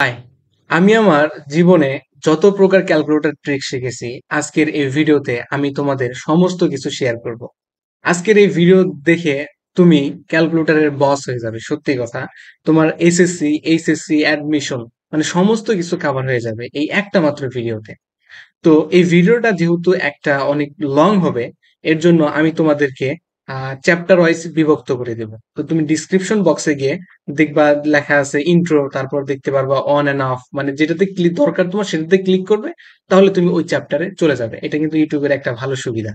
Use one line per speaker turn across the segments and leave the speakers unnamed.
High আমি আমার জীবনে যত প্রকার ক্যালকুলেটর ট্রিক শিখেছি, আজকের এই ভিডিওতে আমি তোমাদের সমস্ত কিছু শেয়ার করব। আজকের এই ভিডিও দেখে তুমি ক্যালকুলেটরের বস হয়ে যাবে, সত্যি কথা। তোমার এসএসসি এইচএসসি অ্যাডমিশন মানে সমস্ত কিছু কভার হয়ে যাবে এই একটা মাত্র ভিডিওতে তো এই ভিডিওটা যেহেতু একটা অনেক লং হবে, এর জন্য আমি তোমাদেরকে চ্যাপ্টার ওয়াইজ বিভক্ত করে দেব। তো তুমি ডিসক্রিপশন বক্সে গিয়ে দেখবা লেখা আছে ইন্ট্রো তারপর দেখতে পারবা অন এন্ড অফ মানে যেটাতে ক্লিক দরকার তোমার সেটাতে ক্লিক করবে, তাহলে তুমি ওই চ্যাপ্টারে চলে যাবে। এটা কিন্তু ইউটিউবের একটা ভালো সুবিধা।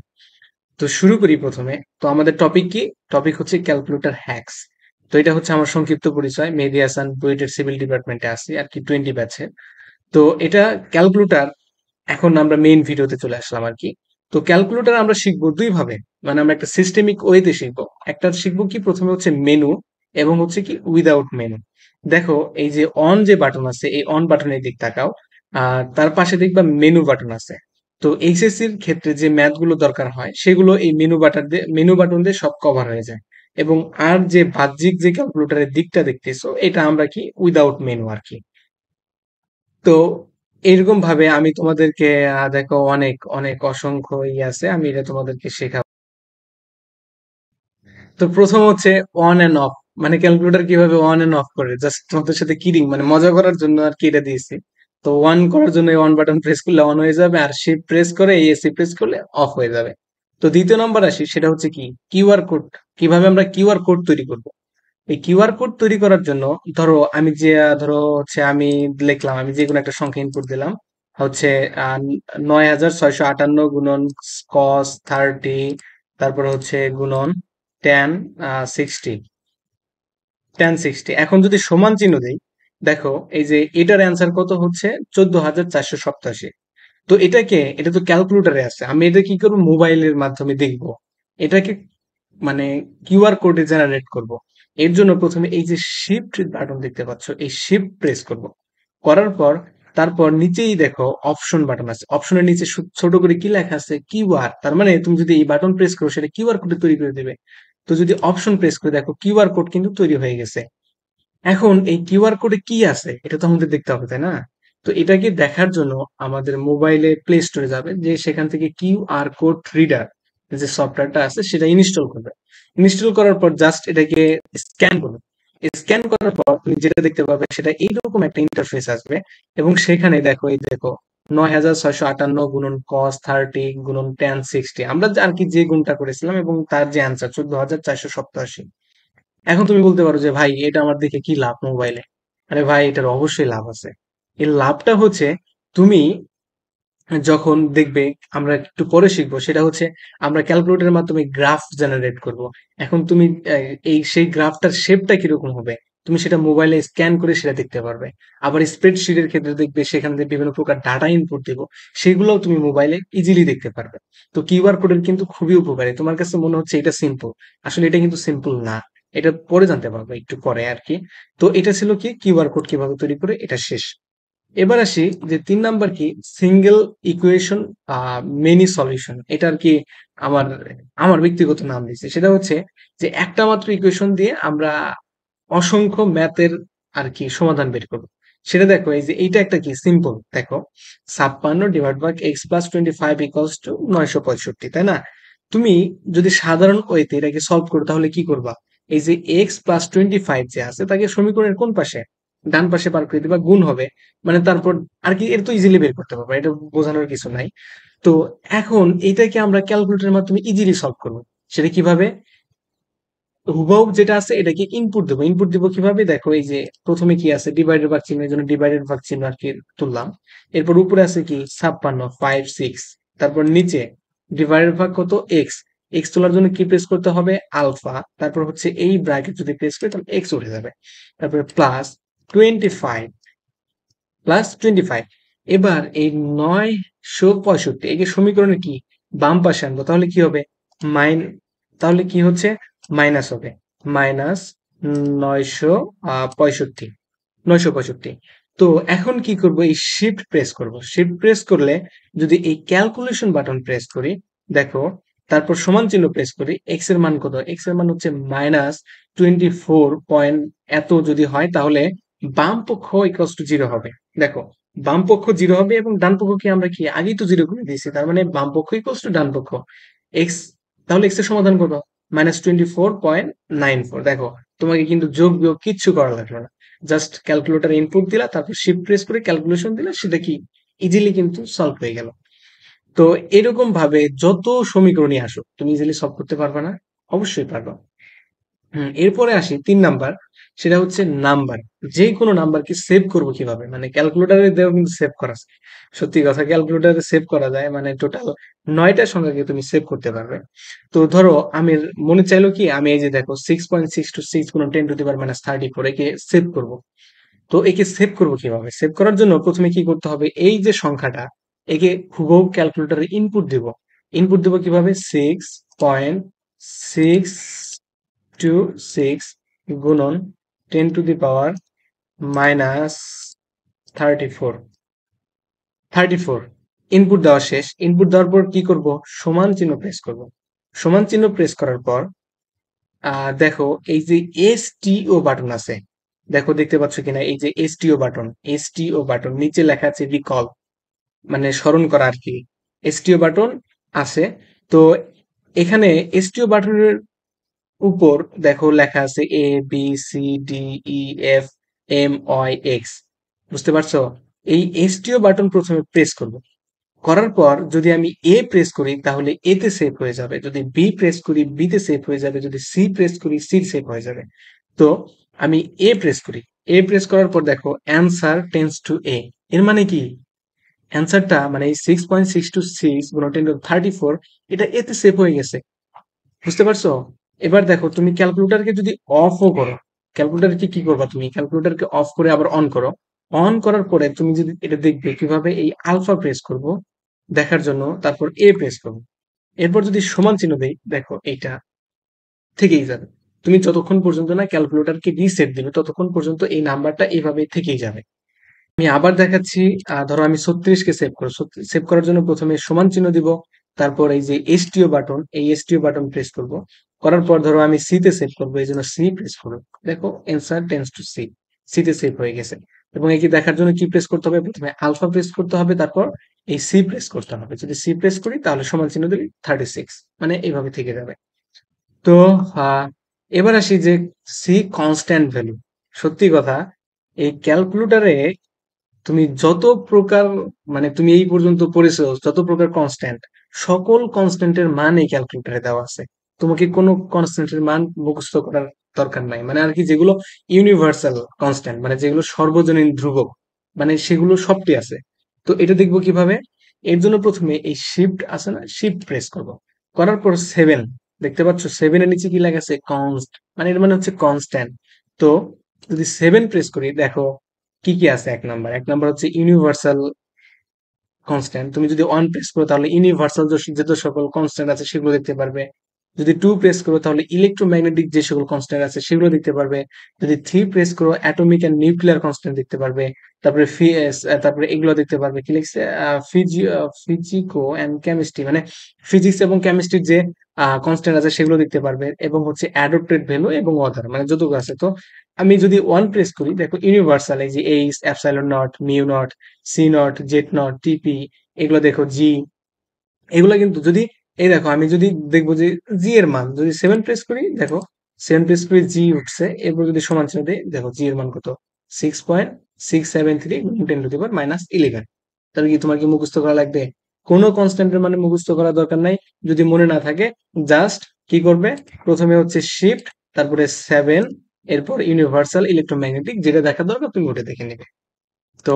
তো শুরু করি প্রথমে। তো আমাদের টপিক কি? টপিক হচ্ছে ক্যালকুলেটর হ্যাকস তো এটা হচ্ছে আমার সংক্ষিপ্ত পরিচয়। মেহেদি হাসান বুয়েটের সিভিল ডিপার্টমেন্টে আছি, আর কি টোয়েন্টি ব্যাচে তো এটা ক্যালকুলেটর এখন আমরা মেইন ভিডিওতে চলে আসলাম আর কি। তো ক্যালকুলেটর আমরা শিখব দুই ভাবে মানে আমরা একটা সিস্টেমিক ওয়েতে শিখব। একটা শিখব কি? প্রথমে হচ্ছে মেনু এবং হচ্ছে কি উইদাউট মেনু দেখো, এই যে অন যে বাটন আছে, এই অন বাটনের দিক তাকাও। আর তার পাশে দেখবা মেনু বাটন আছে। তো এইচএসসি এইচএসসির ক্ষেত্রে যে ম্যাথগুলো দরকার হয়, সেগুলো এই মেনু বাটন দিয়ে মেনু বাটন দিয়ে সব কভার হয়ে যায়। এবং আর যে বাহ্যিক যে ক্যালকুলেটরের দিকটা দেখতেছো, এটা আমরা কি? উইদাউট মেনু আর কি। তো এরকম ভাবে আমি তোমাদেরকে দেখো অনেক অনেক অসংখ্য ই আছে, আমি এটা তোমাদেরকে শেখাবো। তো প্রথম হচ্ছে অন এন্ড অফ মানে ক্যালকুলেটর কীভাবে অন এন্ড অফ করে? জাস্ট তোমাদের সাথে কিডিং মানে মজা করার জন্য আর কি এটা দিয়েছি। তো অন করার জন্য অন বাটন প্রেস করলে অন হয়ে যাবে, আর শিফট প্রেস করে এসি প্রেস করলে অফ হয়ে যাবে। তো দ্বিতীয় নাম্বার আসি, সেটা হচ্ছে কি? কিউআর কোড কীভাবে আমরা কিউআর কোড তৈরি করব? এই কিউআর কোড তৈরি করার জন্য ধরো আমি যে, ধরো হচ্ছে আমি লিখলাম, আমি যে কোনো একটা সংখ্যা ইনপুট দিলাম, হচ্ছে নয় হাজার ছয়শো আটান্ন গুণন কস থার্টি তারপর হচ্ছে গুণন টেন সিক্সটি টেন সিক্সটি এখন যদি সমান চিহ্ন দেই, দেখো এই যে এটার অ্যান্সার কত হচ্ছে? চোদ্দ হাজার চারশো সপ্তাশি। তো এটাকে, এটা তো ক্যালকুলেটরে আছে, আমি এটা কি করব? মোবাইলের মাধ্যমে দেখব। এটাকে মানে কিউআর কোডে জেনারেট করব। এর জন্য প্রথমে এই যে শিফট বাটন দেখতে পাচ্ছ, এই শিফট প্রেস করব। করার পর, তারপর নিচেই দেখো অপশন বাটন আছে। অপশনের নিচে ছোট করে কি লেখা আছে? কিউআর তার মানে তুমি যদি এই বাটন প্রেস করো, সেটা কিউআর কোডে তৈরি করে দেবে। তো যদি অপশন প্রেস করে দেখো কিউআর কোড কিন্তু তৈরি হয়ে গেছে। এখন এই কিউআর কোডে কি আছে? এটা তো আমাদের দেখতে হবে, তাই না? তো এটাকে দেখার জন্য আমাদের মোবাইলে প্লে স্টোরে যাবে, যে সেখান থেকে কিউআর কোড রিডার যে সফটওয়্যারটা আছে, সেটা ইনস্টল করবে। ইনস্টল করার পর জাস্ট এটাকে স্ক্যান করবে স্ক্যান করার পর তুমি যেটা দেখতে পাবে সেটা এইরকম একটা ইন্টারফেস আসবে এবং সেখানে দেখো, এই দেখো, নয় হাজার ছয়শো আটান্ন গুণন কস থার্টি গুণন টেন সিক্সটি আমরা আর কি যে গুণটা করেছিলাম এবং তার যে অ্যান্সার চোদ্দ হাজার চারশো সপ্তাশি। এখন তুমি বলতে পারো যে, ভাই, এটা আমার দেখে কি লাভ মোবাইলে আরে ভাই, এটার অবশ্যই লাভ আছে। এর লাভটা হচ্ছে, তুমি যখন দেখবে আমরা একটু পরে শিখব, সেটা হচ্ছে আমরা ক্যালকুলেটরের মাধ্যমে গ্রাফ জেনারেট করব। এখন তুমি এই সেই গ্রাফটার শেপটা কীরকম হবে? তুমি সেটা মোবাইলে স্ক্যান করে সেটা দেখতে পারবে। আবার স্প্রেডশিটের ক্ষেত্রে দেখবে সেখান বিভিন্ন প্রকার ডাটা ইনপুট দিব, সেগুলোও তুমি মোবাইলে ইজিলি দেখতে পারবে। তো কিউআর কোডের কিন্তু খুবই উপকারী। তোমার কাছে মনে হচ্ছে এটা সিম্পল আসলে এটা কিন্তু সিম্পল না। এটা পরে জানতে পারবে একটু পরে আর কি। তো এটা ছিল কি? কিউআর কোড কীভাবে তৈরি করে? এটা শেষ। এবার আসি যে তিন নাম্বার কি? সিঙ্গেল ইকুয়েশন মেনি সলিউশন এটা আর কি আমার আমার ব্যক্তিগত নাম দিয়েছে। সেটা হচ্ছে যে একটা মাত্র ইকুয়েশন দিয়ে আমরা অসংখ্য ম্যাথের আর কি সমাধান বের করব। সেটা দেখো, এই যে এইটা একটা কি? সিম্পল দেখো। ছাপ্পান্ন divide by x plus twenty five equals to নয়শো পঁয়ষট্টি, তাই না? তুমি যদি সাধারণ ওয়েতে এটাকে সলভ করো, তাহলে কি করবা? এই যে এক্স প্লাস টোয়েন্টি ফাইভ যে আছে, তাকে সমীকরণের কোন পাশে? ডান পাশে পার করে দিবা, গুণ হবে। মানে তারপর আর কি, এর তো ইজিলি বের করতে পারব এটা বোঝানোর কিছু নাই। তো এখন এইটাকে আমরা ক্যালকুলেটরের মাধ্যমে ইজিলি সলভ করব। সেটা কীভাবে? হুবহু যেটা আছে এটাকে ইনপুট দেবো। ইনপুট দিব কীভাবে? দেখো, এই যে প্রথমে কি আছে? ডিভাইডেড ভাগ চিহ্নের জন্য ডিভাইডেড ভাগ চিহ্ন আর কি তুললাম। এরপর উপরে আছে কি? ছাপ্পান্ন ফাইভ সিক্স তারপর নিচে ডিভাইডেড ভাগ কত? এক্স এক্স তোলার জন্য কি প্রেস করতে হবে? আলফা তারপর হচ্ছে এই ব্র্যাকেট যদি প্রেস করি, তাহলে এক্স উঠে যাবে। তারপরে plus twenty five plus twenty five এবার এই নয়শো পঁয়ষট্টি, এই যে সমীকরণে কি? বাম পাশে আনব, তাহলে কি হবে? মাইন তাহলে কি হচ্ছে? মাইনাস হবে। মাইনাস নয়শো পঁয়ষট্টি। নয়শো পঁয়ষট্টি। তো এখন কি করব? এই শিফট প্রেস করব। শিফট প্রেস করলে যদি এই ক্যালকুলেশন বাটন প্রেস করি, দেখো, তারপর সমান চিহ্ন প্রেস করি এক্সের মান কত? এক্সের মান হচ্ছে মাইনাস টোয়েন্টি ফোর পয়েন্ট এত যদি হয়, তাহলে বাম পক্ষ ইকুয়ালস টু জিরো হবে। দেখো বাম পক্ষ জিরো হবে এবং ডান পক্ষকে আমরা কি আগেই তো জিরো করে দিয়েছি, তার মানে বাম পক্ষ ইকুয়ালস টু ডান পক্ষ। এক্স তাহলে এক্সের সমাধান করব। Minus twenty four point nine four দেখো, তোমাকে কিন্তু যোগ বিয়োগ কিচ্ছু করা লাগল না। জাস্ট ক্যালকুলেটার ইনপুট দিলা, তারপর শিফট প্রেস করে ক্যালকুলেশন দিলা, সেটা কি? ইজিলি কিন্তু সলভ হয়ে গেল। তো এরকম ভাবে যত সমীকরণই আসুক, তুমি ইজিলি সলভ করতে পারবে না, অবশ্যই পারবে। এরপরে আসি, তিন নাম্বার। সেটা হচ্ছে নাম্বার যে কোনো নাম্বারকে সেভ করব কীভাবে? মানে ক্যালকুলেটারে দেওয়া কিন্তু সেভ করা সত্যি কথা ক্যালকুলেটারে সেভ করা যায়। মানে টোটাল নয়টা সংখ্যাকে তুমি সেভ করতে পারবে। তো ধরো, আমি মনে চাইলো কি, আমি এই যে দেখো six point six two six কোনো ten to the power minus thirty four একে সেভ করব। তো একে সেভ করব কীভাবে? সেভ করার জন্য প্রথমে কি করতে হবে? এই যে সংখ্যাটা, একে হুবহু ক্যালকুলেটারে ইনপুট দিব। ইনপুট দিব কীভাবে? Six point six two six গুণন ten to the power minus thirty four. Thirty four. Input দেওয়া শেষ। ইনপুট দেওয়ার পর কি করব? সমান চিহ্ন প্রেস করব। সমান চিহ্ন প্রেস করার পর দেখো এই যে এস ও বাটন আছে, দেখো দেখতে পাচ্ছ কিনা? এই যে S O button S O button নিচে লেখা আছে রিকল মানে স্মরণ করা আর কি। এস ও বাটন আছে। তো এখানে এস ও বাটনের উপর দেখো লেখা আছে A B C D E F M Y X বুঝতে পারছ? এই এসটিও বাটন প্রথমে প্রেস করব। করার পর যদি আমি এ প্রেস করি, তাহলে এ তে সেভ হয়ে যাবে। যদি বি প্রেস করি বি তে সেভ হয়ে যাবে। যদি সি প্রেস করি সি সেভ হয়ে যাবে। তো আমি এ প্রেস করি। এ প্রেস করার পর দেখো অ্যান্সার টেন্স টু এ এর মানে কি? অ্যান্সারটা মানে six point six two six ten thirty four এটা এতে সেভ হয়ে গেছে। বুঝতে পারছ? এবার দেখো, তুমি ক্যালকুলেটরকে যদি অফও করো ক্যালকুলেটরকে কি করবা তুমি? ক্যালকুলেটরকে অফ করে আবার অন করো। অন করার পরে তুমি যদি এটা দেখবে কীভাবে এই আলফা প্রেস করব, দেখার জন্য তারপর এ প্রেস করব। এরপর যদি সমান চিহ্ন দেই, দেখো এইটা থেকেই যাবে। তুমি যতক্ষণ পর্যন্ত না ক্যালকুলেটরকে রিসেট দিবে, ততক্ষণ পর্যন্ত এই নাম্বারটা এইভাবে থেকেই যাবে। আমি আবার দেখাচ্ছি ধরো আমি ছত্রিশকে সেভ করো। সেভ করার জন্য প্রথমে সমান চিহ্ন দিব, তারপর এই যে এসটিও বাটন এই এসটিও বাটন প্রেস করব। করার পর ধরো আমি সি তে সেভ করব, এই জন্য সি প্রেস করব দেখো answer tens to C C তে সেভ হয়ে গেছে। এবং একে দেখার জন্য কি প্রেস করতে হবে? প্রথমে আলফা প্রেস করতে হবে, তারপর এই সি প্রেস করতে হবে। যদি সি প্রেস করি, তাহলে সমান চিহ্ন দিবি থার্টি সিক্স মানে এইভাবে থেকে যাবে। তো এবার আসি যে সি কনস্ট্যান্ট ভ্যালু সত্যি কথা, এই ক্যালকুলেটারে তুমি যত প্রকার মানে তুমি এই পর্যন্ত পড়েছো, যত প্রকার কনস্ট্যান্ট সকল কনস্ট্যান্টের মান এই ক্যালকুলেটারে দেওয়া আছে। তোমাকে কোনো কনস্ট্যান্টের মান মুখস্থ করার দরকার নাই। মানে আর কি যেগুলো ইউনিভার্সাল কনস্ট্যান্ট মানে যেগুলো সর্বজনীন ধ্রুবক মানে সেগুলো সবটি আছে। তো এটা দেখব কীভাবে? এর জন্য প্রথমে এই শিফট আছে না শিফট প্রেস করব। করার পর সেভেন দেখতে পাচ্ছ সেভেনের নিচে কি লেখা আছে? কনস্ট মানে এর মানে হচ্ছে কনস্ট্যান্ট তো যদি সেভেন প্রেস করি, দেখো কি কি আছে এক নাম্বার এক নাম্বার হচ্ছে ইউনিভার্সাল কনস্ট্যান্ট তুমি যদি ওয়ান প্রেস করো, তাহলে ইউনিভার্সাল যত সকল কনস্ট্যান্ট আছে, সেগুলো দেখতে পারবে। যদি টু প্রেস করো, তাহলে ইলেকট্রোম্যাগনেটিক যে সকল কনস্ট্যান্ট আছে, সেগুলো দেখতে পারবে। যদি থ্রি প্রেস করো অ্যাটমিক এন্ড নিউক্লিয়ার কনস্ট্যান্ট দেখতে পারবে। তারপরে তারপরে এগুলো দেখতে পারবে। কি লিখছে? ফিজি ফিজিকো এন্ড কেমিস্ট্রি মানে ফিজিক্স এবং কেমিস্ট্রির যে কনস্ট্যান্ট আছে, সেগুলো দেখতে পারবে। এবং হচ্ছে অ্যাডপ্টেড ভ্যালু এবং অদার মানে যতটুকু আছে। তো আমি যদি ওয়ান প্রেস করি, দেখো ইউনিভার্সাল এই যে H epsilon naught mu naught C naught Z naught TP এগুলো দেখো জি এগুলো কিন্তু যদি এই দেখো, আমি যদি দেখব যে জি এর মান, যদি সেভেন প্রেস করি, দেখো সেভেন প্রেস করে জি উঠছে, এরপর যদি সমান চিহ্ন দিই, দেখো জি এর মান কত? Six point six seven three ten to the power minus eleven তাহলে কি তোমার কি মুখস্থ করা লাগবে? কোনো কনস্ট্যান্টের মানে মুখস্থ করা দরকার নাই। যদি মনে না থাকে জাস্ট কি করবে? প্রথমে হচ্ছে শিফট তারপরে সেভেন এরপর ইউনিভার্সাল ইলেকট্রোম্যাগনেটিক যেটা দেখা দরকার তুমি ওটা দেখে নেবে। তো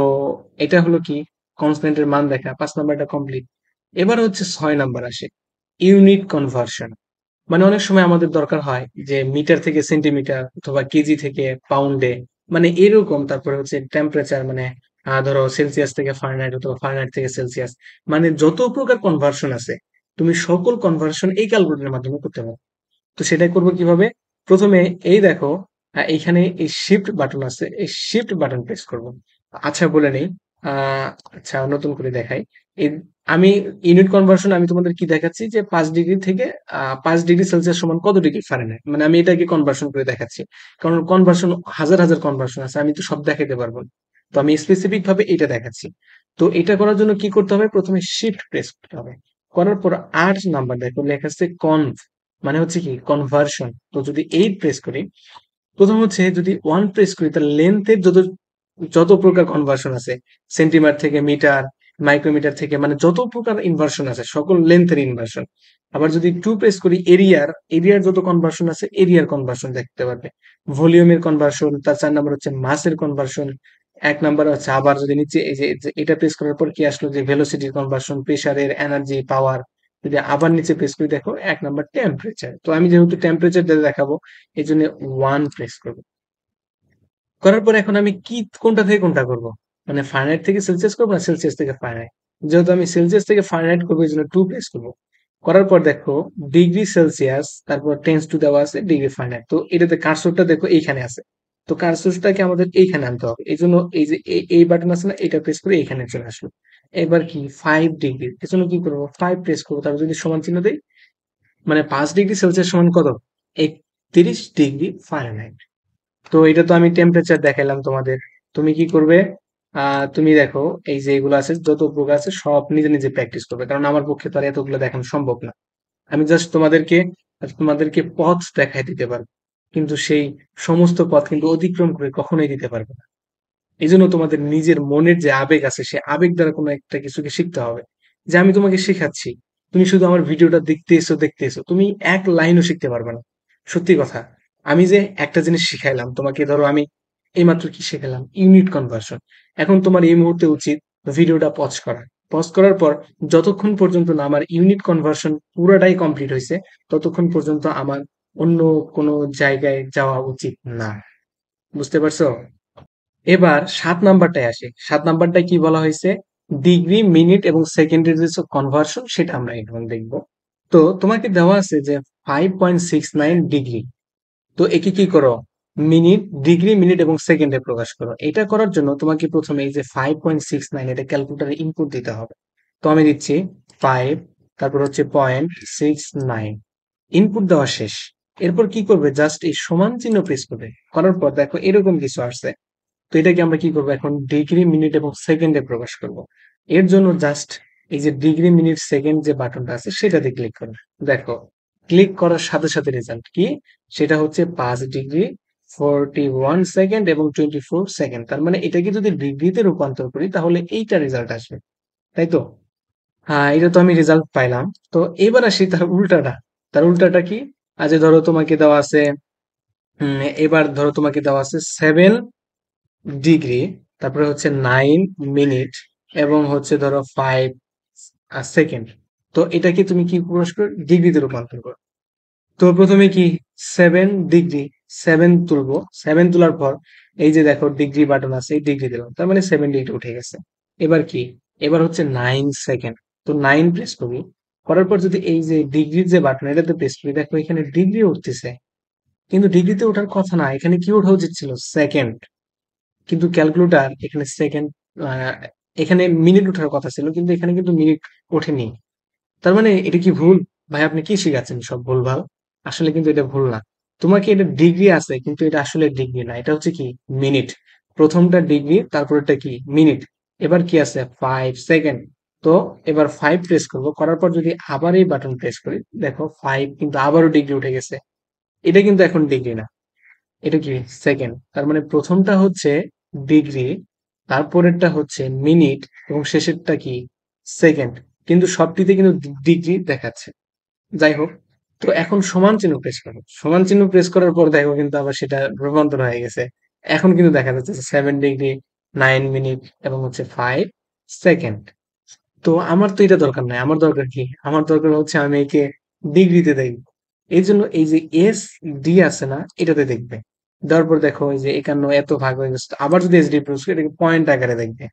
এটা হলো কি? কনস্ট্যান্টের মান দেখা, পাঁচ নাম্বারটা কমপ্লিট এবার হচ্ছে ছয় নাম্বার আসে। ইউনিট কনভার্সন মানে অনেক সময় আমাদের দরকার হয় যে মিটার থেকে সেন্টিমিটার অথবা কেজি থেকে পাউন্ডে মানে এরকম তারপরে হচ্ছে টেম্পারেচার মানে ধরো সেলসিয়াস থেকে ফারেনহাইট অথবা ফারেনহাইট থেকে সেলসিয়াস মানে যত প্রকার কনভার্সন আছে তুমি সকল কনভার্সন এই ক্যালকুলেটরের মাধ্যমে করতে পারো। তো সেটাই করব কীভাবে? প্রথমে এই দেখো আহ, এইখানে এই শিফট বাটন আছে এই শিফট বাটন প্রেস করব। আচ্ছা বলে নেই। আচ্ছা নতুন করে দেখাই। এই আমি ইউনিট কনভার্সন আমি তোমাদের কি দেখাচ্ছি যে পাঁচ ডিগ্রি থেকে পাঁচ ডিগ্রি সেলসিয়াস সমান কত ডিগ্রি ফারেনহাইট মানে আমি এটাকে কনভার্সন করে দেখাচ্ছি। কারণ কনভার্সন হাজার হাজার কনভার্সন আছে, আমি তো সব দেখাতে পারব তো আমি স্পেসিফিক ভাবে এটা দেখাচ্ছি। তো এটা করার জন্য কি করতে হবে? প্রথমে শিফট প্রেস করতে হবে। করার পর আট নাম্বার দেখো, লেখা আছে কনভ মানে হচ্ছে কি কনভার্সন তো যদি এইট প্রেস করি, প্রথম হচ্ছে যদি ওয়ান প্রেস করি তার লেন্থের যত যত প্রকার কনভার্সন আছে সেন্টিমিটার থেকে মিটার মাইক্রোমিটার থেকে মানে যত প্রকার ইনভার্সন আছে, সকল লেন্থের ইনভার্সন আবার যদি টু প্রেস করি এরিয়ার এরিয়ার যত কনভার্সন আছে এরিয়ার কনভার্সন দেখতে পারবে। ভলিউমের কনভার্সন তার চার নাম্বার হচ্ছে মাসের কনভার্সন এক নাম্বার হচ্ছে আবার যদি নিচে, এই যে এটা প্রেস করার পর কি আসলো যে ভেলোসিটির কনভার্সন প্রেসারের এনার্জি পাওয়ার যদি আবার নিচে প্রেস করি, দেখো, এক নাম্বার টেম্পারেচার তো আমি যেহেতু টেম্পারেচার দেখাবো এই জন্য ওয়ান প্রেস করব। করার পর এখন আমি কি, কোনটা থেকে কোনটা করব? মানে ফারেনহাইট থেকে সেলসিয়াস করব না সেলসিয়াস থেকে ফারেনহাইট যেহেতু আমি সেলসিয়াস থেকে ফারেনহাইট করব, এই জন্য টু প্রেস করব। করার পর দেখো ডিগ্রি সেলসিয়াস তারপর টেন্স টু দেওয়া আছে ডিগ্রি ফারেনহাইট তো এটাতে কার্সরটা দেখো এইখানে আছে। তো কার্সরটাকে আমাদের এইখানে আনতে হবে। এই জন্য এই যে এই বাটন আছে না, এটা প্রেস করে এইখানে চলে আসলো। এবার কি? ফাইভ ডিগ্রি এর জন্য কি করব? ফাইভ প্রেস করব। তারপর যদি সমান চিহ্ন দেই মানে পাঁচ ডিগ্রি সেলসিয়াস সমান কত? একত্রিশ ডিগ্রি ফারেনহাইট তো এটা তো আমি টেম্পারেচার দেখাইলাম তোমাদের। তুমি কি করবে? তুমি দেখো, এই যে এগুলো আছে, যত প্রকার আছে, সব নিজে নিজে প্র্যাকটিস করবে। কারণ আমার পক্ষে তো আর এতগুলো দেখানো সম্ভব না। আমি জাস্ট তোমাদেরকে তোমাদেরকে পথ দেখাই দিতে পারব। কিন্তু সেই সমস্ত পথ কিন্তু অতিক্রম করে কখনোই দিতে পারবে না। এই জন্য তোমাদের নিজের মনের যে আবেগ আছে, সে আবেগ দ্বারা কোনো একটা কিছুকে শিখতে হবে। যে আমি তোমাকে শেখাচ্ছি, তুমি শুধু আমার ভিডিওটা দেখতে এসো দেখতে এসো। তুমি এক লাইনও শিখতে পারবে না। সত্যি কথা, আমি যে একটা জিনিস শিখাইলাম, তোমাকে ধরো আমি এইমাত্র কি শেখালাম? ইউনিট কনভার্সন এখন তোমার এই মুহূর্তে উচিত ভিডিওটা পজ করা। পজ করার পর যতক্ষণ পর্যন্ত না আমার ইউনিট কনভার্সন পুরোটাই কমপ্লিট হয়েছে ততক্ষণ পর্যন্ত আমার অন্য কোনো জায়গায় যাওয়া উচিত না। বুঝতে পারছ? এবার সাত নাম্বারটায় আসে। সাত নাম্বারটায় কি বলা হয়েছে ডিগ্রি মিনিট এবং সেকেন্ডের যে কনভার্সন সেটা আমরা এখন দেখব। তো তোমাকে দেওয়া আছে যে five point six nine degree তো একে কি করো? মিনিট, ডিগ্রি, মিনিট এবং সেকেন্ডে প্রকাশ করো। এটা করার জন্য তোমাকে প্রথমে এই যে ফাইভ পয়েন্ট সিক্স নাইন এটা ক্যালকুলেটারে ইনপুট দিতে হবে। তো আমি দিচ্ছি ফাইভ তারপর হচ্ছে পয়েন্ট সিক্স নাইন ইনপুট দেওয়া শেষ। এরপর কি করবে? জাস্ট এই সমান চিহ্ন প্রেস করবে। করার পর দেখো এরকম কিছু আসছে। তো এটাকে আমরা কি করব? এখন ডিগ্রি, মিনিট এবং সেকেন্ডে প্রকাশ করব। এর জন্য জাস্ট এই যে ডিগ্রি, মিনিট, সেকেন্ড যে বাটনটা আছে, সেটাতে ক্লিক করবে। দেখো ক্লিক করার সাথে সাথে রেজাল্ট কি? সেটা হচ্ছে পাঁচ ডিগ্রি ফোরটি ওয়ান সেকেন্ড এবং টোয়েন্টি ফোর সেকেন্ড তার মানে এটাকে যদি ডিগ্রিতে রূপান্তর করি, তাহলে এইটা রেজাল্ট আসবে। তাই তো? হ্যাঁ এটা তো আমি রেজাল্ট পাইলাম। তো এবার আসি তার উল্টাটা। তার উল্টাটা কি? আজ ধরো তোমাকে দেওয়া আছে এবার ধরো তোমাকে দেওয়া আছে সেভেন ডিগ্রি তারপরে হচ্ছে নাইন মিনিট এবং হচ্ছে ধরো ফাইভ সেকেন্ড তো এটাকে তুমি কি প্রকাশ করো ডিগ্রিতে রূপান্তর করো। তো প্রথমে কি? সেভেন ডিগ্রি সেভেন তুলবো। সেভেন তোলার পর এই যে দেখো ডিগ্রি বাটন আছে, এই ডিগ্রি দিলাম। তার মানে সেভেন ডিগ্রি উঠে গেছে। এবার কি? এবার হচ্ছে নাইন সেকেন্ড তো নাইন প্রেস করবি। করার পর যদি এই যে ডিগ্রির যে বাটন এটাতে প্রেস করি, দেখো এখানে ডিগ্রি উঠতেছে। কিন্তু ডিগ্রিতে ওঠার কথা না, এখানে কি ওঠা উচিত ছিল সেকেন্ড কিন্তু ক্যালকুলেটার এখানে সেকেন্ড এখানে মিনিট ওঠার কথা ছিল, কিন্তু এখানে কিন্তু মিনিট ওঠেনি। তার মানে এটা কি ভুল? ভাই, আপনি কি শিখাচ্ছেন সব ভুল ভালো আসলে কিন্তু এটা ভুল না। তোমাকে এটা ডিগ্রি আছে, কিন্তু এটা আসলে ডিগ্রি না। এটা হচ্ছে কি? মিনিট প্রথমটা ডিগ্রি তারপর এটা কি? মিনিট এবার কি আছে? ফাইভ সেকেন্ড তো এবার ফাইভ প্রেস করব। করার পর যদি আবার এই বাটন প্রেস করি, দেখো ফাইভ কিন্তু আবারও ডিগ্রি উঠে গেছে। এটা কিন্তু এখন ডিগ্রি না। এটা কি? সেকেন্ড তার মানে প্রথমটা হচ্ছে ডিগ্রি তারপরেরটা হচ্ছে মিনিট এবং শেষেরটা কি? সেকেন্ড কিন্তু সবটিতে কিন্তু ডিগ্রি দেখাচ্ছে। যাই হোক তো এখন সমান চিহ্ন প্রেস করো। সমান চিহ্ন প্রেস করার পর দেখো কিন্তু আবার সেটা রূপান্তর হয়ে গেছে। এখন কিন্তু দেখা যাচ্ছে সেভেন ডিগ্রি নাইন মিনিট এবং হচ্ছে ফাইভ সেকেন্ড তো আমার তো এটা দরকার নাই। আমার দরকার কি? আমার দরকার হচ্ছে আমি একে ডিগ্রিতে দেখব। এই জন্য এই যে এস ডি আছে না, এটাতে দেখবে। দেওয়ার পর দেখো এই যে একান্ন এত ভাগ হয়ে গেছে। আবার যদি এস ডি প্রেস করি, এটাকে পয়েন্ট আকারে দেখবে।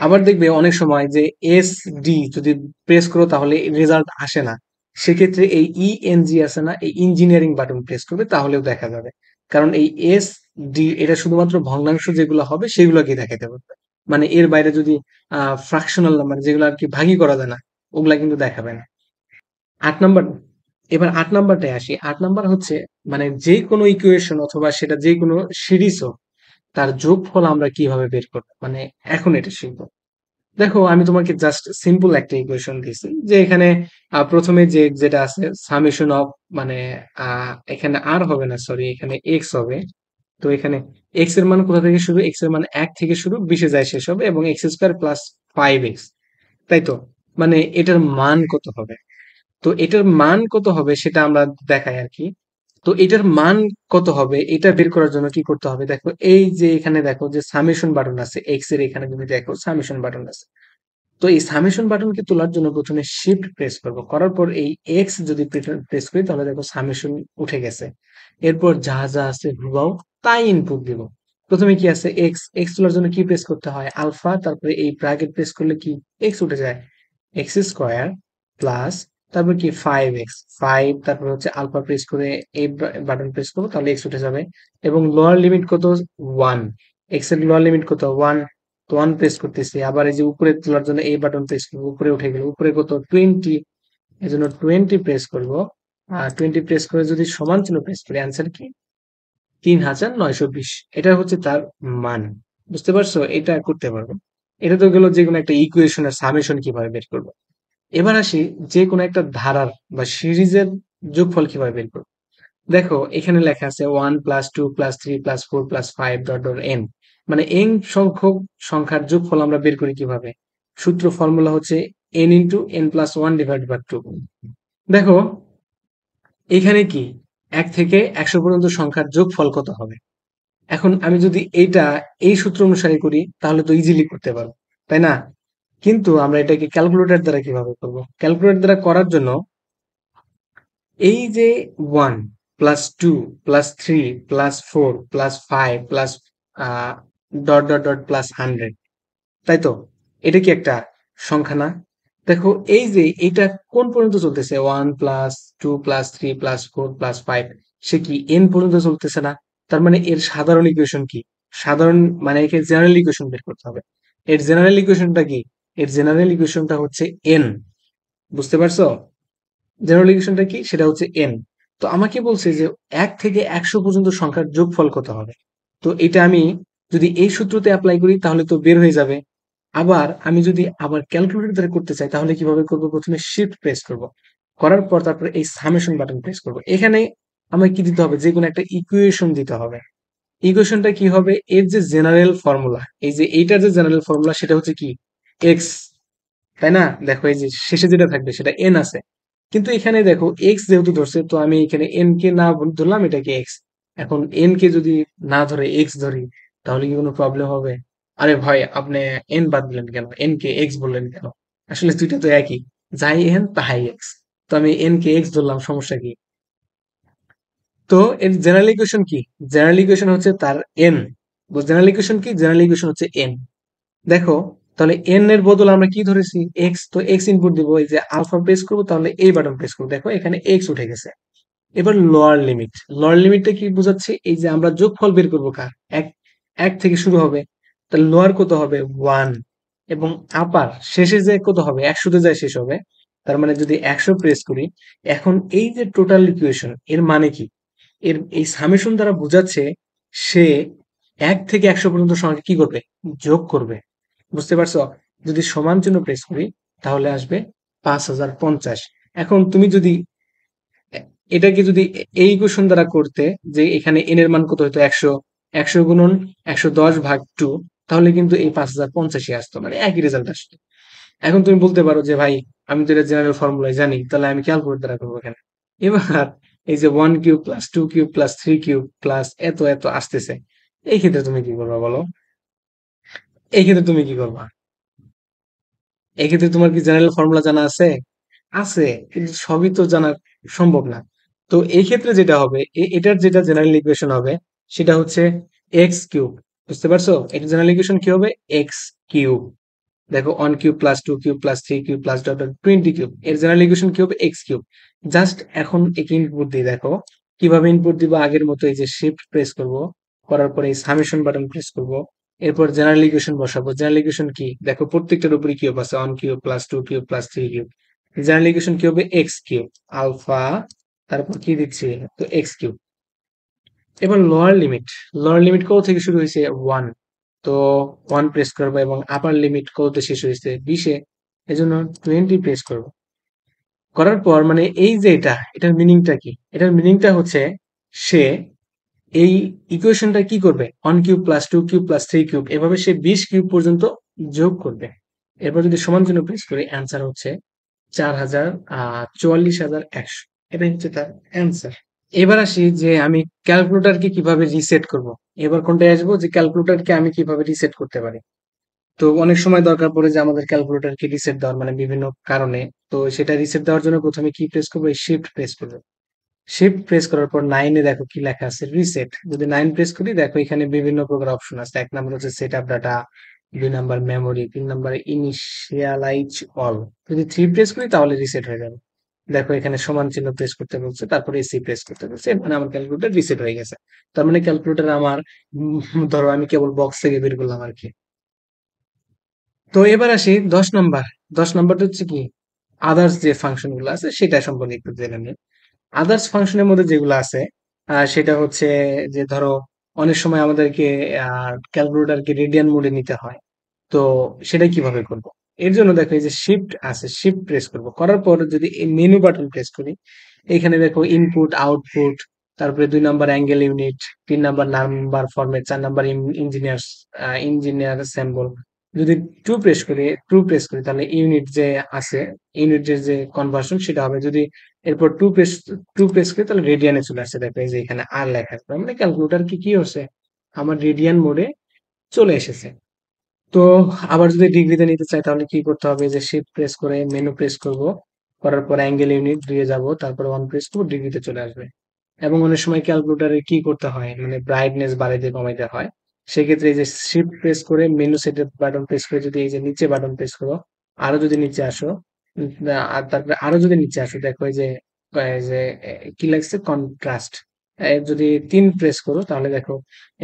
আবার দেখবে অনেক সময় যে এস ডি যদি প্রেস করো, তাহলে রেজাল্ট আসে না। সেক্ষেত্রে এই ইএনজি e আছে না, এই ইঞ্জিনিয়ারিং বাটন প্রেস করবে, তাহলেও দেখা যাবে। কারণ এই এস ডি এটা শুধুমাত্র ভগ্নাংশ যেগুলো হবে সেগুলোকে দেখাতে পারবে মানে এর বাইরে যদি ফ্রাকশনাল নাম্বার যেগুলো আর কি ভাগই করা যায় না, ওগুলা কিন্তু দেখাবে না। আট নাম্বার এবার আট নাম্বারটায় আসি। আট নাম্বার হচ্ছে মানে যে কোনো ইকুয়েশন অথবা সেটা যে কোনো সিরিজ হোক, তার যোগফল আমরা কীভাবে বের করব? মানে এখন এটা শিখব। দেখো, আমি তোমাকে জাস্ট সিম্পল একটা ইকুয়েশন দিয়েছি যে এখানে প্রথমে যে, যেটা আছে সামেশন অফ মানে এখানে আর হবে না সরি এখানে এক্স হবে। তো এখানে এক্সের মান কোথা থেকে শুরু? এক্সের মান এক থেকে শুরু, বিশে যায় শেষ হবে এবং x square plus five x তাই তো? মানে এটার মান কত হবে? তো এটার মান কত হবে সেটা আমরা দেখাই আর কি। তো এটার মান কত হবে? এটা বের করার জন্য কি করতে হবে? দেখো, এই যে এখানে দেখো যে সামেশন বাটন আছে এক্সের এখানে তুমি দেখো সামেশন বাটন আছে। তো এই সামেশন বাটনকে তোলার জন্য প্রথমে শিফট প্রেস করব। করার পর এই এক্স যদি প্রেস করি, তাহলে দেখো সামেশন উঠে গেছে। এরপর যা যা আছে হুবাও তাই ইনপুট দিব। প্রথমে কি আছে? এক্স এক্স তোলার জন্য কি প্রেস করতে হয়? আলফা তারপরে এই ব্র্যাকেট প্রেস করলে কি? এক্স উঠে যায়। এক্স স্কোয়ার প্লাস তারপর কি ফাইভ এক্স ফাইভ তারপর হচ্ছে আলফা প্রেস করে এই বাটন প্রেস করব, তাহলে এক্স উঠে যাবে। এবং লোয়ার লিমিট কত? ওয়ান এক্সের লোয়ার লিমিট কত? ওয়ান ওয়ান প্রেস করতেছি। আবার এই যে উপরে তোলার জন্য এই বাটন প্রেস করব, উপরে উঠে গেল। উপরে কত? টোয়েন্টি এই জন্য টোয়েন্টি প্রেস করব। আর টোয়েন্টি প্রেস করে যদি সমান চিহ্ন প্রেস করি অ্যান্সার কি? তিন হাজার নয়শো বিশ। এটা হচ্ছে তার মান। বুঝতে পারছ? এটা করতে পারব। এটা তো গেল যে কোনো একটা ইকুয়েশনের সামেশন কীভাবে বের করব। এবার আসি যে কোনো একটা ধারার বা সিরিজের যোগফল কীভাবে বের করব। দেখো, এখানে লেখা আছে one plus two plus three plus four plus five dot dot N মানে এন সংখ্যক সংখ্যার যোগফল আমরা বের করি কীভাবে? সূত্র ফর্মুলা হচ্ছে N into N plus one divide by two দেখো, এখানে কি? এক থেকে একশো পর্যন্ত সংখ্যার যোগফল কত হবে? এখন আমি যদি এইটা এই সূত্র অনুসারে করি, তাহলে তো ইজিলি করতে পারব। তাই না? কিন্তু আমরা এটাকে ক্যালকুলেটর দ্বারা কীভাবে করব? ক্যালকুলেটর দ্বারা করার জন্য এই যে one plus two plus three plus four plus five plus dot dot dot plus hundred তাই তো? এটা কি একটা সংখ্যা না? দেখো এই যে এটা কোন পর্যন্ত চলতেছে? One plus two plus three plus four plus five সে কি এন পর্যন্ত চলতেছে না? তার মানে এর সাধারণ ইকুয়েশন কি? সাধারণ মানে একে জেনারেল ইকুয়েশন বের করতে হবে। এর জেনারেল ইকুয়েশনটা কি? এর জেনারেল ইকুয়েশনটা হচ্ছে এন বুঝতে পারছ? জেনারেল ইকুয়েশনটা কি? সেটা হচ্ছে এন তো আমাকে বলছে যে এক থেকে একশো পর্যন্ত সংখ্যার যোগফল কত হবে? তো এটা আমি যদি এই সূত্রতে অ্যাপ্লাই করি, তাহলে তো বের হয়ে যাবে। আবার আমি যদি আবার ক্যালকুলেটর দ্বারা করতে চাই, তাহলে কীভাবে করব? প্রথমে শিফট প্রেস করব। করার পর তারপরে এই সামেশন বাটন প্রেস করব। এখানে আমাকে কি দিতে হবে? যে কোনো একটা ইকুয়েশন দিতে হবে। ইকুয়েশনটা কি হবে? এর যে জেনারেল ফর্মুলা এই যে এইটার যে জেনারেল ফর্মুলা সেটা হচ্ছে কি? এক্স তাই না? দেখো এই যে শেষে যেটা থাকবে সেটা এন আছে। কিন্তু এখানে দেখো এক্স যেহেতু ধরছে, তো আমি এখানে এন কে না ধরলাম, এটাকে এক্স এখন এন কে যদি না ধরে এক্স ধরি, তাহলে কি কোনো প্রবলেম হবে? আরে ভাই, আপনি এন বাদ দিলেন কেন? এন কে এক্স বললেন কেন? আসলে দুইটা তো একই। যাই এন তাহাই এক্স তো আমি এন কে এক্স ধরলাম, সমস্যা কি? তো এর জেনারেল ইকুয়েশন কি? জেনারেল ইকুয়েশন হচ্ছে তার এন জেনারেল ইকুয়েশন কি? জেনারেল ইকুয়েশন হচ্ছে এন দেখো তাহলে এন এর বদল আমরা কি ধরেছি? এক্স তো এক্স ইনপুট দিব, এই যে আলফা প্রেস করব, তাহলে এই বাটন প্রেস করব। দেখো, এখানে এক্স উঠে গেছে। এবার লোয়ার লিমিট লোয়ার লিমিটটা কি বোঝাচ্ছে? এই যে আমরা যোগফল বের করব কার? এক এক থেকে শুরু হবে। তাহলে লোয়ার কত হবে? ওয়ান এবং আপার শেষে যে কত হবে? একশোতে যায়, শেষ হবে। তার মানে যদি একশো প্রেস করি, এখন এই যে টোটাল ইকুয়েশন এর মানে কি? এর, এই সামেশন দ্বারা বোঝাচ্ছে সে এক থেকে একশো পর্যন্ত সংখ্যা কি করবে? যোগ করবে। বুঝতে পারছ? যদি সমান চিহ্ন প্রেস করি, তাহলে আসবে পাঁচ হাজার পঞ্চাশ। এখন তুমি যদি এটাকে যদি এই ইকুয়েশন দ্বারা করতে যে এখানে এন এর মান কত হইতো? একশো একশো গুণন একশো দশ ভাগ টু তাহলে কিন্তু এই পাঁচ হাজার পঞ্চাশে আসতো মানে একই রেজাল্ট আসতো। এখন তুমি বলতে পারো যে, ভাই, আমি তো এটা জেনারেল ফর্মুলায় জানি, তাহলে আমি ক্যালকুলেট দ্বারা করব এখানে এবার এই যে one cube plus two cube plus three cube plus এত এত আসতেছে, এই ক্ষেত্রে তুমি কি করবা বলো? এই ক্ষেত্রে তুমি কি করবা? এই ক্ষেত্রে তোমার কি জেনারেল ফর্মুলা জানা আছে? আছে সবই তো জানা সম্ভব না। তো এই ক্ষেত্রে যেটা হবে এটার যেটা জেনারেল ইকুয়েশন হবে, সেটা হচ্ছে এক্স কিউব বুঝতে পারছ? এটা জেনারেল ইকুয়েশন কি হবে? এক্স কিউব দেখো one cube plus two cube plus three cube plus dot twenty cube এর জেনারেল ইকুয়েশন কি হবে? এক্স কিউব জাস্ট এখন একে ইনপুট দিয়ে দেখো, কীভাবে ইনপুট দিব? আগের মতো এই যে শিফট প্রেস করব, করার পরে এই সামেশন বাটন প্রেস করব। এরপর জেনারেল ইকুয়েশন বসাবো। জেনারেল ইকুয়েশন কি? দেখো প্রত্যেকটার উপরে কিউব আছে। One cube plus two cube plus three cube general equation কি হবে? এক্স কিউব আলফা তারপর কি দিচ্ছি? তো এক্স কিউব এবার লোয়ার লিমিট লোয়ার লিমিট কত থেকে শুরু হয়েছে? ওয়ান তো ওয়ান প্রেস করব এবং আপার লিমিট কত শেষ হয়েছে? বিশে। এই জন্য টোয়েন্টি প্রেস করব। করার পর মানে এই যে এটা, এটার মিনিংটা কি? এটার মিনিংটা হচ্ছে সে এই ইকুয়েশনটা কি করবে? One cube plus two cube plus three cube এভাবে সে বিশ কিউব পর্যন্ত যোগ করবে। এরপর যদি সমান চিহ্ন প্রেস করি অ্যান্সার হচ্ছে চার হাজার চুয়াল্লিশ হাজার একশো। এটাই হচ্ছে তার অ্যান্সার এবার আসি যে আমি ক্যালকুলেটরকে কীভাবে রিসেট করব। এবার কোনটায় আসব? যে ক্যালকুলেটরকে আমি কীভাবে রিসেট করতে পারি? তো অনেক সময় দরকার পড়ে যে আমাদের ক্যালকুলেটরকে রিসেট দেওয়ার মানে বিভিন্ন কারণে। তো সেটা রিসেট দেওয়ার জন্য প্রথমে কি প্রেস করব? শিফট প্রেস করব। শিফট প্রেস করার পর নাইনে দেখো কি লেখা আছে? রিসেট যদি নাইন প্রেস করি, দেখো এখানে বিভিন্ন প্রকার অপশন আছে। এক নাম্বার হচ্ছে সেট আপ ডাটা দুই নাম্বার মেমোরি তিন নাম্বার ইনিশিয়ালাইজ অল যদি থ্রি প্রেস করি, তাহলে রিসেট হয়ে যাবে। দেখো এখানে সমান চিহ্ন প্রেস করতে বলছে, তারপরে এসি প্রেস করতে বলছে। মানে আমার ক্যালকুলেটার রিসেট হয়ে গেছে। তার মানে ক্যালকুলেটর আমার ধরো আমি কেবল বক্স থেকে বের করলাম আর কি। তো এবার আসি দশ নম্বর দশ নম্বরটা হচ্ছে কি? আদার্স যে ফাংশনগুলো আছে, সেটা সম্পর্কে একটু জেনে নিই। আদার্স ফাংশনের মধ্যে যেগুলো আছে সেটা হচ্ছে যে ধরো অনেক সময় আমাদেরকে ক্যালকুলেটরকে রেডিয়ান মোডে নিতে হয়। তো সেটা কীভাবে করব? এর জন্য দেখো এই যে শিফট আছে শিফট প্রেস করব। করার পর যদি এই মেনু বাটন প্রেস করি, এখানে দেখো ইনপুট আউটপুট তারপরে দুই নাম্বার অ্যাঙ্গেল ইউনিট তিন নাম্বার নাম্বার ফরম্যাট চার নাম্বার ইঞ্জিনিয়ার ইঞ্জিনিয়ার স্যাম্বল যদি টু প্রেস করি টু প্রেস করি, তাহলে ইউনিট যে আছে ইউনিটের যে কনভার্সন সেটা হবে। যদি এরপর টু প্রেস টু করি তাহলে রেডিয়ানে চলে আসছে দেখো এই যে এখানে আর লেখা আছে। মানে ক্যালকুলেটার কি কি হচ্ছে? আমার রেডিয়ান মোডে চলে এসেছে। তো আবার যদি ডিগ্রিতে নিতে চাই, তাহলে কি করতে হবে? যে শিফট প্রেস করে মেনু প্রেস করব। করার পর অ্যাঙ্গেল ইউনিট দিয়ে যাব। তারপর ওয়ান প্রেস করব ডিগ্রিতে চলে আসবে। এবং অনেক সময় ক্যালকুলেটারে কি করতে হয়? মানে ব্রাইটনেস বাড়াইতে, কমাইতে হয়। সেক্ষেত্রে এই যে শিফট প্রেস করে মেনু সেটের বাটন প্রেস করে যদি এই যে নিচে বাটন প্রেস করো, আরও যদি নিচে আসো আর তারপরে আরও যদি নিচে আসো, দেখো যে কি লাগছে? কন্ট্রাস্ট যদি তিন প্রেস করো, তাহলে দেখো,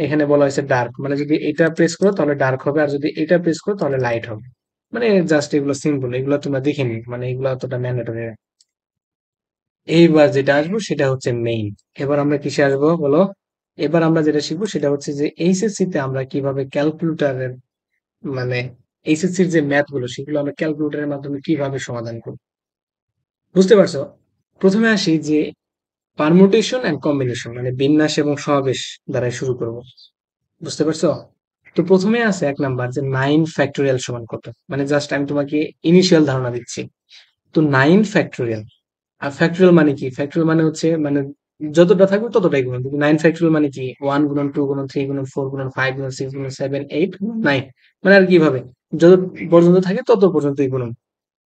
এখানে বলা হয়েছে ডার্ক মানে যদি এটা প্রেস করো, তাহলে ডার্ক হবে, আর যদি এটা প্রেস করো, তাহলে লাইট হবে। মানে জাস্ট এগুলো সিম্পল এগুলো তোমরা দেখে নি মানে এগুলো অতটা ম্যান্ডেটরি এইবার যেটা আসব, সেটা হচ্ছে মেইন এবার আমরা কিসে আসব, বলো? এবার আমরা যেটা শিখব, সেটা হচ্ছে যে এইচএসসি তে আমরা কীভাবে ক্যালকুলেটারের মানে এইচএসসির যে ম্যাথগুলো, সেগুলো আমরা ক্যালকুলেটারের মাধ্যমে কীভাবে সমাধান করব? বুঝতে পারছ? প্রথমে আসি যে পারমুটেশন অ্যান্ড কম্বিনেশন মানে বিন্যাস এবং সমাবেশ দ্বারাই শুরু করব। বুঝতে পারছ? তো প্রথমে আছে এক নাম্বার যে নাইন ফ্যাক্টোরিয়াল সমান কত? মানে জাস্ট আমি তোমাকে ইনিশিয়াল ধারণা দিচ্ছি। তো নাইন ফ্যাক্টোরিয়াল আর ফ্যাক্টোরিয়াল মানে কি? ফ্যাক্টোরিয়াল মানে হচ্ছে মানে যতটা থাকবে ততটাই গুণন। কিন্তু নাইন ফ্যাক্টোরিয়াল মানে কি? ওয়ান গুণন টু গুণন থ্রি গুণন ফোর গুণন ফাইভ গুণন সিক্স গুণন সেভেন এইট নাইন মানে আর কীভাবে যত পর্যন্ত থাকে তত পর্যন্তই গুণন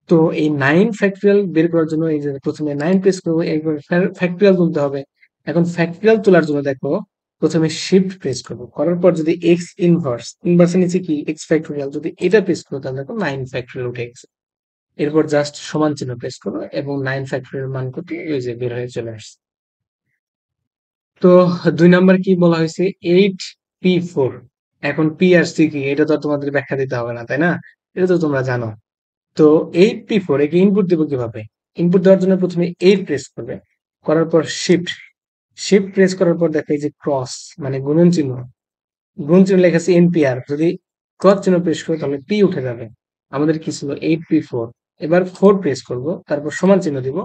তো এই নাইন ফ্যাক্টরিয়াল বের করার জন্য এই যে প্রথমে নাইন প্রেস করব, এরপর ফ্যাক্টরিয়াল তুলতে হবে। এখন ফ্যাক্টরিয়াল তোলার জন্য দেখো, প্রথমে শিফট প্রেস করব। করার পর যদি এক্স ইনভার্স ইনভার্সের নিচে কি? এক্স ফ্যাক্টরিয়াল যদি এটা প্রেস করব তাহলে দেখো নাইন ফ্যাক্টরিয়াল উঠে গেছে। এরপর জাস্ট সমান চিহ্ন প্রেস করব এবং নাইন ফ্যাক্টরিয়াল মান কত ওই যে বের হয়ে চলে আসছে। তো দুই নাম্বার কি বলা হয়েছে? এইট পি ফোর এখন পি আর সি কি? এটা তো তোমাদের ব্যাখ্যা দিতে হবে না, তাই না? এটা তো তোমরা জানো। তো এইট পি ফোর একে ইনপুট দেবো কীভাবে? ইনপুট দেওয়ার জন্য প্রথমে এইট প্রেস করবে। করার পর শিফট শিফট প্রেস করার পর দেখো এই যে ক্রস মানে গুণন চিহ্ন। গুণন চিহ্ন লেখা আছে এনপিআর যদি ক্রস চিহ্ন প্রেস করো তাহলে পি উঠে যাবে। আমাদের কি ছিল? এইট পি ফোর এবার ফোর প্রেস করব, তারপর সমান চিহ্ন দিব।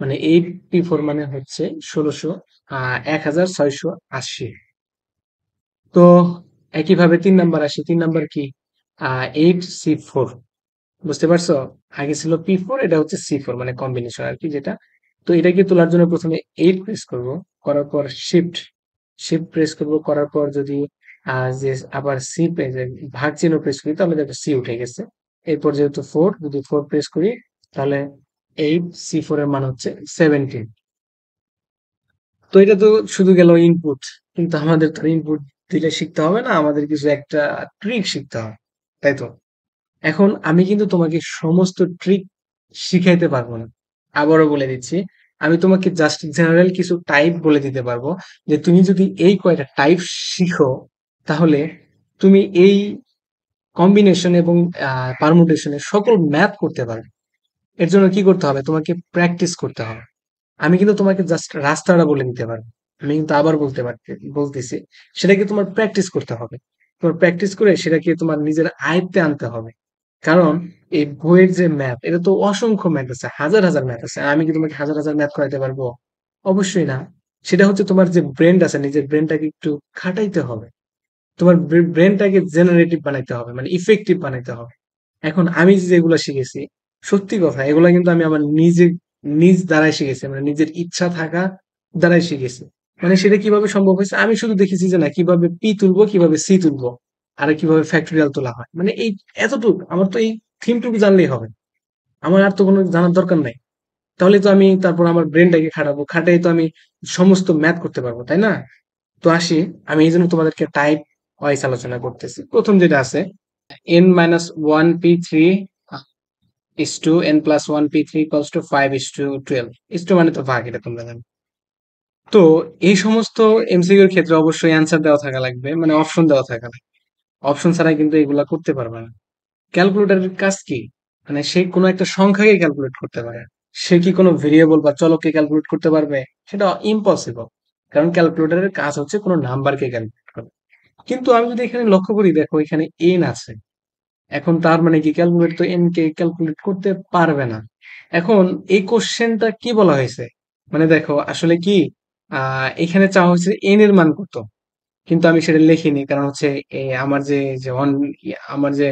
মানে এইট পি ফোর মানে হচ্ছে ষোলোশো এক হাজার ছয়শো আশি। তো একইভাবে তিন নাম্বার আসি, তিন নাম্বার কি? এইট সি ফোর বুঝতে পারছ? আগে ছিল পি ফোর এটা হচ্ছে সি ফোর মানে কম্বিনেশন আর কি যেটা। তো এটাকে তোলার জন্য প্রথমে এইট প্রেস করব, করার পর শিফট শিফট প্রেস করব, করার পর যদি যে আবার সি ভাগ চিহ্ন প্রেস করি, তাহলে দেখো সি উঠে গেছে। এরপর যেহেতু ফোর যদি ফোর প্রেস করি, তাহলে এইট সি ফোর এর মান হচ্ছে সেভেন্টিন তো এটা তো শুধু গেল ইনপুট কিন্তু আমাদের তো ইনপুট দিলে শিখতে হবে না, আমাদের কিছু একটা ট্রিক শিখতে হবে, তাই তো? এখন আমি কিন্তু তোমাকে সমস্ত ট্রিক শিখাইতে পারব না। আবারও বলে দিচ্ছি, আমি তোমাকে জাস্ট জেনারেল কিছু টাইপ বলে দিতে পারব যে তুমি যদি এই কয়টা টাইপ শিখো, তাহলে তুমি এই কম্বিনেশন এবং পারমুটেশনের সকল ম্যাথ করতে পারবে। এর জন্য কি করতে হবে? তোমাকে প্র্যাকটিস করতে হবে। আমি কিন্তু তোমাকে জাস্ট রাস্তাটা বলে দিতে পারব। আমি কিন্তু আবার বলতে পারতে, বলতেছি, সেটাকে তোমার প্র্যাকটিস করতে হবে। তোমার প্র্যাকটিস করে সেটাকে তোমার নিজের আয়ত্তে আনতে হবে। কারণ এই বইয়ের যে ম্যাথ এটা তো অসংখ্য ম্যাথ আছে, হাজার হাজার ম্যাথ আছে। আমি কি তোমাকে হাজার হাজার ম্যাথ করাইতে পারব? অবশ্যই না। সেটা হচ্ছে তোমার যে ব্রেন আছে, নিজের ব্রেনটাকে একটু খাটাইতে হবে। তোমার ব্রেনটাকে জেনারেটিভ বানাইতে হবে মানে ইফেক্টিভ বানাইতে হবে। এখন আমি যেগুলো শিখেছি, সত্যি কথা, এগুলা কিন্তু আমি আমার নিজে, নিজ দ্বারাই শিখেছি। মানে নিজের ইচ্ছা থাকা দ্বারাই শিখেছি। মানে সেটা কীভাবে সম্ভব হয়েছে? আমি শুধু দেখেছি যে না, কীভাবে পি তুলবো, কীভাবে সি তুলবো, আর কীভাবে ফ্যাক্টরিয়াল তোলা হয়। মানে এই এতটুকু, আমার তো এই থিমটুকু জানলেই হবে। আমার আর তো কোনো জানার দরকার নাই। তাহলে তো আমি তারপর আমার ব্রেনটাকে খাটাবো, খাটাই তো আমি সমস্ত ম্যাথ করতে পারব, তাই না? তো আসি, আমি এই জন্য তোমাদেরকে টাইপ ওয়াইজ আলোচনা করতেছি। প্রথম যেটা আছে n minus one P three is to n plus one P three equals to five is to twelve is to মানে তো ভাগ, এটা তোমরা জানো। তো এই সমস্ত এমসিকিউর ক্ষেত্রে অবশ্যই অ্যান্সার দেওয়া থাকা লাগবে মানে অপশন দেওয়া থাকা লাগবে। অপশন ছাড়াই কিন্তু এগুলা করতে পারবে না। ক্যালকুলেটরের কাজ কি? মানে সে কোনো একটা সংখ্যাকে ক্যালকুলেট করতে পারে। সে কি কোনো ভেরিয়েবল বা চলককে ক্যালকুলেট করতে পারবে? সেটা ইম্পসিবল কারণ ক্যালকুলেটরের কাজ হচ্ছে কোনো নাম্বারকে ক্যালকুলেট করা। কিন্তু আমি যদি এখানে লক্ষ্য করি, দেখো এখানে এন আছে। এখন তার মানে কি ক্যালকুলেট তো এন কে ক্যালকুলেট করতে পারবে না। এখন এই কোশ্চেনটা কি বলা হয়েছে? মানে দেখো, আসলে কি? এখানে চাওয়া হয়েছে এন এর মান কত? কিন্তু আমি সেটা লিখিনি, কারণ হচ্ছে আমার যে যে আমার যে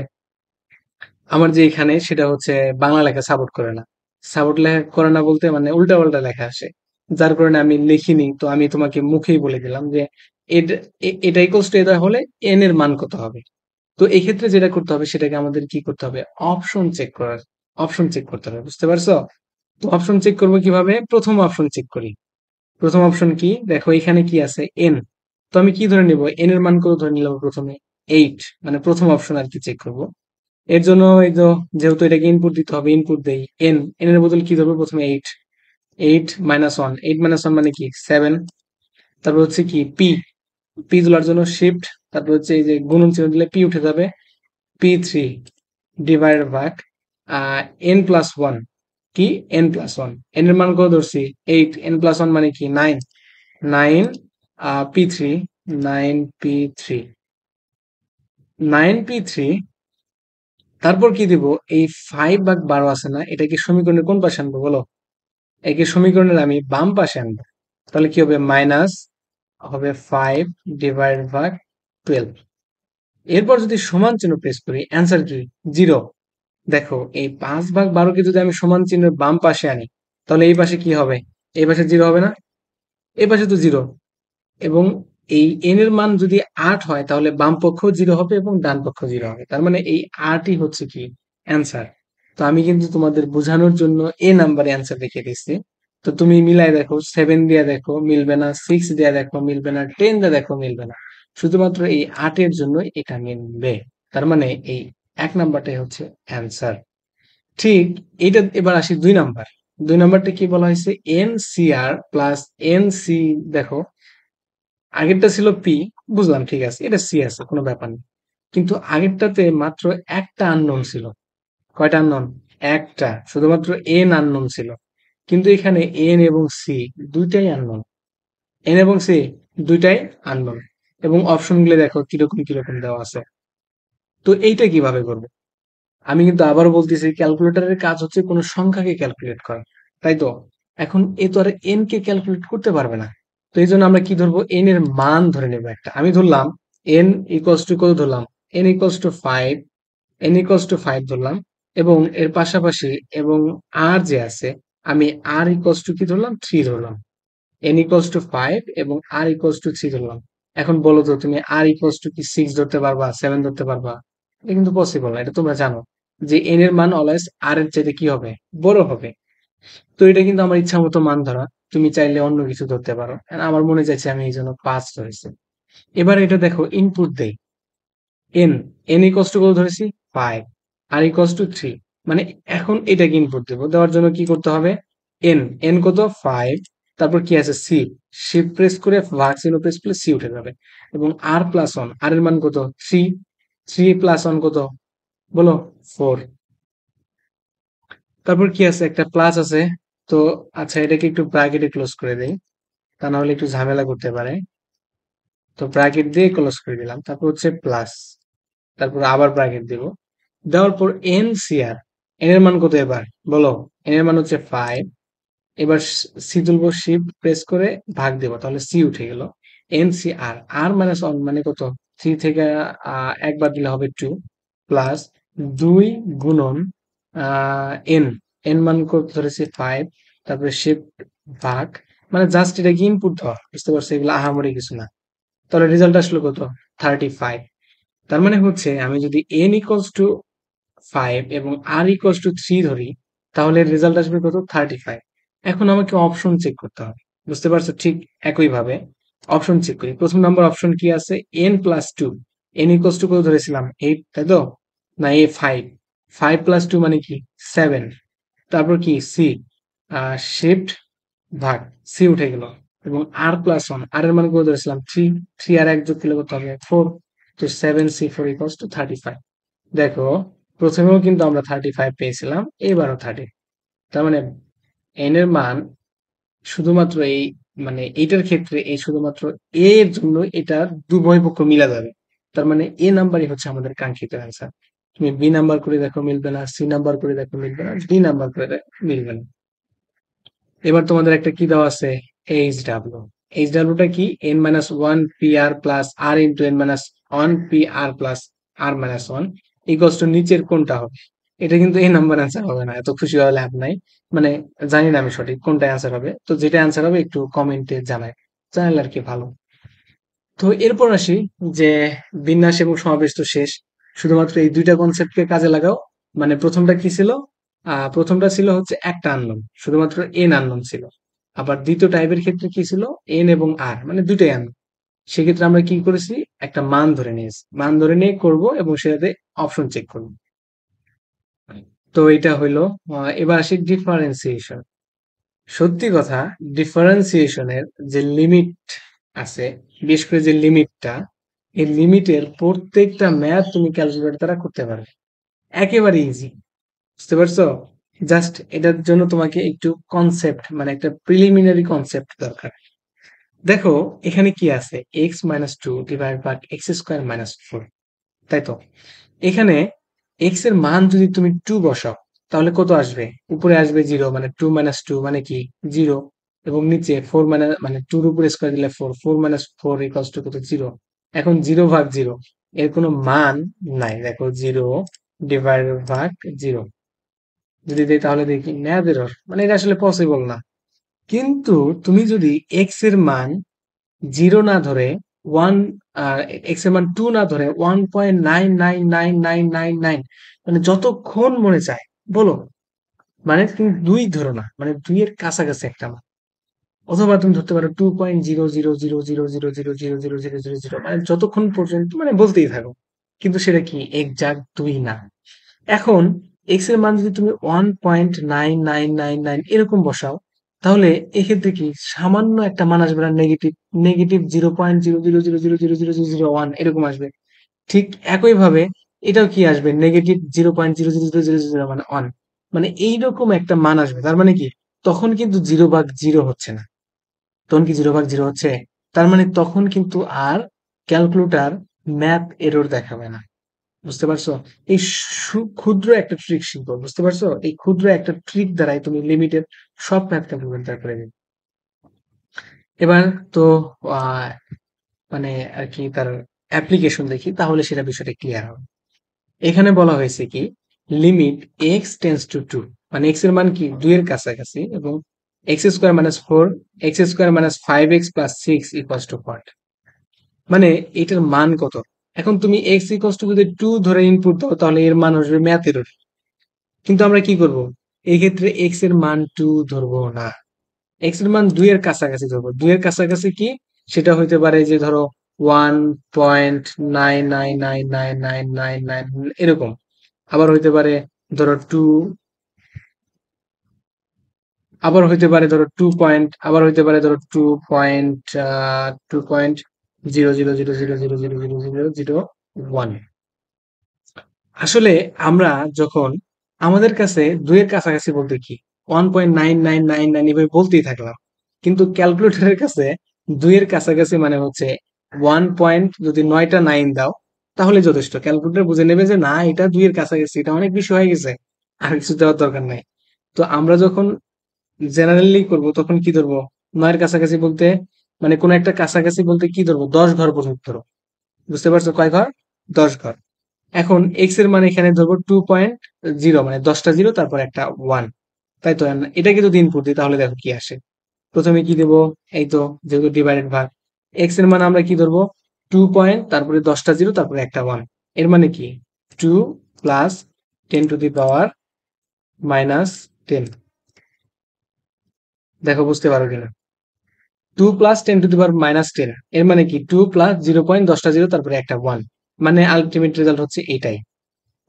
আমার যে এখানে সেটা হচ্ছে বাংলা লেখা সাপোর্ট করে না। সাপোর্ট লেখা করে না বলতে মানে উল্টা পাল্টা লেখা আসে। যার কারণে আমি লিখিনি, তো আমি তোমাকে মুখেই বলে দিলাম যে, এটা ইকোয়ালস টু এটা হলে এন এর মান কত হবে? তো এই ক্ষেত্রে যেটা করতে হবে, সেটাকে আমাদের কি করতে হবে? অপশন চেক করার অপশন চেক করতে হবে, বুঝতে পারছ? তো অপশন চেক করব কীভাবে? প্রথম অপশন চেক করি। প্রথম অপশন কি? দেখো, এখানে কি আছে? এন তো আমি কি ধরে নিব? এন এর মান কত ধরে নিলাম প্রথমে? এইট মানে প্রথম অপশন আর কি চেক করব। এর জন্য এই তো যেহেতু এটাকে ইনপুট দিতে হবে ইনপুট দেই। এন এন এর বদল কি ধরবো? প্রথমে eight eight minus one eight minus one মানে কি? সেভেন তারপর হচ্ছে কি? পি পি তোলার জন্য শিফট তারপর হচ্ছে এই যে গুণন চিহ্ন দিলে পি উঠে যাবে। পি থ্রি ডিভাইড ভাগ এন প্লাস ওয়ান কি? এন প্লাস ওয়ান এন এর মান কত ধরছি? এইট এন প্লাস ওয়ান মানে কি? Nine nine P three nine P three nine P three তারপর কি দিব? এই ফাইভ ভাগ বারো আছে না এটাকে সমীকরণের কোন পাশে আনব বলো? একে সমীকরণের আমি বাম পাশে আনব। তাহলে কি হবে? মাইনাস হবে ফাইভ ডিভাইড ভাগ টুয়েলভ এরপর যদি সমান চিহ্ন প্রেস করি অ্যান্সার কি? জিরো দেখো, এই পাঁচ ভাগ বারোকে যদি আমি সমান চিহ্নের বাম পাশে আনি, তাহলে এই পাশে কি হবে? এই পাশে জিরো হবে না? এই পাশে তো জিরো। এবং এই এন এর মান যদি আট হয়, তাহলে বাম পক্ষ জিরো হবে এবং ডান পক্ষ জিরো হবে। তার মানে এই আটই হচ্ছে কি? অ্যান্সার তো আমি কিন্তু তোমাদের বোঝানোর জন্য এ নাম্বারে অ্যান্সার রেখে দিচ্ছি। তো তুমি মিলাই দেখো সেভেন দিয়ে দেখো, মিলবে না। সিক্স দিয়ে দেখো, মিলবে না। টেন দিয়ে দেখো, মিলবে না। শুধুমাত্র এই আটের জন্য এটা মিলবে। তার মানে এই এক নাম্বারটাই হচ্ছে অ্যান্সার ঠিক এটা এবার আসি দুই নাম্বার। দুই নাম্বারটা কি বলা হয়েছে? N C r plus n C দেখো, আগেরটা ছিল পি বুঝলাম, ঠিক আছে, এটা সি আছে, কোনো ব্যাপার নেই। কিন্তু আগেরটাতে মাত্র একটা আননোন ছিল। কয়টা আননোন একটা, শুধুমাত্র এন আননোন ছিল। কিন্তু এখানে এন এবং সি দুইটাই আননোন এন এবং সি দুইটাই আননোন এবং অপশনগুলো দেখো, কীরকম কীরকম দেওয়া আছে। তো এইটা কীভাবে করব? আমি কিন্তু আবার বলতেছি ক্যালকুলেটরের কাজ হচ্ছে কোনো সংখ্যাকে ক্যালকুলেট করা। তাই তো? এখন এ তো আর এন কে ক্যালকুলেট করতে পারবে না। তো এই জন্য আমরা কি ধরবো? এন এর মান ধরে নেব একটা। আমি ধরলাম এন ইকোয়ালস টু কত ধরলাম? N equals to five n equals to five ধরলাম এবং এর পাশাপাশি এবং আর যে আছে, আমি আর ইকোয়ালস টু কি ধরলাম? থ্রি ধরলাম। এন ইকোয়ালস টু ফাইভ এবং আর ইকোয়ালস টু থ্রি ধরলাম। এখন বলো তো, তুমি আর ইকোয়ালস টু কি সিক্স ধরতে পারবা সেভেন ধরতে পারবা? এটা কিন্তু পসিবল না এটা তোমরা জানো যে এন এর মান অলওয়েজ আর এর চাইতে কি হবে? বড় হবে। তো এটা কিন্তু আমার ইচ্ছা মতো মান ধরা, তুমি চাইলে অন্য কিছু ধরতে পারো। আমার মনে চাইছে আমি এই জন্য পাঁচ ধরেছি। এবার এটা দেখো ইনপুট দেই। এন এন ইকস টু কত ধরেছি? Five r equals to three মানে এখন এটাকে ইনপুট দেবো। দেওয়ার জন্য কি করতে হবে? এন এন কত? ফাইভ তারপর কি আছে? সি শিফট প্রেস করে ভাগ প্রেস করলে সি উঠে যাবে। এবং আর প্লাস ওয়ান আর এর মান কত? থ্রি থ্রি প্লাস ওয়ান কত? বলো ফোর তারপর কি আছে? একটা প্লাস আছে। তো আচ্ছা এটাকে একটু ব্র্যাকেটে ক্লোজ করে দেই। তা না হলে একটু ঝামেলা করতে পারে। তো ব্র্যাকেট দিয়ে ক্লোজ করে দিলাম। তারপর হচ্ছে প্লাস তারপর আবার ব্র্যাকেট দিব। দেওয়ার পর এন সিআর এন এর মান কত এবার? বলো এন এর মান হচ্ছে ফাইভ এবার সি তুলবো শিফট প্রেস করে ভাগ দেবো। তাহলে সি উঠে গেল। N C r r minus one মানে কত? থ্রি থেকে একবার দিলে হবে টু প্লাস দুই গুণন এন এন মান কত ধরেছি ফাইভ তারপরে শিফট ভাগ। মানে জাস্ট এটা কি ইনপুট দেওয়া বুঝতে পারছ? এগুলো আহামরি কিছু না। তাহলে রেজাল্ট আসলো কত? থার্টি ফাইভ তার মানে হচ্ছে আমি যদি এন ইকোয়ালস টু ফাইভ এবং আর ইকোয়ালস টু থ্রি ধরি, তাহলে রেজাল্ট আসবে কত? থার্টি ফাইভ এখন আমাকে অপশন চেক করতে হবে। বুঝতে পারছ? ঠিক একইভাবে। অপশন চেক করি। প্রথম নাম্বার অপশন কি আছে? N plus two n equals to কত ধরেছিলাম। এইট তাই তো? না এ ফাইভ ফাইভ প্লাস টু মানে কি? সেভেন তারপর কি? সি শিফট ভাগ। সি উঠে গেল। এবং আর প্লাস ওয়ান আর এর মান কত ধরেছিলাম? থ্রি থ্রি আর এক যোগ করলে কত হবে? ফোর তো seven C four equals to thirty five দেখো, প্রথমেও কিন্তু আমরা থার্টি ফাইভ পেয়েছিলাম, এবারও থার্টি তার মানে এন এর মান শুধুমাত্র এই মানে এটার ক্ষেত্রে এই শুধুমাত্র এ এর জন্য এটা দুভয় পক্ষ মিলা যাবে। তার মানে এ নাম্বারই হচ্ছে আমাদের কাঙ্ক্ষিত অ্যান্সার তুমি বি নাম্বার করে দেখো, মিলবে না। সি নাম্বার করে দেখো, মিলবে না। ডি নাম্বার করে দেখো, মিলবে না। এবার তোমাদের একটা কি দেওয়া আছে? এইচ ডাব্লিউ এইচ ডাব্লিউটা কি? N minus one P r plus r into n minus one P r plus r minus one equals to নিচের কোনটা হবে? এটা কিন্তু এই নাম্বার অ্যান্সার হবে না, এত খুশি হওয়া লাভ নাই। মানে জানি না আমি সঠিক কোনটা অ্যান্সার হবে। তো যেটা অ্যান্সার হবে একটু কমেন্টে জানায়। জানালে আর কি ভালো। তো এরপর আসি যে বিন্যাস এবং সমাবেশ তো শেষ। শুধুমাত্র এই দুইটা কনসেপ্টকে কাজে লাগাও। মানে প্রথমটা কি ছিল? প্রথমটা ছিল হচ্ছে একটা আননোন শুধুমাত্র এন আননোন ছিল। আবার দ্বিতীয় টাইপের ক্ষেত্রে কি ছিল? এন এবং আর মানে দুটাই আননোন সেক্ষেত্রে আমরা কি করেছি? একটা মান ধরে নিয়েছি। মান ধরে নিয়ে করব এবং সেটাতে অপশন চেক করব। তো এটা হইল এবার আসি ডিফারেন্সিয়েশন সত্যি কথা ডিফারেন্সিয়েশনের যে লিমিট আছে, বিশেষ করে যে লিমিটটা এই লিমিটের প্রত্যেকটা ম্যাথ তুমি ক্যালকুলেটর দ্বারা করতে পারবে। একেবারে ইজি বুঝতে পারছ? জাস্ট এটার জন্য তোমাকে একটু কনসেপ্ট মানে একটা প্রিলিমিনারি কনসেপ্ট দরকার। দেখো, এখানে কি আছে? X minus two divide by x square minus four তাই তো? এখানে এক্সের মান যদি তুমি টু বসাও, তাহলে কত আসবে? উপরে আসবে জিরো মানে টু মাইনাস টু মানে কি? জিরো এবং নিচে ফোর মাইনাস মানে টুর উপরে স্কোয়ার দিলে four four minus four equals to কত? জিরো এখন জিরো ভাগ জিরো এর কোনো মান নাই। দেখো জিরো ডিভাইড ভাগ জিরো যদি দেই তাহলে দেখি ম্যাথ এরর মানে এটা আসলে পসিবল না। কিন্তু তুমি যদি এক্সের মান জিরো না ধরে ওয়ান এক্সের মান টু না ধরে one point nine nine nine nine nine nine মানে যতক্ষণ মনে চায়, বলো। মানে তুমি দুই ধরো না মানে দুইয়ের কাছাকাছি একটা মান। অথবা তুমি ধরতে পারো two point zero zero zero zero zero zero zero zero zero zero zero মানে যতক্ষণ পর্যন্ত মানে বলতেই থাকো। কিন্তু সেটা কি এক একজাক্ট দুই না। এখন এক্সের মান যদি তুমি one point nine nine nine nine এরকম বসাও তাহলে এক্ষেত্রে কি সামান্য একটা মান আসবে না negative negative zero point zero zero zero zero zero zero zero zero one এরকম আসবে ঠিক একইভাবে এটাও কি আসবে negative zero point zero zero zero zero zero মানে ওয়ান মানে এইরকম একটা মান আসবে তার মানে কি তখন কিন্তু জিরো ভাগ জিরো হচ্ছে না তখন কি জিরো ভাগ জিরো হচ্ছে তার মানে তখন কিন্তু আর ক্যালকুলেটার ম্যাথ এরর দেখাবে না বুঝতে পারছ? এই ক্ষুদ্র একটা ট্রিক শিখব, বুঝতে পারছ? এই ক্ষুদ্র একটা ট্রিক দ্বারাই তুমি লিমিটেড সব ম্যাথ ক্যালকুলেট করে দিবে এবার তো মানে আর কি তার অ্যাপ্লিকেশন দেখি, তাহলে সেটা বিষয়টা ক্লিয়ার হবে। এখানে বলা হয়েছে কি limit x tends to two মানে এক্সের মান কি? দুইয়ের কাছাকাছি এবং x square minus four x square minus five x plus six equals to what মানে এটার মান কত? এখন তুমি এক্স ইকস টু যদি টু ধরে ইনপুট দাও, তাহলে এর মান আসবে ম্যাথের কিন্তু আমরা কি করব? এই ক্ষেত্রে এক্সের মান টু ধরবো না। এক্সের মান দুই এর কাছাকাছি ধরবো। দুই এর কাছাকাছি কি? সেটা হইতে পারে যে ধরো one point nine nine nine nine nine nine nine এরকম। আবার হইতে পারে ধরো টু আবার হইতে পারে ধরো টু পয়েন্ট আবার হইতে পারে ধরো two point two point zero zero zero zero zero zero zero zero zero one আসলে আমরা যখন আমাদের কাছে দুইয়ের কাছাকাছি বলতে কি one point nine nine nine nine এভাবে বলতেই থাকলাম কিন্তু ক্যালকুলেটরের কাছে দুইয়ের কাছাকাছি মানে হচ্ছে ওয়ান পয়েন্ট যদি নয়টা নাইন দাও তাহলে যথেষ্ট ক্যালকুলেটর বুঝে নেবে যে না এটা দুইয়ের কাছাকাছি এটা অনেক বেশি হয়ে গেছে আর কিছু দেওয়ার দরকার নাই তো আমরা যখন জেনারেলি করব তখন কি ধরবো নয়ের কাছাকাছি বলতে মানে কোন একটা কাছাকাছি বলতে কি ধরবো? দশ ঘর পর্যন্ত ধরো। বুঝতে পারছ? কয় ঘর? দশ ঘর। এখন এক্সের মানে এখানে ধরবো টু পয়েন্ট জিরো মানে দশটা জিরো তারপর একটা ওয়ান তাই তো? এটাকে যদি ইনপুট দিই তাহলে দেখো কি আসে। প্রথমে কি দেবো? এই তো, যেহেতু ডিভাইডেড ভাগ। এক্সের মানে আমরা কি ধরবো? টু পয়েন্ট তারপরে দশটা জিরো তারপরে একটা ওয়ানের মানে কি? Two plus ten to the power minus ten দেখো, বুঝতে পারো কিনা? Two plus ten to the power minus ten এর মানে কি? টু প্লাস জিরো পয়েন্ট দশটা জিরো তারপরে একটা ওয়ান মানে আলটিমেট রেজাল্ট হচ্ছে এটাই।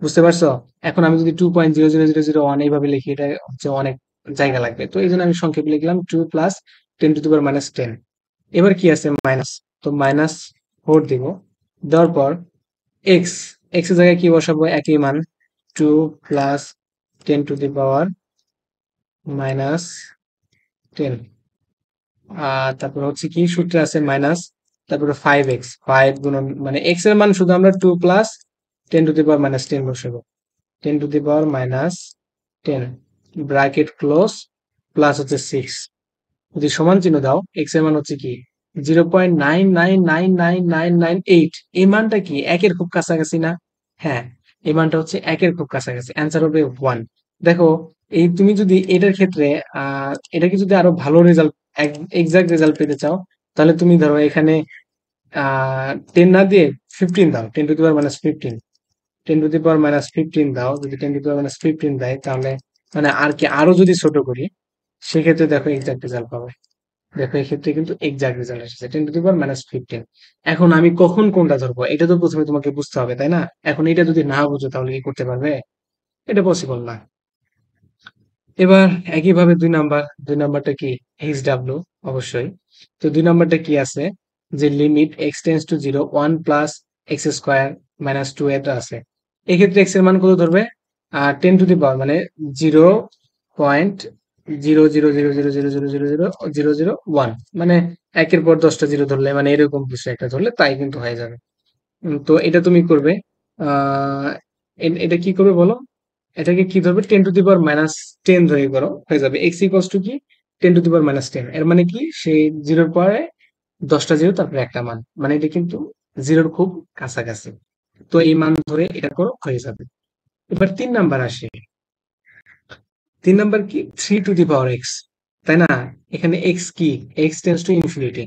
বুঝতে পারছ? এখন আমি যদি two point zero zero zero zero one এইভাবে লিখি, এটা হচ্ছে অনেক জায়গা লাগবে। তো এই জন্য আমি সংক্ষেপে লিখলাম two plus ten to the power minus ten এবার কি আছে? মাইনাস তো মাইনাস ফোর দিব। দেওয়ার পর এক্স এক্সের জায়গায় কি বসাবো? একই মান। Two plus ten to the power minus ten তারপর হচ্ছে কি সূত্রে আছে মাইনাস তারপরে ফাইভ এক্স ফাইভ গুণন মানে এক্সের মান শুধু আমরা two plus ten to the power minus ten বসাবো। Ten to the power minus ten bracket close plus হচ্ছে সিক্স যদি সমান চিহ্ন দাও এক্সের মান হচ্ছে কি zero point nine nine nine nine nine nine eight এই মানটা কি একের খুব কাছাকাছি না? হ্যাঁ এই মানটা হচ্ছে একের খুব কাছাকাছি। অ্যান্সার হবে ওয়ান দেখো, এই তুমি যদি এটার ক্ষেত্রে, আহ, এটাকে যদি আরও ভালো রেজাল্ট এক্সাক্ট রেজাল্ট পেতে চাও, তাহলে তুমি ধরো এখানে টেন না দিয়ে ফিফটিন দাও ten to the power minus fifteen ten to the power minus fifteen দাও, যদি ten to the power minus fifteen দেয়, তাহলে মানে আর কি আরও যদি ছোট করি, সেক্ষেত্রে দেখো এক্সাক্ট রেজাল্ট পাবে। দেখো এক্ষেত্রে কিন্তু এক্সাক্ট রেজাল্ট এসেছে ten to the power minus fifteen এখন আমি কখন কোনটা ধরবো, এটা তো প্রথমে তোমাকে বুঝতে হবে, তাই না? এখন এটা যদি না বুঝো, তাহলে কি করতে পারবে? এটা পসিবল না। এবার একইভাবে দুই নাম্বার দুই নাম্বারটা কি এইচ ডাব্লিউ অবশ্যই তো দুই নাম্বারটা কি আছে যে limit x tends to zero one plus x square minus two এটা আছে এক্ষেত্রে এক্সের মান কত ধরবে টেন টু দি পাওয়ার মানে zero point zero zero zero zero zero zero zero zero zero zero one মানে একের পর দশটা জিরো ধরলে মানে এরকম কিছু একটা ধরলে তাই কিন্তু হয়ে যাবে তো এটা তুমি করবে এটা কি করবে বলো এটাকে কি ধরবে? Ten to the power minus ten ধরে করো, হয়ে যাবে। এক্স ইকস টু কি? Ten to the power minus ten এর মানে কি? সেই জিরোর পরে দশটা জিরো তারপরে একটা মান। মানে এটা কিন্তু জিরোর খুব কাছাকাছি। তো এই মান ধরে এটা করো, হয়ে যাবে। এবার তিন নাম্বার আসে। তিন নাম্বার কি? Three to the power x তাই না? এখানে এক্স কি? X tends to infinity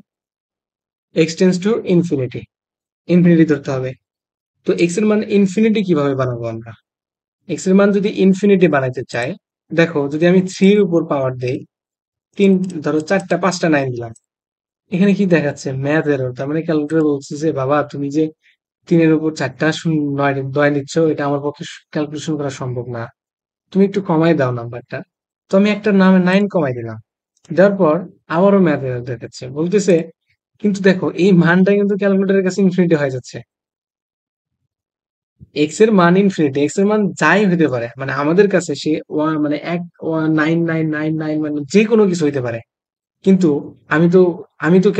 x tends to infinity infinity ধরতে হবে। তো এক্সের মান ইনফিনিটি কীভাবে বানাবো আমরা? এক্সের মান যদি ইনফিনিটি বানাইতে চাই দেখো, যদি আমি থ্রির উপর পাওয়ার দেই, তিন, ধরো চারটা, পাঁচটা নাইন দিলাম। এখানে কি দেখাচ্ছে? ম্যাথ এরর তার মানে ক্যালকুলেটর বলছে যে, বাবা, তুমি যে তিনের উপর চারটা নয়, দয় নিচ্ছ, এটা আমার পক্ষে ক্যালকুলেশন করা সম্ভব না। তুমি একটু কমাই দাও নাম্বারটা তো আমি একটা নামে নাইন কমাই দিলাম। দেওয়ার পর আবারও ম্যাথ এরর দেখাচ্ছে। বলতেছে, কিন্তু দেখো, এই মানটা কিন্তু ক্যালকুলেটরের কাছে ইনফিনিটি হয়ে যাচ্ছে। এক্সের মান ইনফিনিটি এক্সের মান যাই হইতে পারে মানে আমাদের কাছে সে ওয়ান মানে এক নাইন নাইন নাইন নাইন মানে যে কোনো কিছু হইতে পারে। কিন্তু আমি তো আমি তো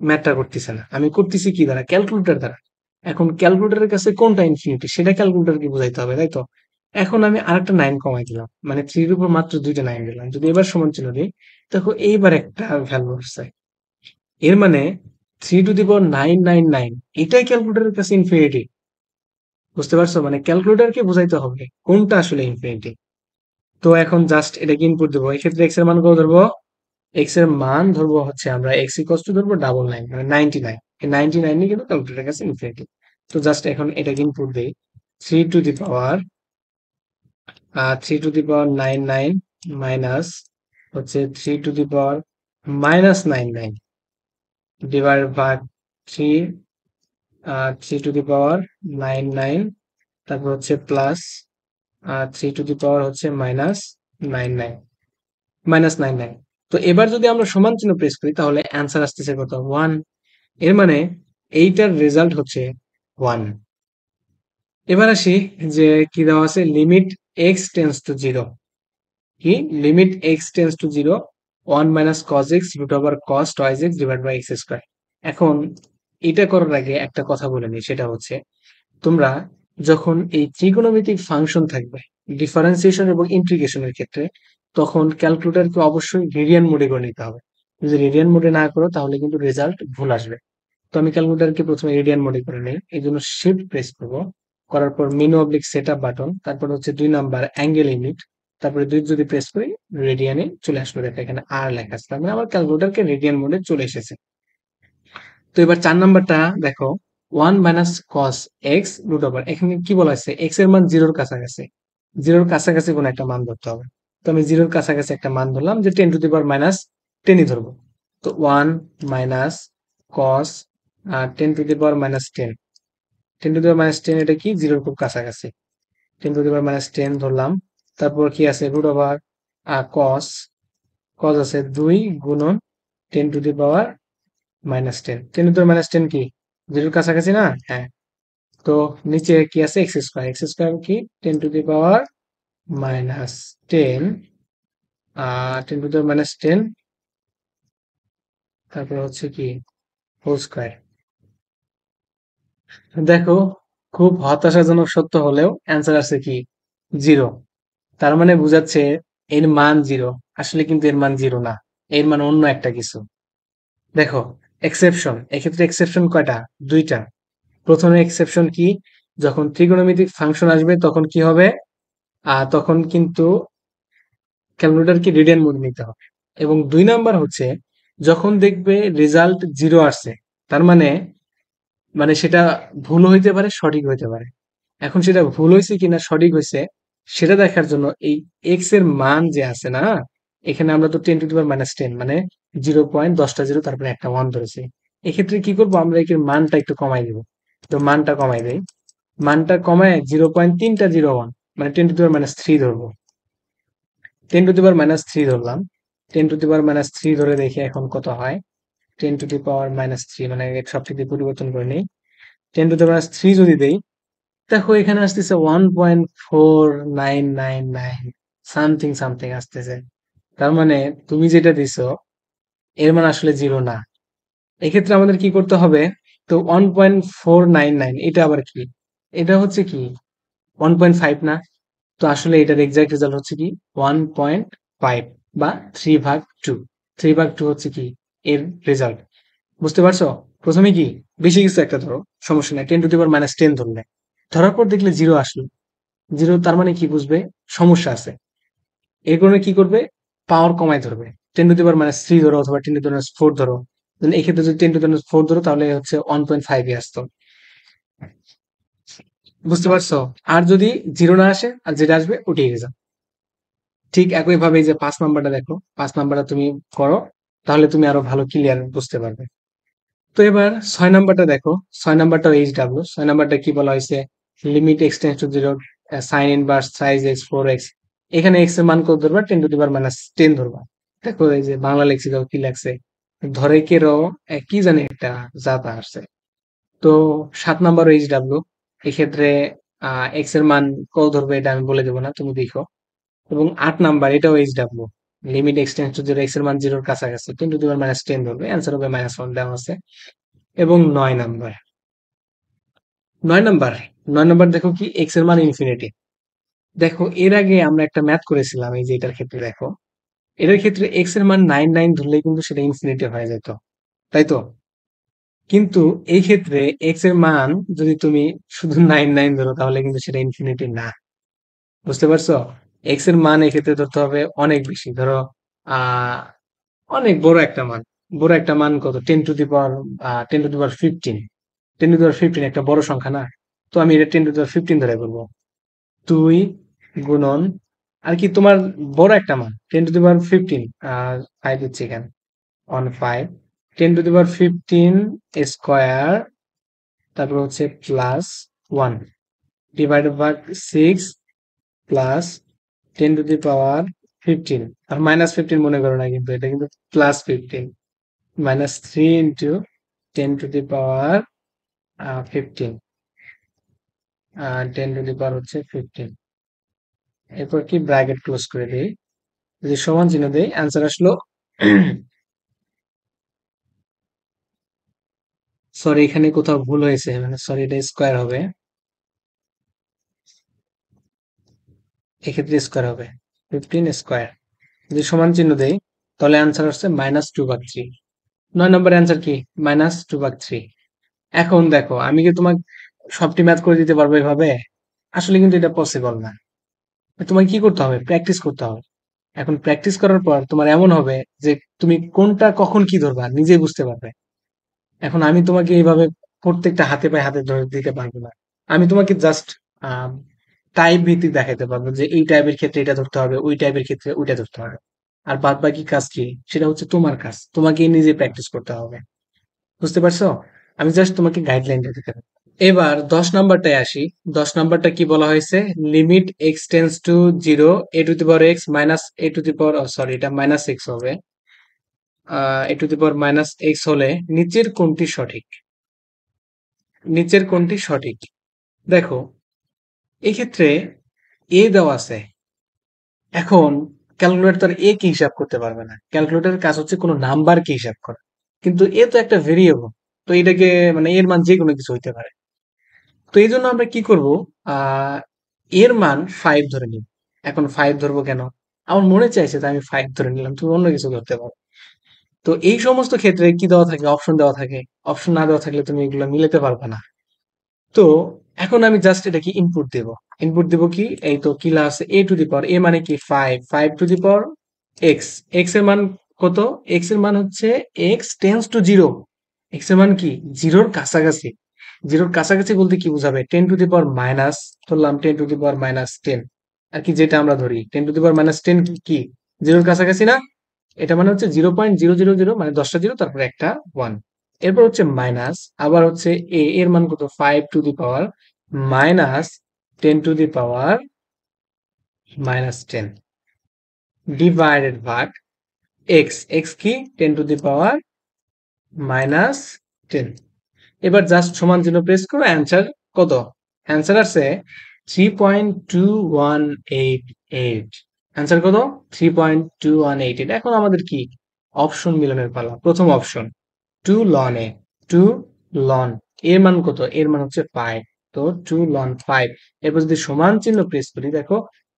ম্যাথটা করতেছি না। আমি করতেছি কি দ্বারা? ক্যালকুলেটর দ্বারা। এখন ক্যালকুলেটরের কাছে কোনটা ইনফিনিটি সেটা ক্যালকুলেটরকে বোঝাইতে হবে, তাই তো? এখন আমি আরেকটা নাইন কমাই দিলাম মানে থ্রির উপর মাত্র দুইটা নাইন দিলাম। যদি এবার সমান ছিল দিই, দেখো এইবার একটা ভ্যালু আসছে। এর মানে three to the power nine nine nine এটাই ক্যালকুলেটরের কাছে ইনফিনিটি বুঝতে পারছ? মানে ক্যালকুলেটরকে বোঝাইতে হবে কোনটা আসলে ইনফিনিটি তো এখন জাস্ট এটাকে ইনপুট দেবো এক্ষেত্রে এক্সের মান কত ধরবো? এক্সের মান ধরবো হচ্ছে আমরা এক্স ইকস টু ধরবো ডাবল নাইন মানে নাইনটি নাইন নাইনটি নাইনই কিন্তু ক্যালকুলেটরের কাছে ইনফিনিটি তো জাস্ট এখন এটাকে ইনপুট দিই। Three to the power three to the power nine nine minus হচ্ছে three to the power minus nine nine divide by three three to the power nine nine তারপর হচ্ছে plus three to the power হচ্ছে minus nine nine minus nine nine তো এবার যদি আমরা সমান চিহ্ন প্রেস করি, তাহলে অ্যান্সার আসতেছে কত? ওয়ানের মানে এইটার রেজাল্ট হচ্ছে ওয়ান এবার আসি যে কি দেওয়া আছে? Limit x tends to zero কি? Limit x tends to zero one minus cos x root over cos twice x divide by x square এখন এটা করার আগে একটা কথা বলে নিই, সেটা হচ্ছে তোমরা যখন এই ত্রিকোণমিতিক ফাংশন থাকবে ডিফারেন্সিয়েশন এবং ইন্টিগ্রেশনের ক্ষেত্রে, তখন ক্যালকুলেটরকে অবশ্যই রেডিয়ান মোডে করে নিতে হবে। যদি রেডিয়ান মোডে না করো, তাহলে কিন্তু রেজাল্ট ভুল আসবে। তো আমি ক্যালকুলেটরকে প্রথমে রেডিয়ান মোডে করে নিই এই জন্য শিফট প্রেস করব। করার পর menu oblique set up button তারপর হচ্ছে দুই নাম্বার অ্যাঙ্গেল ইউনিট তারপরে দুই যদি প্রেস করি রেডিয়ানে চলে আসবে। দেখো এখানে আর লেখা আছে, তার মানে আমার ক্যালকুলেটরকে রেডিয়ান মোডে চলে এসেছে। তো এবার চার নাম্বারটা দেখো one minus cos x root over এখানে কি বলা হয়েছে? এক্সের মান জিরোর কাছাকাছি। জিরোর কাছাকাছি কোনো একটা মান ধরতে হবে। তো আমি জিরোর কাছাকাছি একটা মান ধরলাম যে ten to the power minus টেনই ধরবো। তো one minus cos ten to the power minus ten ten to the power minus ten এটা কি? জিরোর খুব কাছাকাছি। Ten to the power minus ten ধরলাম। তারপর কি আছে? রুট ওভার কস কস আছে দুই গুণন ten to the power minus ten ten the minus ten কি? জিরোর কাছাকাছি না? হ্যাঁ। তো নিচে কি আছে? এক্স স্কোয়ার এক্স স্কোয়ার কি? Ten to the power minus ten ten to the minus ten তারপর হচ্ছে কি? হোল স্কোয়ার দেখো, খুব হতাশাজনক সত্য হলেও অ্যান্সার আছে কি? জিরো তার মানে বুঝাচ্ছে এর মান জিরো আসলে কিন্তু এর মান জিরো না। এর মান অন্য একটা কিছু। দেখো এক্সেপশন এক্ষেত্রে এক্সেপশন কয়টা? দুইটা। প্রথমে এক্সেপশন কি? যখন ত্রিকোণমিতিক ফাংশন আসবে, তখন কি হবে? তখন কিন্তু ক্যালকুলেটরকে রিডেন মোড নিতে হবে। এবং দুই নাম্বার হচ্ছে, যখন দেখবে রেজাল্ট জিরো আসছে, তার মানে মানে সেটা ভুল হইতে পারে, সঠিক হইতে পারে। এখন সেটা ভুল হয়েছে কিনা, সঠিক হয়েছে সেটা দেখার জন্য এই এক্সের মান যে আছে না এখানে আমরা তো ten to the minus ten মানে জিরো পয়েন্ট দশটা জিরো তারপরে একটা ওয়ান ধরেছি। এক্ষেত্রে কি করব? আমরা এর মানটা একটু কমাই দিব। তো মানটা কমাই দেই। মানটা কমায় জিরো পয়েন্ট তিনটা জিরো ওয়ান মানে ten to the minus three ধরবো। Ten to the power minus three ধরলাম। Ten to the power minus three ধরে দেখি এখন কত হয়। Ten to the power minus three মানে সব থেকে পরিবর্তন করে নিই। Ten to the minus three যদি দেই, দেখো এখানে আসতেছে one point four nine nine nine something something আসতেছে। তার মানে তুমি যেটা দিছো, এর মানে আসলে জিরো না। এক্ষেত্রে আমাদের কি করতে হবে? তো one point four nine nine এটা আবার কি? এটা হচ্ছে কি? ওয়ান পয়েন্ট ফাইভ না? তো আসলে এটার এক্সাক্ট রেজাল্ট হচ্ছে কি? ওয়ান পয়েন্ট ফাইভ বা থ্রি ভাগ টু থ্রি ভাগ টু হচ্ছে কি? এর রেজাল্ট বুঝতে পারছ? প্রথমে কি? বেশি কিছু একটা ধরো, সমস্যা নাই। Ten to the power minus ten ধরলে। ধরার পর দেখলে জিরো আসলো। জিরো তার মানে কি বুঝবে? সমস্যা আছে। এর কারণে কি করবে? পাওয়ার কমায় ধরবে। টেন টু মাইনাস থ্রি ধরো অথবা টেন টু ফোর ধরো। এই ক্ষেত্রে যদি টেন টু ফোর ধরো, তাহলে হচ্ছে ওয়ান পয়েন্ট ফাইভ আসতো। বুঝতে পারছ? আর যদি জিরো না আসে, আর যেটা আসবে ওটি রেজাল্ট ঠিক একই ভাবে যে পাঁচ নাম্বারটা দেখো, পাঁচ নাম্বারটা তুমি করো, তাহলে তুমি আরও ভালো ক্লিয়ার বুঝতে পারবে। তো এবার ছয় নাম্বারটা দেখো, ছয় নাম্বারটা এইচ ডাব্লিউ ছয় নাম্বারটা কি বলা হয়েছে? Limit x tends to zero sine inverse size x four x এখানে এক্সের মান কত ধরবা? Ten to the power minus ten ধরবা। দেখো এই যে বাংলা লেখছি কি লাগছে ধরে কে রো? কি জানি একটা জাতা আসছে। তো সাত নাম্বার এইচ ডাব্লিউ এক্ষেত্রে এক্সের মান কত ধরবে এটা আমি বলে দেবো না, তুমি দেখো। এবং আট নাম্বার, এটাও H W limit x tends to zero এক্সের মান জিরোর কাছাকাছি ten to the power minus ten ধরবে অ্যান্সার হবে মাইনাস ওয়ান দেওয়া আছে। এবং নয় নাম্বার নয় নাম্বার নয় নাম্বার দেখো কি এক্সের মান ইনফিনিটি দেখো, এর আগে আমরা একটা ম্যাথ করেছিলাম, এই যে এটার ক্ষেত্রে দেখো। এটার ক্ষেত্রে এক্সের মান নাইন নাইন ধরলে কিন্তু সেটা ইনফিনিটি হয়ে যেত, তাই তো? কিন্তু এই ক্ষেত্রে এক্সের মান যদি তুমি শুধু নাইন নাইন ধরো, তাহলে কিন্তু সেটা ইনফিনিটি না। বুঝতে পারছ? এক্সের মান এক্ষেত্রে ধরতে হবে অনেক বেশি। ধরো আহ অনেক বড় একটা মান। বড় একটা মান কত? Ten to the power ten to the power fifteen ten to the power fifteen একটা বড় সংখ্যা না? তো আমি এটা ten to the power fifteen ধরে বলব। দুই গুণন। আর কি তোমার বড় একটা মান ten to the power fifteen five হচ্ছে এখানে one five ten to the power fifteen square তারপর হচ্ছে plus one divided by six plus ten to the power fifteen R minus fifteen মনে করো না কিন্তু, এটা কিন্তু plus fifteen minus three into ten to the power fifteen ten to the power হচ্ছে fifteen এরপর কি ব্র্যাকেট ক্লোজ করে দিই? যদি সমান চিহ্ন দেই, অ্যান্সার আসলো সরি, এখানে কোথাও ভুল হয়েছে মানে সরি, এটা স্কোয়ার হবে। এক্ষেত্রে স্কোয়ার হবে ফিফটিন স্কোয়ার যদি সমান চিহ্ন দেই, তাহলে অ্যান্সার আসছে মাইনাস টু ভাগ থ্রি নয় নম্বর অ্যান্সার কি? মাইনাস টু ভাগ থ্রি এখন দেখো, আমি কি তোমাকে সবটি ম্যাথ করে দিতে পারব এভাবে? আসলে কিন্তু এটা পসিবল না। তোমাকে কি করতে হবে? প্র্যাকটিস করতে হবে। এখন প্র্যাকটিস করার পর তোমার এমন হবে যে তুমি কোনটা কখন কি ধরবা, নিজেই বুঝতে পারবে। এখন আমি তোমাকে এইভাবে প্রত্যেকটা হাতে পায়ে হাতে ধরে দিতে পারব না। আমি তোমাকে জাস্ট টাইপ ভিত্তিক দেখাতে পারব যে এই টাইপের ক্ষেত্রে এটা ধরতে হবে, ওই টাইপের ক্ষেত্রে ওইটা ধরতে হবে। আর বাদ বাকি কাজ কি? সেটা হচ্ছে তোমার কাজ। তোমাকে নিজে প্র্যাকটিস করতে হবে। বুঝতে পারছ? আমি জাস্ট তোমাকে গাইডলাইনটা দিতে পারব। এবার দশ নাম্বারটায় আসি। দশ নাম্বারটা কি বলা হয়েছে? Limit x tends to zero a to the power x minus a to the power sorry এটা মাইনাস এক্স হবে। A to the power minus x হলে নিচের কোনটি সঠিক? নিচের কোনটি সঠিক? দেখো, এক্ষেত্রে এ দেওয়া আছে। এখন ক্যালকুলেটর তার এ কি হিসাব করতে পারবে না? ক্যালকুলেটরের কাজ হচ্ছে কোনো নাম্বার কি হিসাব করা। কিন্তু এ তো একটা ভেরিয়েবল তো এটাকে মানে এর মান যে কোনো কিছু হইতে পারে। তো এই জন্য আমরা কি করব? এর মান ফাইভ ধরে নিব এখন ফাইভ ধরবো কেন? আমার মনে চাইছে তাই আমি ফাইভ ধরে নিলাম, তুমি অন্য কিছু ধরতে পারো। তো এই সমস্ত ক্ষেত্রে কি দেওয়া থাকে? অপশন দেওয়া থাকে। অপশন না দেওয়া থাকলে তুমি এগুলো মিলাতে পারবে না। তো এখন আমি জাস্ট এটাকে ইনপুট দেব। ইনপুট দেব কি? এই তো কি আছে? এ টু দি পাওয়ার এ মানে কি? Five five to the power x এক্সের মান কত? এক্সের মান হচ্ছে এক্স টেন্স টু জিরো এক্সের মান কি? জিরোর কাছাকাছি। জিরোর কাছাকাছি বলতে কি বুঝাবে? Ten to the power minus ধরলাম ten to the power minus ten আর কি যেটা আমরা ধরি? Ten to the power minus ten কি? জিরোর কাছাকাছি না? এটা মানে হচ্ছে zero point zero zero zero মানে দশটা জিরো, তারপরে একটা ওয়ান এরপর হচ্ছে মাইনাস আবার হচ্ছে এ এর মান কত? Five to the power minus ten to the power minus ten divided ভাগ এক্স এক্স কি? Ten to the power minus ten এবার জাস্ট সমান চিহ্ন প্রেস করো অ্যান্সার কত? অ্যান্সার আছে three point two one eight eight answer কত? Three point two one eight eight এখন আমাদের কি? অপশন মিলনের পালা। প্রথম অপশন টু লন এ টু লন এর মান কত? এর মান হচ্ছে ফাইভ তো টু লন ফাইভ এরপর যদি সমান চিহ্ন প্রেস করি, দেখো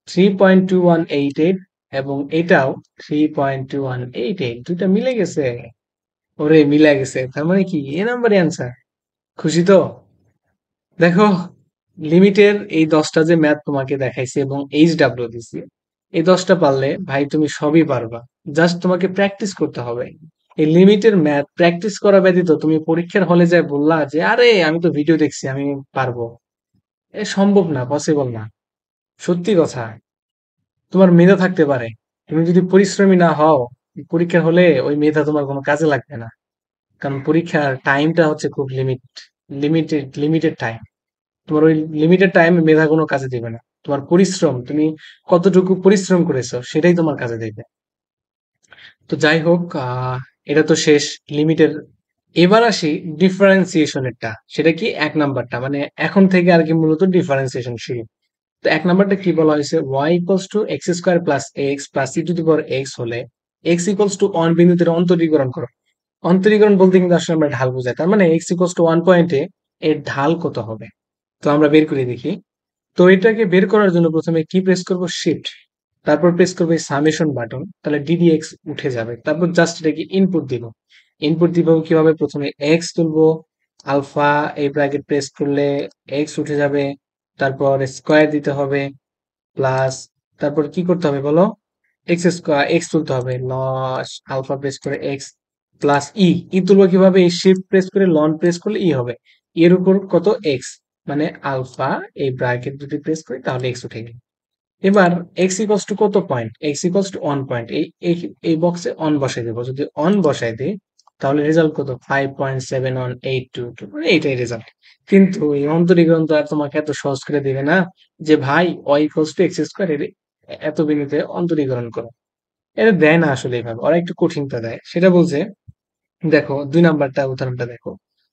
three point two one eight eight এবং এটাও three point two one eight eight দুটা মিলে গেছে। ওরে, মিলে গেছে। তার মানে কি? এ নাম্বারে অ্যান্সার খুশি তো? দেখো, লিমিটের এই দশটা যে ম্যাথ তোমাকে দেখাইছে এবং এইচ ডাব্লিউ দিছি, এই দশটা পারলে ভাই তুমি সবই পারবা। জাস্ট তোমাকে প্র্যাকটিস করতে হবে। এই লিমিটের ম্যাথ প্র্যাকটিস করা ব্যতীত তুমি পরীক্ষার হলে যায় বললা যে, আরে, আমি তো ভিডিও দেখছি, আমি পারব। এ সম্ভব না পসিবল না। সত্যি কথা, তোমার মেধা থাকতে পারে। তুমি যদি পরিশ্রমী না হও, পরীক্ষার হলে ওই মেধা তোমার কোনো কাজে লাগবে না। কারণ পরীক্ষার টাইমটা হচ্ছে খুব লিমিট লিমিটেড লিমিটেড টাইম তোমার ওই লিমিটেড টাইম মেধা কোনো কাজে দিবে না। তোমার পরিশ্রম, তুমি কতটুকু পরিশ্রম করেছ সেটাই তোমার কাজে দেবে। তো যাই হোক এটা তো শেষ লিমিটের এবার আসি ডিফারেন্সিয়েশনেরটা সেটা কি? এক নাম্বারটা। মানে এখন থেকে আর কি মূলত ডিফারেন্সিয়েশন শুরু। তো এক নাম্বারটা কি বলা হয়েছে? Y equals to x square plus x plus e to the power x হলে এক্স ইকুয়ালস টু ওয়ান বিন্দুতে অন্তরীকরণ করো। অন্তরীকরণ বলতে কিন্তু আসলে আমরা ঢাল বোঝাই। তার মানে এক্স ইকুয়ালস টু ওয়ান পয়েন্টে এর ঢাল কত হবে? তো আমরা বের করে দেখি। তো এটাকে বের করার জন্য প্রথমে কি প্রেস করব? শিফট তারপর প্রেস করব সামেশন বাটন তাহলে ডিডি এক্স উঠে যাবে। তারপর জাস্ট এটাকে ইনপুট দিব। ইনপুট দিব কীভাবে? প্রথমে এক্স তুলবো। আলফা এই ব্র্যাকেট প্রেস করলে এক্স উঠে যাবে। তারপর স্কোয়ার দিতে হবে। প্লাস তারপর কি করতে হবে বলো? এক্স স্কোয়ার এক্স তুলতে হবে। লস আলফা প্রেস করে এক্স প্লাস ই ই তুলবো কীভাবে? এই শিফট প্রেস করে লন প্রেস করলে ই হবে। এর উপর কত এক্স মানে আলফা এই ব্র্যাকেট যদি প্রেস করি, তাহলে এক্স উঠে গেল। এবার এক্স ইকলস টু কত point x equals to one point এই এই বক্সে অন বসাই দেবো। যদি অন বসাই দিই, তাহলে রেজাল্ট কত? Five point seven one eight two two মানে এইটাই রেজাল্ট কিন্তু এই অন্তরীকরণ আর তোমাকে এত সহজ করে দেবে না যে, ভাই y equals to x square এত বিন্দুতে অন্তরীকরণ করো। এটা দেয় না আসলে এইভাবে। ওরা একটু কঠিনটা দেয়। সেটা বলছে দেখো, দুই নাম্বারটা উদাহরণটা দেখো।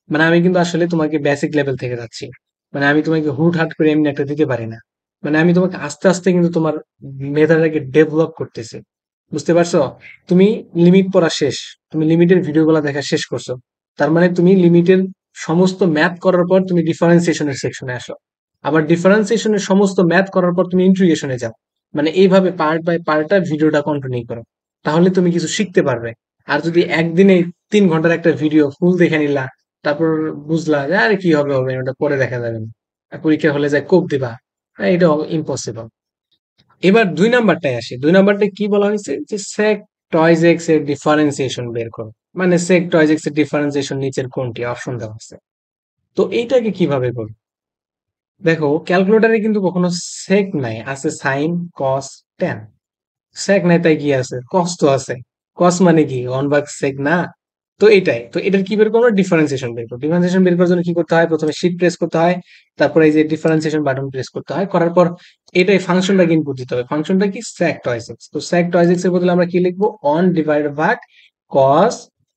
মানে আমি কিন্তু আসলে তোমাকে বেসিক লেভেল থেকে যাচ্ছি। মানে আমি তোমাকে হুট হাট করে এমনি একটা দিতে পারি না। মানে আমি তোমাকে আস্তে আস্তে কিন্তু তোমার মেধাটাকে ডেভেলপ করতেছি। বুঝতে পারছ? তুমি লিমিট পড়া শেষ। তুমি লিমিটের ভিডিওগুলো দেখা শেষ করছ। তার মানে তুমি লিমিটের সমস্ত ম্যাথ করার পর তুমি ডিফারেন্সিয়েশনের সেকশনে আসো। আবার ডিফারেন্সিয়েশনের সমস্ত ম্যাথ করার পর তুমি ইন্ট্রিগেশনে যাও। মানে এইভাবে পার্ট বাই পার্টটা ভিডিওটা কন্টিনিউ করো। তাহলে তুমি কিছু শিখতে পারবে। আর যদি একদিনে তিন ঘণ্টার একটা ভিডিও ফুল দেখে নিলা তারপর বুঝলা যে আরে কি হবে হবে? ওটা পরে দেখা যাবে পরীক্ষা হলে যায় কোপ দিবা। হ্যাঁ, এটা ইম্পসিবল এবার দুই নাম্বারটাই আসে। দুই নাম্বারটা কি বলা হয়েছে? যে সেক টয়েজ এক্সের ডিফারেন্সিয়েশন বের করো। মানে সেক টয়েজ এক্সের ডিফারেন্সিয়েশন নিচের কোনটি? অপশন দেওয়া আছে। তো এইটাকে কীভাবে করব? দেখো ক্যালকুলেটারে কিন্তু কখনো সেক নাই আছে সাইন কস টেন সেক নাই তাই কি আছে? কস তো আছে। কস মানে কি ওয়ান বাক সেক না তো এটাই, তো এটার কি বের করব? ডিফারেন্সিয়েশন বের করব। ডিফারেন্সিয়েশন বের করার জন্য কি করতে হয়? প্রথমে শিফট প্রেস করতে হয়, তারপরে এই যে ডিফারেন্সিয়েশন বাটন প্রেস করতে হয়। করার পর এটাই ফাংশনটাকে ইনপুট দিতে হবে। ফাংশনটা কি? স্যাক টয়েস এক্স তো স্যাক টয়েস এক্সের বদলে আমরা কি লিখব? One divided by cos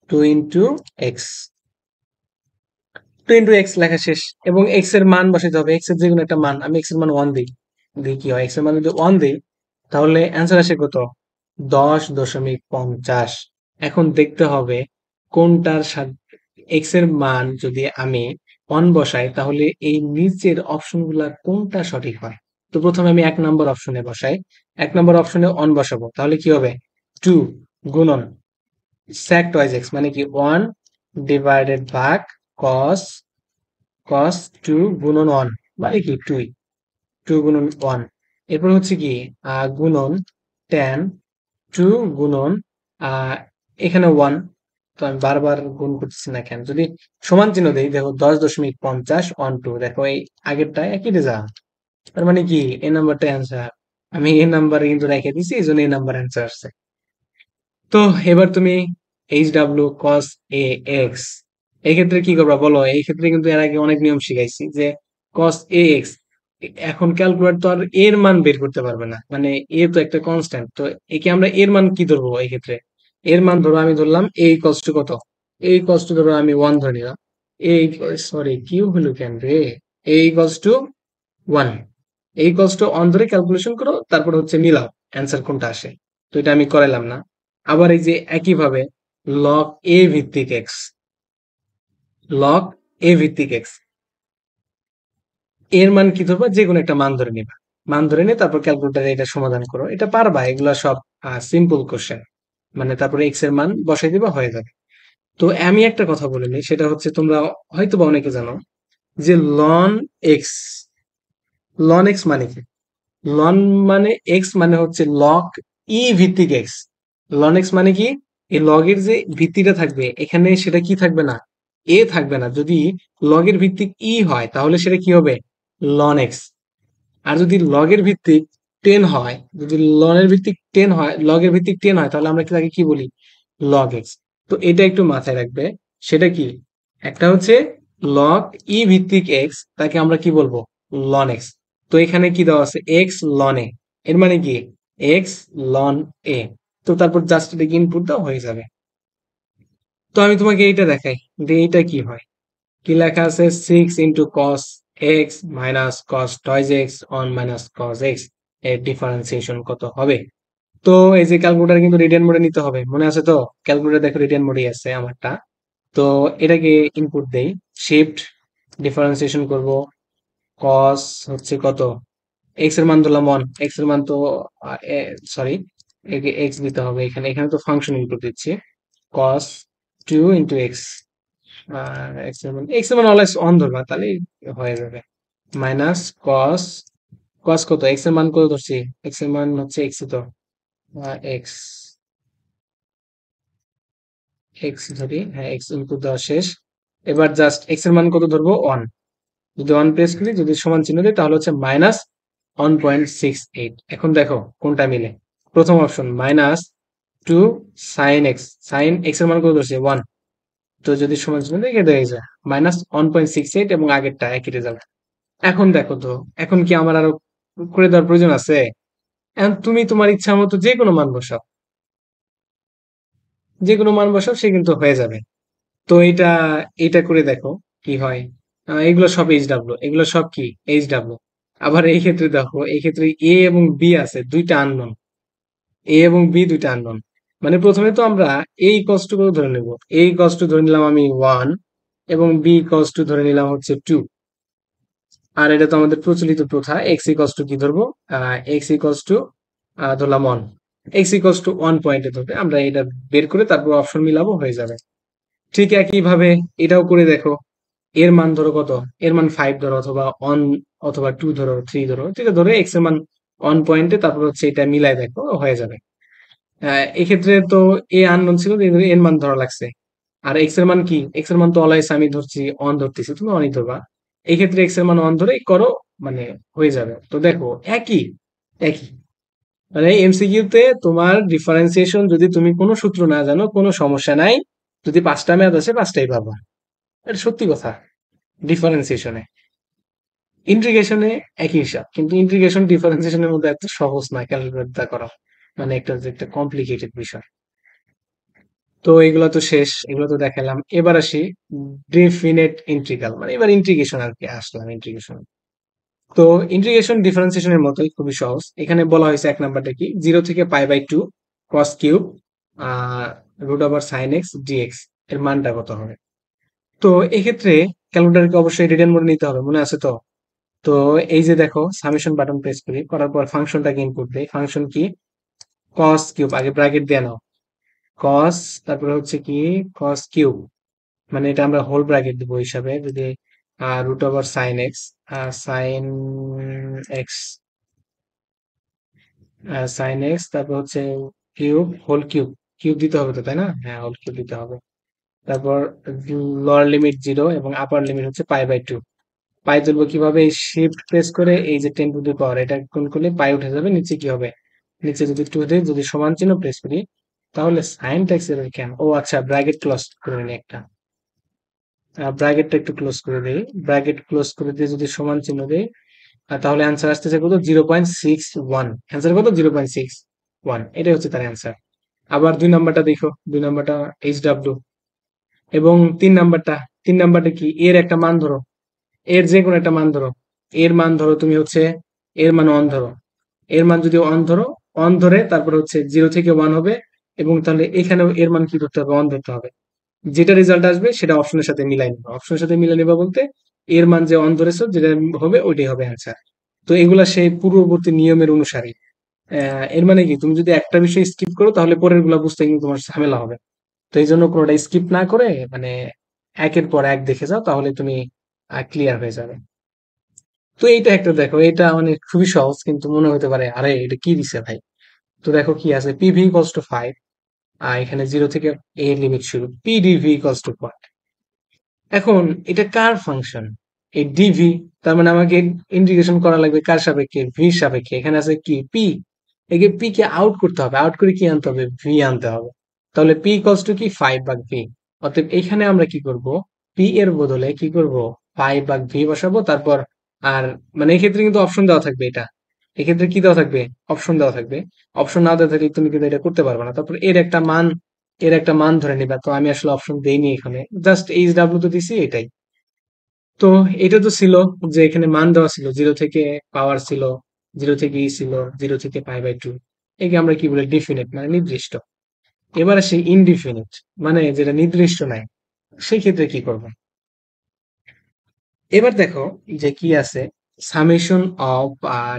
two into x two into x লেখা শেষ। এবং এক্সের মান বসাইতে হবে। এক্সের যে কোনো একটা মান। আমি এক্সের মান ওয়ান দিই। দিই কি হয়? এক্সের মান যদি ওয়ান দিই, তাহলে অ্যান্সার আসে কত? দশ দশমিক পঞ্চাশ। এখন দেখতে হবে কোনটার এক্সের মান যদি আমি ওয়ান বসাই, তাহলে এই নিচের অপশনগুলা কোনটা সঠিক হয়? তো প্রথমে আমি এক নম্বর অপশনে বসাই। এক নম্বর অপশনে অন বসাবো। তাহলে কি হবে? টু গুণন স্যাক টয়েজ এক্স মানে কি ওয়ান ডিভাইডেড ভাগ কস কস টু গুণন ওয়ান মানে কি টুই টু গুণন ওয়ান এরপর হচ্ছে কি গুণন টেন টু গুণন এখানে ওয়ান তো আমি বারবার গুণ করতেছি না কেন? যদি সমান চিহ্ন দেই, দেখো দশ দশমিক পঞ্চাশ ওয়ান টু দেখো এই আগেরটা একই রেজাল্ট তার মানে কি? এই নাম্বারটা অ্যান্সার আমি এই নাম্বার কিন্তু রেখে দিছি, এই জন্য এই নাম্বার অ্যান্সার আসছে। তো এবার তুমি H W cos a x এই ক্ষেত্রে কি করবা বলো? এই ক্ষেত্রে কিন্তু এর আগে অনেক নিয়ম শিখাইছি যে কস এ এক্স এখন ক্যালকুলেট তো আর এর মান বের করতে পারবে না। মানে এ তো একটা কনস্ট্যান্ট তো একে আমরা এর মান কি ধরবো এই ক্ষেত্রে? এর মান ধরো আমি ধরলাম এই কষ্ট কত? এই কষ্ট ধরো আমি ওয়ান ধরে নিলাম। এই সরি কি হলো কেন রে? এই কষ্ট ওয়ান এই কষ্ট অন ধরে ক্যালকুলেশন করো, তারপর হচ্ছে মিলাও অ্যান্সার কোনটা আসে। তো এটা আমি করাইলাম না। আবার এই যে একইভাবে লক এ ভিত্তিক এক্স লক এ ভিত্তিক এক্স এর মান কি ধরবা? যে কোনো একটা মান ধরে নিবা। মান ধরে নিয়ে তারপর ক্যালকুলেটারে এটা সমাধান করো। এটা পারবা, এগুলা সব সিম্পল কোশ্চেন মানে তারপরে এক্সের মান বসাই দিবা, হয়ে যাবে। তো আমি একটা কথা বলে নিই, সেটা হচ্ছে তোমরা হয়তো বা অনেকে জানো যে লন এক্স লন এক্স মানে কি? লন মানে এক্স মানে হচ্ছে লক ই ভিত্তিক এক্স লন এক্স মানে কি? এই লগের যে ভিত্তিটা থাকবে, এখানে সেটা কি থাকবে না? এ থাকবে না। যদি লগের ভিত্তিক ই হয়, তাহলে সেটা কি হবে? লন এক্স আর যদি লগের ভিত্তিক টেন হয়, যদি লনের ভিত্তিক টেন হয় লগের ভিত্তিক টেন হয়, তাহলে আমরা তাকে কি বলি? লগ এক্স তো এটা একটু মাথায় রাখবে, সেটা কি? একটা হচ্ছে লগ ই ভিত্তিক এক্স তাকে আমরা কি বলব? লন এক্স তো এখানে কি দেওয়া আছে? এক্স লন এ এর মানে কি? এক্স লন এ তো তারপর জাস্ট এটাকে ইনপুট দাও হয়ে যাবে। তো আমি তোমাকে এইটা দেখাই যে এইটা কি হয়? কি লেখা আছে? Six into cos x minus cos twice x one minus cos এক্সের ডিফারেন্সিয়েশন কত হবে? তো এই যে ক্যালকুলেটার কিন্তু রিটার্ন মোডে নিতে হবে। মনে আছে তো? ক্যালকুলেটার দেখো রিটার্ন মোডে আছে আমারটা। তো এটাকে ইনপুট দেই। শিফট ডিফারেন্সিয়েশন করব। কস হচ্ছে কত? এক্সের মান ধরলাম ওয়ান এক্সের মান তো সরি এক্স দিতে হবে। এখানে এখানে তো ফাংশন ইনপুট দিচ্ছি। কস টু ইন্টু এক্স মান অন ধরবা তাহলে হয়ে যাবে। মাইনাস কস কত? এক্সের মান এক্স তো। এক্স হ্যাঁ দেওয়া শেষ। এবার জাস্ট এক্সের মান কত ধরবো? ওয়ান যদি ওয়ান প্রেস করি, যদি সমান চিহ্ন দিই, তাহলে হচ্ছে minus one point six eight এখন দেখো, কোনটা মিলে? প্রথম option minus two sine x sine এক্সের মান কত ধরছে? ওয়ান তো যদি চিহ্ন দিই কেটে যায় minus one point six eight এবং আগেরটা একই রেজাল্ট এখন দেখো তো, এখন কি আমার আরও করে দেওয়ার প্রয়োজন আছে? এখন তুমি তোমার ইচ্ছা মতো যে কোনো মান বসাও। যে কোনো মান বসাও, সে কিন্তু হয়ে যাবে। তো এটা এটা করে দেখো কি হয়। এগুলো সব এইচ ডাব্লিউ এগুলো সব কি? এইচ ডাব্লিউ আবার এই ক্ষেত্রে দেখো, এই ক্ষেত্রে এ এবং বি আছে, দুইটা আননোন এ এবং বি দুইটা আননোন মানে প্রথমে তো আমরা এই কষ্ট করে ধরে নেব? এই কষ্ট ধরে নিলাম আমি ওয়ান এবং বি কষ্ট ধরে নিলাম হচ্ছে টু আর এটা তো আমাদের প্রচলিত প্রথা এক্স ইকস টু কি ধরবো? এক্স ইকস টু ধরলাম one x equals to one পয়েন্টে ধরবে, আমরা এটা বের করে তারপর অপশন মিলাবো, হয়ে যাবে। ঠিক একইভাবে এটাও করে দেখো, এর মান ধরো কত? এর মান ফাইভ ধরো অথবা ওয়ান অথবা টু ধরো থ্রি ধরো। ঠিক আছে, ধরো এক্সের মান ওয়ান পয়েন্টে তারপর হচ্ছে এটা মিলাই দেখো, হয়ে যাবে। এক্ষেত্রে তো এ আননোন ছিল এর মান ধরা লাগছে। আর এক্সের মান কি? এক্সের মান তো অলওয়েজ আমি ধরছি অন ধরতেছি, তুমি অনই ধরবা এই ক্ষেত্রে এক্সের মান অন ধরে করো মানে হয়ে যাবে। তো দেখো, একই একই। মানে এমসিকিউ তে তোমার ডিফারেন্সিয়েশন যদি তুমি কোনো সূত্র না জানো, কোনো সমস্যা নাই, যদি পাঁচটা ম্যাথ আছে, পাঁচটাই পাবা। এটা সত্যি কথা ডিফারেন্সিয়েশনে ইন্টিগ্রেশনে একই হিসাব, কিন্তু ইন্টিগ্রেশন ডিফারেন্সিয়েশনের মধ্যে এত সহজ না ক্যালকুলেট করা। মানে একটা একটা কমপ্লিকেটেড বিষয়। তো এগুলো তো শেষ এগুলো তো দেখালাম। এবার আসি ডেফিনেট ইন্টিগ্রাল মানে এবার ইন্টিগ্রেশন আর কি আসলাম ইন্টিগ্রেশন তো ইন্টিগ্রেশন ডিফারেন্সিয়েশনের মতোই খুবই সহজ। এখানে বলা হয়েছে এক নাম্বারটা কি? জিরো থেকে pi by two cos cube root over sine x d x এর মানটা কত হবে? তো এক্ষেত্রে ক্যালকুলেটারকে অবশ্যই রিটার্ন মোডে নিতে হবে মনে আছে তো? তো এই যে দেখো সামেশন বাটন প্রেস করি করার পর ফাংশনটাকে ইনপুট দেই। ফাংশন কি? কস কিউব আগে ব্র্যাকেট দিয়ে নাও। কস তারপরে হচ্ছে কি কস কিউব মানে এটা আমরা হোল ব্র্যাকেট দিব হিসাবে, যদি root over sine x sine x sine x তারপর হচ্ছে কিউব হোল কিউব কিউব দিতে হবে তো, তাই না? হ্যাঁ হোল কিউব দিতে হবে। তারপর লোয়ার লিমিট জিরো এবং আপার লিমিট হচ্ছে পাই বাই টু পাই তুলবো কীভাবে? এই শিফট প্রেস করে এই যে টেন টু দি পাওয়ার এটা কোন করলে পাই উঠে যাবে, নিচে কি হবে? নিচে যদি টু যদি সমান চিহ্ন প্রেস করি, তাহলে সাইন ট্যাক্স এর কেন? ও আচ্ছা ব্র্যাকেট ক্লোজ করে নিই একটা। ব্র্যাকেটটা একটু ক্লোজ করে দিই। ব্র্যাকেট ক্লোজ করে দিয়ে যদি সমান চিহ্ন দিই তাহলে অ্যান্সার আসতেছে কত? Zero point six one answer কত? জিরো পয়েন্ট সিক্স ওয়ান এটাই হচ্ছে তার অ্যান্সার আবার দুই নাম্বারটা দেখো। দুই নাম্বারটা এইচ ডাব্লিউ এবং তিন নাম্বারটা তিন নাম্বারটা কি? এর একটা মান ধরো। এর যে কোনো একটা মান ধরো। এর মান ধরো তুমি হচ্ছে, এর মান অন ধরো। এর মান যদি অন ধরো অন ধরে তারপর হচ্ছে জিরো থেকে ওয়ান হবে এবং তাহলে এখানেও এর মান কি ধরতে হবে? অন ধরতে হবে। যেটা রেজাল্ট আসবে সেটা অপশনের সাথে মিলাই নেবা। অপশনের সাথে মিলাই নেবা বলতে এর মান যে অন ধরেছো, যেটা হবে ওইটাই হবে অ্যান্সার তো এগুলা সেই পূর্ববর্তী নিয়মের অনুসারে। এর মানে কি? তুমি যদি একটা বিষয় স্কিপ করো, তাহলে পরেরগুলা বুঝতে কিন্তু তোমার ঝামেলা হবে। তো এই জন্য কোনোটা স্কিপ না করে মানে একের পর এক দেখে যাও, তাহলে তুমি ক্লিয়ার হয়ে যাবে। তো এইটা একটা দেখো, এটা মানে খুবই সহজ কিন্তু মনে হতে পারে, আরে এটা কি দিছে ভাই? তো দেখো কি আছে পিভি ইকলস টু ফাইভ আর এখানে জিরো থেকে এ লিমিট শুরু পিডিভি ইকলস টু পয়েন্ট এখন এটা কার ফাংশন এই ডিভি তার মানে আমাকে ইন্টিগ্রেশন করা লাগবে কার সাপেক্ষে? ভি সাপেক্ষে। এখানে আছে কি? পি একে পি কে আউট করতে হবে। আউট করে কি আনতে হবে? ভি আনতে হবে। তাহলে পি ইকলস টু কি? ফাইভ ভাগ ভি অতএব এখানে আমরা কি করব? পি এর বদলে কি করব? ফাইভ ভাগ ভি বসাবো। তারপর আর মানে এক্ষেত্রে কিন্তু অপশন দেওয়া থাকবে এটা। এক্ষেত্রে কি দেওয়া থাকবে? অপশন দেওয়া থাকবে। অপশন না দেওয়া থাকলে তুমি কিন্তু এটা করতে পারবে না। তারপর এর একটা মান, এর একটা মান ধরে নিবা। তো আমি আসলে অপশন দেইনি এখানে। জাস্ট এইচ ডাব্লিউ তো দিছি এটাই। তো এটা তো ছিল যে এখানে মান দেওয়া ছিল। জিরো থেকে পাওয়ার ছিল জিরো থেকে ই ছিল জিরো থেকে পাই বাই টু একে আমরা কি বলি? ডিফিনিট মানে নির্দিষ্ট। এবার আসি ইনডিফিনিট মানে যেটা নির্দিষ্ট নাই। সেই ক্ষেত্রে কি করব? এবার দেখো যে কি আছে, summation of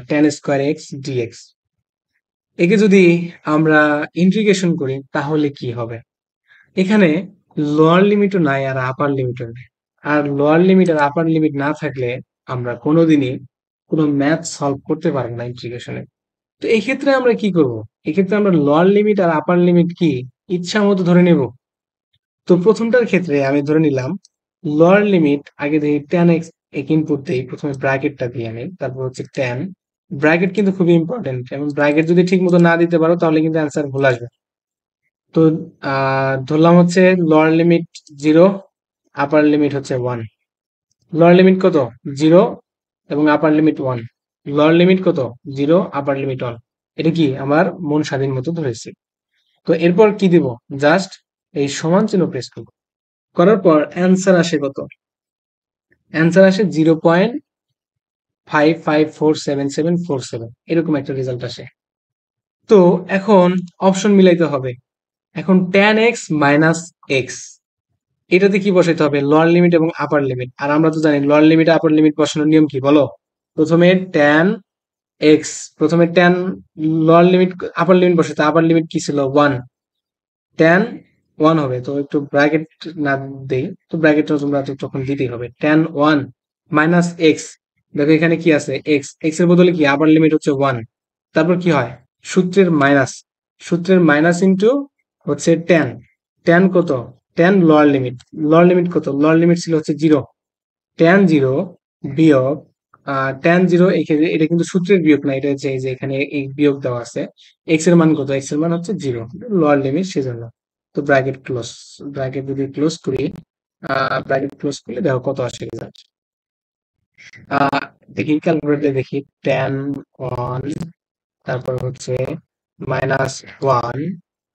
ten square x d x একে যদি আমরা ইন্টিগ্রেশন করি, তাহলে কি হবে? এখানে লোয়ার লিমিটও নাই আর আপার লিমিটও নেই। আর লোয়ার লিমিট আর আপার লিমিট না থাকলে আমরা কোনোদিনই কোনো ম্যাথ সলভ করতে পারব না ইন্টিগ্রেশনে তো এই ক্ষেত্রে আমরা কি করব? এক্ষেত্রে আমরা লোয়ার লিমিট আর আপার লিমিট কি? ইচ্ছা মতো ধরে নেব। তো প্রথমটার ক্ষেত্রে আমি ধরে নিলাম লোয়ার লিমিট আগে দেখি টেন এক্স এক ইনপুট দিই, প্রথমে ব্র্যাকেটটা দিই আমি, তারপর হচ্ছে টেন ব্র্যাকেট কিন্তু খুবই ইম্পর্টেন্ট এবং ব্র্যাকেট যদি ঠিক মতো না দিতে পারো, তাহলে কিন্তু অ্যান্সার ভুল আসবে। তো ধরলাম হচ্ছে lower limit zero upper limit হচ্ছে ওয়ান লোয়ার লিমিট কত? জিরো এবং upper limit one lower limit কত? জিরো আপার লিমিট ওয়ান এটা কি? আমার মন স্বাধীন মতো ধরেছি। তো এরপর কি দিব? জাস্ট এই সমান চিহ্ন প্রেস করব। করার পর অ্যান্সার আসে কত? অ্যান্সার আসে zero point five five four seven seven four seven এরকম একটা রেজাল্ট আসে। তো এখন অপশন মিলাইতে হবে। এখন ট্যান এক্স মাইনাস এক্স এটাতে কি বসাইতে হবে? লোয়ার লিমিট এবং আপার লিমিট আর আমরা তো জানি লোয়ার লিমিট আপার লিমিট বসানোর নিয়ম কি? বলো। প্রথমে ট্যান এক্স প্রথমে tan lower limit upper limit বসাইতে আপার লিমিট কি ছিল? ওয়ান ট্যান ওয়ান হবে, তো একটু ব্র্যাকেট না দেই, তো ব্র্যাকেটটা তোমরা তখন দিতেই হবে। ট্যান ওয়ান মাইনাস এক্স দেখো এখানে কি আছে? এক্স এক্সের বদলে কি? আবার লিমিট হচ্ছে ওয়ান তারপর কি হয়? সূত্রের মাইনাস সূত্রের মাইনাস ইন্টু হচ্ছে টেন টেন কত? Ten lower limit lower limit কত? লোয়ার লিমিট ছিল হচ্ছে জিরো টেন জিরো বিয়োগ টেন জিরো এখানে, এটা কিন্তু সূত্রের বিয়োগ না, এটা যে এখানে এই বিয়োগ দেওয়া আছে। এক্সের মান কত? এক্সের মান হচ্ছে জিরো লোয়ার লিমিট সেজন্য। তো ব্র্যাকেট ক্লোজ ব্র্যাকেট যদি ক্লোজ করি ব্র্যাকেট ক্লোজ করলে দেখো কত আসে রেজাল্ট দেখি ক্যালকুলেটরে দেখি টেন ওয়ান তারপর হচ্ছে মাইনাস ওয়ান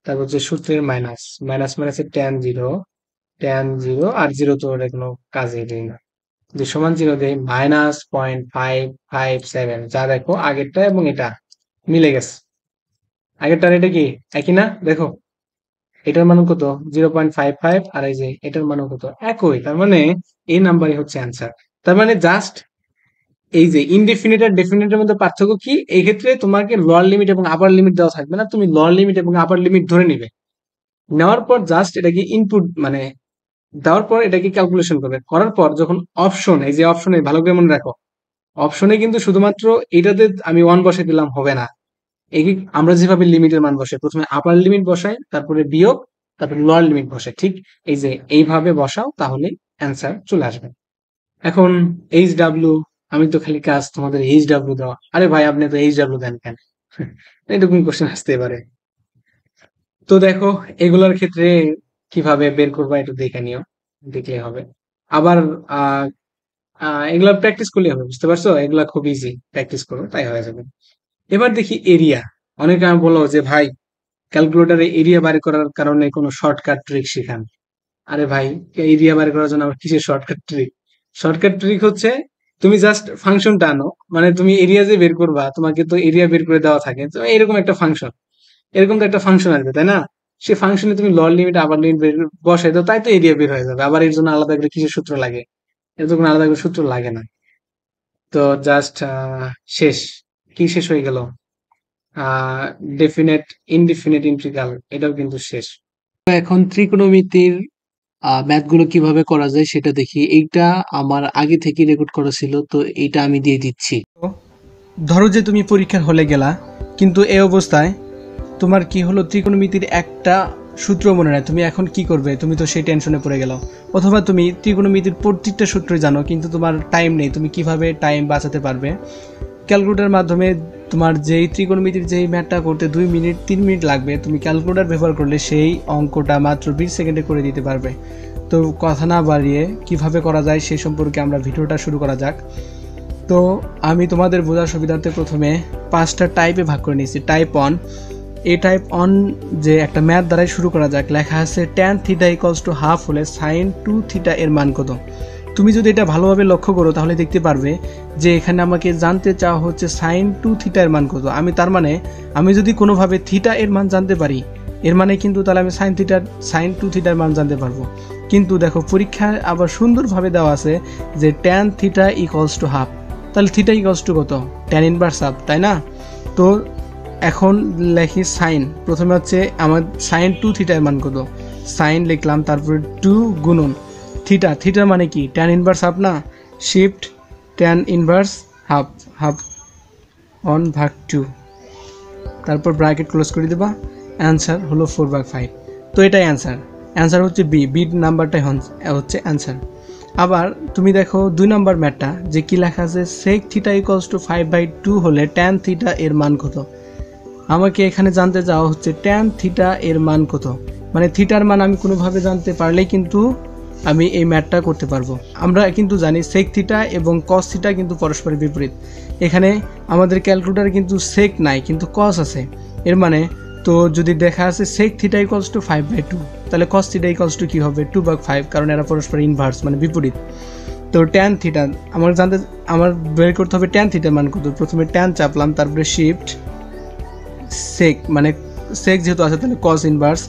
তারপর হচ্ছে সূত্রের মাইনাস মাইনাস মাইনাসে টেন জিরো টেন জিরো আর জিরো তো ওটা কোনো কাজে দেয় না। যে সমান জিরো দেয় minus point five five seven যা দেখো আগেরটা এবং এটা মিলে গেছে। আগেরটার এটা কি? একই না? দেখো। এটার মান কত? জিরো পয়েন্ট ফাইভ ফাইভ আর এই যে এটার মান কত? একই, তার মানে এই নাম্বারই হচ্ছে অ্যান্সার তার মানে জাস্ট এই যে ইনডেফিনিট আর ডেফিনিটের মধ্যে পার্থক্য কি? এই ক্ষেত্রে তোমাকে লোয়ার লিমিট এবং আপার লিমিট দেওয়া থাকবে না, তুমি লোয়ার লিমিট এবং আপার লিমিট ধরে নিবে। নেওয়ার পর জাস্ট এটাকে ইনপুট মানে দেওয়ার পর এটাকে ক্যালকুলেশন করবে। করার পর যখন অপশন এই যে অপশনে ভালো করে মনে রাখো অপশনে কিন্তু শুধুমাত্র এটাতে আমি ওয়ান বসে দিলাম, হবে না। এই আমরা যেভাবে লিমিটের মান বসাই, প্রথমে আপার লিমিট বসাই, তারপরে বিয়োগ, তারপরে লোয়ার লিমিট বসাই। ঠিক এই যে এইভাবে বসাও, তাহলে অ্যান্সার চলে আসবে। এখন এইচ ডাব্লিউ আমি তো খালি কাজ তোমাদের এইচ ডাব্লিউ দেওয়া। আরে ভাই, আপনি তো এইচ ডাব্লিউ দেন কেন? এরকম কোশ্চেন আসতে পারে। তো দেখো, এগুলোর ক্ষেত্রে কীভাবে বের করবা একটু দেখে নিও দেখলে হবে। আবার এগুলা প্র্যাকটিস করলে হবে, বুঝতে পারছ? এগুলা খুব ইজি প্র্যাকটিস করো, তাই হয়ে যাবে। এবার দেখি এরিয়া অনেকে আমি বলো যে, ভাই ক্যালকুলেটারে এরিয়া বাড়ি করার কারণে কোনো শর্টকাট ট্রিক শেখান। আরে ভাই এরিয়া বাড়ি করার জন্য আমার কিসের শর্টকাট ট্রিক শর্টকাট ট্রিক হচ্ছে, তুমি জাস্ট ফাংশনটা আনো মানে তুমি এরিয়া যে বের করবা, তোমাকে তো এরিয়া বের করে দেওয়া থাকে, তো এরকম একটা ফাংশন এরকম তো একটা ফাংশন আসবে, তাই না? সে ফাংশনে তুমি লর লিমিট আবার লিমিট বের বসাই দাও, তাই তো এরিয়া বের হয়ে যাবে। আবার এর জন্য আলাদা করে কিসের সূত্র লাগে? এর কোনো আলাদা করে সূত্র লাগে না। তো জাস্ট শেষ। কি শেষ হয়ে গেল? ডেফিনেট ইনডিফিনেট ইন্টিগ্রাল এটাও কিন্তু শেষ।
এখন ত্রিকোণমিতির ম্যাথগুলো কীভাবে করা যায় সেটা দেখি। এইটা আমার আগে থেকে রেকর্ড করা ছিল তো এইটা আমি দিয়ে দিচ্ছি।
ধরো যে তুমি পরীক্ষার হলে গেলা কিন্তু এই অবস্থায় তোমার কি হলো? ত্রিকোণমিতির একটা সূত্র মনে নাই। তুমি এখন কি করবে? তুমি তো সেই টেনশনে পড়ে গেল। অথবা তুমি ত্রিকোণমিতির প্রত্যেকটা সূত্রই জানো কিন্তু তোমার টাইম নেই। তুমি কীভাবে টাইম বাঁচাতে পারবে? ক্যালকুলেটার মাধ্যমে তোমার যেই ত্রিকোণমিতির যেই ম্যাথটা করতে দুই মিনিট, তিন মিনিট লাগবে, তুমি ক্যালকুলেটার ব্যবহার করলে সেই অঙ্কটা মাত্র বিশ সেকেন্ডে করে দিতে পারবে। তো কথা না বাড়িয়ে কীভাবে করা যায় সেই সম্পর্কে আমরা ভিডিওটা শুরু করা যাক। তো আমি তোমাদের বোঝার সুবিধার্থে প্রথমে পাঁচটা টাইপে ভাগ করে নিয়েছি। টাইপ অন এই টাইপ অন যে একটা ম্যাথ দ্বারাই শুরু করা যাক, লেখা আছে tan theta equals to half হলে সাইন টু থিটা এর মান কত? তুমি যদি এটা ভালোভাবে লক্ষ্য করো, তাহলে দেখতে পারবে যে এখানে আমাকে জানতে চাওয়া হচ্ছে সাইন টু থিটা এর মান কত। আমি তার মানে আমি যদি কোনোভাবে থিটা এর মান জানতে পারি, এর মানে কিন্তু তাহলে আমি সাইন থিটার সাইন টু থিটার মান জানতে পারব। কিন্তু দেখো পরীক্ষায় আবার সুন্দরভাবে দেওয়া আছে যে tan theta equals to half তাহলে থিটা ইকলস টু কত? ট্যান ইনভার্স হাফ তাই না? তো এখন লেখি সাইন প্রথমে হচ্ছে আমার সাইন টু থিটার মান কত? সাইন লিখলাম, তারপরে টু গুণন। থিটা থিটার মানে কি? ট্যান ইনভার্স হাফ না? Shift tan inverse half half one ভাগ টু তারপর ব্র্যাকেট ক্লোজ করে দেবা। অ্যান্সার হলো ফোর ভাগ ফাইভ তো এটাই অ্যান্সার অ্যান্সার হচ্ছে বি বি নাম্বারটাই হচ্ছে অ্যান্সার আবার তুমি দেখো দুই নাম্বার ম্যাটটা, যে কি লেখা আছে? Sec theta equals to five by two হলে ট্যান থিটা এর মান কত? আমাকে এখানে জানতে চাওয়া হচ্ছে ট্যান থিটা এর মান কত? মানে থিটার মান আমি কোনোভাবে জানতে পারলেই কিন্তু আমি এই ম্যাথটা করতে পারব। আমরা কিন্তু জানি সেক থিটা এবং কস থিটা কিন্তু পরস্পরের বিপরীত। এখানে আমাদের ক্যালকুলেটারে কিন্তু সেক নাই, কিন্তু কস আছে। এর মানে তো যদি দেখা আছে sec theta equals to five by two তাহলে কস থিটা ইকলস টু কী হবে? টু বাই ফাইভ কারণ এরা পরস্পর ইনভার্স মানে বিপরীত। তো ট্যান থিটা আমার জানতে, আমার বের করতে হবে ট্যান থিটার মান কত? প্রথমে ট্যান চাপলাম, তারপরে শিফট সেক মানে সেক যেহেতু আছে, তাহলে কস ইনভার্স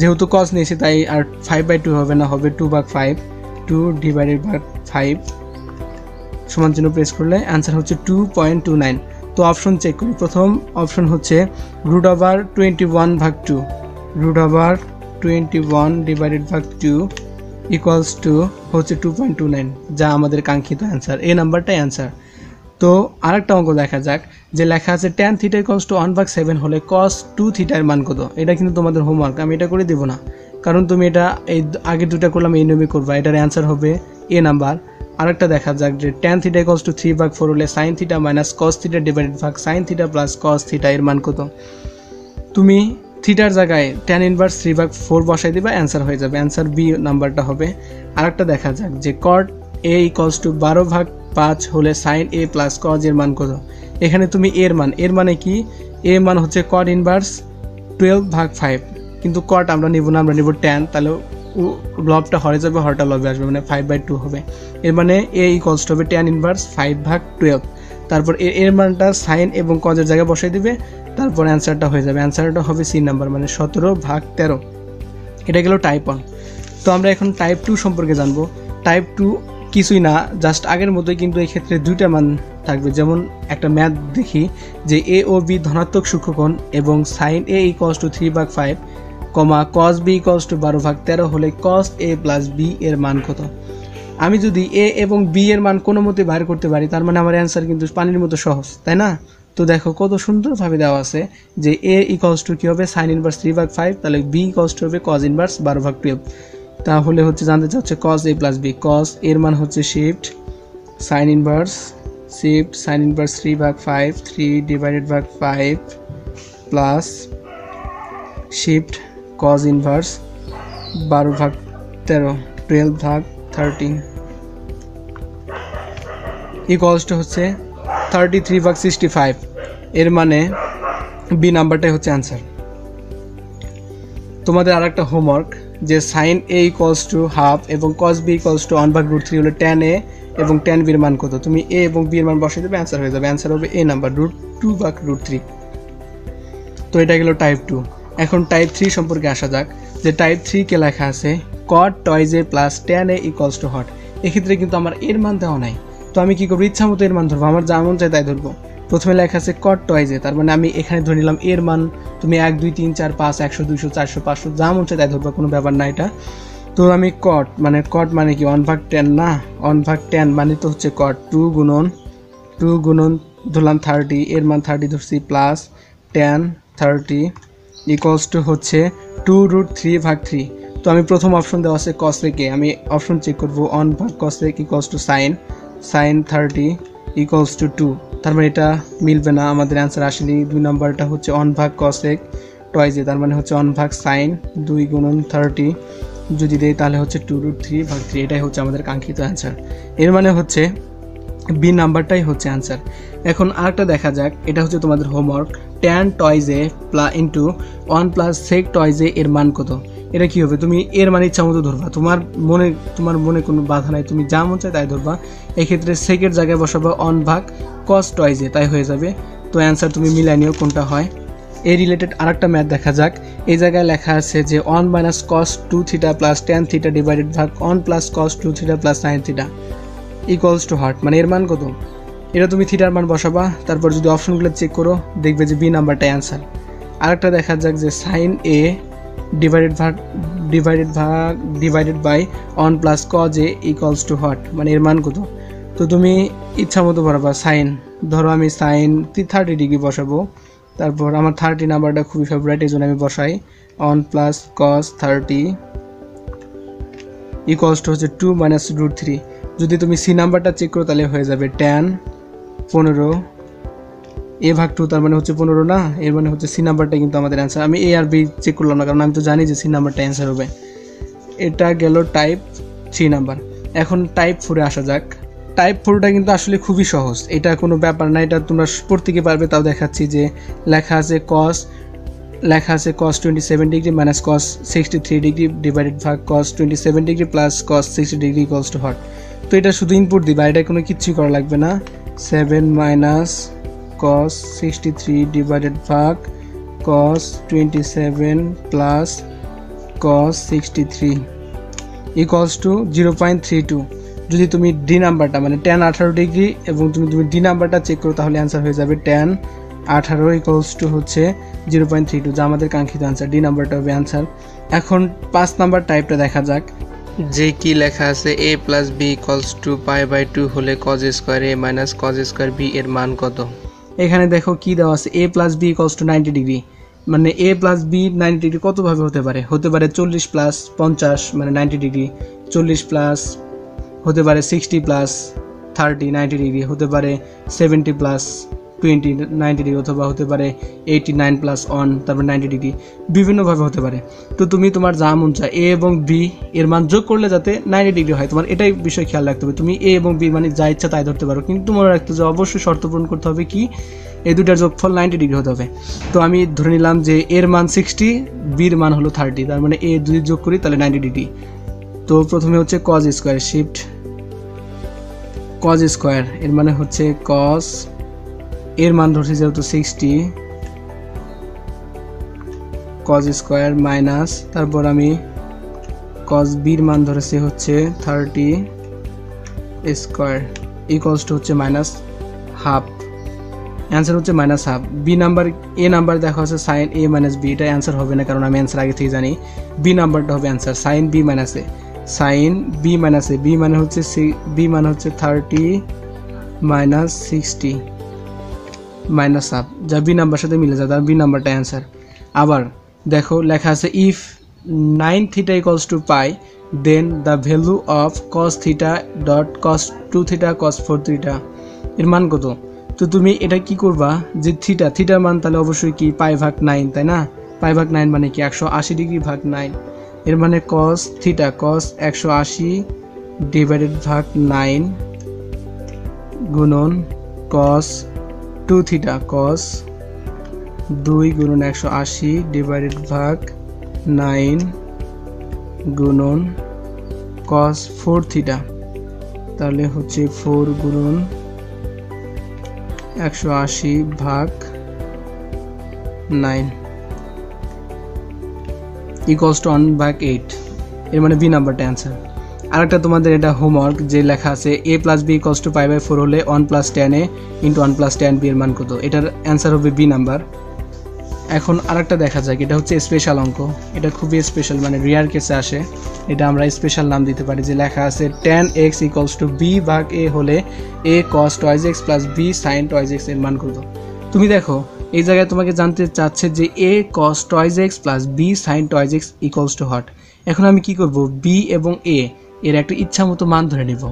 যেহেতু কস নিয়েছি, তাই আর ফাইভ বাই টু হবে না, হবে two by five two divided by five সমান চিহ্ন প্রেস করলে অ্যান্সার হচ্ছে টু পয়েন্ট টু নাইন তো অপশন চেক করি। প্রথম অপশন হচ্ছে রুট ওভার টোয়েন্টি ওয়ান ভাগ two root over twenty one divided ভাগ টু ইকুয়ালস টু হচ্ছে টু পয়েন্ট টু নাইন যা আমাদের কাঙ্ক্ষিত অ্যান্সার এই নাম্বারটাই অ্যান্সার তো আরেকটা অঙ্ক দেখা যাক, যে লেখা আছে ten theta equals to one ভাগ সেভেন হলে কস টু থিটার মান কত? এটা কিন্তু তোমাদের হোমওয়ার্ক আমি এটা করে দেবো না। কারণ তুমি এটা এই আগে দুটা করলাম, এই নিয়মে করবা, এটার অ্যান্সার হবে এ নাম্বার আরেকটা দেখা যাক, যে ten theta equals to three ভাগ ফোর হলে sine theta minus cos theta divided ভাগ sine theta plus cos theta এর মান কত? তুমি থিটার জায়গায় টেন ইনভার্স থ্রি ভাগ ফোর বসাই দিবা অ্যান্সার হয়ে যাবে। অ্যান্সার বি নাম্বারটা হবে। আরেকটা দেখা যাক, যে কট এ ইকলস টু বারো ভাগ পাঁচ হলে সাইন এ প্লাস কজ এর মান কত? এখানে তুমি এর মান। এর মানে কি? এ মান হচ্ছে কট ইনভার্স টুয়েলভ ভাগ ফাইভ কিন্তু কট আমরা নিব না, আমরা নিব টেন তাহলে লবটা হরে যাবে, হরটা লবে আসবে মানে ফাইভ বাই টু হবে। এর মানে এ ইকলস হবে টেন ইনভার্স ফাইভ ভাগ টুয়েলভ তারপর এর এর মানটা সাইন এবং কজের জায়গায় বসাই দিবে, তারপর অ্যান্সারটা হয়ে যাবে। অ্যান্সারটা হবে সি নাম্বার মানে সতেরো ভাগ তেরো। এটা গেল টাইপ ওয়ান তো আমরা এখন টাইপ টু সম্পর্কে জানব। টাইপ টু কিছুই না জাস্ট আগের মতোই কিন্তু এই ক্ষেত্রে দুইটা মান থাকবে। যেমন একটা ম্যাথ দেখি যে এ ও বি ধনাত্মক সূক্ষ্মকোণ এবং sine a equals to three ভাগ five comma cos B equals to বারো ভাগ তেরো হলে কস এ প্লাস বি এর মান কত? আমি যদি এ এবং বি এর মান কোনো মতে বাইর করতে পারি, তার মানে আমার অ্যান্সার কিন্তু পানির মতো সহজ, তাই না? তো দেখো কত সুন্দরভাবে দেওয়া আছে যে এ ইকলস টু কী হবে? সাইন ইনভার্স থ্রি ভাগ ফাইভ তাহলে বি ইকলস টু হবে কজ ইনভার্স বারো ভাগ টুয়েলভ তাহলে হচ্ছে জানতে চাচ্ছে কস এ প্লাস বি কস এর মান হচ্ছে shift sine inverse shift sine inverse three ভাগ ফাইভ থ্রি ডিভাইডেড ভাগ five plus shift cos inverse বারো ভাগ তেরো টুয়েলভ ভাগ থার্টিন ইকলস টু হচ্ছে থার্টি থ্রি ভাগ সিক্সটি ফাইভ এর মানে বি নাম্বারটাই হচ্ছে অ্যান্সার তোমাদের আর একটা হোমওয়ার্ক যে sine A equals to half এবং cos B equals to one ভাগ রুট থ্রি হলো টেন এ এবং টেন বির মান কত? তুমি এ এবং বি এর মান বসে দেবে অ্যান্সার হয়ে যাবে। অ্যান্সার হবে এ নাম্বার রুট টু ভাগ রুট থ্রি তো এটা গেল টাইপ টু এখন টাইপ থ্রি সম্পর্কে আসা যাক, যে টাইপ থ্রিকে লেখা আছে cot twice A plus tan A equals to what এক্ষেত্রে কিন্তু আমার এর মান দেওয়া নাই। তো আমি কি করব? ইচ্ছা মতো এর মান ধরবো। আমার যেমন চাই তাই ধরবো। প্রথমে লেখা আছে কট টয়েজে তার মানে আমি এখানে ধরে নিলাম এর মান তুমি এক, দুই, তিন, চার, পাঁচ, একশো, দুইশো, চারশো, পাঁচশো, যা মন তাই ধরবো, কোনো ব্যাপার না এটা। তো আমি কট মানে কট মানে কি? ওয়ান ভাগ টেন না? ওয়ান ভাগ টেন মানে তো হচ্ছে কট টু গুণন টু গুণন ধরলাম থার্টি এর মান থার্টি ধরছি plus tan thirty equals to হচ্ছে টু রুট থ্রি ভাগ থ্রি তো আমি প্রথম অপশন দেওয়া আছে কসেকে আমি অপশন চেক করব অন ভাগ cosec equals to sine sine thirty equals to two তার মানে এটা মিলবে না। আমাদের অ্যান্সার আসেনি। দুই নাম্বারটা হচ্ছে অন ভাগ কসেক টয়েজে তার মানে হচ্ছে অন ভাগ সাইন দুই গুণন থার্টি যদি দেয় তাহলে হচ্ছে টু রুট থ্রি ভাগ থ্রি এটাই হচ্ছে আমাদের কাঙ্ক্ষিত অ্যান্সার এর মানে হচ্ছে বি নাম্বারটাই হচ্ছে অ্যান্সার এখন আরেকটা দেখা যাক। এটা হচ্ছে তোমাদের হোমওয়ার্ক ট্যান টয়েজে প্লা ইন্টু ওয়ান প্লাস সেক টয়েজে এর মান কত? এটা কি হবে? তুমি এর মানে ইচ্ছা মতো ধরবা। তোমার মনে তোমার মনে কোনো বাধা নাই। তুমি যা মন চায় তাই ধরবা। এক্ষেত্রে সেকের জায়গায় বসাবো অন ভাগ কস টয়েজে তাই হয়ে যাবে। তো অ্যান্সার তুমি মিলাই নিও কোনটা হয়। এই রিলেটেড আরেকটা ম্যাথ দেখা যাক। এই জায়গায় লেখা আছে যে one minus cos two theta plus tan theta divided ভাগ one plus cos two theta plus nine theta equals to what মানে এর মান কত? এটা তুমি থিটার মান বসাবা। তারপর যদি অপশনগুলো চেক করো, দেখবে যে বি নাম্বারটাই অ্যান্সার আরেকটা দেখা যাক যে সাইন এ ডিভাইডেড ভাগ ডিভাইডেড ভাগ divided by one plus cos A equals to what মানে এর মান কত? তো তুমি ইচ্ছা মতো বসাবা সাইন ধরো আমি সাইন থার্টি ডিগ্রি বসাবো। তারপর আমার থার্টি নাম্বারটা খুবই ফেভারিট এই জন্য আমি বসাই। One plus cos thirty equals to হচ্ছে টু মাইনাস রুট থ্রি যদি তুমি সি নাম্বারটা চেক করো, তাহলে হয়ে যাবে টেন পনেরো এ ভাগ টু তার মানে হচ্ছে পনেরো না? এর মানে হচ্ছে সি নাম্বারটা কিন্তু আমাদের অ্যান্সার আমি এ আর বি চেক করলাম না, কারণ আমি তো জানি যে সি নাম্বারটা অ্যান্সার হবে। এটা গেল টাইপ থ্রি নাম্বার এখন টাইপ ফোরে আসা যাক। টাইপ ফোরটা কিন্তু আসলে খুবই সহজ। এটা কোনো ব্যাপার না, এটা তোমরা প্রত্যেকে পারবে, তাও দেখাচ্ছি যে লেখা আছে কস লেখা আছে cos twenty seven degree minus cos sixty three degree divided ভাগ cos twenty seven degree plus cos sixty degree cos two what তো এটা শুধু ইনপুট দিবা, এটা কোনো কিচ্ছুই করা লাগবে না। Seven minus twenty seven plus cos sixty three equals to zero point three two যদি তুমি ডি নাম্বারটা মানে টেন আঠারো ডিগ্রি এবং তুমি তুমি ডি নাম্বারটা চেক করো, তাহলে অ্যান্সার হয়ে যাবে টেন আঠারো ইকলস টু হচ্ছে জিরো পয়েন্ট থ্রি টু যা আমাদের কাঙ্ক্ষিত অ্যান্সার ডি নাম্বারটা হবে অ্যান্সার এখন পাঁচ নাম্বার টাইপটা দেখা যাক।
যে কি লেখা আছে A plus B equals to pi by two হলে cos square A minus cos square B এর মান কত?
এখানে দেখো কি দেওয়া আছে? A plus B equals to ninety degree মানে A plus B ninety degree কতভাবে হতে পারে? হতে পারে চল্লিশ প্লাস পঞ্চাশ মানে নাইনটি ডিগ্রি চল্লিশ প্লাস হতে পারে sixty plus thirty ninety degree হতে পারে seventy plus twenty ninety degree অথবা হতে পারে এইটি নাইন প্লাস ওয়ান তারপর নাইনটি ডিগ্রি বিভিন্নভাবে হতে পারে। তো তুমি তোমার যা মন চায় এ এবং বি এর মান যোগ করলে যাতে নাইনটি ডিগ্রি হয়। তোমার এটাই বিষয় খেয়াল রাখতে হবে। তুমি এ এবং বি মানে যা ইচ্ছা তাই ধরতে পারো। কিন্তু মনে রাখতে যে অবশ্যই শর্ত পূরণ করতে হবে কি? এই দুটার যোগফল নাইনটি ডিগ্রি হতে হবে। তো আমি ধরে নিলাম যে এর মান সিক্সটি বির মান হলো থার্টি তার মানে এ যদি যোগ করি তাহলে নাইনটি ডিগ্রি তো প্রথমে হচ্ছে cos square shift cos square এর মানে হচ্ছে কজ এর মান ধরছি যেহেতু সিক্সটি কজ স্কোয়ার মাইনাস তারপর আমি কজ বির মান ধরেছি হচ্ছে থার্টি স্কোয়ার ইকলস হচ্ছে মাইনাস হাফ অ্যান্সার হচ্ছে minus half B number A number দেখা হচ্ছে সাইন এ মাইনাস বি এটা অ্যান্সার হবে না, কারণ আমি অ্যান্সার আগে থেকে জানি। বি নাম্বারটা হবে answer sine B minus A sine B minus A B মানে হচ্ছে সি বি মানে হচ্ছে thirty minus sixty minus half যা বি নাম্বার সাথে মিলে যায়, তার বি নাম্বারটা অ্যান্সার আবার দেখো, লেখা আছে if nine theta equals to pi then the value of cos theta dot cos two theta cos four theta এর মান কত? তো তুমি এটা কি করবা? যে থিটা থিটার মান তাহলে অবশ্যই কি? পাই ভাগ নাইন তাই না? পাই ভাগ নাইন মানে কি? একশো আশি ডিগ্রি ভাগ নাইন এর মানে কস থিটা কস একশো আশি ডিভাইডেড ভাগ নাইন গুণন কস টু থিটা কস দুই গুণন একশো আশি ডিভাইডেড ভাগ নাইন গুণন কস ফোর থিটা তাহলে হচ্ছে ফোর গুণন একশো আশি ভাগ নাইন ইকলস টু ওয়ান ভাগ এইট এর মানে বি নাম্বারটা অ্যান্সার আরেকটা তোমাদের এটা হোমওয়ার্ক যে লেখা আছে A plus B equals to five by four হলে one plus tan A into one plus tan B এর মান কত? এটার অ্যান্সার হবে বি নাম্বার এখন আরেকটা দেখা যাক, এটা হচ্ছে স্পেশাল অঙ্ক। এটা খুবই স্পেশাল মানে রিয়ার কেসে আসে। এটা আমরা স্পেশাল নাম দিতে পারি, যে লেখা আছে tan x equals to B ভাগ এ হলে A cos twice x plus B sine twice এক্সের মান কত? তুমি দেখো, এই জায়গায় তোমাকে জানতে চাচ্ছে যে A cos twice x plus B sine twice x equals to what এখন আমি কি করব? বি এবং এ এর একটা ইচ্ছা মতো মান ধরে নিব।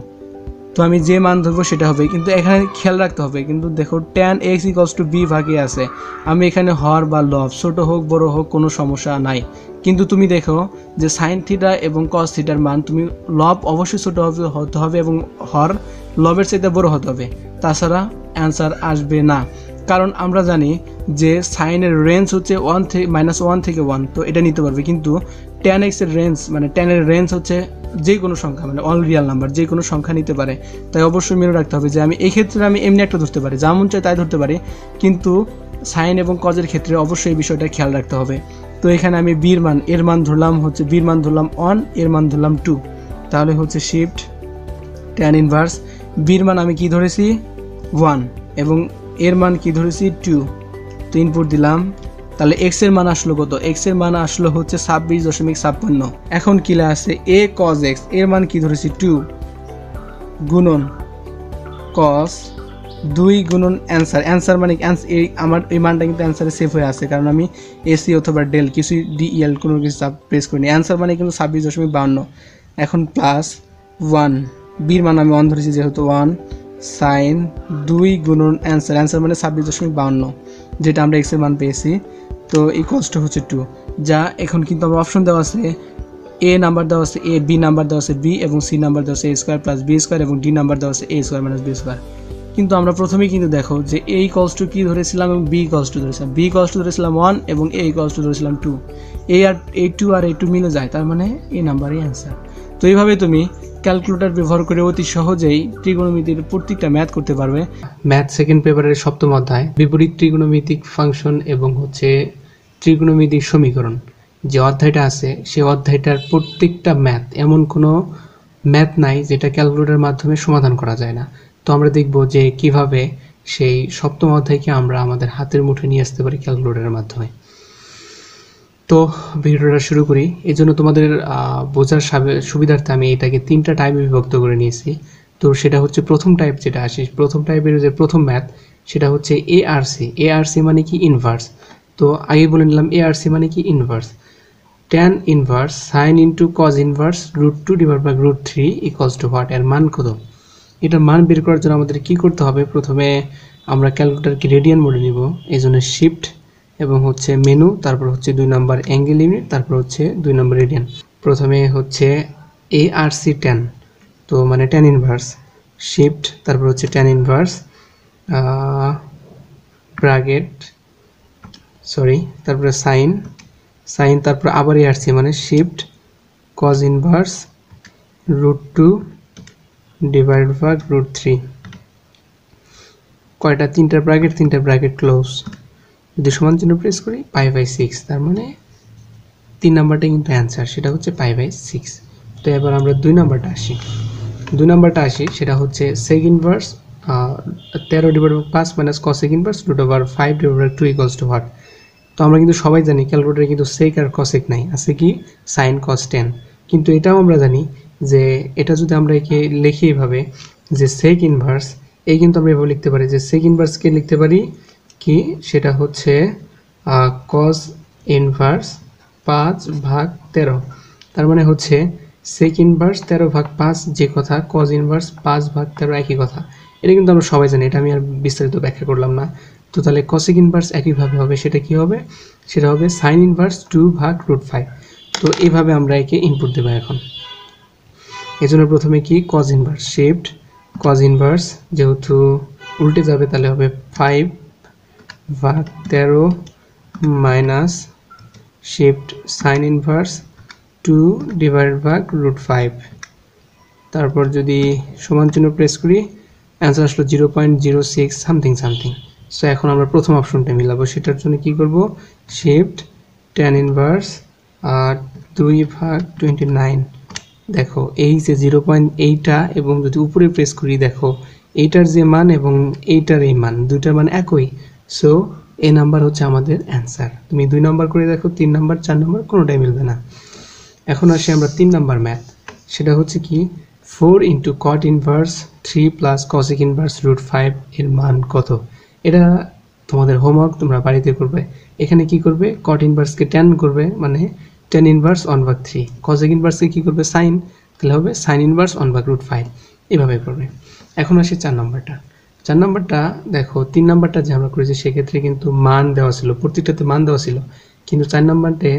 তো আমি যে মান ধরবো সেটা হবে, কিন্তু এখানে খেয়াল রাখতে হবে, কিন্তু দেখো tan x equals to B ভাগে আছে। আমি এখানে হর বা লভ ছোট হোক, বড় হোক, কোনো সমস্যা নাই। কিন্তু তুমি দেখো যে সাইন থিটা এবং কস থিটার মান তুমি লব অবশ্যই ছোট হবে, হতে হবে এবং হর লবের চাইতে বড় হতে হবে। তাছাড়া অ্যান্সার আসবে না। কারণ আমরা জানি যে সাইনের রেঞ্জ হচ্ছে ওয়ান থেকে মাইনাস ওয়ান থেকে ওয়ান তো এটা নিতে পারবে। কিন্তু টেন এক্সের রেঞ্জ মানে টেনের রেঞ্জ হচ্ছে যে কোনো সংখ্যা মানে অল রিয়াল নাম্বার যে কোনো সংখ্যা নিতে পারে। তাই অবশ্যই মেনে রাখতে হবে যে আমি এই ক্ষেত্রে আমি এমনি একটা ধরতে পারি যেমন চাই তাই ধরতে পারি। কিন্তু সাইন এবং কজের ক্ষেত্রে অবশ্যই এই বিষয়টা খেয়াল রাখতে হবে। তো এখানে আমি বীর মান, এর মান ধরলাম হচ্ছে বীর মান ধরলাম অন এর মান ধরলাম টু তাহলে হচ্ছে শিফট ট্যান ইনভার্স বীর মান আমি কি ধরেছি? ওয়ান এবং এর মান কি ধরেছি? টু তো ইনপুট দিলাম। তাহলে এক্সের মান আসলো কত? এক্সের মান আসলো হচ্ছে ছাব্বিশ দশমিক ছাপ্পান্ন। এখন কিলা আছে? এ কজ এক্সের মান কি ধরেছি? টু গুণন কস দুই গুণন অ্যান্সার অ্যান্সার মানে এই আমার এই মানটা কিন্তু অ্যান্সারে সেভ হয়ে আছে। কারণ আমি এসি অথবা ডেল কিছুই ডিইএল কোনো কিছু প্রেস করিনি। অ্যান্সার মানে কিন্তু ছাব্বিশ দশমিক বাউন্ন। এখন প্লাস ওয়ান বির মান আমি ওয়ান ধরেছি যেহেতু ওয়ান সাইন দুই গুণন অ্যান্সার। অ্যান্সার মানে ছাব্বিশ দশমিক বাউন্ন, যেটা আমরা এক্সের মান পেয়েছি। তো ইকোয়ালস টু হচ্ছে টু যা এখন কিন্তু আমার অপশন দেওয়া আছে
এ নাম্বার দেওয়া আছে এ বি নাম্বার দেওয়া আছে বি এবং সি নাম্বার দেওয়া আছে A square plus B square এবং ডি নাম্বার দেওয়া আছে A square minus B square কিন্তু আমরা প্রথমেই কিন্তু দেখো যে এই কলস টু কী ধরেছিলাম এবং বি কলস টু ধরেছিলাম। বি কলস টু ধরেছিলাম ওয়ান এবং এ কলস টু ধরেছিলাম টু এ আর এই টু আর এই টু মিলে যায়, তার মানে এই নাম্বারই অ্যান্সার তো এইভাবে তুমি ক্যালকুলেটর ব্যবহার করে অতি সহজেই ত্রিকোণমিতির প্রত্যেকটা ম্যাথ করতে পারবে।
ম্যাথ সেকেন্ড পেপারের সপ্তম অধ্যায়, বিপরীত ত্রিগুণমিতিক ফাংশন এবং হচ্ছে ত্রিগুণমিতিক সমীকরণ। যে অধ্যায়টা আছে, সেই অধ্যায়টার প্রত্যেকটা ম্যাথ, এমন কোনো ম্যাথ নাই যেটা ক্যালকুলেটরের মাধ্যমে সমাধান করা যায় না। তো আমরা দেখব যে কীভাবে সেই সপ্তম অধ্যায়কে আমরা আমাদের হাতের মুঠে নিয়ে আসতে পারি ক্যালকুলেটরের মাধ্যমে। তো ভিডিওটা শুরু করি। এই জন্য তোমাদের বোঝার সুবিধার্থে আমি এটাকে তিনটা টাইপে বিভক্ত করে নিয়েছি। তো সেটা হচ্ছে প্রথম টাইপ যেটা আসে, প্রথম টাইপের যে প্রথম ম্যাথ সেটা হচ্ছে এ আর সি এ আর সি মানে কি? ইনভার্স তো আগে বলে নিলাম এ আর সি মানে কি? Inverse tan inverse sine into cos inverse root two divide by root three equals to what এর মান কত? এটার মান বের করার জন্য আমাদের কি করতে হবে? প্রথমে আমরা ক্যালকুলেটারকে রেডিয়ান মোডে নিব। এই জন্য শিফট এবং হচ্ছে মেনু তারপর হচ্ছে দুই নাম্বার অ্যাঙ্গেল ইউনিট তারপর হচ্ছে দুই নাম্বার রেডিয়ান প্রথমে হচ্ছে এ আর সি টেন তো মানে টেন ইনভার্স শিফট তারপর হচ্ছে টেন ইনভার্স ব্রাগেট সরি তারপরে সাইন সাইন তারপর আবার এ আর সি মানে shift cos inverse root two divide by root three কয়টা? তিনটা ব্র্যাকেট তিনটা ব্র্যাকেট ক্লোজ যদি সমান চিহ্ন প্রেস করি পাই বাই সিক্স তার মানে তিন নাম্বারটা কিন্তু অ্যান্সার সেটা হচ্ছে পাই বাই সিক্স তো এবার আমরা দুই নাম্বারটা আসি। দুই নাম্বারটা আসি, সেটা হচ্ছে সেক ইনভার্স তেরো ডিভাইড বাই পাঁচ minus cosec inverse root over five divide by two equals to what তো আমরা কিন্তু সবাই জানি ক্যালকুলেটারে কিন্তু সেক আর কসেক নাই, আছে কি? সাইন কস টেন কিন্তু এটাও আমরা জানি যে এটা যদি আমরা একে লিখি এভাবে যে সেক ইনভার্স এই কিন্তু আমরা এভাবে লিখতে পারি যে সেক ইনভার্সকে লিখতে পারি কি? সেটা হচ্ছে কস ইনভার্স পাঁচ ভাগ তেরো। তার মানে হচ্ছে সেক ইনভার্স তেরো ভাগ পাঁচ, যে কথা কজ ইনভার্স পাঁচ ভাগ তেরো একই কথা। এটা কিন্তু আমরা সবাই জানি, এটা আমি আর বিস্তারিত ব্যাখ্যা করলাম না। তো তাহলে কসিক ইনভার্স একইভাবে হবে, সেটা কি হবে? সেটা হবে সাইন ইনভার্স টু ভাগ রুট ফাইভ তো এইভাবে আমরা একে ইনপুট দেবো এখন। এই জন্য প্রথমে কি? Cos inverse shift cos inverse যেহেতু উল্টে যাবে, তাহলে হবে ফাইভ ভাগ তেরো minus shift sine inverse two divide ভাগ রুট ফাইভ তারপর যদি সমান চিহ্ন প্রেস করি অ্যান্সার আসলো zero point zero six something something so এখন আমরা প্রথম অপশনটা মিলাবো। সেটার জন্য কি করব? শিফট টেন ইনভার্স আর দুই ভাগ টোয়েন্টি নাইন দেখো, এই যে জিরো পয়েন্ট এইটা এবং যদি উপরে প্রেস করি, দেখো, এইটার যে মান এবং এইটার এই মান, দুইটার মান একই। সো এই নাম্বার হচ্ছে আমাদের অ্যান্সার তুমি দুই নাম্বার করে দেখো, তিন নাম্বার চার নাম্বার কোনোটাই মিলবে না। এখন আসি আমরা তিন নাম্বার ম্যাথ সেটা হচ্ছে কি four into cot inverse three plus cosec inverse root five এর মান কত? এটা তোমাদের হোমওয়ার্ক তোমরা বাড়িতে করবে। এখানে কি করবে? কট ইনভার্সকে টেন করবে মানে টেন ইনভার্স ওয়ান ভাগ থ্রি কসিক ইনভার্সকে কী করবে? সাইন তাহলে হবে সাইন ইনভার্স ওয়ান ভাগ রুট ফাইভ এভাবে করবে। এখন আসি চার নম্বরটা চার নম্বরটা, দেখো, তিন নম্বরটা যে আমরা করেছি, সেক্ষেত্রে কিন্তু মান দেওয়া ছিল প্রত্যেকটাতে মান দেওয়া ছিল। কিন্তু চার নম্বরতে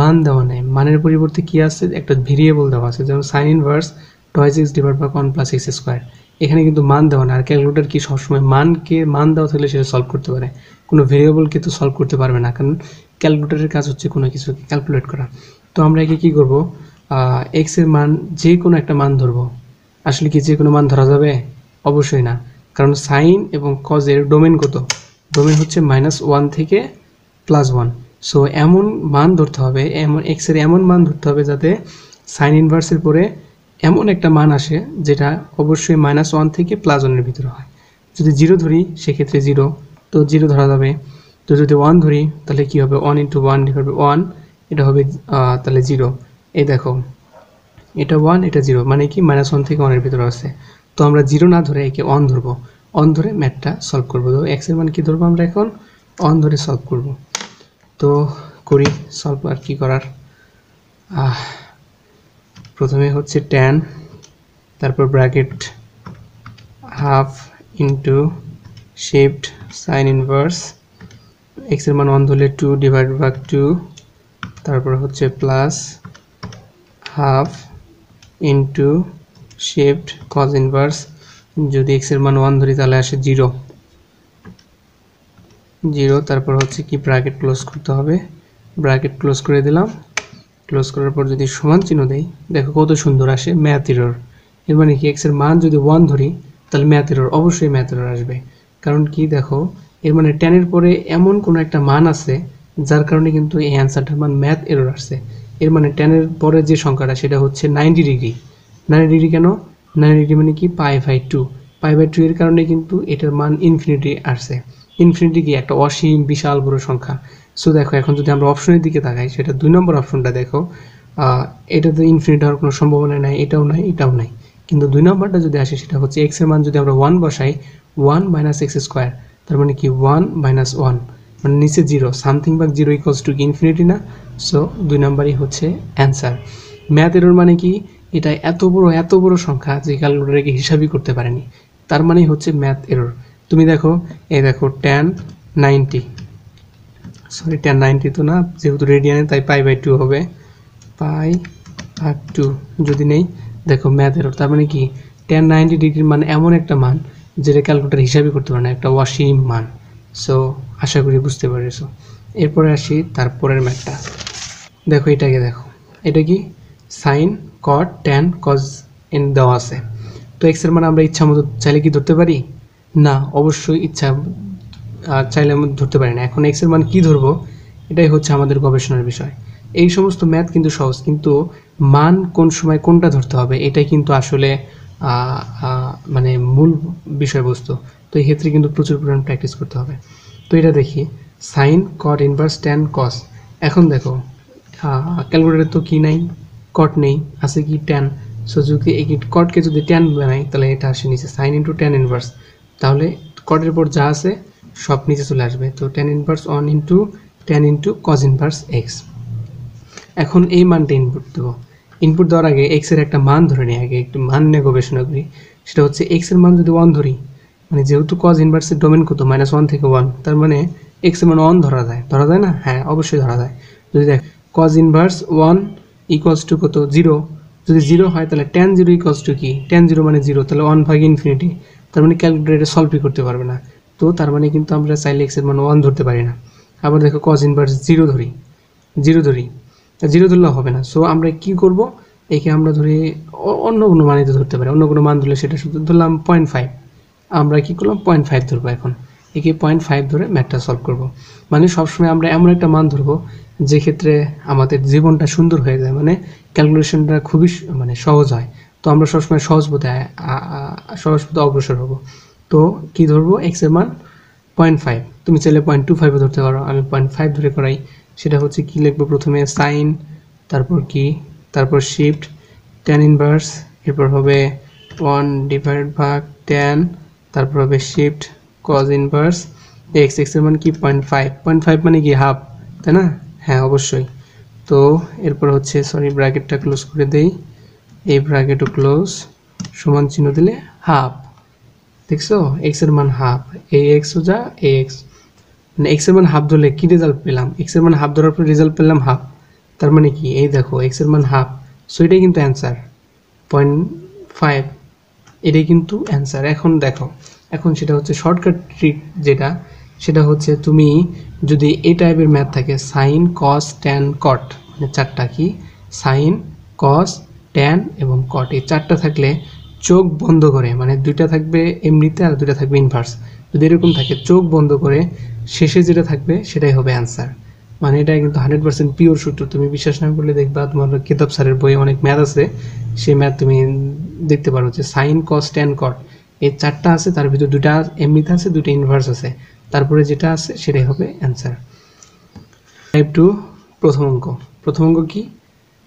মান দেওয়া নেই। মানের পরিবর্তে কি আছে? একটা ভেরিয়েবল দেওয়া আছে, যেমন sine inverse twice x divide by one plus x square এখানে কিন্তু মান দেওয়া না আর ক্যালকুলেটর কি সবসময় মানকে, মান দেওয়া থাকলে সেটা সলভ করতে পারে। কোনো ভেরিয়েবলকে তো সলভ করতে পারবে না, কারণ ক্যালকুলেটরের কাজ হচ্ছে কোনো কিছুকে ক্যালকুলেট করা। তো আমরা একে কী করব? এক্সের মান, যে কোনো একটা মান ধরবো। আসলে কি যে কোনো মান ধরা যাবে? অবশ্যই না। কারণ সাইন এবং কজের ডোমেন কত? ডোমেন হচ্ছে মাইনাস ওয়ান থেকে প্লাস ওয়ান সো এমন মান ধরতে হবে, এমন এক্সের এমন মান ধরতে হবে যাতে সাইন ইনভার্সের পরে এমন একটা মান আসে যেটা অবশ্যই মাইনাস ওয়ান থেকে প্লাস ওয়ানের ভিতরে হয়। যদি জিরো ধরি, সেক্ষেত্রে জিরো তো জিরো ধরা যাবে। তো যদি ওয়ান ধরি, তাহলে কি হবে? One into one divide one এটা হবে তাহলে জিরো এই দেখো, এটা ওয়ান এটা জিরো মানে কি? মাইনাস ওয়ান থেকে ওয়ানের ভিতরে আছে তো আমরা জিরো না ধরে একে অন ধরবো। অন ধরে ম্যাথটা সলভ করব। তো এক্সের মান কি ধরবো আমরা এখন? অন ধরে সলভ করব। তো করি সলভ আর কি করার? প্রথমে হচ্ছে ট্যান তারপর bracket half into shift sine inverse এক্সের মান ওয়ান ধরলে টু ডিভাইড বাই টু তারপর হচ্ছে plus half into shift cos inverse যদি এক্সের মান ওয়ান ধরি, তাহলে আসে জিরো জিরো তারপর হচ্ছে কি ব্র্যাকেট ক্লোজ করতে হবে। ব্র্যাকেট ক্লোজ করে দিলাম। ক্লোজ করার পর যদি সমান চিহ্ন দেই, দেখো কত সুন্দর আসে ম্যাথ এরর এর মানে কি এক্সের মান যদি ওয়ান ধরি, তাহলে ম্যাথ এরর অবশ্যই ম্যাথ এরর আসবে। কারণ কি, দেখো, এর মানে টেনের পরে এমন কোনো একটা মান আছে, যার কারণে কিন্তু এই অ্যান্সারটার মান ম্যাথ এরর আসছে। এর মানে টেনের পরে যে সংখ্যাটা, সেটা হচ্ছে নাইনটি ডিগ্রি নাইনটি ডিগ্রি কেন? নাইনটি ডিগ্রি মানে কি? Pi by two. Pi by two এর কারণে কিন্তু এটার মান ইনফিনিটি আসছে। ইনফিনিটি কি? একটা অসীম, বিশাল, বড় সংখ্যা। সো দেখো, এখন যদি আমরা অপশনের দিকে তাকাই, সেটা দুই নম্বর অপশনটা দেখো এটাতে ইনফিনিটি হওয়ার কোনো সম্ভাবনা নাই, এটাও নাই এটাও নাই। কিন্তু দুই নম্বরটা যদি আসে, সেটা হচ্ছে এক্সের মান যদি আমরা ওয়ান বসাই ওয়ান মাইনাস এক্স স্কোয়ার তার মানে কি? ওয়ান মাইনাস ওয়ান মানে নিচে zero something by zero equals to infinity না? সো দুই নম্বরই হচ্ছে অ্যান্সার ম্যাথ এরর মানে কি? এটা এত বড় এত বড় সংখ্যা যে ক্যালকুলেটারকে হিসাবই করতে পারেনি। তার মানেই হচ্ছে ম্যাথ এরর তুমি দেখো, এই দেখো tan ninety sorry tan ninety তো না, যেহেতু রেডিয়ানে তাই পাই বাই টু হবে। পাই আর টু যদি নেই, দেখো ম্যাথ এরর তার মানে কি? টেন নাইনটি ডিগ্রির মান এমন একটা মান, যেটা ক্যালকুলেটার হিসাবই করতে পারে না, একটা অসীম মান। সো আশা করি বুঝতে পেরেছ। এরপরে আসি তারপরের ম্যাথটা দেখো এটাকে দেখো। এটা কি? সাইন কট ট্যান কজ এন দেওয়া আছে। তো এক্সের মান আমরা ইচ্ছা মতো চাইলে কি ধরতে পারি? না, অবশ্যই ইচ্ছা চাইলে আমরা ধরতে পারি না। এখন এক্সের মান কি ধরবো? এটাই হচ্ছে আমাদের গবেষণার বিষয়। এই সমস্ত ম্যাথ কিন্তু সহজ, কিন্তু মান কোন সময় কোনটা ধরতে হবে, এটাই কিন্তু আসলে মানে মূল বিষয়বস্তু। তো এই ক্ষেত্রে কিন্তু প্রচুর পরিমাণ প্র্যাকটিস করতে হবে। তো এটা দেখি sine cot inverse tan cos এখন দেখো ক্যালকুলেটারে তো কি নাই? কট নেই, আছে কি ট্যান সো যদি এই কটকে যদি ট্যান বানাই, তাহলে এটা আসে নিচে সাইন ইন্টু ট্যান ইনভার্স তাহলে কটের পর যা আছে, সব নিচে চলে আসবে। তো tan inverse one into tan into cos inverse x এখন এই মানটা ইনপুট দেবো। ইনপুট দেওয়ার আগে এক্সের একটা মান ধরে নিই আগে, একটু মান নিয়ে গবেষণা করি। সেটা হচ্ছে এক্সের মান যদি ওয়ান ধরি মানে যেহেতু কজ ইনভার্সের ডোমেন কত? মাইনাস ওয়ান থেকে ওয়ান তার মানে এক্সের মান ওয়ান ধরা যায়। ধরা যায় না? হ্যাঁ অবশ্যই ধরা যায়। যদি দেখ cos inverse one equals to কত? জিরো যদি জিরো হয়, তাহলে টেন জিরো ইকুয়ালস টু কি? টেন জিরো মানে জিরো তাহলে ওয়ান ভাগ ইনফিনিটি তার মানে ক্যালকুলেটার সলভই করতে পারবে না। তো তার মানে কিন্তু আমরা চাইলে এক্সের মান ওয়ান ধরতে পারি না। আবার দেখো কজ ইনভার্স জিরো ধরি। জিরো ধরি। জিরো ধরলে হবে না। সো আমরা কি করব? একে আমরা ধরি অন্য কোনো মানিতে ধরতে পারি। অন্য কোনো মান ধরলে সেটা শুধু ধরলাম পয়েন্ট ফাইভ আমরা কি করলাম? পয়েন্ট ফাইভ ধরবো এখন। একে পয়েন্ট ফাইভ ধরে ম্যাথটা সলভ করব। মানে সবসময় আমরা এমন একটা মান ধরবো, যে ক্ষেত্রে আমাদের জীবনটা সুন্দর হয়ে যায়। মানে ক্যালকুলেশনটা খুবই মানে সহজ হয়। তো আমরা সবসময় সহজ পথে সহজ পথে অগ্রসর হব। তো কি ধরবো? এক্সের মান পয়েন্ট ফাইভ তুমি চাইলে পয়েন্ট টু ফাইভও ধরতে পারো। আমি পয়েন্ট ফাইভ ধরে করাই। সেটা হচ্ছে কি লিখব প্রথমে সাইন তারপর কি? তারপর শিফট টেন ইনভার্স এরপর হবে ওয়ান ডিভাইড ভাগ টেন তারপর হবে শিফট কজ ইনভার্স এক্স এক্সের মান কি? পয়েন্ট ফাইভ পয়েন্ট ফাইভ মানে কি? হাফ তাই না? হ্যাঁ অবশ্যই। তো এরপর হচ্ছে সরি ব্র্যাকেটটা ক্লোজ করে দেই। এই ব্র্যাকেটও ক্লোজ সমান চিহ্ন দিলে হাফ দেখছ? এক্সের মান হাফ এই এক্স সোজা এই এক্স মানে এক্সের মান হাফ ধরলে কি রেজাল্ট পেলাম? এক্সের মান হাফ ধরার পর রেজাল্ট পেলাম হাফ তার মানে কি? এই দেখো এক্সের মান হাফ সো এটাই কিন্তু অ্যান্সার পয়েন্ট ফাইভ এটাই কিন্তু অ্যান্সার এখন দেখো এখন সেটা হচ্ছে শর্টকাট ট্রিক যেটা, সেটা হচ্ছে তুমি যদি এই টাইপের ম্যাথ থাকে সাইন কস ট্যান কট মানে চারটা কি? সাইন কস ট্যান এবং কট এই চারটা থাকলে চোখ বন্ধ করে মানে দুইটা থাকবে এমনিতে আর দুইটা থাকবে ইনভার্স যদি এরকম থাকে, চোখ বন্ধ করে শেষে যেটা থাকবে সেটাই হবে অ্যান্সার মানে এটা কিন্তু হান্ড্রেড পার্সেন্ট পিওর সূত্র। তুমি বিশ্বাস না করলে দেখবা তোমার কিতাব স্যারের বইয়ে অনেক ম্যাথ আছে, সেই ম্যাথ তুমি দেখতে পারো যে সাইন কস ট্যান কট এই চারটা আছে, তার ভিতর দুটা এমনিতে আছে, দুটো ইনভার্স আছে। তারপরে যেটা আছে, সেটাই হবে অ্যান্সার টাইপ টু প্রথম অঙ্ক। প্রথম অঙ্ক কি?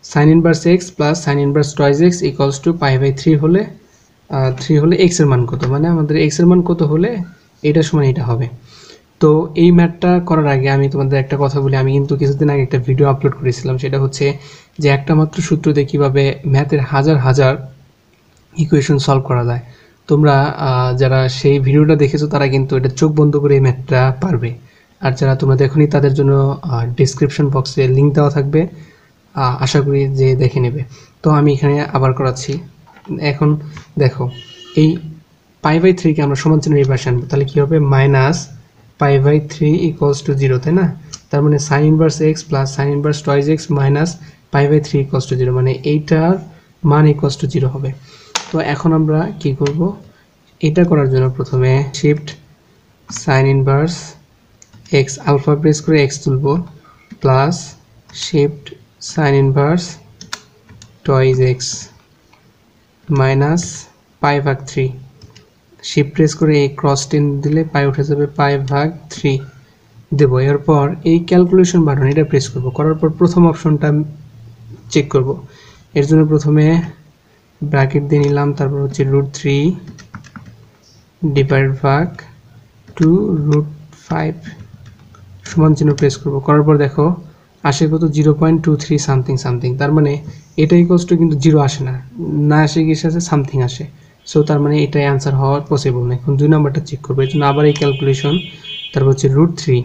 Sine inverse x plus sine inverse twice x equals to pi by three হলে থ্রি হলে এক্সের মান কত? মানে আমাদের এক্সের মান কত হলে এটা সমান এটা হবে। তো এই ম্যাথটা করার আগে আমি তোমাদের একটা কথা বলি। আমি কিন্তু কিছুদিন আগে একটা ভিডিও আপলোড করেছিলাম। সেটা হচ্ছে যে একটা মাত্র সূত্র দিয়ে কীভাবে ম্যাথের হাজার হাজার ইকুয়েশন সলভ করা যায়। তোমরা যারা সেই ভিডিওটা দেখেছ, তারা কিন্তু এটা চোখ বন্ধ করে এই ম্যাথটা পারবে। আর যারা তোমরা দেখোনি, তাদের জন্য ডিসক্রিপশন বক্সে লিঙ্ক দেওয়া থাকবে। আশা করি যে দেখে নেবে। তো আমি এখানে আবার করাচ্ছি। এখন দেখো, এই পাই বাই থ্রিকে আমরা সমান চিহ্ন এই পাশে আনব। তাহলে কী হবে? Minus pi by three equals to zero তাই না? তার মানে sine inverse x plus sine inverse twice x minus pi by three equals to zero মানে এইটার মান ইকুয়ালস টু জিরো হবে। তো এখন আমরা কি করব? এটা করার জন্য প্রথমে shift sine inverse x alpha press করে এক্স তুলব plus shift sine inverse twice x minus pi ভাগ থ্রি শিফট প্রেস করে এই ক্রস টেন দিলে পাই উঠে যাবে পাই ভাগ থ্রি দেব। এরপর এই ক্যালকুলেশন বাটন এটা প্রেস করব। করার পর প্রথম অপশনটা চেক করব। এর জন্য প্রথমে ব্র্যাকেট দিয়ে নিলাম, তারপর হচ্ছে রুট থ্রি ডিভাইড ভাগ টু রুট ফাইভ সমান চিহ্ন প্রেস করব। করার পর দেখো, আসে কত? Zero point two three something something তার মানে এটা ইকোয়াস টু কিন্তু জিরো আসে না। না আসে কি আসে? সামথিং আসে। সো তার মানে এটাই অ্যান্সার হওয়ার পসিবল না এখন দুই নাম্বারটা চেক করব। এই জন্য আবার এই ক্যালকুলেশন তারপর হচ্ছে root three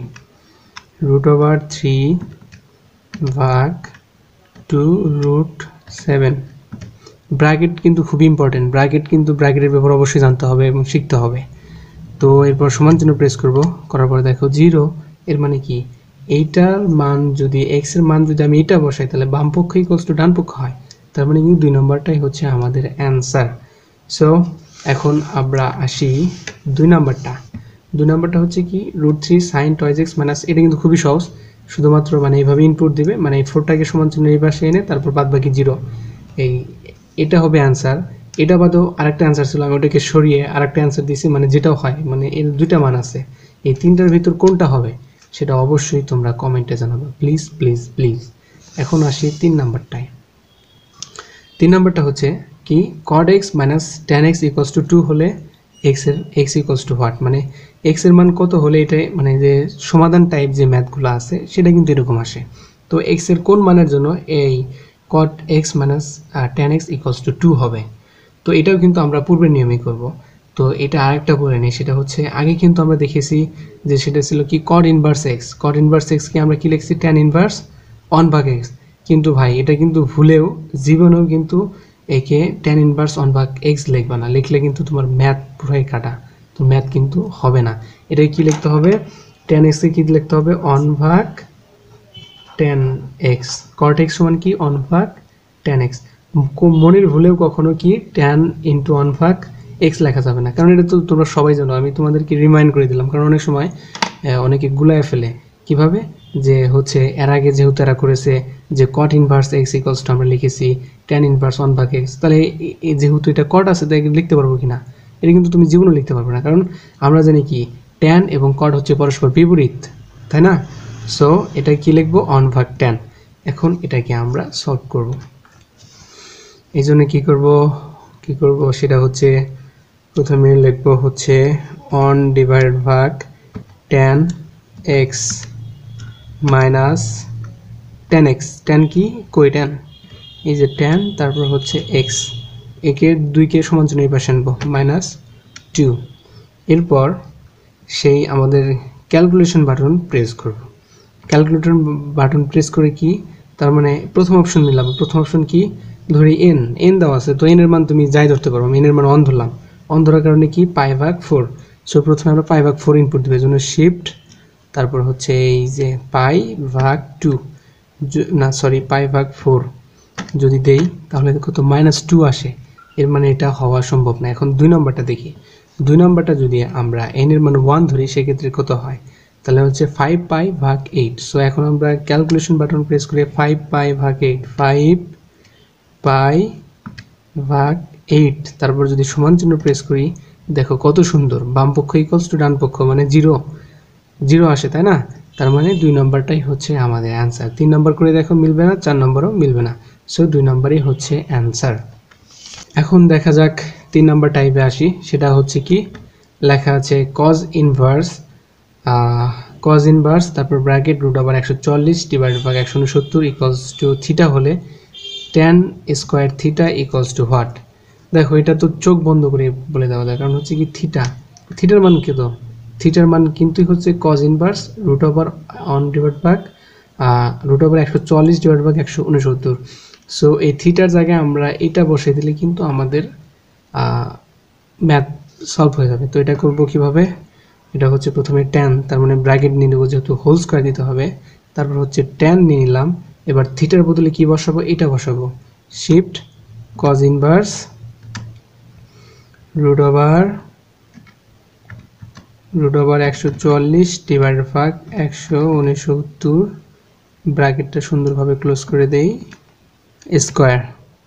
root over three ভাগ টু রুট সেভেন ব্র্যাকেট কিন্তু খুবই ইম্পর্টেন্ট ব্র্যাকেট কিন্তু ব্র্যাকেটের ব্যাপারে অবশ্যই জানতে হবে এবং শিখতে হবে। তো এরপর সমান চিহ্ন প্রেস করব। করার পর দেখো জিরো এর মানে কি? এইটার মান যদি এক্সের মান যদি আমি এটা বসাই, তাহলে বাম পক্ষ ইকুয়ালস টু ডান পক্ষ হয়। তার মানে কিন্তু দুই নম্বরটাই হচ্ছে আমাদের অ্যান্সার সো এখন আমরা আসি দুই নাম্বারটা দুই নাম্বারটা হচ্ছে কি? Root three sine twice x minus এটা কিন্তু খুবই সহজ। শুধুমাত্র মানে এইভাবে ইনপুট দিবে মানে এই ফোরটাকে সমান চিহ্ন এই পাশে এনে তারপর বাদ বাকি জিরো এই এটা হবে অ্যান্সার এটা বাদেও আরেকটা অ্যান্সার ছিল, আমি ওটাকে সরিয়ে আরেকটা অ্যান্সার দিয়েছি মানে যেটাও হয় মানে এর দুইটা মান আছে। এই তিনটার ভিতর কোনটা হবে, সেটা অবশ্যই তোমরা কমেন্টে জানাবে। প্লিজ প্লিজ প্লিজ এখন আসি তিন নাম্বারটায়। তিন নাম্বারটা হচ্ছে কি cot x minus tan x equals to two হলে এক্সের এক্স ইকোয়াস টু হোয়াট মানে এক্সের মান কত হলে এটা মানে যে সমাধান টাইপ যে ম্যাথগুলো আছে, সেটা কিন্তু এরকম আসে। তো এক্সের কোন মানের জন্য এই cot x minus tan x equals to two হবে। তো এটাও কিন্তু আমরা পূর্বের নিয়মই করব। তো এটা আরেকটা করে নিই, সেটা হচ্ছে আগে কিন্তু আমরা দেখেছি যে সেটা ছিল কি cot inverse x cot inverse এক্সকে আমরা কি লিখছি? টেন ইনভার্স ওয়ান ভাগ এক্স কিন্তু ভাই, এটা কিন্তু ভুলেও, জীবনেও কিন্তু একে টেন ইনভার্স ওয়ান ভাগ এক্স লিখবে না। লিখলে কিন্তু তোমার ম্যাথ পুরাই কাটা। তো ম্যাথ কিন্তু হবে না। এটাকে কি লিখতে হবে? টেন এক্সকে কি লিখতে হবে? ওয়ান ভাগ টেন এক্স কট এক্স সমান কি? ওয়ান ভাগ টেন এক্স মনের ভুলেও কখনো কি টেন ইন্টু ওয়ান ভাগ এক্স লেখা যাবে না। কারণ এটা তো তোমরা সবাই জানো, আমি তোমাদেরকে রিমাইন্ড করে দিলাম। কারণ অনেক সময় অনেকে গুলায় ফেলে। কীভাবে? যে হচ্ছে, এর আগে যেহেতু এরা করেছে যে কট ইনভার্স এক্স ইকলস আমরা লিখেছি টেন ইনভার্স ওয়ান ভাগ এক্স তাহলে যেহেতু এটা কট আছে তাই লিখতে পারব কি না এটা কিন্তু তুমি জীবনে লিখতে পারবে না। কারণ আমরা জানি কি ট্যান এবং কট হচ্ছে পরস্পর বিপরীত, তাই না? সো এটা কি লিখব? অন ভাগ ট্যান এখন এটাকে আমরা সলভ করব। এই জন্য কী করব? কী করব? সেটা হচ্ছে, প্রথমে লিখব হচ্ছে অন ডিভাইড ভাগ tan x minus tan x tan কি? কই টেন এই যে টেন তারপর হচ্ছে এক্স একে দুইকে সমান চিহ্ন এই পাশে আনব মাইনাস টু এরপর সেই আমাদের ক্যালকুলেশন বাটন প্রেস করব। ক্যালকুলেটর বাটন প্রেস করে কি? তার মানে প্রথম অপশন নিলাম। প্রথম অপশন কি? ধরি এন এন দেওয়া আছে, তো এনের মান তুমি যাই ধরতে পারো। এন এর মান অন ধরলাম। অন ধরার কারণে কি? পাই ভাগ ফোর সো প্রথমে আমরা পাই ভাগ ফোর ইনপুট দেবো জন্য শিফট তারপর হচ্ছে এই যে পাই ভাগ টু না সরি পাই ভাগ ফোর যদি দেই, তাহলে কত? মাইনাস টু আসে। এর মানে এটা হওয়া সম্ভব না। এখন দুই নম্বরটা দেখি। দুই নম্বরটা যদি আমরা এনের মান ওয়ান ধরি, সেক্ষেত্রে কত হয়? তাহলে হচ্ছে ফাইভ পাই ভাগ এইট সো এখন আমরা ক্যালকুলেশন বাটন প্রেস করে ফাইভ পাই ভাগ এইট ফাইভ পাই ভাগ এইট তারপর যদি সমান চিহ্ন প্রেস করি, দেখো কত সুন্দর, বাম পক্ষ ইকলস টু ডান পক্ষ মানে জিরো জিরো আসে, তাই না? তার মানে দুই নম্বরটাই হচ্ছে আমাদের অ্যান্সার তিন নম্বর করে দেখো মিলবে না, চার নম্বরও মিলবে না। সো দুই নম্বরই হচ্ছে অ্যান্সার এখন দেখা যাক তিন নম্বর টাইপে আসি। সেটা হচ্ছে কি? লেখা আছে কজ ইনভার্স কজ ইনভার্স তারপর ব্র্যাকেট রুট আবার একশো চল্লিশ ডিভাইড বাই একশো উনসত্তর ইকলস টু থিটা হলে tan square theta equals to what দেখো, এটা তো চোখ বন্ধ করে বলে দেওয়া যায়, কারণ হচ্ছে কি থিটা থিটার মান কত থিটার মান কিন্তু হচ্ছে cos inverse root over one divide bug root over একশো চল্লিশ ডিভাইড বাগ একশো উনসত্তর।
সো এই থিটার জায়গায় আমরা এটা বসিয়ে দিলে কিন্তু আমাদের ম্যাথ সলভ হয়ে যাবে। তো এটা করব কীভাবে? এটা হচ্ছে প্রথমে ট্যান তার মানে ব্র্যাকেট নিয়ে নেব যেহেতু হোল স্কোয়ার দিতে হবে। তারপর হচ্ছে টেন নিয়ে নিলাম। এবার থিটার বদলে কি বসাবো? এটা বসাবো। Shift cos inverse root over root over একশো চুয়াল্লিশ ডিভাইডেড ভাগ একশো উনসত্তর, ব্র্যাকেটটা সুন্দরভাবে ক্লোজ করে দেই। স্কোয়ার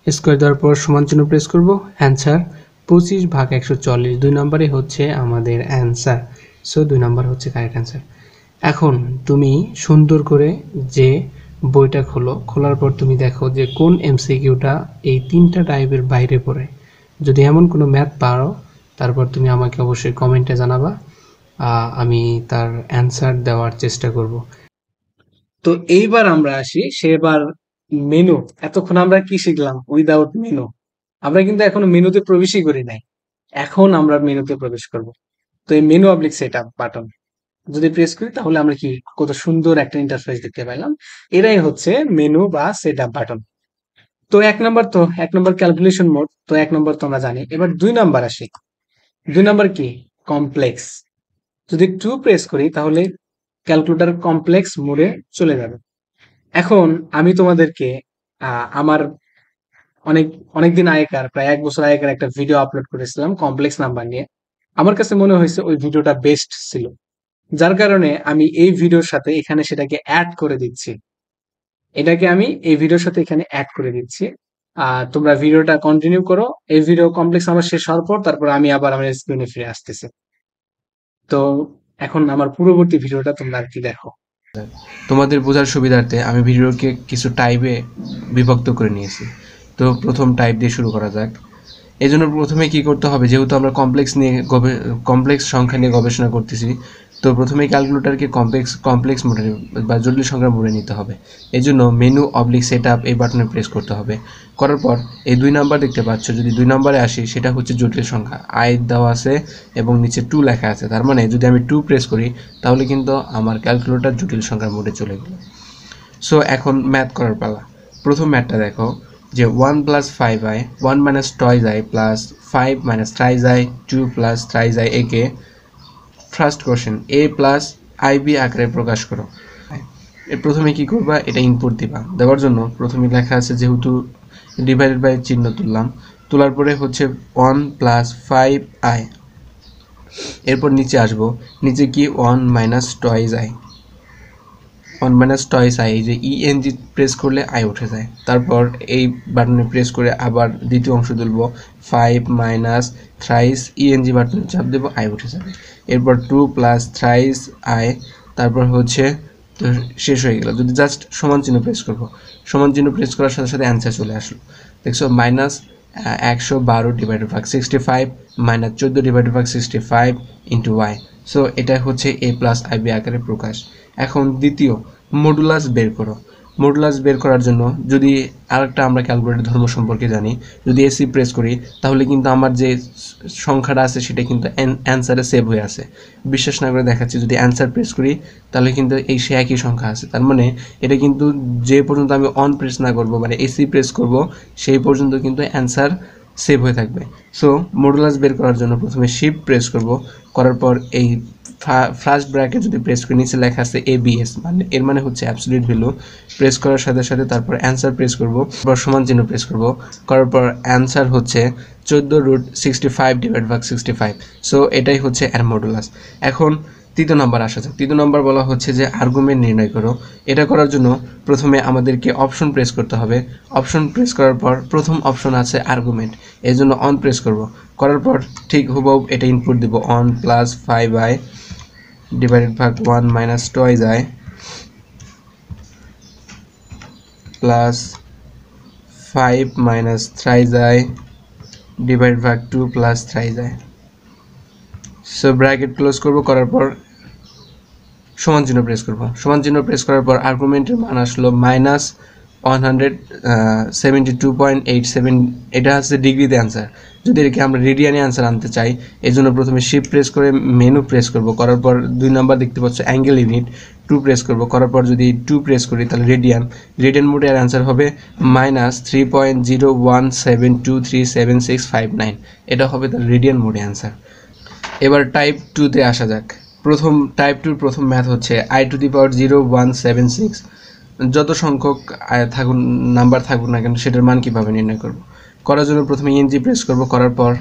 স্কোয়ার দেওয়ার পর সমান চিহ্ন প্রেস করব। অ্যান্সার পঁচিশ ভাগ একশো চল্লিশ দুই নম্বরে হচ্ছে আমাদের অ্যান্সার সো দুই নম্বর হচ্ছে কারেক্ট অ্যান্সার। এখন তুমি সুন্দর করে যে বইটা খোলো, খোলার পর তুমি দেখো যে কোন এমসিকিউটা এই তিনটা টাইপের বাইরে পড়ে। যদি এমন কোনো ম্যাথ পারো, তারপর তুমি আমাকে অবশ্যই কমেন্টে জানাবা আমি তার অ্যান্সার দেওয়ার চেষ্টা করব।
তো এইবার আমরা আসি সেবার মেনু। এতক্ষণ আমরা কি শিখলাম? Without menu. আমরা কিন্তু এখনও মেনুতে প্রবেশই করি নাই। এখন আমরা মেনুতে প্রবেশ করব। তো এই menu oblique set up button যদি প্রেস করি, তাহলে আমরা কি কত সুন্দর একটা ইন্টারফেস দেখতে পাইলাম। এরাই হচ্ছে মেনু বা সেট আপ বাটন তো এক নম্বর তো, এক নম্বর ক্যালকুলেশন মোড তো এক নম্বর তো আমরা জানি। এবার দুই নম্বর আসি। দুই নম্বর কি? কমপ্লেক্স যদি টু প্রেস করি, তাহলে ক্যালকুলেটর কমপ্লেক্স মোডে চলে যাবে। এখন আমি তোমাদেরকে আমার অনেক, অনেকদিন আগেকার, প্রায় এক বছর আগেকার একটা ভিডিও আপলোড করেছিলাম কমপ্লেক্স নাম্বার নিয়ে। আমার কাছে মনে হয়েছে ওই ভিডিওটা বেস্ট ছিল। যার কারণে আমি এই ভিডিওর সাথে এখানে সেটাকে অ্যাড করে দিচ্ছি। এটাকে আমি এই ভিডিওর সাথে এখানে অ্যাড করে দিচ্ছি। আর তোমরা ভিডিওটা কন্টিনিউ করো। এই ভিডিও কমপ্লেক্স আমার শেষ হওয়ার পর তারপর আমি আবার আমার স্ক্রিনে ফিরে আসতেছি। তো এখন আমার পূর্ববর্তী ভিডিওটা তোমরা আর কি দেখো।
তোমাদের বোঝার সুবিধার্থে আমি ভিডিওকে কিছু টাইপে বিভক্ত করে নিয়েছি। তো প্রথম টাইপ দিয়ে শুরু করা যাক। এই জন্য প্রথমে কি করতে হবে? যেহেতু আমরা কমপ্লেক্স নিয়ে কমপ্লেক্স সংখ্যা নিয়ে গবেষণা করতেছি, তো প্রথমে ক্যালকুলেটারকে কমপ্লেক্স কমপ্লেক্স মোডে বা জটিল সংখ্যা মোডে নিতে হবে। এই জন্য মেনু অবলিক সেট আপ এই বাটনে প্রেস করতে হবে। করার পর এই দুই নাম্বার দেখতে পাচ্ছ, যদি দুই নাম্বারে আসি, সেটা হচ্ছে জটিল সংখ্যা। আই দেওয়া আছে এবং নিচে টু লেখা আছে। তার মানে যদি আমি টু প্রেস করি, তাহলে কিন্তু আমার ক্যালকুলেটর জটিল সংখ্যার মোডে চলে গেল। সো এখন ম্যাথ করার পালা। প্রথম ম্যাথটা দেখো। যে one plus five i one minus twice i plus five minus thrice i two plus thrice i একে first question A plus i B আকারে প্রকাশ করো। এর প্রথমে কি করবা? এটা ইনপুট দিবা। দেওয়ার জন্য প্রথমে লেখা আছে যেহেতু ডিভাইডেড বাই চিহ্ন তুললাম, তোলার পরে হচ্ছে ওয়ান প্লাস ফাইভ আই এরপর নিচে আসব। নিচে কি one minus toys i one minus toys i যে ইএনজি প্রেস করলে আই উঠে যায়। তারপর এই বাটনে প্রেস করে আবার দ্বিতীয় অংশ তুলব। ফাইভ মাইনাস থ্রাইস ইএনজি বাটনে চাপ দেবো আই উঠে যাবে। এরপর টু প্লাস থ্রাইস আই তারপর হচ্ছে তো শেষ হয়ে গেল। যদি জাস্ট সমান চিহ্ন প্রেস করব, সমান চিহ্ন প্রেস করার সাথে সাথে অ্যান্সার চলে আসলো। দেখছ মাইনাস একশো বারো ডিভাইডেড ভাগ সিক্সটি ফাইভ মাইনাস চোদ্দ ডিভাইডেড ভাগ sixty five into y so এটা হচ্ছে এ প্লাস আইবি আকারে প্রকাশ। এখন দ্বিতীয় মডুলাস বের করো। মডুলাস বের করার জন্য যদি আরেকটা আমরা ক্যালকুলেটর ধর্ম সম্পর্কে জানি, যদি এসি প্রেস করি, তাহলে কিন্তু আমার যে সংখ্যাটা আছে সেটা কিন্তু অ্যান্সারে সেভ হয়ে আছে। বিশ্বাস না করে দেখাচ্ছি, যদি অ্যান্সার প্রেস করি, তাহলে কিন্তু এই সে একই সংখ্যা আছে। তার মানে এটা কিন্তু যে পর্যন্ত আমি অন প্রেস না করব মানে এসি প্রেস করব, সেই পর্যন্ত কিন্তু অ্যান্সার সেভ হয়ে থাকবে। সো মডুলাস বের করার জন্য প্রথমে শিফট প্রেস করব, করার পর এই ফার্স্ট ব্র্যাকেট যদি প্রেস করি, নিচে লেখা আছে এবিএস মানে এর মানে হচ্ছে অ্যাবসলিউট ভ্যালু প্রেস করার সাথে সাথে তারপর অ্যান্সার প্রেস করব তারপর সমান চিহ্ন প্রেস করব। করার পর অ্যান্সার হচ্ছে চোদ্দ রুট সিক্সটি ফাইভ ডিভাইড ভাগ সিক্সটি ফাইভ সো এটাই হচ্ছে এর মডুলাস এখন তৃতীয় নম্বর আসা যাক। তৃতীয় নম্বর বলা হচ্ছে যে আর্গুমেন্ট নির্ণয় করো। এটা করার জন্য প্রথমে আমাদেরকে অপশন প্রেস করতে হবে। অপশন প্রেস করার পর প্রথম অপশন আছে আর্গুমেন্ট এই জন্য অন প্রেস করব। করার পর ঠিক হুবহু এটা ইনপুট দিব। One plus five i minus twice i plus five minus thrice i divide ভাগ two plus thrice i so bracket close করব, করার পর সমান চিহ্ন প্রেস করব। সমান চিহ্ন প্রেস করার পর আর্গুমেন্টের মান আসলো minus one hundred seventy two point eight seven এটা হচ্ছে ডিগ্রিতে অ্যান্সার যদি এটাকে আমরা রেডিয়ানে অ্যান্সার আনতে চাই এই জন্য প্রথমে শিফট প্রেস করে মেনু প্রেস করব। করার পর দুই নাম্বার দেখতে পাচ্ছ অ্যাঙ্গেল ইউনিট টু প্রেস করব। করার পর যদি টু প্রেস করি, তাহলে রেডিয়ান রেডিয়ান মোডে আর অ্যান্সার হবে minus three point zero one seven two three seven six five nine এটা হবে তাহলে রেডিয়ান মোডে অ্যান্সার এবার টাইপ টুতে আসা যাক। প্রথম টাইপ টুর প্রথম ম্যাথ হচ্ছে i to the power zero one seven six যত সংখ্যক থাকুন নাম্বার থাকুক না কেন, সেটার মান কীভাবে নির্ণয় করব? করার জন্য প্রথমে ইএনজি প্রেস করব, করার পর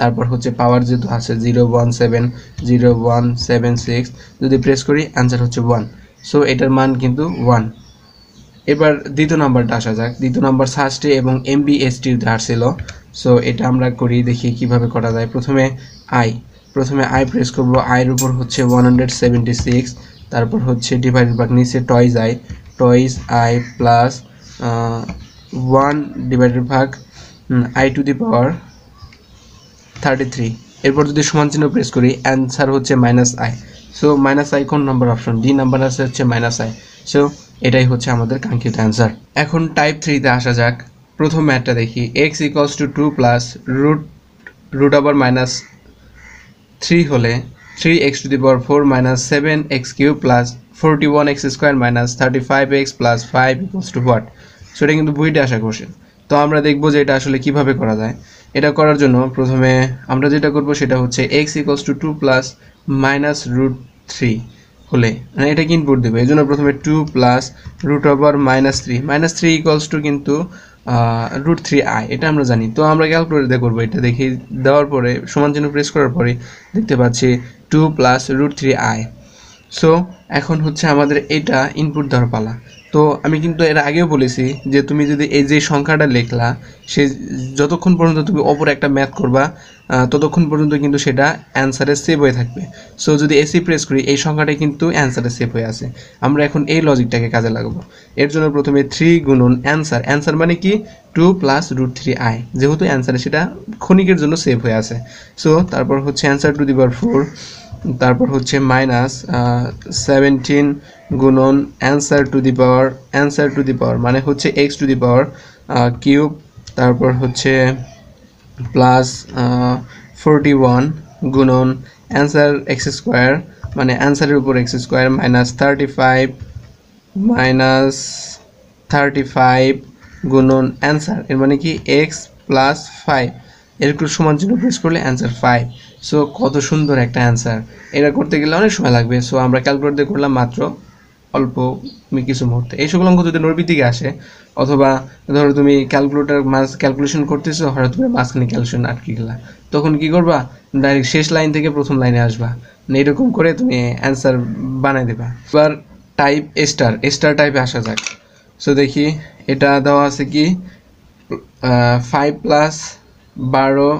তারপর হচ্ছে পাওয়ার যেহেতু আছে zero one seven zero one seven six যদি প্রেস করি অ্যান্সার হচ্ছে ওয়ান সো এটার মান কিন্তু ওয়ান এবার দ্বিতীয় নাম্বারটা আসা যাক। দ্বিতীয় নাম্বার সার্চটি এবং এমবিএসটির ধার ছিল সো এটা আমরা করি, দেখি কীভাবে করা যায়। প্রথমে আই প্রথমে আই প্রেস করব আয়ের উপর হচ্ছে ওয়ান হান্ড্রেড সেভেন্টি সিক্স তারপর হচ্ছে ডিভাইডেড বাই নিচে twice i twice i plus one divided ভাগ i to the power thirty three এরপর যদি সমান চিহ্ন প্রেস করি অ্যান্সার হচ্ছে minus i so minus i কোন নাম্বার অপশন ডি নাম্বার আছে হচ্ছে মাইনাস আই সো এটাই হচ্ছে আমাদের কাঙ্ক্ষিত অ্যান্সার এখন টাইপ থ্রিতে আসা যাক। প্রথম ম্যাথটা দেখি। X equals to two plus root root আবার মাইনাস থ্রি হলে three x to the power four minus seven x cube plus forty one x square minus thirty five x plus five equals to what so এটা কিন্তু বইটা আসা question তো আমরা দেখব যে এটা আসলে কীভাবে করা যায়। এটা করার জন্য প্রথমে আমরা যেটা করব সেটা হচ্ছে x equals to two plus minus root three হলে মানে এটাকে ইনপুট দেবে? এই জন্য প্রথমে two plus root over minus three minus three equals to কিন্তু রুট থ্রি আই এটা আমরা জানি। তো আমরা ক্যালকুলেটার করব, এটা দেখি দেওয়ার পরে, সমান চিহ্ন প্রেস করার পরে দেখতে পাচ্ছি two plus root three i so এখন হচ্ছে আমাদের এটা ইনপুট দেওয়ার পালা। তো আমি কিন্তু এর আগেও বলেছি যে তুমি যদি এই যে সংখ্যাটা লিখলা, সে যতক্ষণ পর্যন্ত তুমি অপর একটা ম্যাথ করবা ততক্ষণ পর্যন্ত কিন্তু সেটা অ্যান্সারে সেভ হয়ে থাকবে। সো যদি এসি প্রেস করি, এই সংখ্যাটা কিন্তু অ্যান্সারে সেভ হয়ে আছে। আমরা এখন এই লজিকটাকে কাজে লাগাবো। এর জন্য প্রথমে থ্রি গুণন অ্যান্সার অ্যান্সার মানে কি? Two plus root three i যেহেতু অ্যান্সারে সেটা ক্ষণিকের জন্য সেভ হয়ে আছে। সো তারপর হচ্ছে answer to the power four তারপর হচ্ছে মাইনাস সেভেন্টিন গুণন answer to the power answer to the power মানে হচ্ছে x to the power cube তারপর হচ্ছে প্লাস ফোরটি ওয়ান গুণন অ্যান্সার এক্স স্কোয়ার মানে অ্যান্সারের উপর x square minus thirty five minus thirty five গুণন অ্যান্সার এর মানে কি এক্স প্লাস ফাইভ এরকম সমান চিহ্ন প্রেস করলে অ্যান্সার ফাইভ সো কত সুন্দর একটা অ্যান্সার এটা করতে গেলে অনেক সময় লাগবে। সো আমরা ক্যালকুলেট দিয়ে করলাম মাত্র অল্প কিছু মুহূর্তে। এই সকল অঙ্ক যদি নরবি থেকে আসে, অথবা ধরো তুমি ক্যালকুলেটার মাস ক্যালকুলেশন করতেছো, হঠাৎ করে মাঝখানে ক্যালকুলেশন আটকে গেলা। তখন কি করবা? ডাইরেক্ট শেষ লাইন থেকে প্রথম লাইনে আসবা। মানে এরকম করে তুমি অ্যান্সার বানাই দেবা। এবার টাইপ স্টার স্টার টাইপে আসা যাক। সো দেখি, এটা দেওয়া আছে কি? ফাইভ প্লাস বারো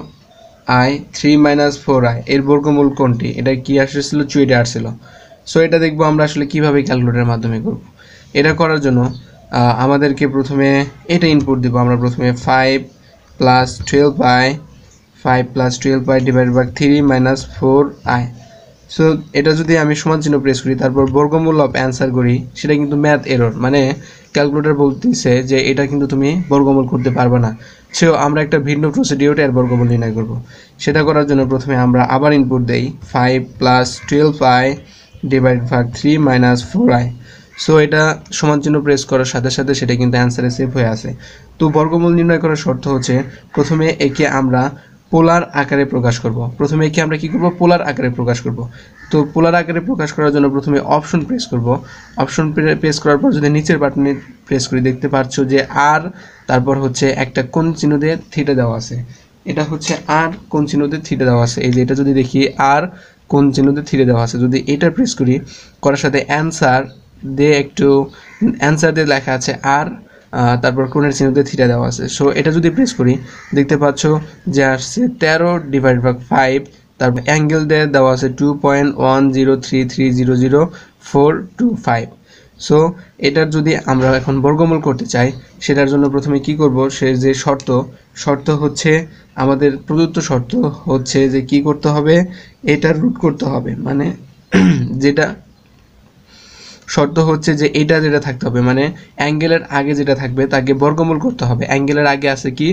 i three minus four i এর বর্গমূল কোনটি? এটা কি আসছিল? চুইটে আসছিল। সো এটা দেখব আমরা আসলে কীভাবে ক্যালকুলেটারের মাধ্যমে করব। এটা করার জন্য আমাদেরকে প্রথমে এটা ইনপুট দেবো। আমরা প্রথমে five plus twelve i five plus twelve i divide by three minus four i so এটা যদি আমি সমান চিহ্ন প্রেস করি, তারপর বর্গমূল অফ অ্যান্সার করি, সেটা কিন্তু ম্যাথ এরর মানে ক্যালকুলেটর বলতেছে যে এটা কিন্তু তুমি বর্গমূল করতে পারবে না। সেও আমরা একটা ভিন্ন প্রসিডিওরে এর বর্গমূল নির্ণয় করব। সেটা করার জন্য প্রথমে আমরা আবার ইনপুট দেই five plus twelve i divide ভাগ three minus four i so এটা সমান চিহ্ন প্রেস করার সাথে সাথে সেটা কিন্তু অ্যান্সারে সেভ হয়ে আছে তো বর্গমূল নির্ণয় করার শর্ত হচ্ছে প্রথমে একে আমরা পোলার আকারে প্রকাশ করব। প্রথমে একে আমরা কি করব? পোলার আকারে প্রকাশ করব। তো পোলার আকারে প্রকাশ করার জন্য প্রথমে অপশন প্রেস করব। অপশন প্রেস করার পর যদি নিচের বাটনে প্রেস করি, দেখতে পাচ্ছ যে আর, তারপর হচ্ছে একটা কোন চিহ্ন দিয়ে থিটা দেওয়া আছে। এটা হচ্ছে আর কোন চিহ্ন দিয়ে থিটা দেওয়া আছে। এই যে এটা যদি দেখি, আর কোন চিহ্ন দিয়ে থিটা দেওয়া আছে। যদি এটা প্রেস করি, করার সাথে অ্যান্সার দিয়ে একটু অ্যান্সার দিয়ে লেখা আছে আর তারপর কোণের চিহ্নতে থিটা দেওয়া আছে। সো এটা যদি প্রেস করি, দেখতে পাচ্ছ যে আসছে তেরো ডিভাইড বাই ফাইভ তারপর অ্যাঙ্গেল দিয়ে দেওয়া আছে two point one zero three three zero zero four two five so এটার যদি আমরা এখন বর্গমূল করতে চাই, সেটার জন্য প্রথমে কি করব? সে যে শর্ত শর্ত হচ্ছে, আমাদের প্রদত্ত শর্ত হচ্ছে যে কি করতে হবে? এটার রুট করতে হবে। মানে যেটা, শর্ত হচ্ছে যে এটা যেটা থাকতে হবে। মানে অ্যাঙ্গেলের আগে যেটা থাকবে, তাকে বর্গমূল করতে হবে। অ্যাঙ্গেলের আগে আছে কি?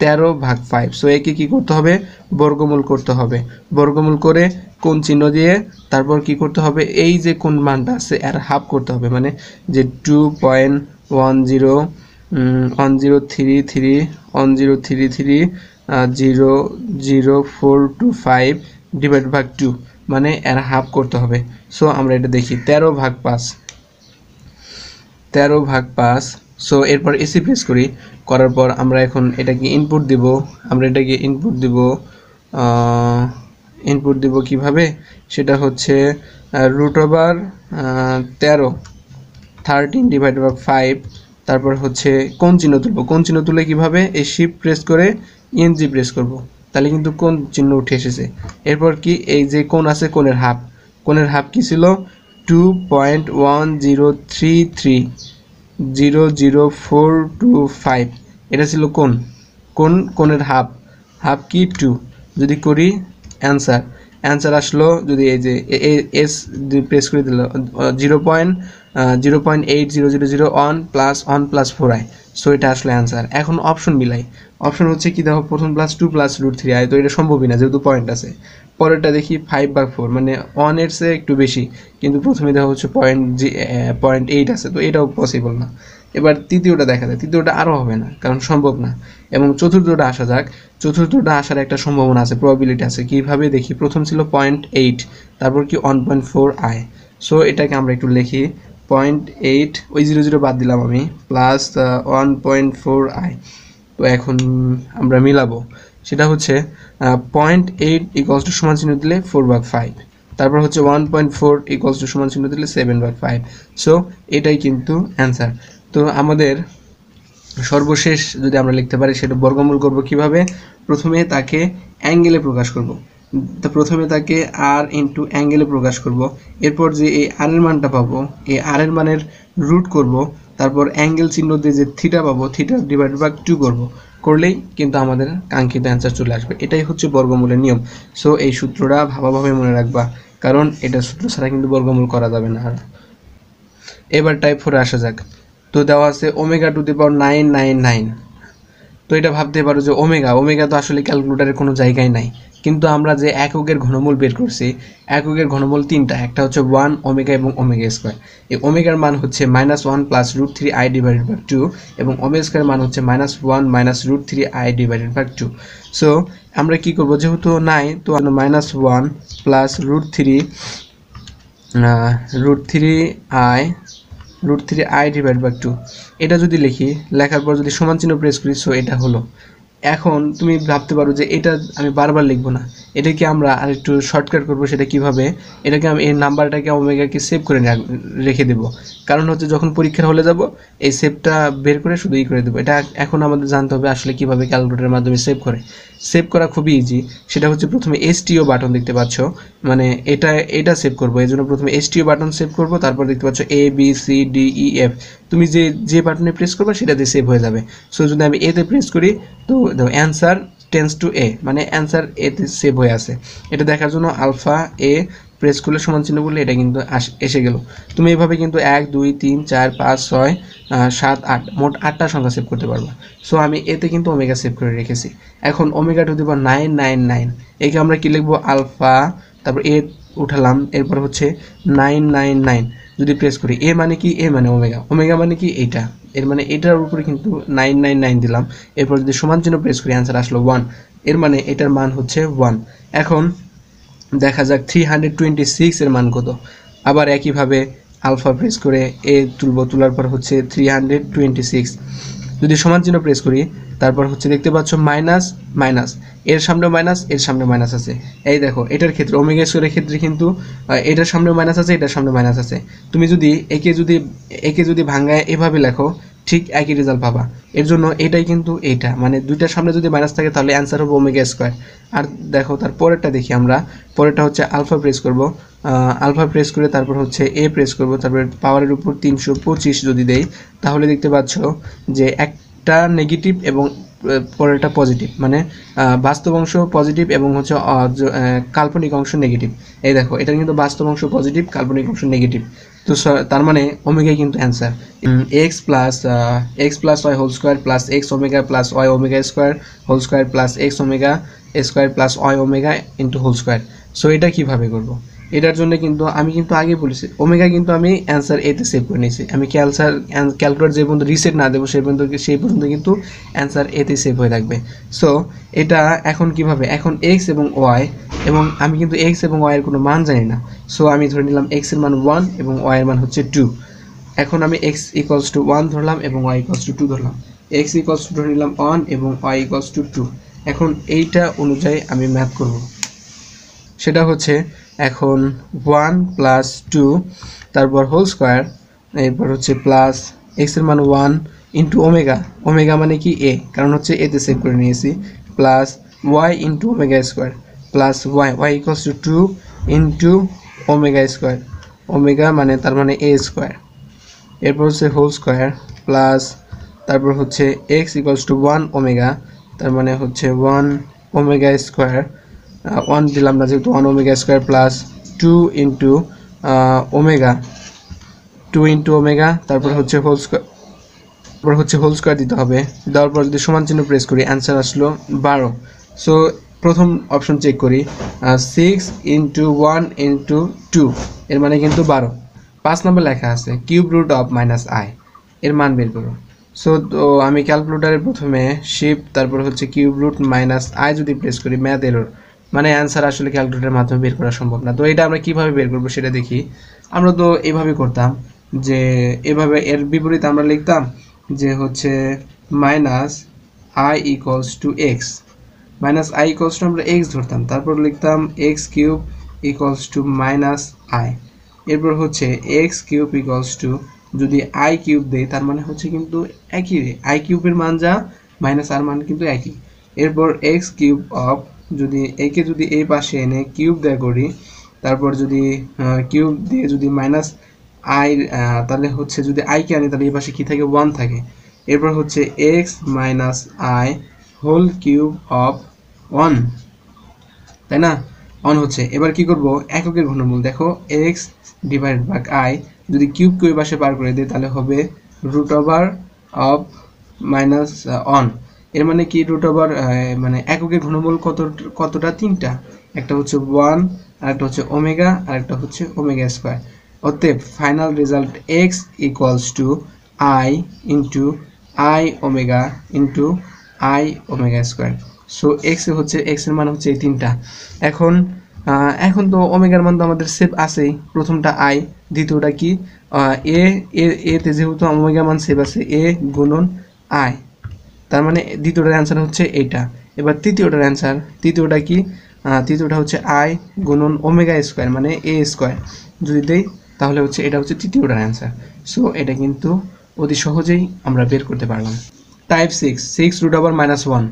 তেরো ভাগ ফাইভ সো একে কী করতে হবে? বর্গমূল করতে হবে। বর্গমূল করে কোন চিহ্ন দিয়ে তারপর কি করতে হবে? এই যে কোন মানটা আছে, এর হাফ করতে হবে। মানে যে two point one zero one divide ভাগ টু মানে এর হাফ করতে হবে। সো আমরা এটা দেখি। তেরো ভাগ পাঁচ। তেরো ভাগ পাঁচ। সো এরপর এসি প্রেস করি। করার পর আমরা এখন এটাকে ইনপুট দিব। আমরা এটাকে ইনপুট দিব ইনপুট দিব কীভাবে? সেটা হচ্ছে রুট ওভার তেরো থার্টিন ডিভাইড বাই ফাইভ তারপর হচ্ছে কোন চিহ্ন তুলবো। কোন চিহ্ন তুলে কীভাবে? এই শিপ প্রেস করে ইএনজি প্রেস করব। তাহলে কিন্তু কোন চিহ্ন উঠে এসেছে। এরপর কি? এই যে কোন আছে, কোণের হাফ। কোণের হাফ কি ছিল? Two point one zero three three zero zero four two five এটা ছিল কোন কোন কোণের হাফ। হাফ কি টু যদি করি অ্যান্সার অ্যান্সার আসলো যদি এই যে এস প্রেস করে দিল zero point zero point eight zero zero zero one plus one plus four i so এটা আসলে অ্যান্সার এখন অপশন মিলাই। অপশন হচ্ছে কি দেখো, প্রথম plus two plus root three i তো এটা সম্ভবই না, যেহেতু পয়েন্ট আছে। পরেরটা দেখি ফাইভ বা ফোর মানে ওয়ানের চেয়ে একটু বেশি। কিন্তু প্রথমে দেখা হচ্ছে পয়েন্ট জি পয়েন্ট এইট আছে, তো এটাও পসিবল না। এবার তৃতীয়টা দেখা যায় তৃতীয়টা আরও হবে না, কারণ সম্ভব না। এবং চতুর্থটা আসা যাক, চতুর্থটা আসার একটা সম্ভাবনা আছে প্রবাবিলিটি আছে। কীভাবে দেখি? প্রথম ছিল পয়েন্ট এইট তারপর কি one point four i so এটাকে আমরা একটু লিখি পয়েন্ট এইট ওই জিরো জিরো বাদ দিলাম আমি plus one point four i তো এখন আমরা মিলাবো। সেটা হচ্ছে পয়েন্ট এইট ইকলস টু সমান চিহ্ন দিলে ফোর ভাগ ফাইভ তারপর হচ্ছে one point four equals to সমান চিহ্ন দিলে সেভেন ভাগ ফাইভ সো এটাই কিন্তু অ্যান্সার তো আমাদের সর্বশেষ যদি আমরা লিখতে পারি, সেটা বর্গমূল করব কীভাবে? প্রথমে তাকে অ্যাঙ্গেলে প্রকাশ করব। তো প্রথমে তাকে আর ইন্টু অ্যাঙ্গেলে প্রকাশ করব। এরপর যে এই আর এর মানটা পাবো, এই আর এর মানের রুট করব। তারপর অ্যাঙ্গেল চিহ্ন দিয়ে যে থিটা পাবো থিটা ডিভাইড বাই টু করব। করলেই কিন্তু আমাদের কাঙ্ক্ষিত অ্যান্সার চলে আসবে। এটাই হচ্ছে বর্গমূলের নিয়ম। সো এই সূত্রটা ভাবাভাবে মনে রাখবা, কারণ এটা সূত্র ছাড়া কিন্তু বর্গমূল করা যাবে না আর। এবার টাইপ ফোরে আসা যাক। তো দেওয়া আছে omega to the power nine nine nine তো এটা ভাবতে পারো যে ওমেগা ওমেগা তো আসলে ক্যালকুলেটারের কোনো জায়গায় নাই। কিন্তু আমরা যে এককের ঘনমূল বের করছি, এককের ঘনমূল তিনটা, একটা হচ্ছে ওয়ান, ওমেগা এবং ওমেগা স্কোয়ার। এই ওমেগার মান হচ্ছে minus one plus root three i divided by two এবং ওমেগা স্কোয়ার মান হচ্ছে minus one minus root three i divided by two so আমরা কি করব? যেহেতু নাই, তো minus one plus root three root three i root three i divide by two এটা যদি লিখি, লেখার পর যদি সমান চিহ্ন প্রেস করি সো এটা হলো। এখন তুমি ভাবতে পারো যে এটা আমি বারবার লিখব না। এটাকে আমরা আর একটু শর্টকাট করব সেটা কীভাবে? এটাকে আমি এই নাম্বারটাকে ওমেগাকে সেভ করে রাখ- দেবো। কারণ হচ্ছে যখন পরীক্ষার হলে যাব, এই সেভটা বের করে শুধু ই করে দেবো। এটা এখন আমাদের জানতে হবে আসলে কীভাবে ক্যালকুলেটারের মাধ্যমে সেভ করে। সেভ করা খুবই ইজি সেটা হচ্ছে প্রথমে এসটিও বাটন দেখতে পাচ্ছ। মানে এটা এটা সেভ করব। এই জন্য প্রথমে এসটিও বাটন সেভ করব, তারপর দেখতে পাচ্ছ A B C D E F তুমি যে যে বাটনে প্রেস করবে, সেটাতে সেভ হয়ে যাবে। সো যদি আমি এতে প্রেস করি, তো অ্যান্সার টেন্স টু এ মানে অ্যান্সার এতে সেভ হয়ে আছে। এটা দেখার জন্য আলফা এ প্রেস করলে সমান চিহ্ন বললে এটা কিন্তু এসে গেল। তুমি এভাবে কিন্তু এক, দুই, তিন, চার, পাঁচ, ছয় সাত, আট, মোট আটটা সংখ্যা সেভ করতে পারবা। সো আমি এতে কিন্তু ওমেগা সেভ করে রেখেছি। এখন ওমেগা টু দিব নাইন নাইন নাইন একে আমরা কি লিখব? আলফা তারপর এ উঠালাম, এরপর হচ্ছে নাইন নাইন নাইন যদি প্রেস করি এ মানে কি? এ মানে ওমেগা ওমেগা মানে কি? এইটা। এর মানে এটার উপরে কিন্তু নাইন নাইন নাইন দিলাম। এরপর যদি সমান চিহ্ন প্রেস করি অ্যান্সার আসলো ওয়ানের মানে এটার মান হচ্ছে ওয়ান এখন দেখা যাক থ্রি হান্ড্রেড টোয়েন্টি সিক্স এর মান কত। আবার একইভাবে আলফা প্রেস করে এ তুলব, তোলার পর হচ্ছে থ্রি হান্ড্রেড টোয়েন্টি সিক্স যদি সমান চিহ্ন প্রেস করি, তারপর হচ্ছে দেখতে পাচ্ছ মাইনাস মাইনাস এর সামনে মাইনাস এর সামনে মাইনাস আছে। এই দেখো, এটার ক্ষেত্রে ওমেগা স্কোয়ারের ক্ষেত্রে কিন্তু এটার সামনে মাইনাস আছে, এটার সামনে মাইনাস আছে। তুমি যদি একে যদি একে যদি ভাঙ্গায় এভাবে লেখো ঠিক একই রেজাল্ট পাবা। এর জন্য এটাই কিন্তু এইটা। মানে দুইটার সামনে যদি মাইনাস থাকে, তাহলে অ্যান্সার হবে ওমেগা স্কোয়ার আর দেখো, তার পরেরটা দেখি আমরা। পরেরটা হচ্ছে আলফা প্রেস করব। আলফা প্রেস করে তারপর হচ্ছে এ প্রেস করব। তারপর পাওয়ারের উপর তিনশো পঁচিশ যদি দেই, তাহলে দেখতে পাচ্ছ যে একটা নেগেটিভ এবং পরেরটা পজিটিভ মানে বাস্তব অংশ পজিটিভ এবং হচ্ছে কাল্পনিক অংশ নেগেটিভ এই দেখো এটা কিন্তু বাস্তব অংশ পজিটিভ কাল্পনিক অংশ নেগেটিভ তো তার মানে ওমেগাই কিন্তু answer x plus x plus y whole square plus x omega plus y omega square whole square plus x omega square plus y omega into whole square so এটা কীভাবে করব? এটার জন্য কিন্তু আমি কিন্তু আগে বলেছি, ওমেগা কিন্তু আমি অ্যান্সার এতে সেভ করে নিয়েছি। আমি ক্যালসার ক্যালকুলেটর যে পর্যন্ত রিসেট না দেবো সেই পর্যন্ত সেই পর্যন্ত কিন্তু অ্যান্সার এতে সেভ হয়ে থাকবে। সো এটা এখন কীভাবে? এখন এক্স এবং ওয়াই এবং আমি কিন্তু এক্স এবং ওয়াই এর কোনো মান জানি না। সো আমি ধরে নিলাম এক্সের মান ওয়ান এবং ওয়াই এর মান হচ্ছে টু এখন আমি এক্স ইকুয়ালস টু ওয়ান ধরলাম এবং ওয়াই ইকুয়ালস টু টু ধরলাম। এক্স ইকুয়ালস টু ধরে নিলাম ওয়ান এবং ওয়াই ইকুয়ালস টু টু এখন এইটা অনুযায়ী আমি ম্যাথ করব। সেটা হচ্ছে এখন ওয়ান প্লাস টু তারপর হোল স্কোয়ার এরপর হচ্ছে প্লাস এক্সের মান ওয়ান ইন্টু ওমেগা ওমেগা মানে কি? এ কারণ হচ্ছে এতে সেভ করে নিয়েছি। Plus y into omega square plus y y equals to two into omega square omega মানে তার মানে এ স্কোয়ার এরপর হচ্ছে হোল স্কোয়ার প্লাস তারপর হচ্ছে x equals to one omega তার মানে হচ্ছে ওয়ান ওমেগা স্কোয়ার ওয়ান দিলাম না, যেহেতু one omega square plus two into omega two into omega তারপর হচ্ছে হোল স্কোয়ার তারপর হচ্ছে হোল স্কোয়ার দিতে হবে। দেওয়ার পর যদি সমান চিহ্ন প্রেস করি অ্যান্সার আসলো বারো। সো প্রথম অপশন চেক করি six into one into two এর মানে কিন্তু বারো। পাঁচ নম্বর লেখা আছে cube root of minus i এর মান বের করো। সো তো আমি ক্যালকুলেটারে প্রথমে শিফট তারপর হচ্ছে কিউব রুট মাইনাস আই যদি প্রেস করি ম্যাথ এরর মানে অ্যান্সার আসলে ক্যালকুলেটারের মাধ্যমে বের করা সম্ভব না। তো এটা আমরা কীভাবে বের করব সেটা দেখি। আমরা তো এভাবে করতাম যে, এভাবে এর বিপরীত আমরা লিখতাম যে হচ্ছে minus i equals to x minus i equals to আমরা এক্স ধরতাম। তারপর লিখতাম x cube equals to minus i এরপর হচ্ছে এক্স কিউব ইকুয়ালস টু যদি আই কিউব দেই, তার মানে হচ্ছে কিন্তু একই আই কিউবের মান যা মাইনাস আর মান কিন্তু একই। এরপর এক্স কিউব অফ যদি একে যদি এই পাশে এনে কিউব দেয়া করি, তারপর যদি কিউব দিয়ে যদি মাইনাস আই তাহলে হচ্ছে যদি আইকে আনি, তাহলে এই পাশে কী থাকে? ওয়ান থাকে। এরপর হচ্ছে x minus i whole cube of one তাই না? অন হচ্ছে। এবার কি করব? এককের ঘনমূল। দেখো এক্স ডিভাইড বাই আই যদি কিউব কিউব পাশে পার করে দিই তাহলে হবে root over of minus one এর মানে কি রুট ওভার মানে এককের ঘনমূল কত, কতটা? তিনটা। একটা হচ্ছে ওয়ান আর একটা হচ্ছে ওমেগা আর একটা হচ্ছে ওমেগা স্কোয়ার অতএব final result x equals to i into i omega into i omega square so x হচ্ছে এক্সের মান হচ্ছে এই তিনটা। এখন এখন তো ওমেগার মান তো আমাদের সেভ আছেই। প্রথমটা আই দ্বিতীয়টা কি? এ এ- এতে যেহেতু ওমেগা মান সেভ আছে এ গুণন আই তার মানে দ্বিতীয়টার অ্যান্সার হচ্ছে এইটা। এবার তৃতীয়টার অ্যান্সার তৃতীয়টা কি? তৃতীয়টা হচ্ছে আই গুণন ওমেগা স্কোয়ার মানে এ স্কোয়ার যদি দেই, তাহলে হচ্ছে, এটা হচ্ছে তৃতীয়টার অ্যান্সার সো এটা কিন্তু অতি সহজেই আমরা বের করতে পারলাম। Type six six root over minus one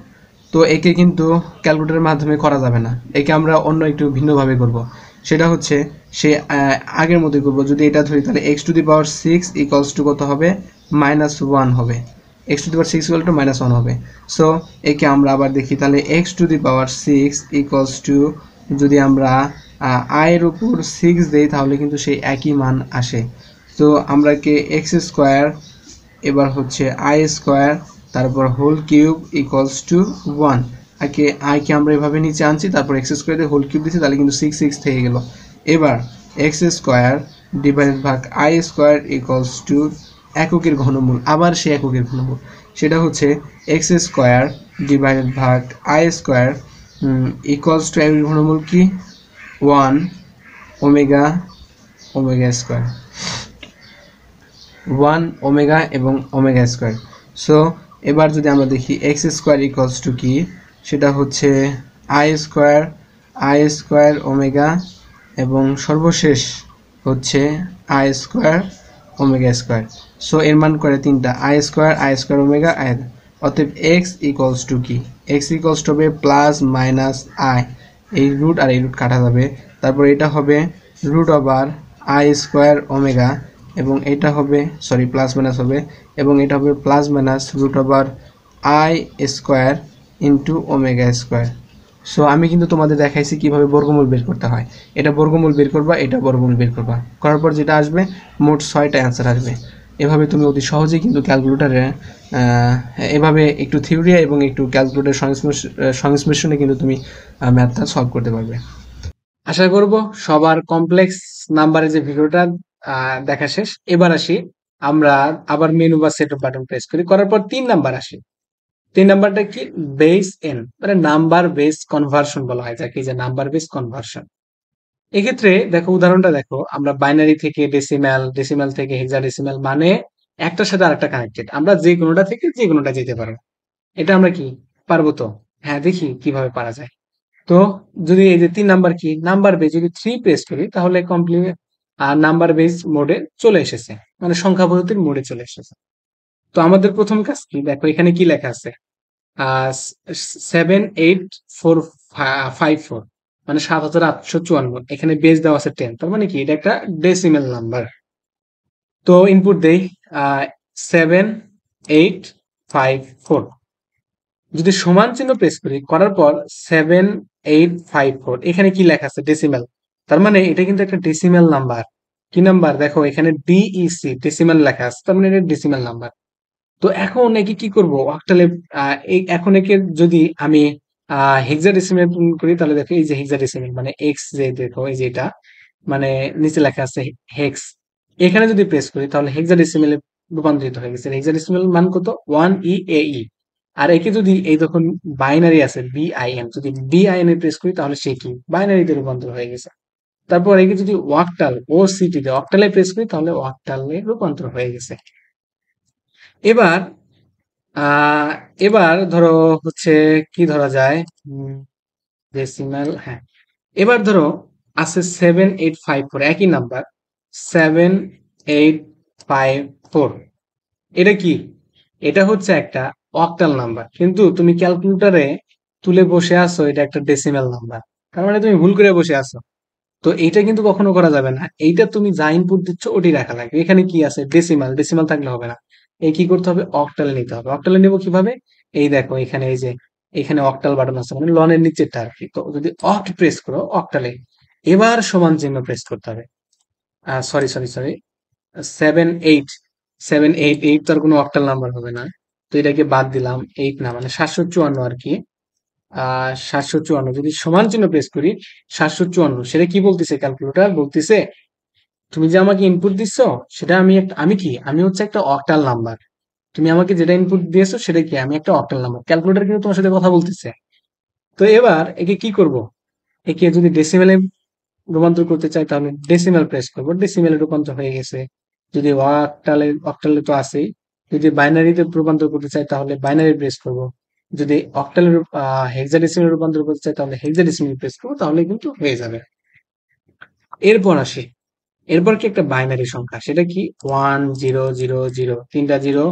তো একে কিন্তু ক্যালকুলেটরের মাধ্যমে করা যাবে না। একে আমরা অন্য একটু ভিন্নভাবে করব। সেটা হচ্ছে, সে আগের মতোই করব। যদি এটা ধরি, তাহলে x to the power six equals to কত হবে? মাইনাস ওয়ান হবে। X to the power six equal to minus one হবে। সো একে আমরা আবার দেখি, তাহলে x to the power six equals to যদি আমরা আয়ের উপর সিক্স দেই, তাহলে কিন্তু সেই একই মান আসে। তো আমরা কে এক্স স্কোয়ার এবার হচ্ছে আই স্কোয়ার তারপর whole cube equals to one আগে আইকে আমরা এভাবে নিচে আনছি, তারপর এক্স স্কোয়ার দিয়ে হোল কিউব দিচ্ছি তাহলে কিন্তু সিক্স সিক্স থেকে গেল। এবার এক্স স্কোয়ার ডিভাইডেড ভাগ আই স্কোয়ার ইকুয়ালস টু এককের ঘনমূল, আবার সে এককের ঘনমূল। সেটা হচ্ছে এক্স স্কোয়ার ডিভাইডেড ভাগ আই স্কোয়ার ইকুয়ালস টু এককের ঘনমূল কি? One omega omega square. One omega এবং ওমেগা স্কোয়ার। সো এবার যদি আমরা দেখি এক্স স্কোয়ার ইকুয়ালস টু কি? সেটা হচ্ছে I square I square omega এবং সর্বশেষ হচ্ছে I square omega square. So এর মান করে তিনটা। I square I square omega I অতএব এক্স ইকুয়ালস টু কি? এক্স ইকুয়ালস টু হবে প্লাস মাইনাস আই এই রুট আর এই রুট কাটা যাবে। তারপর এটা হবে root over I square omega এবং এটা হবে সরি প্লাস মাইনাস হবে এবং এটা হবে plus minus root over I square into omega square
so আমি কিন্তু তোমাদের দেখাইছি কীভাবে বর্গমূল বের করতে হয়। এটা বর্গমূল বের করবা, এটা বর্গমূল বের করবা। করার পর যেটা আসবে, মোট ছয়টা অ্যান্সার আসবে। এভাবে তুমি অতি সহজেই কিন্তু ক্যালকুলেটারে এভাবে একটু থিওরি এবং একটু ক্যালকুলেটার সংশ্লেষণে কিন্তু তুমি ম্যাথটা সলভ করতে পারবে।
আশা করব সবার কমপ্লেক্স নাম্বারে যে ভিডিওটা দেখা শেষ। এবার আসি, আমরা আবার মেনু বা সেট বাটন প্রেস করি। করার পর তিন নাম্বার আসি। তিন নাম্বারটা কি? বেস এন মানে নাম্বার বেস কনভার্সন বলা হয়, যাকে যে নাম্বার বেস কনভার্সন এক্ষেত্রে দেখো, উদাহরণটা দেখো, আমরা বাইনারি থেকে ডেসিম্যাল ডেসিম্যাল থেকে হেক্সাডেসিম্যাল মানে একটার সাথে আরেকটা কানেক্টেড আমরা যে কোনোটা থেকে যে কোনোটা যেতে পারব। এটা আমরা কি পারব তো? হ্যাঁ দেখি কীভাবে পারা যায়। তো যদি এই যে তিন নাম্বার কি? নাম্বার বেস যদি থ্রি প্রেস করি, তাহলে কমপ্লিট আর নাম্বার বেস মোডে চলে এসেছে। মানে সংখ্যা পদ্ধতির মোডে চলে এসেছে। তো আমাদের প্রথম কাজ কি? দেখো, এখানে কি লেখা আছে? Seven eight four five four মানে সাত হাজার আটশো চুয়ান্ন। এখানে বেস দেওয়া আছে টেন তার মানে কি? এটা একটা ডেসিমেল নাম্বার তো ইনপুট দেই সেভেন এইট ফাইভ ফোর যদি সমান চিহ্ন প্রেস করি, করার পর সেভেন এইট ফাইভ ফোর এখানে কি লেখা আছে? ডেসিমেল তার মানে এটা কিন্তু একটা ডেসিমেল নাম্বার কি নাম্বার দেখো, এখানে ডিইসি ডেসিমেল লেখা আছে। তার মানে এটা ডেসিমেল নাম্বার তো এখন একে কি করব? অক্টালে এখন একে যদি আমি হেক্সাডেসিমেল করি, তাহলে দেখো এই যে হেক্সাডেসিমেল মানে এক্স যে দেখো, এই যে এটা মানে নিচে লেখা আছে হেক্স এখানে যদি প্রেস করি, তাহলে হেক্সাডেসিমেলে রূপান্তরিত হয়ে গেছে। হেক্সাডেসিমেল মান কত? ওয়ান ই এ ই আর একে যদি এই যখন বাইনারি আছে বিআইএন যদি বিআইএন এ প্রেস করি, তাহলে সে কি? বাইনারিতে রূপান্তর হয়ে গেছে। তারপর একে যদি ওয়াকটাল ও সিটি তে অক্টালে প্রেস করি, তাহলে ওয়াকটালে রূপান্তর হয়ে গেছে। এবার আহ, এবার ধরো হচ্ছে কি ধরা যায়? হ্যাঁ। এবার ধরো আছে সেভেন এইট ফাইভ ফোর একই number seven eight five four এটা কি? এটা হচ্ছে একটা অক্টাল নাম্বার কিন্তু তুমি ক্যালকুলেটারে তুলে বসে আসো এটা একটা ডেসিমেল নাম্বার তার মানে তুমি ভুল করে বসে আছো। তো এইটা কিন্তু কখনো করা যাবে না। এইটা তুমি যা ইনপুট দিচ্ছ ওটি রাখা লাগবে। এখানে কি আছে? ডেসিমাল ডেসিমাল থাকলে হবে না। এই কি করতে হবে? অক্টালে নিতে হবে। অক্টালে নেব কীভাবে? এই দেখো, এখানে এই যে, এখানে অক্টাল বাটন আছে মানে লনের নিচেরটা আর কি তো যদি অক্ট প্রেস করো অক্টালে এবার সমান চিহ্ন প্রেস করতে হবে। Sorry sorry sorry seven eight seven eight eight তো আর কোনো অক্টাল নাম্বার হবে না। তো এটাকে বাদ দিলাম এইট না মানে সাতশো চুয়ান্ন আর কি সাতশো চুয়ান্ন, যদি সমান চিহ্ন প্রেস করি, সাতশো চুয়ান্ন, সেটা কি বলতেছে ক্যালকুলেটর বলতেছে তুমি যে আমাকে ইনপুট দিচ্ছ সেটা আমি আমি কি? আমি হচ্ছে একটা অক্টাল নাম্বার তুমি আমাকে যেটা ইনপুট দিয়েছ, সেটা কি? আমি একটা অক্টাল নাম্বার ক্যালকুলেটর কিন্তু তোমার সাথে কথা বলতেছে। তো এবার একে কি করব? একে যদি ডেসিমেলে রূপান্তর করতে চাই, তাহলে ডেসিমেল প্রেস করব। ডেসিমেলে রূপান্তর হয়ে গেছে। যদি অক্টালে অক্টালে তো আছেই। যদি বাইনারিতে রূপান্তর করতে চাই, তাহলে বাইনারি প্রেস করব। যদি অক্টালে হেক্সাডেসিমেল রূপান্তর করতে চাই, তাহলে হেক্সাডেসিমেল প্রেস করব, তাহলে কিন্তু হয়ে যাবে। এরপর আসি। এরপর কি একটা বাইনারি সংখ্যা? সেটা কি? ওয়ান জিরো জিরো জিরো তিনটা zero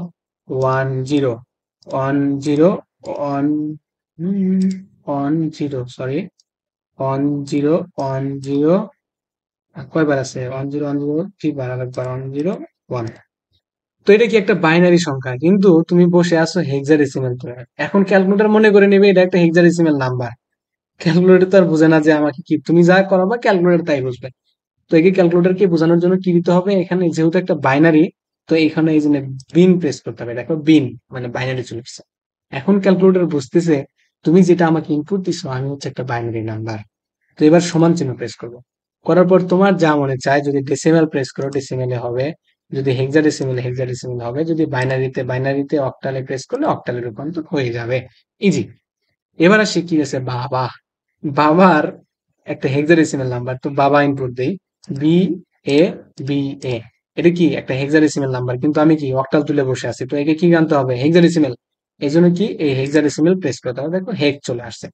one zero one zero one one zero sorry one zero one zero কয়বার আছে? ওয়ান জিরো ওয়ান জিরো তিনবার আরেকবার ওয়ান জিরো ওয়ান তো এটা কি একটা বাইনারি সংখ্যা? কিন্তু তুমি বসে আছো হেক্সাডেসিমেল এখন ক্যালকুলেটর মনে করে নেবে এটা একটা হেক্সাডেসিমেল নাম্বার ক্যালকুলেটর তো আর বুঝে না যে আমাকে কি তুমি যা করাবা ক্যালকুলেটর তাই বুঝবে। তো একে ক্যালকুলেটরকে বোঝানোর জন্য কি দিতে হবে? এখানে যেহেতু একটা বাইনারি তো এখানে এই জন্য বিন প্রেস করতে হবে। দেখো বিন মানে বাইনারি চলে এসেছে। এখন ক্যালকুলেটর বুঝতেছে, তুমি যেটা আমাকে ইনপুট দিছো, আমি হচ্ছে একটা বাইনারি নাম্বার তো এবার সমান চিহ্ন প্রেস করব। করার পর তোমার যা মনে চায়, যদি ডেসিমেল প্রেস করো ডেসিমেলে হবে। যদি হেক্সা ডেসিমেল হেক্সা ডেসিমেল হবে। যদি বাইনারিতে বাইনারিতে অক্টালে প্রেস করলে অক্টালে রূপান্তর হয়ে যাবে। ইজি এবার আসি কি আছে? বাবা। বাবার একটা হেক্সাডেসিমেল নাম্বার তো বাবা ইনপুট দেই। বি এ বি এ এটা কি? একটা হেক্সাডেসিমেল নাম্বার কিন্তু আমি কি অক্টাল তুলে বসে আছি? তো একে কি জানতে হবে? হেক্সাডেসিমেল এই জন্য কি এই হেক্সাডেসিমেল প্রেস করতে হবে? দেখো হেক চলে আসছে।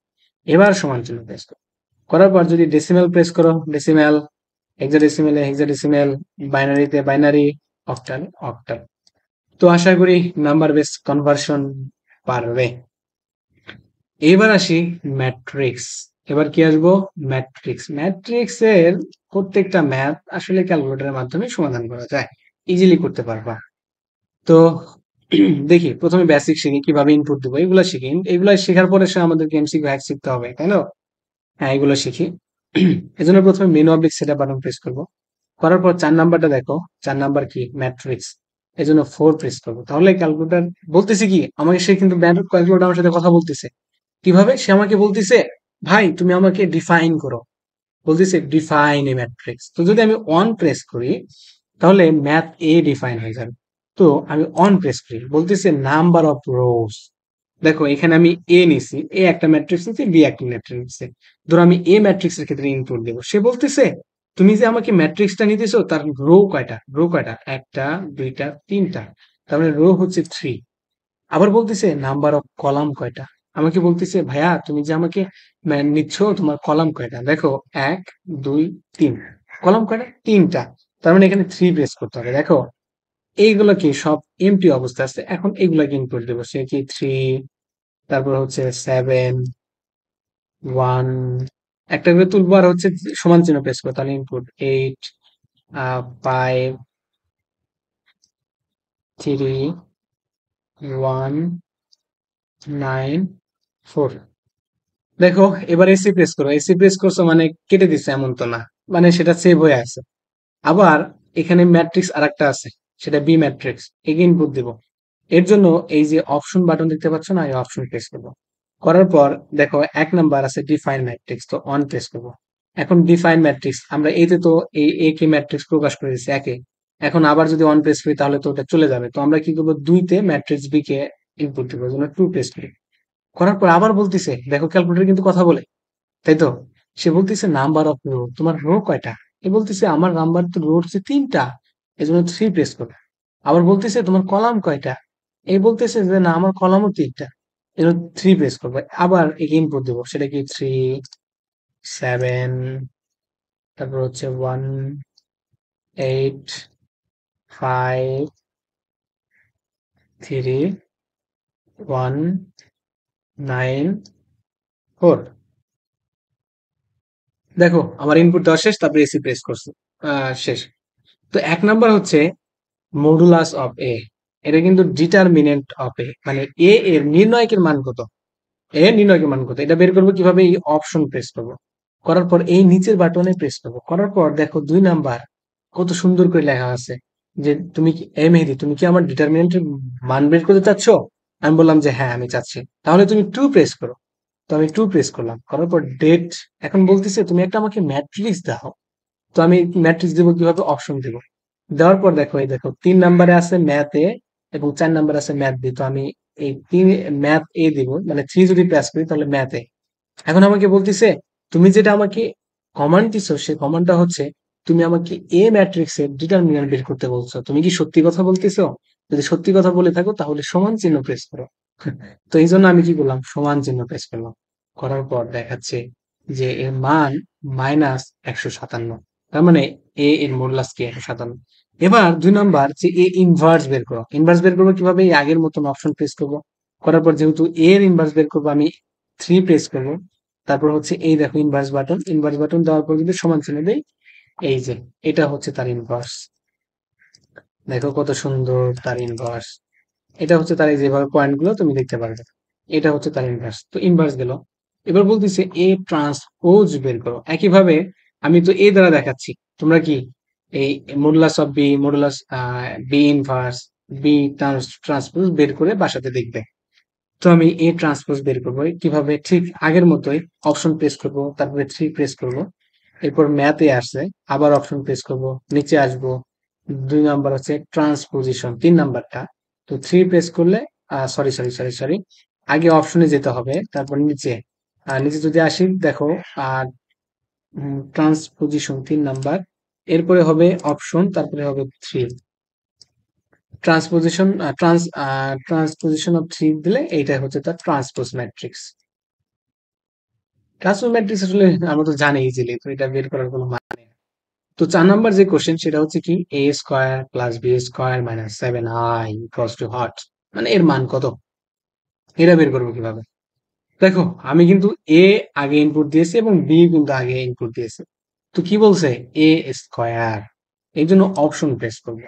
এবার সমান চিহ্ন প্রেস করো। করার পর যদি ডেসিমেল প্রেস করো ডেসিমেল হেক্সাডেসিমেলে হেক্সাডেসিমেল বাইনারিতে বাইনারি অক্টাল অক্টাল তো আশা করি নাম্বার বেস কনভার্সন পারবে। এবার আসি ম্যাট্রিক্স এবার কি আসব? ম্যাট্রিক্স। ম্যাট্রিক্স এর প্রত্যেকটা ম্যাথ আসলে ক্যালকুলেটরের মাধ্যমে সমাধান করা যায়। ইজিলি করতে পারবা। তো দেখি, প্রথমে বেসিক শিখি, কীভাবে ইনপুট দেবো? এগুলো শিখি। এগুলো শেখার পরে সে আমাদেরকে এমসিকিউ হ্যাক শিখতে হবে, তাই না? হ্যাঁ এগুলো শিখি। এজন্য প্রথমে মেনু অবলিক সেটা বাটন প্রেস করব। করার পর চার নাম্বারটা দেখো। চার নাম্বার কি? ম্যাট্রিক্স। এই জন্য ফোর প্রেস করব। তাহলে ক্যালকুলেটার বলতেছে কি? আমাকে সে কিন্তু ক্যালকুলেটার আমার সাথে কথা বলতেছে। কীভাবে? সে আমাকে বলতেছে ভাই, তুমি আমাকে ডিফাইন করো। বলতেছে ডিফাইন এ ম্যাট্রিক্স তো যদি আমি অন প্রেস করি, তাহলে ম্যাথ এ ডিফাইন হয়ে যাবে। তো আমি অন প্রেস করি। বলতেছে নাম্বার অফ রোস দেখো, এখানে আমি এ নিছি। এ একটা ম্যাট্রিক্স নিচ্ছি বি একটা ম্যাট্রিক্স নিচ্ছে ধরো আমি এ ম্যাট্রিক্স এর ক্ষেত্রে ইনপুট দেবো। সে বলতেছে, তুমি যে আমাকে ম্যাট্রিক্সটা নিতেছো, তার রো কয়টা? রো কয়টা? একটা, দুইটা, তিনটা। তার মানে রো হচ্ছে থ্রি আবার বলতেছে নাম্বার অফ কলাম কয়টা? আমাকে বলতেছে, ভাইয়া, তুমি যে আমাকে ম্যা- নিচ্ছ, তোমার কলাম কয়টা? দেখো, এক, দুই, তিন। কলাম কয়টা? তিনটা। তার মানে এখানে থ্রি প্রেস করতে হবে। দেখো, এইগুলো কি সব এমটি অবস্থা আছে? এখন এগুলাকে ইনপুট দেবো। সে কি থ্রি তারপর হচ্ছে সেভেন ওয়ান একটা করে তুলবো আর হচ্ছে সমান চিহ্ন প্রেস করো তাহলে input eight five three one nine four দেখো, এবার এসি প্রেস করো। এসি প্রেস করছ মানে কেটে দিছে এমন তো না। মানে সেটা সেভ হয়ে আছে। আবার এখানে ম্যাট্রিক্স আর একটা আছে, সেটা বি ম্যাট্রিক্স একে ইনপুট দিব। এর জন্য এই যে অপশন বাটন দেখতে পাচ্ছ না, এই অপশন প্রেস করব। করার পর দেখো, এক নাম্বার আছে ডিফাইন ম্যাট্রিক্স তো অন প্রেস করব। এখন ডিফাইন ম্যাট্রিক্স আমরা এতে তো এই এ কে ম্যাট্রিক্স প্রকাশ করে দিচ্ছি একে। এখন আবার যদি অন প্রেস করি, তাহলে তো ওটা চলে যাবে। তো আমরা কি করব? দুইতে ম্যাট্রিক্স বি কে ইনপুট দিব জন্য টু প্রেস করি। করার পর আবার বলতিছে, দেখো ক্যালকুলেটর কিন্তু কথা বলে। তাই তো? সে বলতেছে নাম্বার অফ রো তোমার রো কয়টা? এ বলতেছে, আমার নাম্বার তো রো হচ্ছে তিনটা, এজন্য থ্রি প্রেস করো। আবার বলতেছে, তোমার কলাম কয়টা? এই বলতেছে যে, না, আমার কলামও তিনটা, এজন্য থ্রি প্রেস করব। আবার একে ইনপুট দেবো, সেটা কি থ্রি সেভেন তারপর হচ্ছে one eight five three one nine, four. দেখো, আমার ইনপুট দেওয়া শেষ, তারপরে এসি প্রেস করছে। শেষ। তো এক নাম্বার হচ্ছে মডুলাস অফ এ এটা কিন্তু ডিটারমিনেন্ট অফ এ মানে এ এর নির্ণয়কের মান কত? এ নির্ণয়কের মান কত? এটা বের করব কীভাবে? এই অপশন প্রেস করব। করার পর এই নিচের বাটনে প্রেস করব। করার পর দেখো দুই নাম্বার কত সুন্দর করে লেখা আছে যে, তুমি কি, এ মেহেদি, তুমি কি আমার ডিটারমিনেন্টের মান বের করতে চাচ্ছ? আমি বললাম যে হ্যাঁ আমি চাচ্ছি। তাহলে তুমি টু প্রেস করো। তো আমি টু প্রেস করলাম। করার পর ডেট এখন বলতেছে, তুমি একটা আমাকে ম্যাট্রিক্স দাও। তো আমি ম্যাট্রিক্স দেবো কীভাবে? অপশন দেবো। দেওয়ার পর দেখো, এই দেখো, তিন নাম্বারে আছে ম্যাথ এ এবং চার নাম্বারে আছে ম্যাথ বি তো আমি এই তিন ম্যাথ এ দিব। মানে থ্রি যদি প্রেস করি, তাহলে ম্যাথ এ এখন আমাকে বলতেছে, তুমি যেটা আমাকে কমান্ড দিছো সেই কমান্ডটা হচ্ছে, তুমি আমাকে এ ম্যাট্রিক্স এর ডিটারমিনেন্ট বের করতে বলছো। তুমি কি সত্যি কথা বলতেছো? যদি সত্যি কথা বলে থাকো, তাহলে সমান চিহ্ন প্রেস করো। তো এই জন্য আমি কি করলাম? সমান চিহ্ন প্রেস করলাম। করার পর দেখাচ্ছে যে এর মান মাইনাস একশো সাতান্ন। তার মানে এ এর মোডলাস কি? একশো সাতান্ন। এবার দুই নাম্বার যে এ ইনভার্স বের করো। ইনভার্স বের করব কীভাবে? এই আগের মতন অপশন প্রেস করব। করার পর যেহেতু এর ইনভার্স বের করব, আমি থ্রি প্রেস করব। তারপর হচ্ছে এই দেখো ইনভার্স বাটন ইনভার্স বাটন দেওয়ার পর যদি সমান চিহ্ন দেয় এই যে, এটা হচ্ছে তার ইনভার্স দেখো কত সুন্দর তার ইনভার্স এটা হচ্ছে তার এই যেভাবে পয়েন্টগুলো তুমি দেখতে পারবে। এটা হচ্ছে তার ইনভার্স তো ইনভার্স গেল। এবার বলতেছে এ ট্রান্সপোজ বের করো। একইভাবে আমি তো এ দ্বারা দেখাচ্ছি। তোমরা কি এই modulus of B modulus B inverse B transpose বের করে বাসাতে দেখবে। তো আমি এ ট্রান্সপোজ বের করব। কীভাবে? ঠিক আগের মতোই অপশন প্রেস করব, তারপরে থ্রি প্রেস করব। এরপর ম্যাথে আসছে। আবার অপশন প্রেস করব। নিচে আসব। দুই নাম্বার হচ্ছে ট্রান্সপোজিশন তিন নাম্বারটা। তো থ্রি প্রেস করলে সরি সরি সরি সরি আগে অপশনে যেতে হবে, তারপর নিচে। আর নিচে যদি আসি, দেখো, আর ট্রান্সপোজিশন তিন নাম্বার, এরপরে হবে অপশন তারপরে হবে three transposition trans transposition of three দিলে এইটা হচ্ছে তার ট্রান্সপোজ ম্যাট্রিক্স ট্রান্সপোজ ম্যাট্রিক্স আসলে আমরা তো জানি ইজিলি তো এটা বের করার কোনো মানে। তো চার নাম্বার যে কোশ্চেন সেটা হচ্ছে কি A square plus B square minus seven I cross two hot মানে এর মান কত? এটা বের করব কীভাবে? দেখো, আমি কিন্তু এ আগে ইনপুট দিয়েছি এবং বি কিন্তু আগে ইনপুট দিয়েছি। তো কি বলছে? এ স্কোয়ার এই জন্য অপশন প্রেস করব।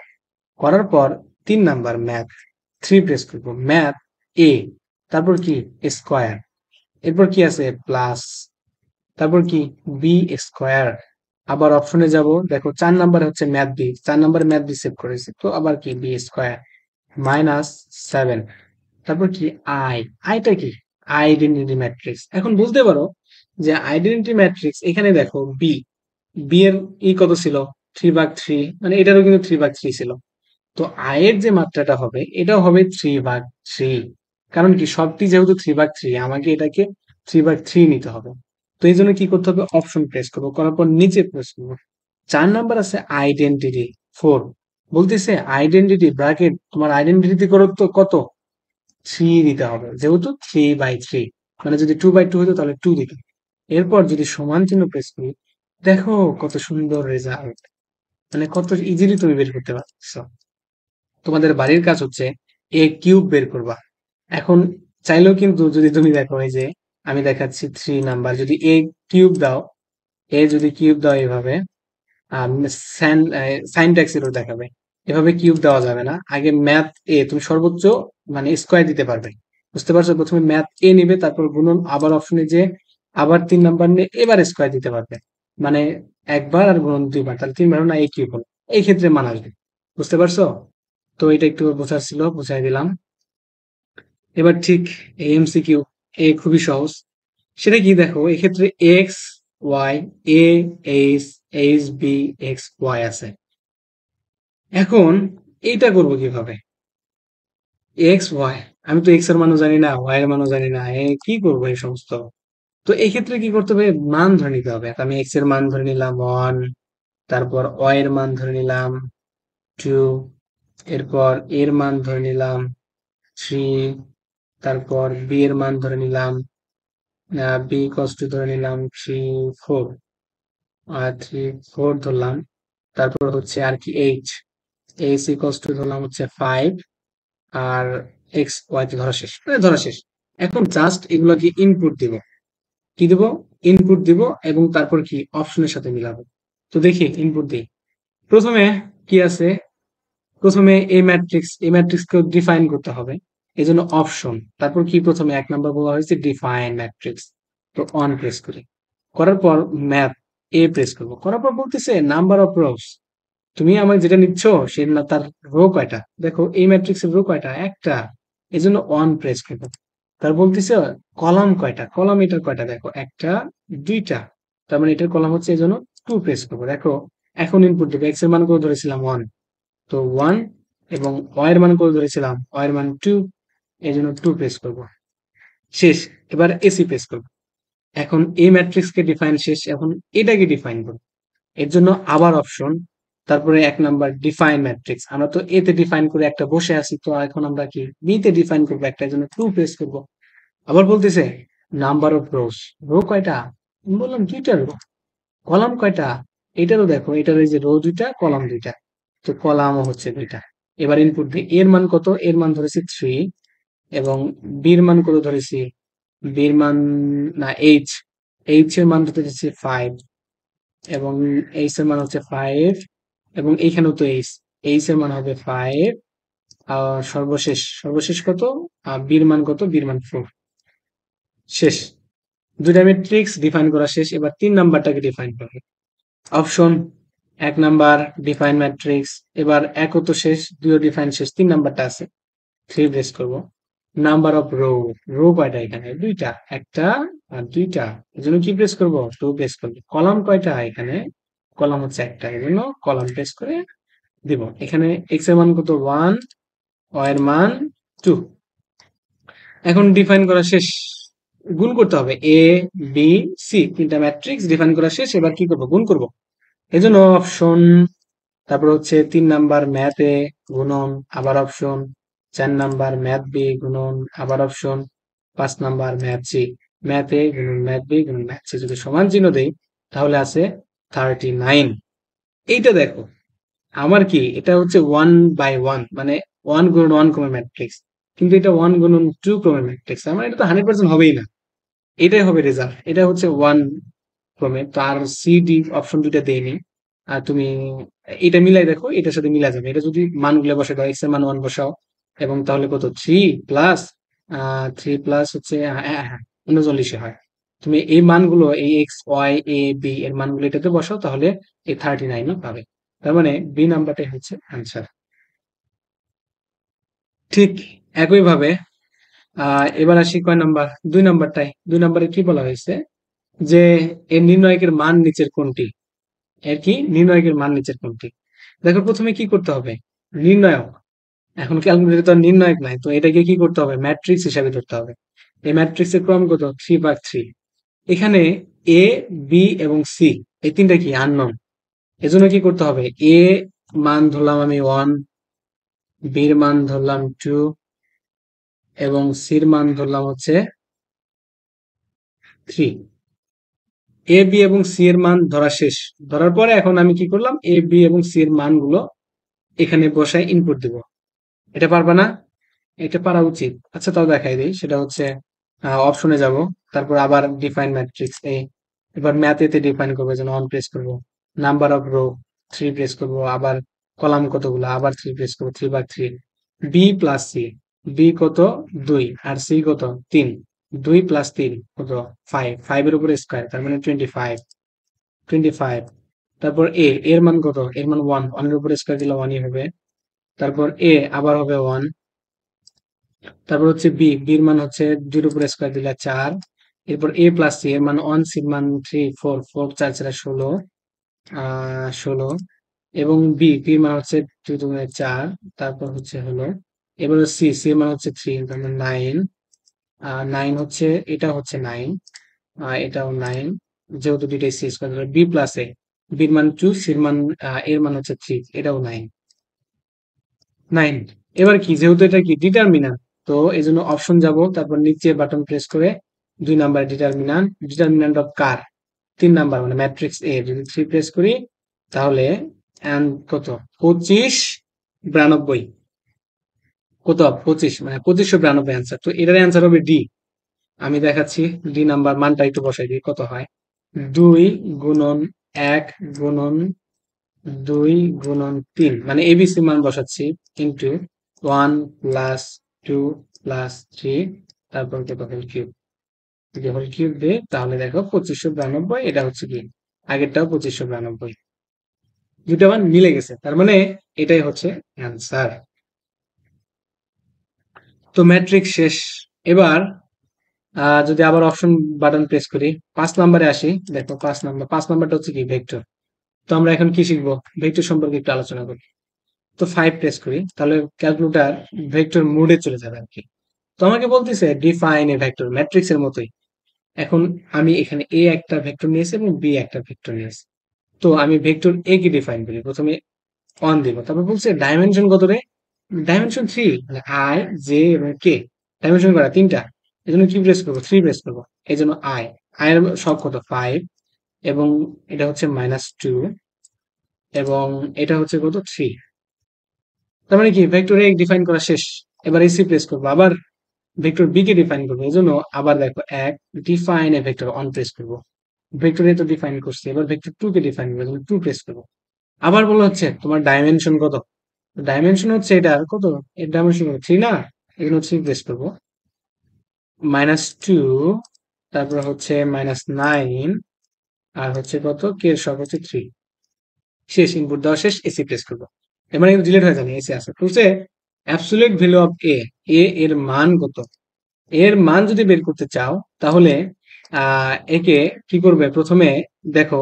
করার পর তিন নাম্বার ম্যাথ থ্রি প্রেস করব। ম্যাথ এ তারপর কি? স্কোয়ার এরপর কি আছে? প্লাস তারপর কি? বি স্কোয়ার আবার অপশনে যাব। দেখো, চার নাম্বার হচ্ছে ম্যাথ বি চার নাম্বার ম্যাথ বি সেভ করেছি। তো আবার কি? বি স্কোয়ার মাইনাস সেভেন তারপর কি? আই আইটা কি? আইডেন্টিটি ম্যাট্রিক্স এখন বুঝতে পারো যে আইডেন্টিটি ম্যাট্রিক্স এখানে দেখো বি বি এর ই কত ছিল? থ্রি ভাগ থ্রি মানে এটারও কিন্তু থ্রি ভাগ থ্রি ছিল। তো আয়ের যে মাত্রাটা হবে, এটাও হবে থ্রি ভাগ থ্রি কারণ কি? সবটি যেহেতু থ্রি ভাগ থ্রি আমাকে এটাকে থ্রি ভাগ থ্রি নিতে হবে। তো এই জন্য কি করতে হবে? অপশন প্রেস করব। করার পর নিচে প্রেস করব। চার নাম্বার আছে আইডেন্টিটি ফোর বলতেছে আইডেন্টিটি ব্র্যাকেট তোমার আইডেন্টিটি করো তো কত? থ্রি দিতে হবে। যেহেতু থ্রি বাই থ্রি মানে যদি টু বাই টু হতো তাহলে টু দিতে। এরপর যদি সমান চিহ্ন প্রেস করি, দেখো কত সুন্দর রেজাল্ট মানে কত ইজিলি তুমি বের করতে পারছ। তোমাদের বাড়ির কাজ হচ্ছে এ কিউব বের করবা। এখন চাইলেও কিন্তু যদি তুমি দেখো এই যে আমি দেখাচ্ছি থ্রি নাম্বার যদি এ কিউব দাও এ যদি কিউব দাও এভাবে দেখাবে। এভাবে কিউব দেওয়া যাবে না। আগে ম্যাথ এ তুমি সর্বোচ্চ মানে স্কোয়ার দিতে পারবে। বুঝতে পারছ? প্রথমে ম্যাথ এ নিবে, তারপর গুণন আবার অপশনে যে আবার তিন নাম্বার নিয়ে এবার স্কোয়ার দিতে পারবে। মানে একবার আর গুণন দুইবার, তাহলে তিনবার না এ কিউব হলো। এই ক্ষেত্রে মান আসবে। বুঝতে পারছ? তো এটা একটু বোঝার ছিল, বুঝাই দিলাম। এবার ঠিক এমসি কিউ এ খুবই সহজ। সেটা কি দেখো? এক্ষেত্রে X, Y, A, H H, B, X, Y আছে। এখন এইটা করব কীভাবে? X, Y. আমি তো এক্সের মানও জানি না, ওয়াই এর মানও জানি না, এ কি করব এই সমস্ত? তো এই ক্ষেত্রে কি করতে হবে? মান ধরে নিতে হবে। আমি এক্সের মান ধরে নিলাম ওয়ান, তারপর ওয়াই এর মান ধরে নিলাম টু, এরপর এর মান ধরে নিলাম থ্রি তারপর বি এর মান ধরে নিলাম বি কষ্ট ধরে নিলাম থ্রি ফোর আর থ্রি ফোর ধরলাম, তারপর হচ্ছে আর কি এইট এইচ কষ্ট ধরলাম হচ্ছে ফাইভ আর এক্স ওয়াই ধরা শেষ মানে ধরা শেষ। এখন জাস্ট এগুলোকে ইনপুট দিব। কি দিব? ইনপুট দিব এবং তারপর কি অপশনের সাথে মিলাবো। তো দেখি ইনপুট দিই। প্রথমে কি আছে? প্রথমে এই ম্যাট্রিক্স এই ম্যাট্রিক্সকে ডিফাইন করতে হবে। এই জন্য অপশন তারপর কি প্রথমে এক নাম্বার বলা হয়েছে ডিফাইন ম্যাট্রিক্স তো অন প্রেস করি। করার পর ম্যাপ এ প্রেস করব। করার পর বলতেছে নাম্বার অফ রোস তুমি আমার যেটা নিচ্ছ সে না, তার রো কয়টা? দেখো এই ম্যাট্রিক্স এর রো কয়টা? একটা। এই জন্য অন প্রেস করব। তার বলতেছে কলাম কয়টা? কলাম এটার কয়টা? দেখো একটা, দুইটা। তার মানে এটার কলাম হচ্ছে এই জন্য টু প্রেস করব। দেখো এখন ইনপুট দেবো এক্সের মান করে ধরেছিলাম? ওয়ান তো ওয়ান এবং ওয়াই এর মান করে ধরেছিলাম? ওয়াই এর মান টু এই জন্য টু প্রেস করব। শেষ, এবার এসি প্রেস করব। এখন এই ম্যাট্রিক্সকে ডিফাইন শেষ, এখন এটাকে ডিফাইন করব। এর জন্য আবার অপশন তারপরে এক নাম্বার ডিফাইন ম্যাট্রিক্স আমরা তো এতে ডিফাইন করে একটা বসে আছি, তো এখন আমরা কি বিতে ডিফাইন করব একটা জন্য টু প্রেস করব। আবার বলতেছে নাম্বার অফ রোস রো কয়টা? বললাম দুইটা রো কলাম কয়টা? এটারও দেখো, এটার এই যে রো দুইটা কলাম দুইটা। তো কলামও হচ্ছে দুইটা। এবার ইনপুট দিই এর মান কত? এর মান ধরেছি থ্রি এবং বির মান কত ধরেছি? বির মান না এইচ এইচ এর মান ধরেছি ফাইভ এবং এইচ এর মান হচ্ছে ফাইভ এবং এইখানেও তো এইচ এইচ এর মান হবে ফাইভ আর সর্বশেষ সর্বশেষ কত? বির মান কত? বির মান ফোর শেষ। দুইটা ম্যাট্রিক্স ডিফাইন করা শেষ, এবার তিন নাম্বারটাকে ডিফাইন করবে অপশন এক নাম্বার ডিফাইন ম্যাট্রিক্স এবার এক তো শেষ, দুইও ডিফাইন শেষ, তিন নাম্বারটা আছে। থ্রি প্রেস করব। নাম্বার অফ রো রো কয়টা এখানে? দুইটা, একটা আর দুইটা। এই জন্য কি প্রেস করব? টু প্রেস করব। কলাম কয়টা এখানে? কলাম হচ্ছে একটা। এই জন্য কলাম প্রেস করে দিব। এখানে এক্সের মান কত? ওয়ানের মান টু এখন ডিফাইন করা শেষ। গুণ করতে হবে এ বি সি তিনটা ম্যাট্রিক্স ডিফাইন করা শেষ। এবার কি করব? গুণ করব। এই জন্য অপশন তারপর হচ্ছে তিন নাম্বার ম্যাথে গুণন, আবার অপশন চার নাম্বার ম্যাথ বি গুণন আবার অপশন পাঁচ নাম্বার ম্যাথ সি। ম্যাথে গুণন ম্যাথ বি গুণন ম্যাথ সি। যদি সমান চিহ্ন দেই, তাহলে আছে থার্টি নাইন এইটা দেখো, আমার কি এটা হচ্ছে ওয়ান বাই ওয়ান মানে ওয়ান গুণন ওয়ান ক্রমের ম্যাট্রিক্স কিন্তু এটা ওয়ান গুণন টু ক্রমের ম্যাট্রিক্স আমার এটা তো হান্ড্রেড পার্সেন্ট হবেই না। এটাই হবে রেজাল্ট এটা হচ্ছে ওয়ান ক্রমে। তার সি ডি অপশন দুইটা দেয়নি আর তুমি এটা মিলাই দেখো, এটার সাথে মিলা যাবে। এটা যদি মানগুলো বসে দাও এক্সের মান ওয়ান বসাও এবং তাহলে কত? থ্রি প্লাস থ্রি প্লাস হচ্ছে হ্যাঁ, হ্যাঁ হ্যাঁ উনচল্লিশে হয়। তুমি এই মানগুলো এই এক্স ওয়াই এ বি এর মানগুলো এটাতে বসাও তাহলে এই থার্টি নাইনই পাবে। তার মানে বি নাম্বারটাই হচ্ছে অ্যান্সার ঠিক একইভাবে এবার আসি কয় নাম্বার? দুই নাম্বারটাই। দুই নাম্বারে কি বলা হয়েছে? যে এর নির্ণায়কের মান নিচের কোনটি? এর কি? নির্ণায়কের মান নিচের কোনটি? দেখো প্রথমে কি করতে হবে? নির্ণায়ক। এখন ক্যালকুলেটর তো নির্ণায়ক নাই। তো এটাকে কি করতে হবে? ম্যাট্রিক্স হিসাবে ধরতে হবে। এই ম্যাট্রিক্সের ক্রম কত? Three by three. এখানে এ বি এবং সি এই তিনটা কি? আননোন। এজন্য কি করতে হবে? এ মান ধরলাম আমি ওয়ান বির মান ধরলাম টু এবং সির মান ধরলাম হচ্ছে থ্রি এ বি এবং সি এর মান ধরা শেষ। ধরার পরে এখন আমি কি করলাম? এ বি এবং সি এর মানগুলো এখানে বসায় ইনপুট দিব। এটা পারবা না? এটা পারা উচিত। আচ্ছা তাও দেখাই দিই। সেটা হচ্ছে অপশনে যাব। তারপর আবার ডিফাইন ম্যাট্রিক্স এই এবার ম্যাথ ম্যাথেতে ডিফাইন করব, যেন অন প্রেস করব। Number of row three press করব। আবার কলাম কতগুলো? আবার থ্রি প্রেস করব। Three by three B plus C B কত? দুই। আর সি কত? তিন। দুই প্লাস তিন কত? ফাইভ ফাইভের উপরে স্কোয়ার তার মানে টোয়েন্টি ফাইভ টোয়েন্টি ফাইভ তারপর এ এর মান কত? এর মান ওয়ান ওয়ানের উপরে স্কোয়ার দিলে ওয়ানই হবে। তারপর এ আবার হবে ওয়ান তারপর হচ্ছে বি বির মান হচ্ছে দুইয়ের উপরে স্কোয়ার দিলে চার। এরপর এ প্লাস সি এর মান ওয়ান সি মান থ্রি ফোর ফোর চার চার, ষোলো ষোলো। এবং বি বি মান হচ্ছে দুই চার, তারপর হচ্ছে হলো, এবার সি সি এর মান হচ্ছে থ্রি নাইন নাইন হচ্ছে এটা হচ্ছে নাইন এটাও নাইন যেহেতু দুইটাই C square B plus A বির মান টু সির মান এর মান হচ্ছে থ্রি এটাও নাইন নাইন। এবার কি, যেহেতু এটা কি ডিটারমিনান্ট তো এই জন্য অপশন যাব, তারপর নিচে বাটন প্রেস করে দুই নাম্বার ডিটারমিনান ডিটারমিনান্ট অফ কার তিন নাম্বার মানে ম্যাট্রিক্স এ যদি থ্রি প্রেস করি, তাহলে কত? পঁচিশ, বিরানব্বই। কত? পঁচিশ মানে পঁচিশশো বিরানব্বই অ্যান্সার তো এটার অ্যান্সার হবে ডি আমি দেখাচ্ছি ডি নাম্বার মানটা একটু বসাই দিই, কত হয়? দুই গুণন এক গুণন দুই গুণন তিন। মানে এবিসি মান বসাচ্ছি। Into one plus two plus three তারপর দেখো হোল কিউব যদি হোল কিউব দিই তাহলে দেখো পঁচিশশো বিরানব্বই এটা হচ্ছে কি? আগেরটাও পঁচিশশো বিরানব্বই। দুটো মান মিলে গেছে তার মানে এটাই হচ্ছে অ্যান্সার তো ম্যাট্রিক শেষ। এবার আহ, যদি আবার অপশন বাটন প্রেস করি পাঁচ নাম্বারে আসি দেখো পাঁচ নাম্বার পাঁচ নাম্বারটা হচ্ছে কি? ভেক্টর তো আমরা এখন কি শিখব? ভেক্টর সম্পর্কে একটু আলোচনা করি। তো ফাইভ প্রেস করি, তাহলে ক্যালকুলেটার ভেক্টর মোডে চলে যাবে আর কি। তো আমাকে বলতেছে ডিফাইন এ ভেক্টর ম্যাট্রিক্স এর মতোই। এখন আমি এখানে এ একটা ভেক্টর নিয়েছি এবং বি একটা ভেক্টর নিয়েছি। তো আমি ভেক্টর এ কে ডিফাইন করি, প্রথমে অন দিব। তারপর বলছে ডাইমেনশন কত রে? ডাইমেনশন থ্রি মানে আই জে এবং কে ডাইমেনশন করা তিনটা। এই জন্য কি প্রেস করব? থ্রি প্রেস করব। এই জন্য আই এর সব কত? ফাইভ এবং এটা হচ্ছে মাইনাস টু এবং এটা হচ্ছে কত? থ্রি তার মানে কি? ভেক্টর এ ডিফাইন করা শেষ। এবার এসি প্রেস করব। আবার ভেক্টর বি কে ডিফাইন করব। এই জন্য আবার দেখো, এক define A vector on press করব। ভেক্টর এ তো ডিফাইন করছি। এবার ভেক্টর টু কে ডিফাইন করব টু প্রেস করব। আবার বলা হচ্ছে, তোমার ডাইমেনশন কত? ডাইমেনশন হচ্ছে এটা, কত? এর ডাইমেনশন থ্রি না? এগুলো থ্রি প্রেস করব। মাইনাস টু তারপর হচ্ছে মাইনাস নাইন আর হচ্ছে কত? কে এর সব হচ্ছে থ্রি শেষ ইনপুট দেওয়া শেষ এসি প্রেস করব। এবার কিন্তু ডিলিট হয়ে যাবে এসি আছে। হচ্ছে absolute value of A A এর মান কত? এর মান যদি বের করতে চাও, তাহলে একে কি করবে? প্রথমে দেখো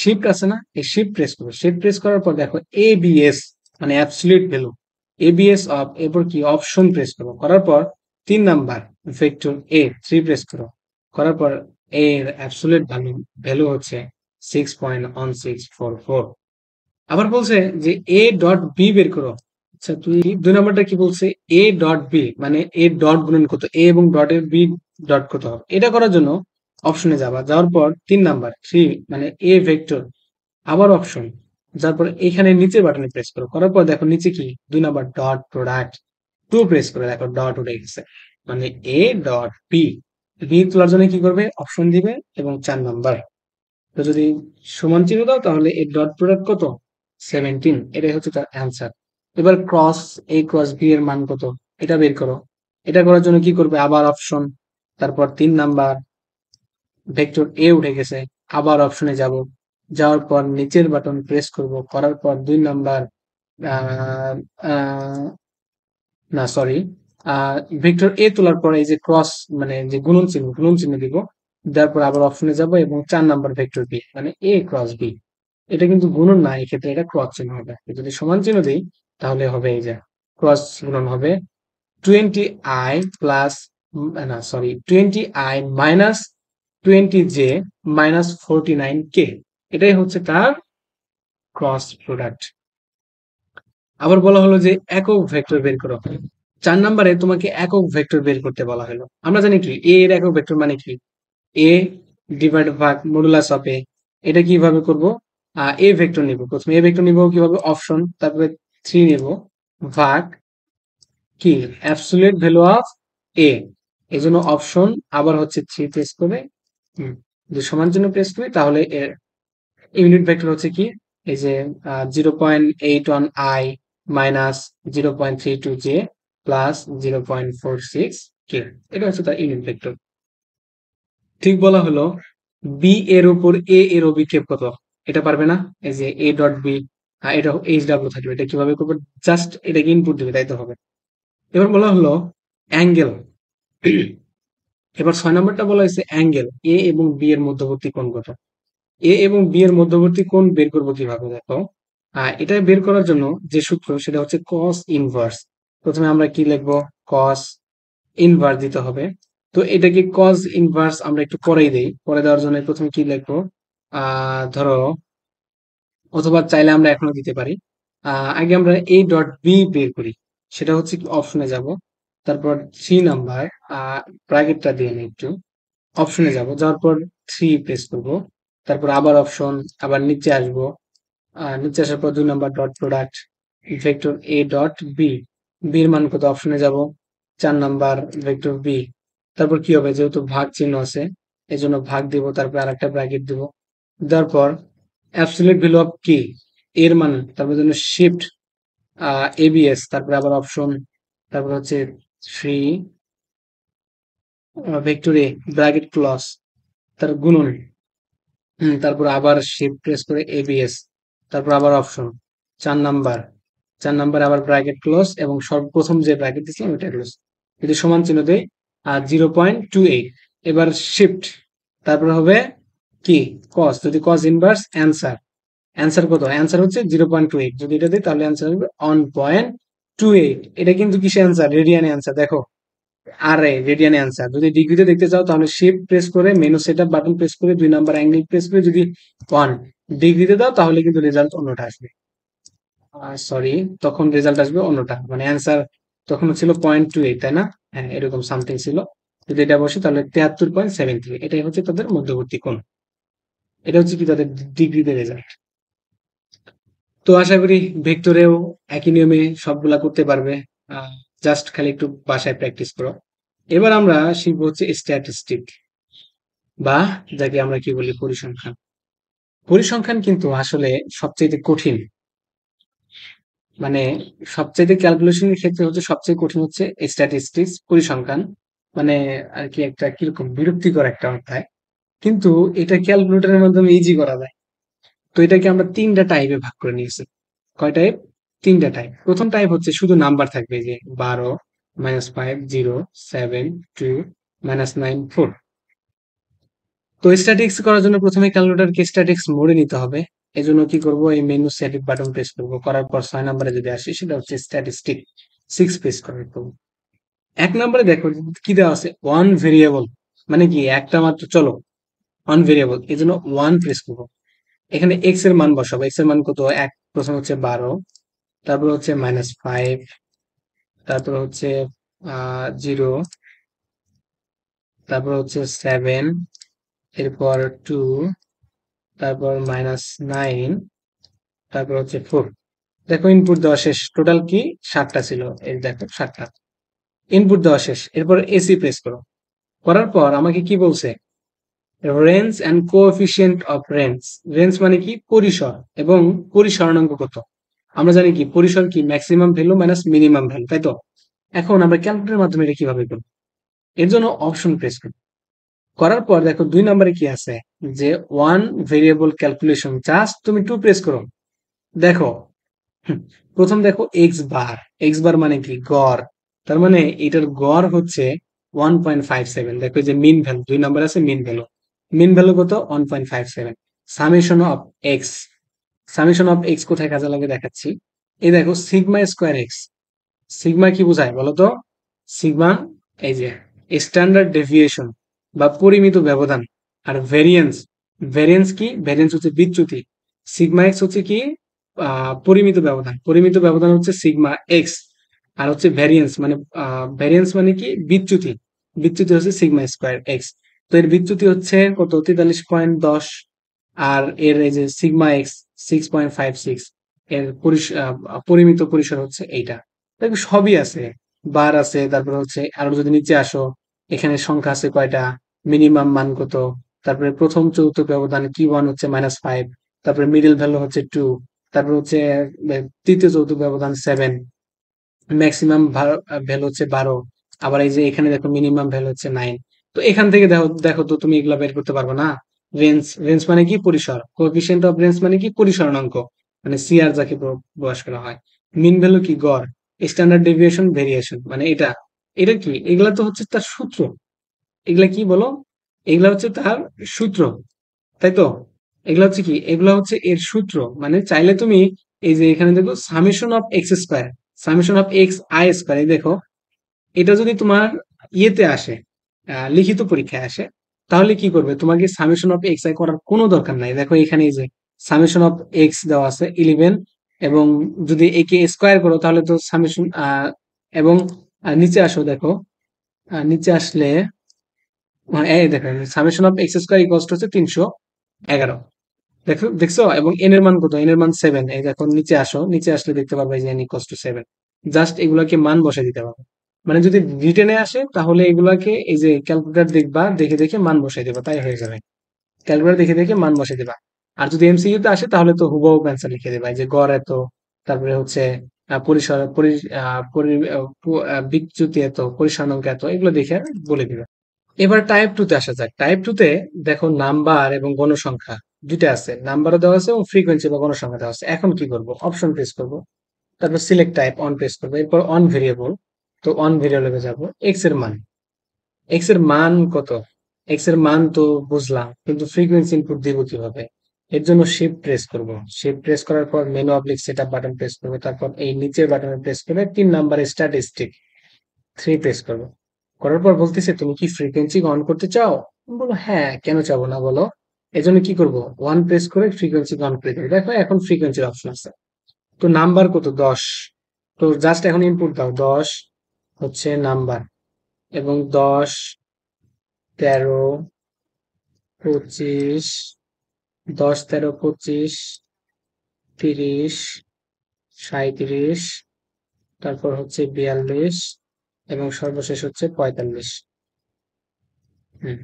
শিফট আছে না? এই শিফট প্রেস করবে। শিফট প্রেস করার পর দেখো এ বিএস মানে অ্যাবসুলেট ভ্যালু এবিএস অফ এরপর কি? অপশন প্রেস করব। করার পর তিন number vector A three press করো করার পর এর অ্যাবসুলেট ভ্যালু ভ্যালু হচ্ছে six point one six four four আবার বলছে যে এ ডট বি বের করো। আচ্ছা তুই দুই নম্বরটা কি বলছে? এ ডট বি মানে এ ডট গুণন কত? এ এবং ডট এর বি ডট কত হবে? এটা করার জন্য অপশনে যাবা। যাওয়ার পর তিন নাম্বার থ্রি মানে এ ভেক্টর আবার অপশন যার পর এখানে নিচের বাটনে প্রেস করো। করার পর দেখো নিচে কি? দুই number dot product two press করে দেখো ডট উঠে গেছে। মানে এ ডট বি বি তোলার জন্য কি করবে? অপশন দিবে এবং চার নাম্বার তো যদি সমান চিহ্ন দাও, তাহলে এর ডট প্রোডাক্ট কত? সেভেন্টিন এটাই হচ্ছে তার অ্যান্সার এবার ক্রস এ ক্রস বি এর মান কত? এটা বের করো। এটা করার জন্য কি করবে? আবার অপশন তারপর তিন নাম্বার ভেক্টর এ উঠে গেছে। আবার অপশনে যাব। যাওয়ার পর নিচের বাটন প্রেস করব। করার পর দুই নাম্বার না সরি ভেক্টর এ তোলার পরে এই যে ক্রস মানে যে গুণন চিহ্ন গুণন চিহ্ন দিব, দেওয়ার পর আবার অপশনে যাব এবং চার নাম্বার ভেক্টর বি মানে এ ক্রস বি এটা কিন্তু গুণন না, এক্ষেত্রে এটা ক্রস চিহ্ন হবে। যদি সমান চিহ্ন দিই, তাহলে হবে এই যে ক্রস গুণন হবে টোয়েন্টি আই প্লাস না sorry twenty I minus twenty J minus forty nine K এটাই হচ্ছে তার ক্রস প্রোডাক্ট আবার বলা হলো যে একক ভেক্টর বের করো চার নম্বরে তোমাকে একক ভেক্টর বের করতে বলা হলো। আমরা জানি কি? এ এর একক ভেক্টর মানে কি? এ ডিভাইড ভাগ মডুলাস অফ এ এটা কীভাবে করব? এ ভেক্টর নিব। প্রথমে এ ভেক্টর নিব কীভাবে? অপশন তারপরে থ্রি নিব। ভাগ কি? অ্যাবসুলেট ভ্যালু অফ এ এই জন্য অপশন আবার হচ্ছে থ্রি প্রেস করে যদি সমান জন্য প্রেস করি, তাহলে এর ইউনিট ভেক্টর হচ্ছে কি? এই যে zero point eight one I minus zero point three two J plus zero point four six K এটা হচ্ছে তার ইউনিট ভেক্টর ঠিক বলা হলো বি এর উপর এ এর অভিক্ষেপ কত? এটা পারবে না? এই যে এ ডট বি এটা এইচ ডাব্লিউ থাকবে। এটা কীভাবে করব? জাস্ট এটাকে ইনপুট দেবে, তাই তো হবে। এবার বলা হলো অ্যাঙ্গেল এবার ছয় নম্বরটা বলা হয়েছে অ্যাঙ্গেল এ এবং বি এর মধ্যবর্তী কোণ কত? এ এবং বি এর মধ্যবর্তী কোণ বের করব কীভাবে, দেখো? এটা বের করার জন্য যে সূত্র, সেটা হচ্ছে কস ইনভার্স প্রথমে আমরা কি লিখব? কস ইনভার্স দিতে হবে। তো এটাকে কজ ইনভার্স আমরা একটু পরেই দেই। পরে দেওয়ার জন্য প্রথমে কি লিখব? ধরো, অথবা চাইলে আমরা এখনও দিতে পারি। আগে আমরা এ ডট বি বের করি। সেটা হচ্ছে অপশনে যাব। তারপর থ্রি নাম্বার ব্র্যাকেটটা দিয়ে নিই একটু। অপশনে যাব। যাওয়ার পর থ্রি প্রেস করব। তারপর আবার অপশন আবার নিচে আসব। নিচে আসার পর দুই number dot product vector A dot B বির মান কত? অপশনে যাব। চার নাম্বার ভেক্টর বি তারপর কি হবে? যেহেতু ভাগ চিহ্ন আছে এই জন্য ভাগ দিব, তারপর আর একটা ব্র্যাকেট দিব। দেওয়ার পর অ্যাবসুলেট ভ্যালু অফ কি এর মান, তারপর জন্য শিফট এবিএস তারপর আবার অপশন তারপর হচ্ছে three vector A bracket close তার গুণন। তারপর আবার শিফট প্রেস করে এবিএস তারপর আবার অপশন চার নাম্বার। চার নাম্বার আবার ব্র্যাকেট ক্লোজ এবং সর্বপ্রথম যে ব্র্যাকেট দিচ্ছিলাম ওইটা ক্লোজ যদি সমান চিহ্ন দেয় আর জিরো পয়েন্ট টু এইট এবার শিফট তারপর হবে কি? কস যদি কস ইনভার্স অ্যান্সার অ্যান্সার কত? অ্যান্সার হচ্ছে জিরো পয়েন্ট টু এইট যদি এটা দিই, তাহলে অ্যান্সার হবে ওয়ান পয়েন্ট টু এইট এটা কিন্তু কিসে অ্যান্সার রেডিয়ানে অ্যান্সার দেখো আর এ রেডিয়ানে অ্যান্সার যদি ডিগ্রিতে দেখতে চাও, তাহলে শিফট প্রেস করে মেনু সেট বাটন প্রেস করে, দুই নাম্বার অ্যাঙ্গেল প্রেস করে যদি ওয়ান ডিগ্রিতে দাও, তাহলে কিন্তু রেজাল্ট অন্যটা আসবে। সরি তখন রেজাল্ট আসবে অন্যটা। মানে অ্যান্সার তখন ছিল পয়েন্ট টু এইট তাই না? হ্যাঁ এরকম সামথিং ছিল। যদি এটা বসে, তাহলে তেহাত্তর পয়েন্ট সেভেন থ্রি এটাই হচ্ছে তাদের মধ্যবর্তী কোণ। এটা হচ্ছে কি তাদের ডিগ্রিতে রেজাল্ট তো আশা করি ভেক্টরেও একই নিয়মে সবগুলা করতে পারবে। জাস্ট খালি একটু বাসায় প্র্যাকটিস করো। এবার আমরা শিখব হচ্ছে স্ট্যাটিস্টিক বা যাকে আমরা কি বলি, পরিসংখ্যান। পরিসংখ্যান কিন্তু আসলে সবচেয়ে কঠিন। মানে সবচেয়ে ক্যালকুলেশনের ক্ষেত্রে হচ্ছে সবচেয়ে কঠিন হচ্ছে স্ট্যাটিস্টিক্স পরিসংখ্যান। মানে আর কি একটা কীরকম বিরক্তিকর একটা অধ্যায়। কিন্তু এটা ক্যালকুলেটরের মাধ্যমে ইজি করা যায়। তো এটাকে আমরা তিনটা টাইপে ভাগ করে নিয়েছি। কয় টাইপ তিনটা টাইপ প্রথম টাইপ হচ্ছে শুধু নাম্বার থাকবে যে বারো minus five zero seven two minus nine four তো স্ট্যাটিক্স করার জন্য প্রথমে ক্যালকুলেটরকে স্ট্যাটিক্স মোডে নিতে হবে। এই জন্য কি করব? এই মেনু সেটিক বাটন প্রেস করব। করার পর ছয় নম্বরে যদি আসি, সেটা হচ্ছে স্ট্যাটিস্টিক সিক্স প্রেস করে করব এক নম্বরে দেখো কি দেওয়া আছে? ওয়ান ভেরিয়েবল মানে কি? একটা মাত্র, চলো ওয়ান ভেরিয়েবল এই জন্য ওয়ান প্রেস করব। এখানে এক্সের মান বসাবো। এক্সের মান কত? এক। প্রথম হচ্ছে বারো। তারপর হচ্ছে মাইনাস ফাইভ তারপর হচ্ছে জিরো তারপর হচ্ছে সেভেন এরপর টু তারপর মাইনাস নাইন তারপর হচ্ছে ফোর দেখো ইনপুট দেওয়া শেষ। টোটাল কি? সাতটা ছিল। এই দেখো, সাতটা। ইনপুট দেওয়া শেষ। এরপর এসি প্রেস করো। করার পর আমাকে কি বলছে? Range and coefficient of range range মানে কি? পরিসর। এবং পরিসরণাঙ্ক কত? আমরা জানি কি? পরিসর কি? Maximum value minus minimum value তাই তো? এখন আমরা ক্যালকুলেটরের মাধ্যমে এটা কীভাবে করব? এর জন্য অপশন প্রেস করব। করার পর দেখো দুই নম্বরে কি আছে? যে ওয়ান ভেরিয়েবল ক্যালকুলেশন জাস্ট তুমি টু প্রেস করো। দেখো প্রথম দেখো এক্স বার এক্স বার মানে কি? গড়। তার মানে এটার গড় হচ্ছে ওয়ান পয়েন্ট ফাইভ সেভেন দেখো যে মিন ভ্যালু দুই নম্বর আছে মিন ভ্যালু মিন ভ্যালু কত? One point five seven summation of X summation of X কোথায় কাজে লাগে দেখাচ্ছি। এই দেখো সিগমা স্কোয়ার এক্স সিগমা কি বোঝায় বলো তো? সিগমা এই যে স্ট্যান্ডার্ড ডেভিয়েশন বা পরিমিত ব্যবধান। আর ভেরিয়েন্স ভেরিয়েন্স কি? ভেরিয়েন্স হচ্ছে বিচ্যুতি। সিগমা এক্স হচ্ছে কি? পরিমিত ব্যবধান। পরিমিত ব্যবধান হচ্ছে সিগমা এক্স আর হচ্ছে ভ্যারিয়েন্স মানে ভ্যারিয়েন্স মানে কি? বিচ্যুতি। বিচ্যুতি হচ্ছে সিগমা স্কোয়ার এক্স তো এর বিচ্যুতি হচ্ছে কত? তেতাল্লিশ পয়েন্ট দশ। আর এর এই যে sigma X six point five six এর পরিমিত পরিসর হচ্ছে এইটা। সবই আছে। বার আছে, তারপরে হচ্ছে আরও যদি নিচে আসো, এখানে সংখ্যা আছে কয়টা? মিনিমাম মান কত? তারপরে প্রথম চতুর্থ ব্যবধান কি ওয়ান হচ্ছে মাইনাস ফাইভ তারপরে মিডল ভ্যালু হচ্ছে টু তারপরে হচ্ছে তৃতীয় চতুর্থ ব্যবধান সেভেন ম্যাক্সিমাম ভ্যালু হচ্ছে বারো, আবার এই যে এখানে দেখো মিনিমাম ভ্যালু হচ্ছে নাইন তো এখান থেকে দেখো দেখো তো তুমি এগুলা বের করতে পারবে না? রেঞ্জ রেঞ্জ মানে কি? পরিসর। কোএফিসিয়েন্ট অফ রেঞ্জ মানে কি? পরিসরাঙ্ক মানে সিআর যাকে প্র- প্রকাশ করা হয়। মিন ভ্যালু কি? গড়। স্ট্যান্ডার্ড ডেভিয়েশন ভেরিয়েশন মানে এটা। এটা কি? এগুলা তো হচ্ছে তার সূত্র। এগুলা কি বলো? এগুলা হচ্ছে তার সূত্র, তাই তো? এগুলা হচ্ছে কি? এগুলা হচ্ছে এর সূত্র মানে চাইলে তুমি এই যে এখানে দেখো summation of X square summation of X I square এই দেখো, এটা যদি তোমার ইয়েতে আসে লিখিত পরীক্ষায় আসে, তাহলে কি করবে? তোমাকে সামেশন অফ এক্স আই করার কোনো দরকার নাই। দেখো এখানে এই যে সামেশন অফ এক্স দেওয়া আছে ইলেভেন এবং যদি একে স্কোয়ার করো, তাহলে তো সামেশন এবং নিচে আসো দেখো নিচে আসলে এই দেখো summation of X square equals হচ্ছে তিনশো এগারো। দেখো, দেখছ? এবং এন এর মান কত? এন এর মান সেভেন এই দেখো, নিচে আসো, নিচে আসলে দেখতে পারবে যে এন সেভেন জাস্ট এগুলাকে মান বসে দিতে পারবে মানে যদি রিটেনে আসে, তাহলে এগুলাকে এই যে ক্যালকুলেটর দেখবা, দেখে দেখে মান বসাই দেবা, তাই হয়ে যাবে। ক্যালকুলেটর দেখে দেখে মান বসে দিবা। আর যদি এমসিইউ তে আসে, তাহলে তো হুবহু অ্যান্সার লিখে দেবা। এই যে গড় এত, তারপরে হচ্ছে পরিসর বিচ্যুতি এত, পরিসরাঙ্ক এত, এগুলো দেখে বলে দিবে। এবার টাইপ টু তে আসা যাক। টাইপ টু তে দেখো নাম্বার এবং গণসংখ্যা দুইটা আছে। নাম্বারও দেওয়া আছে এবং ফ্রিকোয়েন্সি বা গণসংখ্যা দেওয়া আছে। এখন কি করব? অপশন প্রেস করব। তারপর সিলেক্ট টাইপ অন প্রেস করব। এরপর অন ভেরিয়েবল তো অন ভেরিয়েবলে যাব। এক্সের মান। এক্সের মান কত? এক্সের মান তো বুঝলাম, কিন্তু ফ্রিকোয়েন্সি ইনপুট দিব কীভাবে? এর জন্য শিফট প্রেস করব। শিফট প্রেস করার পর menu oblique setup button press করব। তারপর এই নিচের বাটনে প্রেস করে তিন নাম্বার স্ট্যাটিস্টিক থ্রি প্রেস করব। করার পর বলতেছে, তুমি কি ফ্রিকোয়েন্সি অন করতে চাও? আমি হ্যাঁ কেন চাবো না বলো? এজন্য কি করব? ওয়ান প্রেস করে ফ্রিকোয়েন্সি অন করে। দেবো দেখো, এখন ফ্রিকোয়েন্সির অপশন আছে। তো নাম্বার কত? দশ। তো জাস্ট এখন ইনপুট দাও। দশ হচ্ছে নাম্বার এবং দশ, তেরো, পঁচিশ, দশ, তেরো, পঁচিশ, তিরিশ, সাঁইত্রিশ, তারপর হচ্ছে বিয়াল্লিশ এবং সর্বশেষ হচ্ছে পঁয়তাল্লিশ। হুম,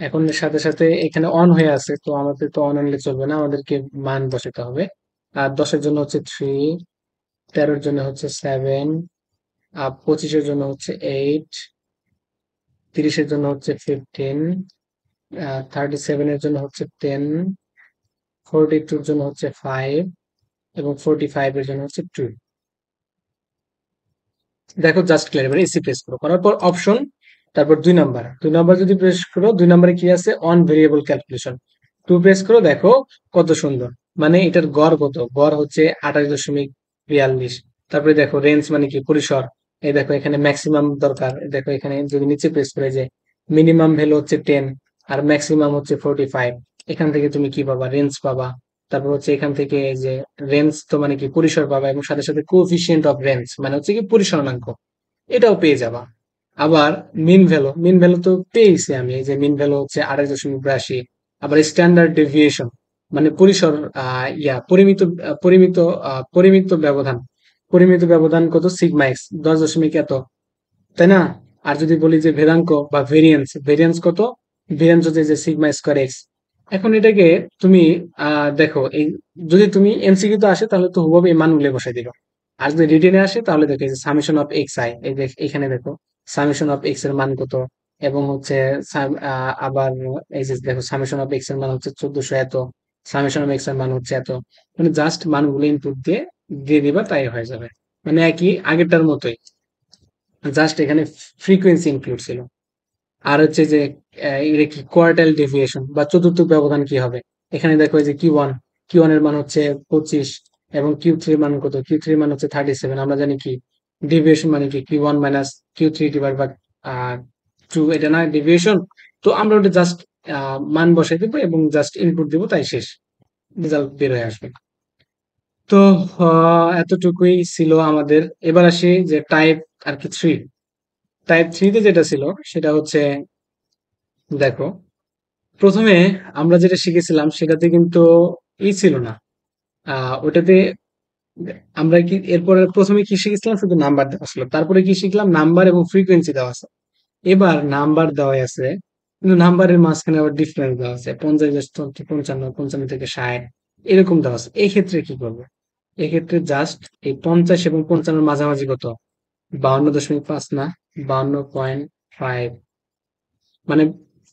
এখন সাথে সাথে এখানে অন হয়ে আছে, তো আমাদের তো অন আনলে চলবে না, আমাদেরকে মান বসাতে হবে। আর দশের জন্য হচ্ছে থ্রি তেরোর জন্য হচ্ছে সেভেন আর পঁচিশের জন্য হচ্ছে এইট তিরিশের জন্য হচ্ছে ফিফটিন থার্টি সেভেনের জন্য হচ্ছে টেন ফোরটি টুর জন্য হচ্ছে ফাইভ এবং ফোরটি ফাইভের জন্য হচ্ছে টু দেখো জাস্ট ক্লিয়ার এবার এসি প্রেস করো। করার পর অপশন তারপর দুই নাম্বার দুই নাম্বার যদি প্রেস করো, দুই নাম্বারে কি আছে? One variable calculation two press করো, দেখো কত সুন্দর। মানে এটার গড় কত? গড় হচ্ছে আঠাশ দশমিক বিয়াল্লিশ। তারপরে দেখো রেঞ্জ মানে কি? পরিসর। এই দেখো, এখানে ম্যাক্সিমাম দরকার। দেখো, এখানে যদি নিচে প্রেস করে যে মিনিমাম ভ্যালু হচ্ছে টেন আর ম্যাক্সিমাম হচ্ছে ফোরটি ফাইভ এখান থেকে তুমি কি পাবা? রেঞ্জ পাবা। তারপর হচ্ছে এখান থেকে যে রেঞ্জ তো মানে কি পরিসর পাবা এবং সাথে সাথে কোএফিসিয়েন্ট অফ রেঞ্জ মানে হচ্ছে কি পরিসরাঙ্ক এটাও পেয়ে যাবা। আবার মিন ভ্যালু মিন ভ্যালু তো পেয়েছি আমি যে মিন ভ্যালু হচ্ছে আড়াই দশমিক বিরাশি। আবার স্ট্যান্ডার্ড ডেভিয়েশন মানে পরিসর ইয়া, পরিমিত পরিমিত পরিমিত ব্যবধান। পরিমিত ব্যবধান কত? সিগমা এক্স দশ দশমিক এত। তাই না? আর যদি বলি যে ভেদাঙ্ক বা ভেরিয়েন্স ভেরিয়েন্স কত? ভেরিয়েন্স হচ্ছে যে সিগমা স্কোয়ার এক্স এখন এটাকে তুমি দেখো, এই যদি তুমি এমসিকিউ তো আসে, তাহলে তো হুবহু এই মানগুলো বসাই দিবে। আর যদি রিটেনে আসে, তাহলে দেখো যে সামেশন অফ এক্স আই এই এখানে দেখো সামেশন অফ এক্সের মান কত? এবং হচ্ছে আবার এই যে দেখো সামেশন অফ এক্সের মান হচ্ছে চোদ্দশো এত সামেশন অফ এক্সের মান হচ্ছে এত। মানে জাস্ট মানগুলো ইনপুট দিয়ে দিয়ে দিবা, তাই হয়ে যাবে। মানে একই আগেরটার মতোই। জাস্ট এখানে ফ্রিকোয়েন্সি ইনক্লুড ছিল। আর হচ্ছে যে এটা কি কোয়ার্টাইল ডেভিয়েশন বা চতুর্থ ব্যবধান কি হবে? এখানে দেখো যে কিউ ওয়ান কিউ ওয়ানের মান হচ্ছে পঁচিশ এবং কিউ থ্রি মান কত? কিউ থ্রি মান হচ্ছে থার্টি সেভেন আমরা জানি কি ডেভিয়েশন মানে কি? Q one minus Q three divide by two এটা না ডেভিয়েশন তো আমরা ওটা জাস্ট মান বসাই দেবো এবং জাস্ট ইনপুট দেবো, তাই শেষ। রেজাল্ট বের হয়ে আসবে। তো এতটুকুই ছিল আমাদের। এবার আসি যে টাইপ আর কি থ্রি টাইপ থ্রিতে যেটা ছিল, সেটা হচ্ছে, দেখো, প্রথমে আমরা যেটা শিখেছিলাম, সেটাতে কিন্তু ই ছিল না। ওটাতে আমরা কি, এরপরে প্রথমে কি শিখেছিলাম? শুধু নাম্বার দেওয়া ছিল। তারপরে কি শিখলাম? নাম্বার এবং ফ্রিকোয়েন্সি দেওয়া আছে। এবার নাম্বার দেওয়া আছে, কিন্তু নাম্বারের মাঝখানে আবার ডিফারেন্স দেওয়া আছে। পঞ্চাশ পঞ্চান্ন পঞ্চান্ন থেকে ষাট, এরকম দেওয়া আছে। এই ক্ষেত্রে কি করব? এক্ষেত্রে জাস্ট এই পঞ্চাশ এবং পঞ্চান্নর মাঝামাঝি কত? বাউন্ন দশমিক পাঁচ না? পয়েন্ট ফাইভ মানে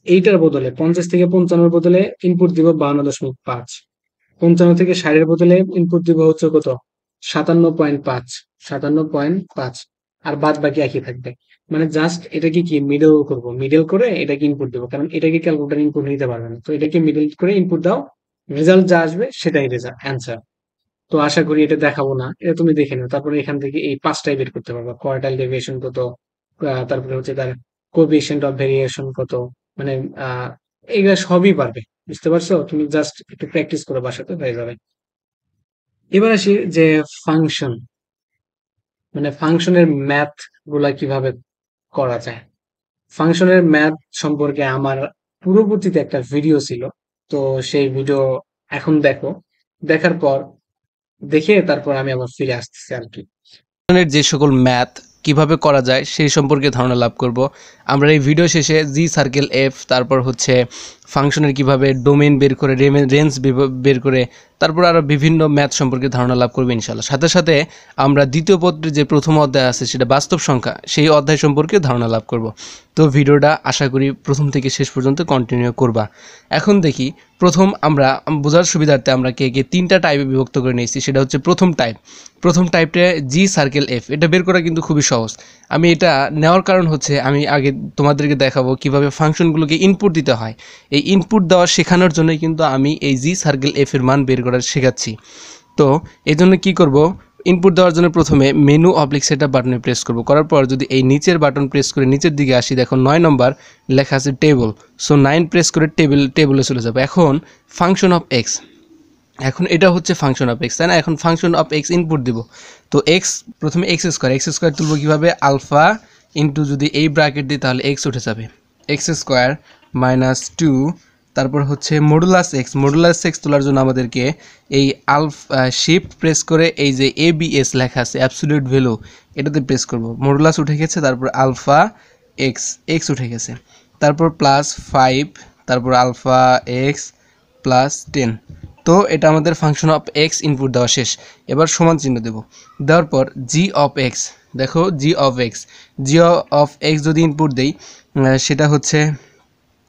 এইটার বদলে, পঞ্চাশ থেকে পঞ্চান্নর বদলে ইনপুট দিব বান্ন দশমিক পাঁচ। পঞ্চান্ন থেকে ষাটের বদলে ইনপুট দিব হচ্ছে কত? সাতান্ন পয়েন্ট পাঁচ। সাতান্ন পয়েন্ট পাঁচ। আর বাদ বাকি একই থাকবে। মানে জাস্ট এটাকে কি মিডল করব? মিডল করে এটাকে ইনপুট দেবো। কারণ এটাকে ক্যালকুলেটার ইনপুট নিতে পারবে না। তো এটাকে মিডল করে ইনপুট দাও। রেজাল্ট যা আসবে সেটাই রেজাল্ট অ্যান্সার তো আশা করি এটা দেখাবো না। এটা তুমি দেখে নিও। তারপরে এখান থেকে এই পাঁচটাই বের করতে পারবে। কোয়ার্টাইল ডেভিয়েশন কত? তারপরে হচ্ছে তার কোভিয়েশন অফ ভেরিয়েশন কত? মানে এগুলা সবই পারবে, বুঝতে পারছ? তুমি জাস্ট একটু প্র্যাকটিস করে বাসাতে হয়ে যাবে। এবার আসি যে ফাংশন মানে ফাংশনের ম্যাথগুলা কীভাবে করা যায়? ফাংশনের ম্যাথ সম্পর্কে আমার পূর্ববর্তীতে একটা ভিডিও ছিল, তো সেই ভিডিও এখন দেখো। দেখার পর, দেখে তারপর আমি আবার ফিরে আসতেছি আর কি।
যে সকল ম্যাথ কীভাবে করা যায় সেই সম্পর্কে ধারণা লাভ করব। আমরা এই ভিডিও শেষে জি সার্কেল এফ তারপর হচ্ছে ফাংশনের কীভাবে ডোমেন বের করে রেঞ্জ বের করে, তারপর আরও বিভিন্ন ম্যাথ সম্পর্কে ধারণা লাভ করবে ইনশাল্লাহ সাথে সাথে আমরা দ্বিতীয় পত্রে যে প্রথম অধ্যায় আছে, সেটা বাস্তব সংখ্যা, সেই অধ্যায় সম্পর্কে ধারণা লাভ করব। তো ভিডিওটা আশা করি প্রথম থেকে শেষ পর্যন্ত কন্টিনিউ করবা। এখন দেখি, প্রথম আমরা, বোঝার সুবিধার্থে আমরা কে কে তিনটা টাইপে বিভক্ত করে নিয়েছি, সেটা হচ্ছে প্রথম টাইপ প্রথম টাইপটা জি সার্কেল এফ এটা বের করা কিন্তু খুবই সহজ। আমি এটা নেওয়ার কারণ হচ্ছে, আমি আগে তোমাদেরকে দেখাবো কীভাবে ফাংশনগুলোকে ইনপুট দিতে হয়। এই ইনপুট দেওয়া শেখানোর জন্যই কিন্তু আমি এই জি সার্কেল এফ এর মান বের করা শেখাচ্ছি। তো এই জন্য কী করব? ইনপুট দেওয়ার জন্য প্রথমে মেনু অবলিক সেট বাটনে প্রেস করব। করার পর যদি এই নিচের বাটন প্রেস করে নিচের দিকে আসি, দেখো নয় নম্বর লেখা আছে টেবল সো নাইন প্রেস করে টেবিল টেবলে চলে যাবে। এখন ফাংশন অফ এক্স এখন এটা হচ্ছে ফাংশন অফ এক্স তাই না? এখন ফাংশন অফ এক্স ইনপুট দিব। তো এক্স প্রথমে এক্স স্কোয়ার এক্স স্কোয়ার তুলবো কীভাবে? আলফা ইন্টু যদি এই ব্র্যাকেট দিই, তাহলে এক্স উঠে যাবে। এক্স স্কোয়ার মাইনাস টু তারপর হচ্ছে মডুলাস এক্স মডুলাস এক্স তোলার জন্য আমাদেরকে এই আলফ শিফট প্রেস করে এই যে এ বি এস লেখা আছে অ্যাবসুলিউট ভ্যালু এটাতে প্রেস করব। মডুলাস উঠে গেছে, তারপর আলফা এক্স এক্স উঠে গেছে। তারপর প্লাস ফাইভ তারপর আলফা এক্স প্লাস টেন তো এটা আমাদের ফাংশন অফ এক্স ইনপুট দেওয়া শেষ। এবার সমান চিহ্ন দেব। দেওয়ার পর জি অফ এক্স দেখো G of X G of X যদি ইনপুট দেই সেটা হচ্ছে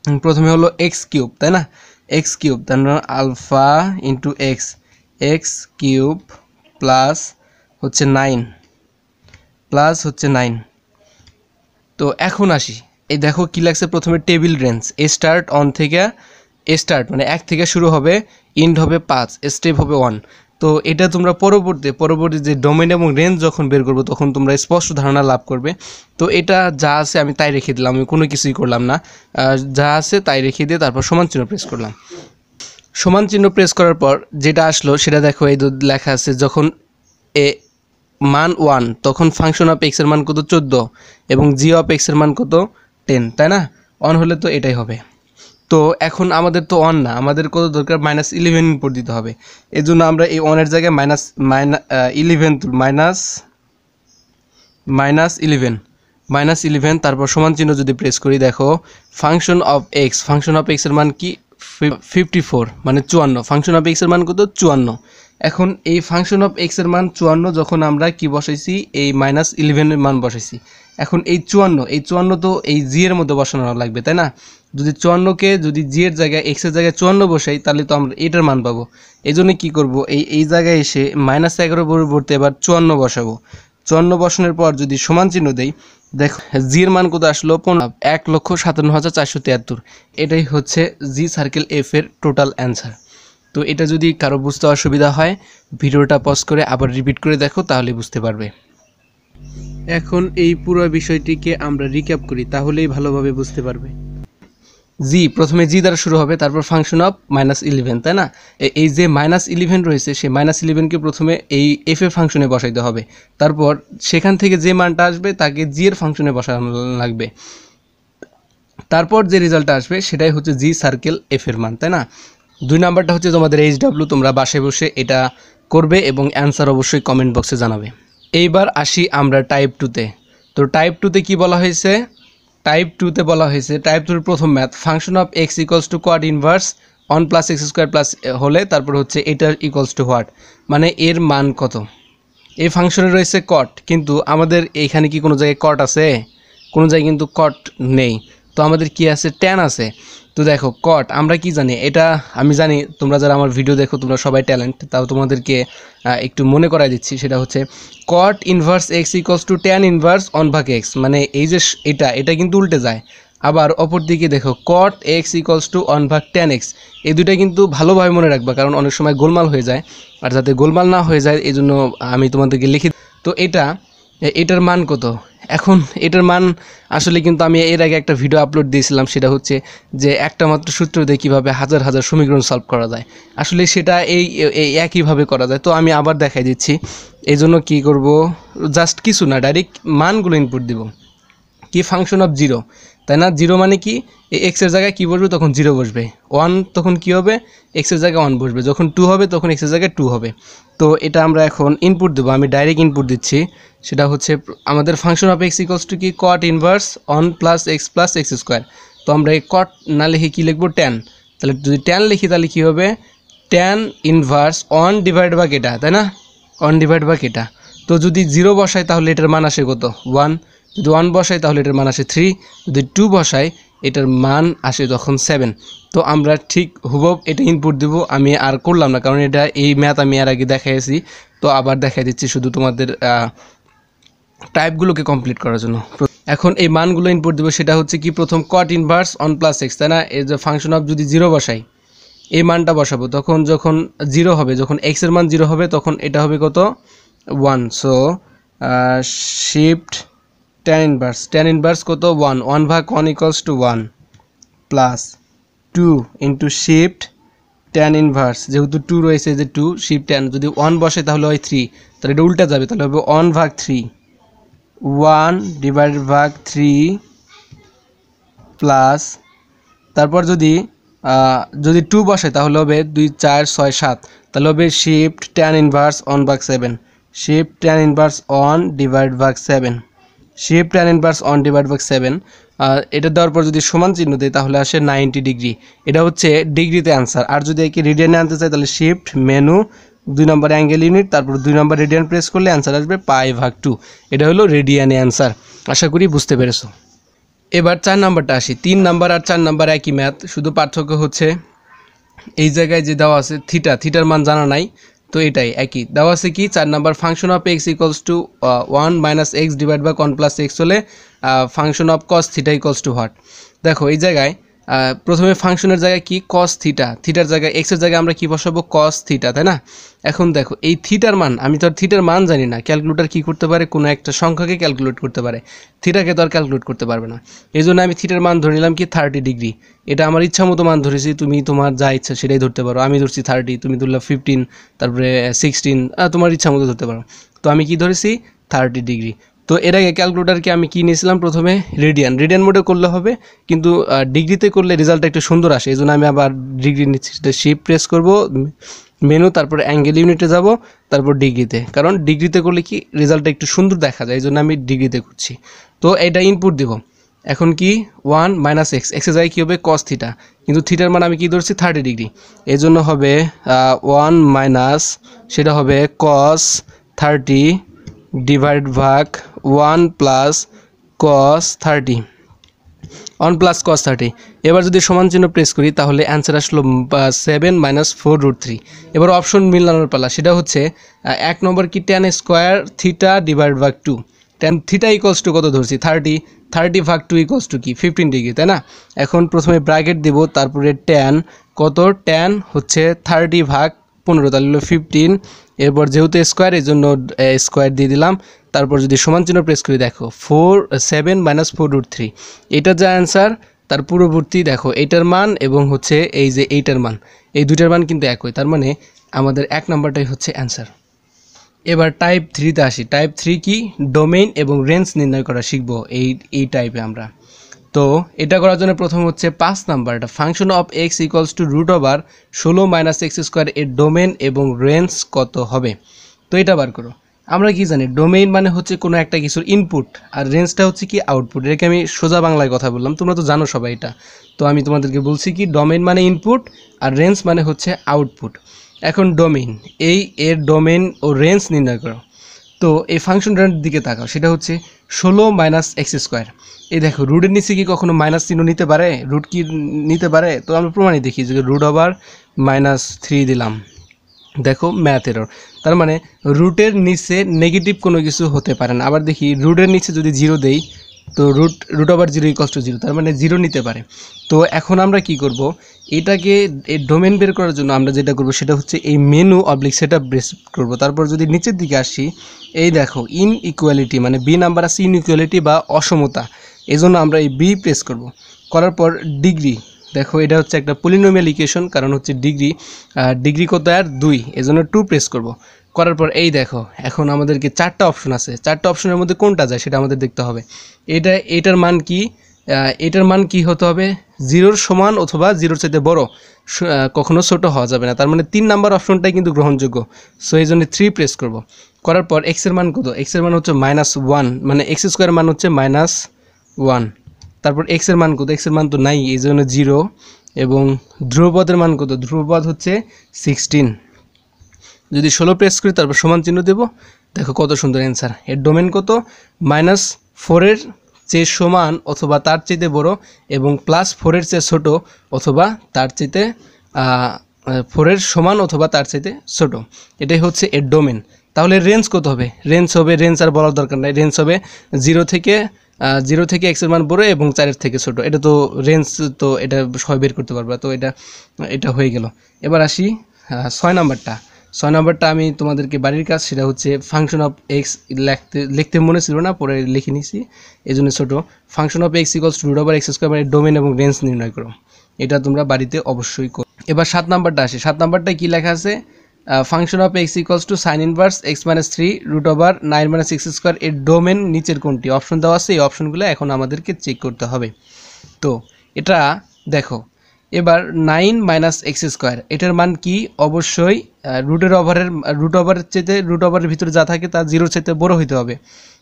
প্রথমে হলো এক্স কিউব, তাই না? এক্স কিউব তার মানে alpha into X X cube plus হচ্ছে নাইন প্লাস হচ্ছে নাইন তো এখন আসি, এই দেখো কি লাগছে প্রথমে টেবিল রেঞ্জ এ স্টার্ট অন থেকে এ স্টার্ট মানে এক থেকে শুরু হবে ইন্ড হবে পাঁচ স্টেপ হবে ওয়ান তো এটা তোমরা পরবর্তী পরবর্তী যে ডোমেন এবং রেঞ্জ যখন বের করব, তখন তোমরা স্পষ্ট ধারণা লাভ করবে। তো এটা যা আছে আমি তাই রেখে দিলাম, আমি কোনো কিছুই করলাম না। যা আছে তাই রেখে দিয়ে তারপর সমান চিহ্ন প্রেস করলাম। সমান চিহ্ন প্রেস করার পর যেটা আসলো, সেটা দেখো, এই লেখা আছে, যখন এ মান ওয়ান তখন ফাংশন অফ এক্সের মান কত? চোদ্দ এবং জি অফ এক্সের মান কত? টেন তাই না? অন হলে তো এটাই হবে। তো এখন আমাদের তো অন না। আমাদের কত দরকার? মাইনাস ইলেভেন ইনপুট দিতে হবে। এর জন্য আমরা এই অনের জায়গায় minus minus eleven minus minus eleven minus eleven তারপর সমান চিহ্ন যদি প্রেস করি, দেখো function of X function of এক্সের মান কি? ফিফটি ফোর মানে চুয়ান্ন। ফাংশন অফ এক্সের মান কত? চুয়ান্ন। এখন এই ফাংশন অফ এক্সের মান চুয়ান্ন যখন আমরা কি বসাইছি? এই মাইনাস ইলেভেনের মান বসাইছি। এখন এই চুয়ান্ন এই চুয়ান্ন তো এই জি এর মধ্যে বসানো লাগবে, তাই না? যদি চুয়ান্নকে যদি জি এর জায়গায় এক্সের জায়গায় চুয়ান্ন বসাই, তাহলে তো আমরা এটার মান পাবো। এই জন্য কী করব? এই এই জায়গায় এসে মাইনাস এগারো পরিবর্তে এবার চুয়ান্ন বসাবো। চুয়ান্ন বসানোর পর যদি সমান চিহ্ন দেই, দেখো জি এর মান কত আসলো? এক লক্ষ সাতান্ন হাজার চারশো তিয়াত্তর। এটাই হচ্ছে জি সার্কেল এফ এর টোটাল অ্যান্সার তো এটা যদি কারও বুঝতে অসুবিধা হয়, ভিডিওটা পজ করে আবার রিপিট করে দেখো, তাহলে বুঝতে পারবে। এখন এই পুরো বিষয়টিকে আমরা রিক্যাপ করি, তাহলেই ভালোভাবে বুঝতে পারবে। জি, প্রথমে জি দ্বারা শুরু হবে, তারপর ফাংশন অফ মাইনাস ইলেভেন তাই না? এই যে মাইনাস ইলেভেন রয়েছে, সেই মাইনাস ইলেভেনকে প্রথমে এই এফ এর ফাংশনে বসাইতে হবে। তারপর সেখান থেকে যে মানটা আসবে, তাকে জি এর ফাংশনে বসানো লাগবে। তারপর যে রেজাল্টটা আসবে, সেটাই হচ্ছে জি সার্কেল এফ এর মান, তাই না? দুই নাম্বারটা হচ্ছে তোমাদের এইচ ডাব্লিউ তোমরা বাসায় বসে এটা করবে এবং অ্যান্সার অবশ্যই কমেন্ট বক্সে জানাবে। এইবার আসি আমরা টাইপ টুতে তো। টাইপ টুতে কি বলা হয়েছে? টাইপ টুতে বলা হয়েছে। টাইপ টুর প্রথম math function of X equals to quad inverse one plus X square plus হলে তারপর হচ্ছে এটার ইকলস টু হোয়াট মানে এর মান কত? এই ফাংশনে রয়েছে কট কিন্তু আমাদের এখানে কি কোনো জায়গায় কট আছে? কোনো জায়গায় কিন্তু কট নেই। তো আমাদের কি আছে? ট্যান আছে। তো দেখো কট আমরা কি জানি? এটা আমি জানি, তোমরা যারা আমার ভিডিও দেখো, তোমরা সবাই ট্যালেন্ট তাও তোমাদেরকে একটু মনে করাই দিচ্ছি, সেটা হচ্ছে cot inverse X equals to tan inverse one ভাগ এক্স মানে এই যে এটা এটা কিন্তু উল্টে যায়। আবার অপর দিকে দেখো cot X equals to one ভাগ টেন এক্স এই দুইটা কিন্তু ভালোভাবে মনে রাখবা, কারণ অনেক সময় গোলমাল হয়ে যায়, আর যাতে গোলমাল না হয়ে যায় এই জন্য আমি তোমাদেরকে লিখি তো এটা এটার মান কত? এখন এটার মান আসলে কিন্তু আমি এর আগে একটা ভিডিও আপলোড দিয়েছিলাম, সেটা হচ্ছে যে একটা মাত্র সূত্র দিয়ে কীভাবে হাজার হাজার সমীকরণ সলভ করা যায়। আসলে সেটা এই একইভাবে করা যায়। তো আমি আবার দেখাই দিচ্ছি। এই জন্য কী করব? জাস্ট কিছু না ডাইরেক্ট মানগুলো ইনপুট দিব। কি ফাংশন অফ জিরো তাই না? জিরো মানে কি? এক্সের জায়গায় কী বসবে? তখন জিরো বসবে। ওয়ান তখন কি হবে? এক্সের জায়গায় ওয়ান বসবে। যখন টু হবে, তখন এক্সের জায়গায় টু হবে। তো এটা আমরা এখন ইনপুট দেবো। আমি ডাইরেক্ট ইনপুট দিচ্ছি। সেটা হচ্ছে আমাদের function of X equals to কি? Cot inverse one plus X plus X square তো আমরা এই কট না লিখে কী লিখব? ট্যান তাহলে যদি ট্যান লিখি, তাহলে কী হবে? ট্যান ইনভার্স অন ডিভাইড বা কেটা তাই না? অন ডিভাইড বা কেটা তো যদি জিরো বসাই, তাহলে এটার মান আসে কত? ওয়ান যদি ওয়ান বসাই তাহলে এটার মান আসে থ্রি যদি টু বসাই, এটার মান আসে তখন সেভেন তো আমরা ঠিক হুবব এটা ইনপুট দেবো, আমি আর করলাম না, কারণ এটা এই ম্যাথ আমি আর আগে দেখাইছি। তো আবার দেখাই দিচ্ছি শুধু তোমাদের টাইপগুলোকে কমপ্লিট করার জন্য। এখন এই মানগুলো ইনপুট দেবো, সেটা হচ্ছে কি প্রথম cot inverse one plus X তাই না? এই যে ফাংশন অফ যদি জিরো বসাই, এই মানটা বসাবো, তখন যখন জিরো হবে, যখন এক্সের মান জিরো হবে, তখন এটা হবে কত? One so shift tan inverse tan inverse কত? ওয়ান ওয়ান ভাগ one equals to one plus two into shift tan inverse যেহেতু টু রয়েছে যে টু শিফট টেন যদি ওয়ান বসে তাহলে হয় থ্রি তাহলে এটা উল্টা যাবে, তাহলে হবে ওয়ান ভাগ থ্রি ওয়ান ডিভাইড ভাগ থ্রি প্লাস তারপর যদি যদি টু বসে তাহলে হবে দুই, চার, ছয়, সাত। তাহলে হবে শিফট টেন ইনভার্স অন ভাগ seven shift tan inverse one divide ভাগ seven shift tan inverse one divide ভাগ সেভেন এটা দেওয়ার পর যদি সমান চিহ্ন দেয় তাহলে আসে নাইনটি ডিগ্রি এটা হচ্ছে ডিগ্রিতে অ্যান্সার আর যদি একে রেডিয়ানে আনতে চাই, তাহলে শিফট মেনু দুই নম্বর অ্যাঙ্গেল ইউনিট তারপর দুই নম্বর রেডিয়ান প্রেস করলে অ্যান্সার আসবে পাই ভাগ টু এটা হলো রেডিয়ানে অ্যান্সার আশা করি বুঝতে পেরেছ। এবার চার নাম্বারটা আসি। তিন নাম্বার আর চার নাম্বার একই ম্যাথ শুধু পার্থক্য হচ্ছে, এই জায়গায় যে দেওয়া আছে থিটা থিটার মান জানা নাই। তো এটাই, একই। দেওয়া আছে কি, চার number function of X equals to one minus X divide by one plus X হলে function of cos theta equals to what দেখো, এই জায়গায় প্রথমে ফাংশনের জায়গায় কি? কস থিটা থিটার জায়গায় এক্সের জায়গায় আমরা কি বসাবো? কস থিটা তাই না? এখন দেখো, এই থিটার মান, আমি তো আর থিটার মান জানি না, ক্যালকুলেটর কি করতে পারে, কোনো একটা সংখ্যাকে ক্যালকুলেট করতে পারে, থিটাকে তো আর ক্যালকুলেট করতে পারবে না। এই জন্য আমি থিটার মান ধরে নিলাম কি থার্টি ডিগ্রি এটা আমার ইচ্ছা মতো মান ধরেছি, তুমি তোমার যা ইচ্ছা সেটাই ধরতে পারো, আমি ধরছি থার্টি তুমি ধরলে ফিফটিন তারপরে সিক্সটিন তোমার ইচ্ছা মতো ধরতে পারো। তো আমি কি ধরেছি থার্টি ডিগ্রি তো এর আগে ক্যালকুলেটারকে আমি কি নিয়েছিলাম প্রথমে, রেডিয়ান রেডিয়ান মোডে করলে হবে, কিন্তু ডিগ্রিতে করলে রেজাল্টটা একটু সুন্দর আসে এই জন্য আমি আবার ডিগ্রি নিচ্ছি সেটা শিপ প্রেস করব মেনু, তারপরে অ্যাঙ্গেল ইউনিটে যাব, তারপর ডিগ্রিতে কারণ ডিগ্রিতে করলে কি রেজাল্টটা একটু সুন্দর দেখা যায় এই জন্য আমি ডিগ্রিতে করছি। তো এটা ইনপুট দিব। এখন কি? ওয়ান মাইনাস এক্স এক্সে যায় কী হবে? কস থিটা কিন্তু থিটার মান আমি কী ধরছি? থার্টি ডিগ্রি এই জন্য হবে ওয়ান মাইনাস সেটা হবে কস থার্টি ডিভাইড ভাগ one plus cos thirty one plus cos thirty এবার যদি সমান চিহ্ন প্রেস করি, তাহলে অ্যান্সার আসলো seven minus four root three এবার অপশন মিলানোর পালা, সেটা হচ্ছে এক নম্বর কি টেন স্কোয়ার থিটা ডিভাইড ভাগ two tan theta equals to কত ধরছি? থার্টি থার্টি ভাগ টু ইকোয়ালস টু কি? ফিফটিন ডিগ্রি তাই না? এখন প্রথমে ব্র্যাকেট দেব, তারপরে ট্যান কত? ট্যান হচ্ছে থার্টি ভাগ পনেরো, তাহলে হলো ফিফটিন এরপর যেহেতু স্কোয়ার এই জন্য স্কোয়ার দিয়ে দিলাম। তারপর যদি সমান চিহ্ন প্রেস করে, দেখো four seven minus four root three এটা যা অ্যান্সার তার পূর্ববর্তী, দেখো, এইটার মান এবং হচ্ছে এই যে এইটার মান। এই দুইটার মান কিন্তু একই, তার মানে আমাদের এক নম্বরটাই হচ্ছে অ্যান্সার এবার টাইপ থ্রিতে আসি। টাইপ থ্রি কি? ডোমেইন এবং রেঞ্জ নির্ণয় করা শিখব এই এই টাইপে আমরা। তো এটা করার জন্য প্রথম হচ্ছে পাঁচ নাম্বারটা function of X equals to root over ষোলো মাইনাস এক্স স্কোয়ার এর ডোমেন এবং রেঞ্জ কত হবে? তো এটা বার করো। আমরা কি জানি ডোমেইন মানে হচ্ছে কোনো একটা কিছুর ইনপুট আর রেঞ্জটা হচ্ছে কি আউটপুট এটাকে আমি সোজা বাংলায় কথা বললাম, তোমরা তো জানো সবাই এটা। তো আমি তোমাদেরকে বলছি কি ডোমেইন মানে ইনপুট আর রেঞ্জ মানে হচ্ছে আউটপুট এখন ডোমেইন এই এর ডোমেইন ও রেঞ্জ নির্ণয় করো। তো এই ফাংশনটার দিকে তাকাও, সেটা হচ্ছে ষোলো মাইনাস এক্স স্কোয়ার এই দেখো রুটের নিচে কি কখনো মাইনাস চিহ্ন নিতে পারে? রুট কি নিতে পারে? তো আমরা প্রমাণই দেখি যে রুট ওভার মাইনাস থ্রি দিলাম। দেখো ম্যাথ এরর তার মানে রুটের নিচে নেগেটিভ কোনো কিছু হতে পারে না। আবার দেখি রুটের নিচে যদি জিরো দেই, তো root root over zero equals to zero তার মানে জিরো নিতে পারে। তো এখন আমরা কি করব? এটাকে এই ডোমেন বের করার জন্য আমরা যেটা করব সেটা হচ্ছে এই menu oblique set up press করব। তারপর যদি নিচের দিকে আসি, এই দেখো ইন ইকুয়ালিটি মানে বি নাম্বার আছে ইন ইকুয়ালিটি বা অসমতা। এই জন্য আমরা এই বি প্রেস করব। করার পর ডিগ্রি দেখো, এটা হচ্ছে একটা পলিনোমিয়াল ইকুয়েশন কারণ হচ্ছে ডিগ্রি ডিগ্রি কত আর? দুই। এজন্য টু প্রেস করব। করার পর, এই দেখো, এখন আমাদেরকে চারটা অপশন আছে। চারটা অপশনের মধ্যে কোনটা যায় সেটা আমাদের দেখতে হবে। এটা, এটার মান কি? এটার মান কি হতে হবে? জিরোর সমান অথবা জিরোর চাইতে বড়। কখনো ছোট হওয়া যাবে না। তার মানে তিন নাম্বার অপশনটাই কিন্তু গ্রহণযোগ্য। সো এই জন্য থ্রি প্রেস করব। করার পর এক্সের মান কত? এক্সের মান হচ্ছে মাইনাস ওয়ান মানে এক্স স্কোয়ার মান হচ্ছে মাইনাস ওয়ান তারপর এক্সের মান কত? এক্সের মান তো নাই, এই জন্য জিরো এবং ধ্রুবপদের মান কত? ধ্রুবপদ হচ্ছে সিক্সটিন যদি ষোলো প্রেস করি, তারপর সমান চিহ্ন দেব। দেখো কত সুন্দর অ্যান্সার এর ডোমেন কত? মাইনাস ফোরের চেয়ে সমান অথবা তার চাইতে বড় এবং প্লাস ফোরের চেয়ে ছোট অথবা তার চাইতে ফোরের সমান অথবা তার চাইতে ছোট। এটাই হচ্ছে এর ডোমেন তাহলে রেঞ্জ কত হবে? রেঞ্জ হবে রেঞ্জ আর বলার দরকার নাই। রেঞ্জ হবে জিরো থেকে জিরো থেকে এক্সের মান বড় এবং চারের থেকে ছোট। এটা তো রেঞ্জ তো এটা সবাই বের করতে পারবে, তো এটা এটা হয়ে গেল। এবার আসি ছয় নাম্বারটা। ছয় নাম্বারটা আমি তোমাদেরকে বাড়ির কাজ, সেটা হচ্ছে ফাংশন অফ এক্স লিখতে লিখতে মনে ছিল না, পরে লিখে নিছি এই জন্য ছোটো function of X equals root over X square মানে ডোমেন এবং রেঞ্জ নির্ণয় করো। এটা তোমরা বাড়িতে অবশ্যই করো। এবার সাত নাম্বারটা আসে। সাত নাম্বারটায় কী লেখা আছে? Function of X equals to sine inverse X minus three root over nine minus six square এর ডোমেন নিচের কোনটি? অপশন দেওয়া আছে, এই অপশনগুলো এখন আমাদেরকে চেক করতে হবে। তো, এটা দেখো এবার নাইন মাইনাস এক্স স্কোয়ার এটার মান কি? অবশ্যই রুটের ওভারের রুট ওভারের চেতে রুট ওভারের ভিতরে যা থাকে তা জিরোর চেতে বড় হইতে হবে।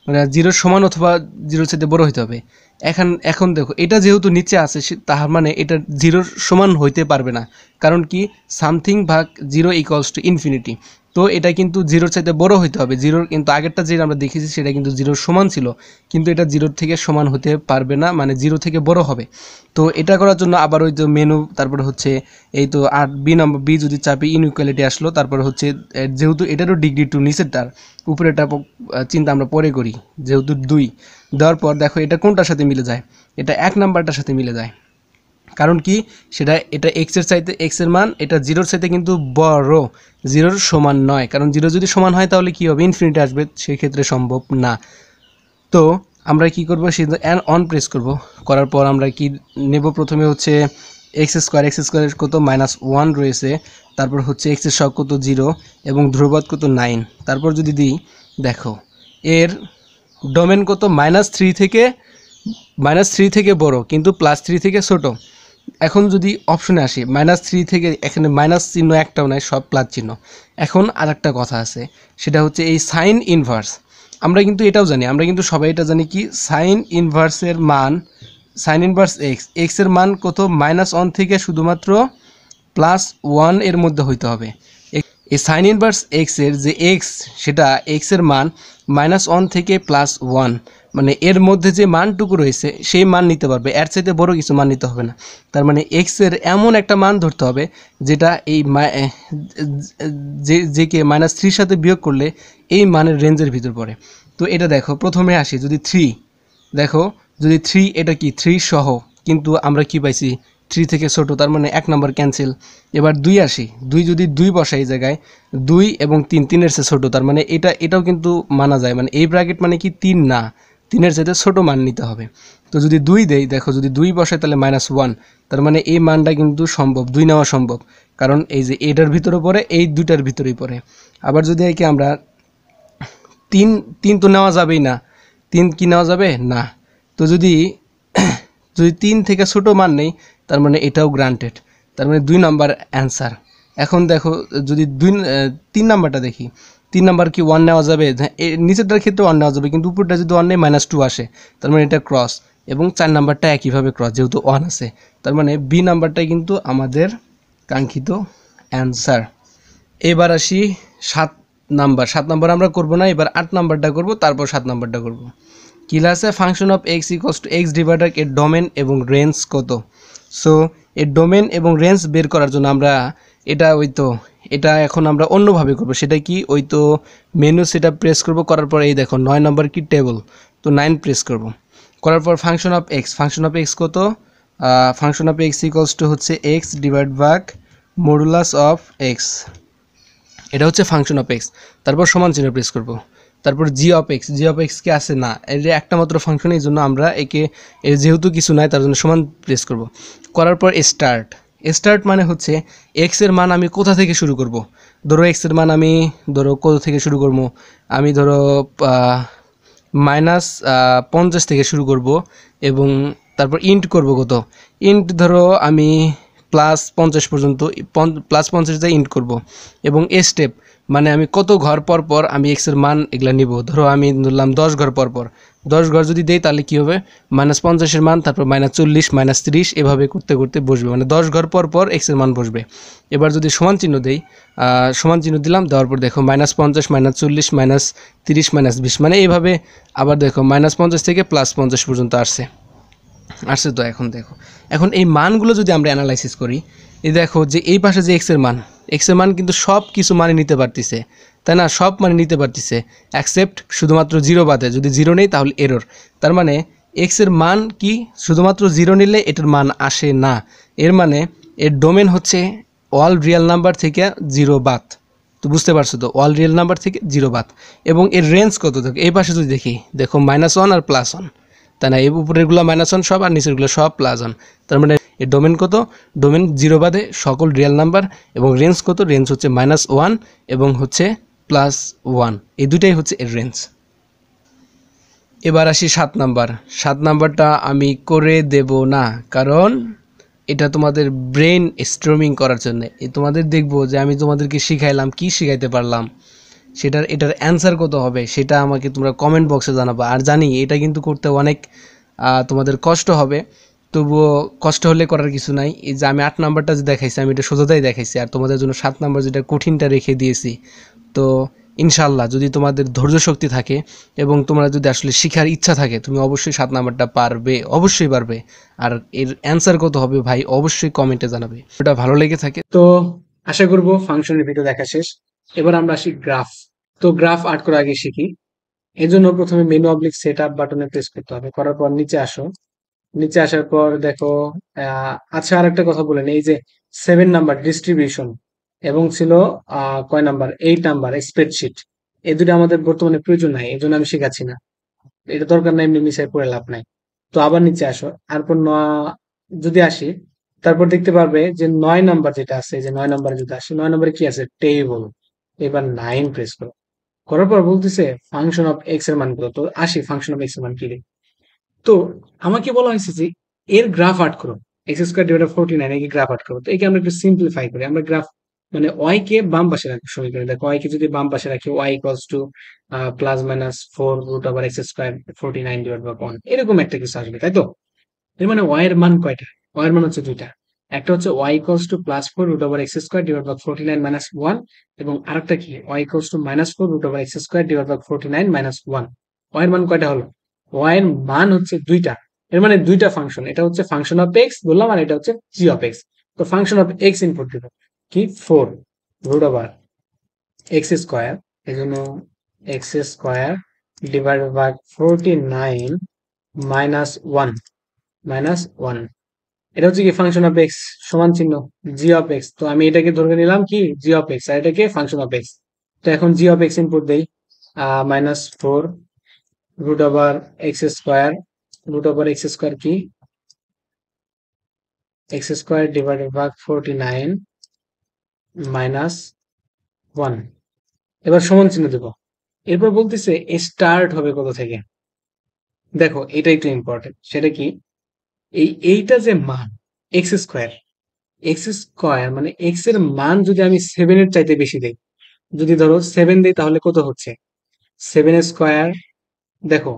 মানে জিরোর সমান অথবা জিরোর চেতে বড় হইতে হবে। এখন এখন দেখো, এটা যেহেতু নিচে আছে তাহার মানে এটা জিরোর সমান হইতে পারবে না। কারণ কি? সামথিং ভাগ জিরো ইকোয়ালস টু ইনফিনিটি তো এটা কিন্তু জিরোর চাইতে বড় হইতে হবে। জিরোর কিন্তু আগেরটা যে আমরা দেখেছি সেটা কিন্তু জিরোর সমান ছিল। কিন্তু এটা জিরোর থেকে সমান হতে পারবে না মানে জিরো থেকে বড় হবে। তো এটা করার জন্য আবার ওই যে মেনু তারপরে হচ্ছে এই তো আট বি নম্বর বি যদি চাপি ইনইকুয়ালিটি আসলো তারপরে হচ্ছে যেহেতু এটারও ডিগ্রি টু নিচেরটার উপরেটা প- আহ, চিন্তা আমরা পরে করি যেহেতু দুই। দেওয়ার পর দেখো এটা কোনটার সাথে মিলে যায়? এটা এক নাম্বারটার সাথে মিলে যায়। কারণ কি? সেটা, এটা এক্সের চাইতে এক্সের মান, এটা জিরোর চাইতে কিন্তু বড়। জিরোর সমান নয়। কারণ জিরো যদি সমান হয়, তাহলে কি হবে? ইনফিনিটি আসবে। সেক্ষেত্রে সম্ভব না। তো, আমরা কি করব? অ্যান অন প্রেস করব। করার পর আমরা কি নেব? প্রথমে হচ্ছে এক্স স্কোয়ার এক্স স্কোয়ারের কত? মাইনাস ওয়ান রয়েছে। তারপর হচ্ছে এক্সের সব কত? জিরো এবং ধ্রুবদ কত? নাইন তারপর যদি দিই, দেখো, এর ডোমেন কত? মাইনাস থ্রি থেকে মাইনাস থ্রি থেকে বড়। কিন্তু প্লাস থ্রি থেকে ছোট। এখন যদি অপশনে আসি মাইনাস থ্রি থেকে এখানে মাইনাস চিহ্ন একটাও নাই, সব প্লাস চিহ্ন। এখন আর একটা কথা আছে, সেটা হচ্ছে এই সাইন ইনভার্স আমরা কিন্তু এটাও জানি, আমরা কিন্তু সবাই এটা জানি কি সাইন ইনভার্সের মান
সাইন ইনভার্স এক্স এক্সের মান কত? মাইনাস ওয়ান থেকে শুধুমাত্র প্লাস ওয়ানের মধ্যে হইতে হবে। এই সাইন ইনভার্স এক্সের যে এক্স সেটা এক্সের মান মাইনাস ওয়ান থেকে প্লাস ওয়ান মানে এর মধ্যে যে মানটুকু রয়েছে, সেই মান নিতে পারবে। এর চাইতে বড় কিছু মান নিতে হবে না। তার মানে এক্সের এমন একটা মান ধরতে হবে, যেটা এই যে যেকে মাইনাস থ্রির সাথে বিয়োগ করলে এই মানের রেঞ্জের ভিতর পড়ে। তো এটা দেখো, প্রথমে আসি, যদি থ্রি দেখো, যদি থ্রি এটা কি? থ্রি সহ, কিন্তু আমরা কি পাইছি? থ্রি থেকে ছোট, তার মানে এক নম্বর ক্যান্সেল এবার দুই আসি, দুই যদি দুই বসা এই জায়গায়, দুই এবং তিন, তিনের চেয়ে ছোট, তার মানে এটা, এটাও কিন্তু মানা যায়। মানে এই ব্র্যাকেট মানে কি? তিন না। তিনের চাইতে ছোট মান নিতে হবে। তো যদি দুই দেই, দেখো যদি দুই বসাই তাহলে মাইনাস ওয়ান তার মানে এই মানটা কিন্তু সম্ভব, দুই নেওয়া সম্ভব। কারণ এই যে এটার ভিতরে পড়ে, এই দুইটার ভিতরেই পড়ে। আবার যদি একে আমরা তিন তিন তো নেওয়া যাবেই না। তিন কি নেওয়া যাবে? না। তো যদি যদি তিন থেকে ছোট মান নেই, তার মানে এটাও গ্রান্টেড তার মানে দুই নাম্বার অ্যান্সার এখন দেখো যদি দুই, তিন নাম্বারটা দেখি। তিন নাম্বার কি ওয়ান নেওয়া যাবে? হ্যাঁ, নিচেরটার ক্ষেত্রে ওয়ান নেওয়া যাবে কিন্তু উপরটা যদি ওয়ান নেই মাইনাস টু আসে তার মানে এটা ক্রস এবং চার নাম্বারটা একইভাবে ক্রস যেহেতু ওয়ান আছে তার মানে বি নাম্বারটাই কিন্তু আমাদের কাঙ্ক্ষিত অ্যান্সার এবার আসি সাত নাম্বার সাত নাম্বার আমরা করব না এবার আট নাম্বারটা করব তারপর সাত নাম্বারটা করব। কি আছে? Function of X equals to X divider এর ডোমেন এবং রেঞ্জ কত? সো এর ডোমেন এবং রেঞ্জ বের করার জন্য আমরা এটা ওই তো এটা এখন আমরা অন্যভাবে করব। সেটা কি? ওই তো মেনু সেটা প্রেস করব, করার পর এই দেখো, নয় নম্বর কি? টেবল তো নাইন প্রেস করব। করার পর function of X function of X কত? Function of X equals to হচ্ছে X divide by modulus of X এটা হচ্ছে ফাংশন অফ এক্স তারপর সমান চিহ্ন প্রেস করব। তারপর G of X G of X কি আছে? না। এর একটা মাত্র ফাংশন এই জন্য আমরা একে, এর যেহেতু কিছু নাই, তার জন্য সমান প্রেস করব। করার পর স্টার্ট স্টার্ট মানে হচ্ছে এক্সের মান আমি কোথা থেকে শুরু করব? ধরো এক্সের মান আমি, ধরো কোথা থেকে শুরু করব? আমি ধরো মাইনাস পঞ্চাশ থেকে শুরু করব এবং তারপর ইন্ট করব কত? ইন্ট ধরো আমি প্লাস পঞ্চাশ পর্যন্ত প্লাস পঞ্চাশ দিয়ে ইন্ট করব এবং এ স্টেপ মানে আমি কত ঘর পর পর আমি এক্সের মান এগুলা নিব। ধরো আমি ধরলাম দশ ঘর পর পর। দশ ঘর যদি দেই, তাহলে কী হবে? মাইনাস পঞ্চাশের মান, তারপর মাইনাস চল্লিশ, মাইনাস তিরিশ, এভাবে করতে করতে বসবে। মানে দশ ঘর পর পর এক্সের মান বসবে। এবার যদি সমান চিহ্ন দেই সমান চিহ্ন দিলাম, দেওয়ার পর দেখো মাইনাস পঞ্চাশ, মাইনাস চল্লিশ, মাইনাস তিরিশ, মাইনাস বিশ মানে এইভাবে আবার দেখো মাইনাস পঞ্চাশ থেকে প্লাস পঞ্চাশ পর্যন্ত আসছে। আসছে তো এখন দেখো। এখন এই মানগুলো যদি আমরা অ্যানালাইসিস করি, এই দেখো যে এই পাশে যে এক্সের মান এক্সের মান কিন্তু সব কিছু মানে নিতে পারতেছে। তাই না? সব মানে নিতে পারতেছে। অ্যাকসেপ্ট শুধুমাত্র জিরো বাদে। যদি জিরো নেই, তাহলে এরর তার মানে এক্সের মান কি? শুধুমাত্র জিরো নিলে এটার মান আসে না। এর মানে এর ডোমেন হচ্ছে অল রিয়েল নাম্বার থেকে জিরো বাদ। তো বুঝতে পারছ তো? অল রিয়েল নাম্বার থেকে জিরো বাদ। এবং এর রেঞ্জ কত দেখো এই পাশে যদি দেখি, দেখো মাইনাস ওয়ান আর প্লাস ওয়ান তাই না? এই উপরেরগুলো মাইনাস ওয়ান সব আর নিচেরগুলো সব প্লাস ওয়ান তার মানে এর ডোমেন কত? ডোমেন জিরো বাদে সকল রিয়েল নাম্বার এবং রেঞ্জ কত? রেঞ্জ হচ্ছে মাইনাস ওয়ান এবং হচ্ছে প্লাস ওয়ান এই দুটাই হচ্ছে এর রেঞ্জ এবার আসি সাত নাম্বার। সাত নাম্বারটা আমি করে দেব না, কারণ এটা তোমাদের ব্রেন স্ট্রমিং করার জন্য। তোমাদের দেখব যে আমি তোমাদেরকে শিখাইলাম, কি শিখাইতে পারলাম। সেটার, এটার অ্যান্সার কত হবে, সেটা আমাকে তোমরা কমেন্ট বক্সে জানাবা। আর জানি, এটা কিন্তু করতে অনেক তোমাদের কষ্ট হবে। তবুও কষ্ট হলে করার কিছু নাই। এই যে আমি আট নাম্বারটা যে দেখাইছি, আমি এটা সোজাটাই দেখাইছি। আর তোমাদের জন্য সাত নাম্বার যেটা কঠিনটা রেখে দিয়েছি তো ইনশাল্লাহ যদি তোমাদের ধৈর্য শক্তি থাকে এবং তোমরা যদি আসলে শিখার ইচ্ছা থাকে, তুমি অবশ্যই সাত নাম্বারটা পারবে, অবশ্যই পারবে। আর এর অ্যান্সার কত হবে ভাই, অবশ্যই কমেন্টে জানাবে। ওটা ভালো লেগে থাকে।
তো আশা করব ফাংশনের ভিডিও দেখা শেষ। এবার আমরা আসি গ্রাফ তো গ্রাফ আর্ট করার আগে শিখি। এর জন্য প্রথমে মেনু অবলিক সেট আপ বাটনে প্রেস করতে হবে। করার পর নিচে আসো। নিচে আসার পর দেখো আচ্ছা আর একটা কথা বলেন এই যে সেভেন নাম্বার ডিস্ট্রিবিউশন এবং ছিল কয় নাম্বার? এইট নাম্বার স্প্রেডশিট এই দুটো আমাদের বর্তমানে প্রয়োজন নাই এই জন্য আমি শেখাচ্ছি না। এটা দরকার নাই, এমনি মিশাই পড়ে লাভ নাই। তো আবার নিচে আসো, তারপর যদি আসি, তারপর দেখতে পারবে যে নয় নাম্বার যেটা আছে, যে নয় নাম্বার যদি আসে, নয় নাম্বারে কি আছে? টেবল এবার নাইন প্রেস করো। করার পর বলতেছে ফাংশন অফ এক্সের মান কত তো আসি ফাংশন অফ এক্সের মান কি? তো আমাকে বলা হয়েছে যে, এর গ্রাফ আর্ট করো। X square divide forty nine একে গ্রাফ আর্ট করো। তো একে আমরা একটু সিম্পলিফাই করি। আমরা গ্রাফ মানে ওয়াই কে বাম পাশে রাখি সমীকরণ। দেখো ওয়াই কে যদি বাম পাশে রাখি Y equals to plus minus four root over X square forty nine divide by one এরকম একটা কিছু আসবে, তাই তো?
এর মানে ওয়াই এর মান কয়টা? ওয়াই এর মান হচ্ছে দুইটা। একটা হচ্ছে Y equals to plus four root over X square divide by forty nine minus one এবং আরেকটা কি? Y equals to minus four root over X square divide by forty nine minus one Y এর মান কয়টা হলো? Y এর মান হচ্ছে দুইটা। এর মানে দুইটা ফাংশন এটা হচ্ছে ফাংশন অফ এক্স বললাম, আর এটা হচ্ছে জি অফ এক্স তো ফাংশন অফ এক্স ইনপুট দিব কি? Four root over X square এই জন্য X square divided by forty nine minus one minus one এটা হচ্ছে কি ফাংশন অফ এক্স সমান চিহ্ন জি অফ এক্স তো আমি এটাকে ধরে নিলাম কি? জি অফ এক্স আর এটাকে ফাংশন অফ এক্স তো এখন জি অফ এক্স ইনপুট দেই minus four root over X square root over X square কি? X square divided by forty nine minus one. এবার সমান চিহ্ন দেব। এরপর বলতেছে স্টার্ট হবে কত থেকে? দেখো, এটা একটু ইম্পর্টেন্ট সেটা কি? এই এইটা যে মান এক্স স্কোয়ার এক্স স্কোয়ার মানে এক্সের মান যদি আমি সেভেনের চাইতে বেশি দেই, যদি ধরো সেভেন দিই তাহলে কত হচ্ছে? সেভেন স্কোয়ার দেখো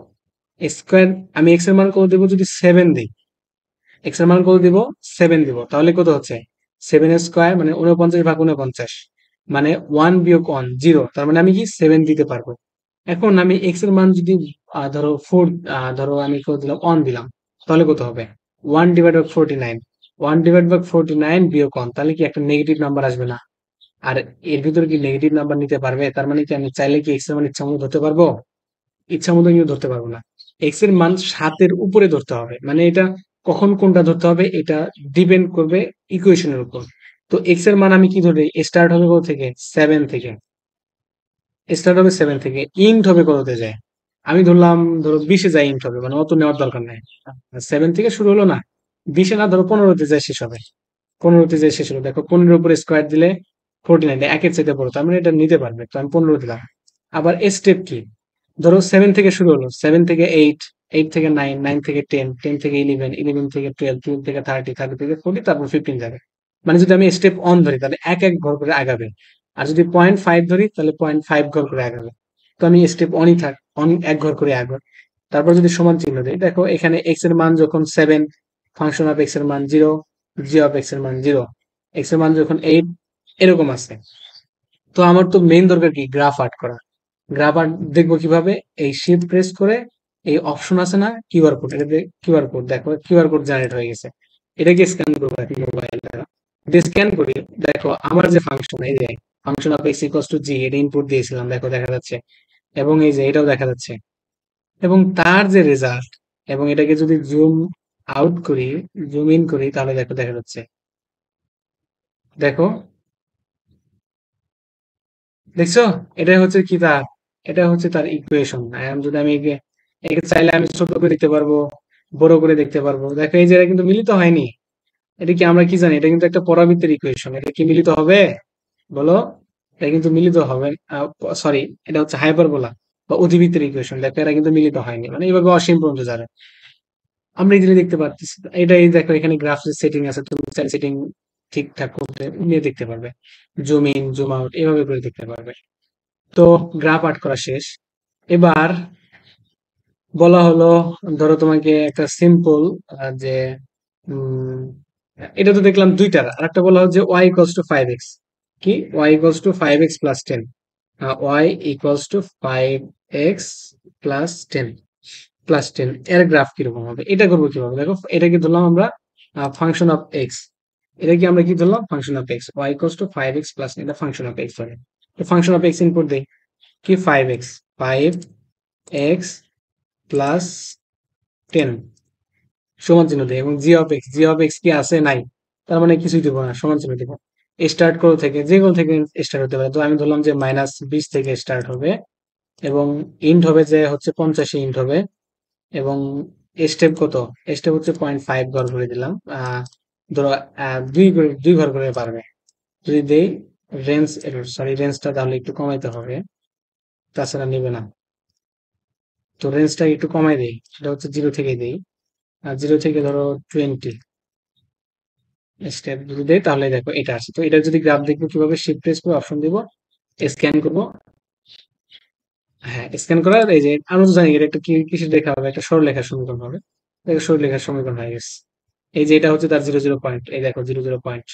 স্কোয়ার আমি এক্সের মান কত দেবো? যদি সেভেন দিই এক্সের মান কত দিব? সেভেন দিব, তাহলে কত হচ্ছে? সেভেন স্কোয়ার মানে উনপঞ্চাশ ভাগ উনপঞ্চাশ মানে ওয়ান বিয়োগ ওয়ান জিরো তার মানে আমি কি সেভেন দিতে পারব? এখন আমি এক্সের মান যদি ধরো ফোর ধরো আমি কত দিলাম? ওয়ান দিলাম, তাহলে কত হবে? One divide by forty nine one divide by forty nine বিয়োগ ওয়ান তাহলে কি একটা নেগেটিভ নাম্বার আসবে না? আর এর ভিতরে কি নেগেটিভ নাম্বার নিতে পারবে? তার মানে কি আমি চাইলে কি এক্সের মান ইচ্ছা মতো ধরতে পারব? ইচ্ছা মতো কিন্তু ধরতে পারব না। এক্সের মান সাতের উপরে ধরতে হবে মানে এটা কখন কোনটা ধরতে হবে, এটা ডিপেন্ড করবে ইকুয়েশনের উপর। তো এক্সের মান আমি কি ধরি স্টার্ট হবে কত থেকে? সেভেন থেকে। স্টার্ট হবে সেভেন থেকে। ইন্ট হবে কততে যায়? আমি ধরলাম, ধরো বিশে যায় ইন্ট হবে মানে অত নেওয়ার দরকার নাই। সেভেন থেকে শুরু হলো না? বিশে না, ধরো পনেরোতে যায়, শেষ হবে। পনেরোতে যায়, শেষ হলো দেখো পনেরোর উপরে স্কোয়ার দিলে ফোরটি নাইন একের চাইতে বড়। তার মানে এটা নিতে পারবে। তো আমি পনেরো দিলাম। আবার স্টেপ কি? ধরো সেভেন থেকে শুরু হলো। সেভেন থেকে এইট এইট থেকে নাইন নাইন থেকে টেন টেন থেকে ইলেভেন ইলেভেন থেকে টুয়েলভ টুয়েলভ থেকে থার্টি থার্টি থেকে ফোর্টি তারপর ফিফটিন যাবে। মানে যদি আমি স্টেপ অন ধরি, তাহলে এক এক ঘর করে আগাবে। আর যদি পয়েন্ট ফাইভ ধরি, তাহলে পয়েন্ট ফাইভ ঘর করে আগাবে। তো আমি স্টেপ অনই থাক অন এক ঘর করে আগাব। তারপর যদি সমান চিহ্ন দিই, দেখো এখানে এক্সের মান যখন সেভেন ফাংশন অফ এক্সের মান জিরো জি অফ এক্সের মান জিরো এক্সের মান যখন এইট এরকম আছে। তো আমার তো মেইন দরকার কি? গ্রাফ আর্ট করা। গ্রাফ আর্ট দেখব কীভাবে? এই শিফট প্রেস করে এই অপশন আছে না কিউআর কোড এটাতে কিউআর কোড দেখো কিউআর কোড জেনারেট হয়ে গেছে। এটাকে স্ক্যান করব আর মোবাইল দ্বারা। স্ক্যান করি, দেখো আমার যে ফাংশন এই যে function of X equals to G এটা ইনপুট দিয়েছিলাম, দেখো দেখা যাচ্ছে। এবং এই যে এটাও দেখা যাচ্ছে। এবং তার যে রেজাল্ট এবং এটাকে যদি জুম আউট করি জুম ইন করি, তাহলে দেখো দেখা যাচ্ছে। দেখো। দেখছ? এটা হচ্ছে কি তার এটা হচ্ছে তার ইকুয়েশন যদি আমি একে চাইলে আমি ছোট করে দেখতে পারব, বড় করে দেখতে পারব। দেখো, এই যে এটা কিন্তু মিলিত হয়নি। এটা কি আমরা কি জানি? এটা কিন্তু একটা পরাবৃত্তের ইকুয়েশন এটা কি মিলিত হবে? বলো। এটা কিন্তু মিলিত হবে। সরি এটা হচ্ছে হাইপার হাইপারবোলা বা অধিবৃত্তের ইকুয়েশন দেখো এরা কিন্তু মিলিত হয়নি। মানে এইভাবে অসীম পর্যন্ত যাবে। আমরা ইজিলি দেখতে পাচ্ছি এটা এই দেখো, এখানে গ্রাফ সেটিং আছে। তুমি সেটিং ঠিকঠাক করতে, নিয়ে দেখতে পারবে। জুম ইন জুম আউট এভাবে করে দেখতে পারবে। তো গ্রাফ আর্ট করা শেষ। এবার বলা হলো, ধরো তোমাকে একটা সিম্পল যে এটা তো দেখলাম দুইটার আর একটা বলা হলো যে Y equals to five X কি? Y equals to five X plus ten Y equals to five X plus ten plus ten এর গ্রাফ কীরকম হবে? এটা করব কীভাবে? দেখো এটাকে ধরলাম আমরা ফাংশন অফ এক্স এটা কি আমরা কি ধরলাম? Function of X Y equals to five X plus এটা ফাংশন অফ এক্স ধরে ফাংশন অফ এক্স ইনপুট দেই। কি? Five X five X plus ten সমান চিহ্ন দেয় এবং G of X G of X কি আছে? নাই। তার মানে কিছুই দেবো না, সমান চিহ্ন দেবো। স্টার্ট করো থেকে, যে কোনো থেকে স্টার্ট হতে পারে। তো আমি ধরলাম যে মাইনাস বিশ থেকে স্টার্ট হবে এবং ইন্ট হবে যে হচ্ছে পঞ্চাশে ইন্ট হবে এবং স্টেপ কত? স্টেপ হচ্ছে পয়েন্ট ফাইভ ঘর করে দিলাম। ধরো দুই দুই ঘর করে পারবে যদি দেই রেঞ্জ সরি রেঞ্জটা তাহলে একটু কমাইতে হবে। তাছাড়া নেবে না। তো রেঞ্জটা একটু কমাই দেই, সেটা হচ্ছে জিরো থেকে দেই। আর জিরো থেকে ধরো টোয়েন্টি স্টেপ যদি দেয় তাহলে দেখো এটা আছে। তো এটা যদি গ্রাফ দেখব কীভাবে শিফট প্রেস করে অপশন দিব স্ক্যান করব। হ্যাঁ স্ক্যান করার এই যে আমরা তো জানি এটা একটা কিসের লেখা হবে, একটা সরল লেখার সমীকরণ হবে।
দেখো সরল লেখার সমীকরণ হয়ে গেছে। এই যে এটা হচ্ছে তার জিরো জিরো পয়েন্ট এই দেখো zero zero point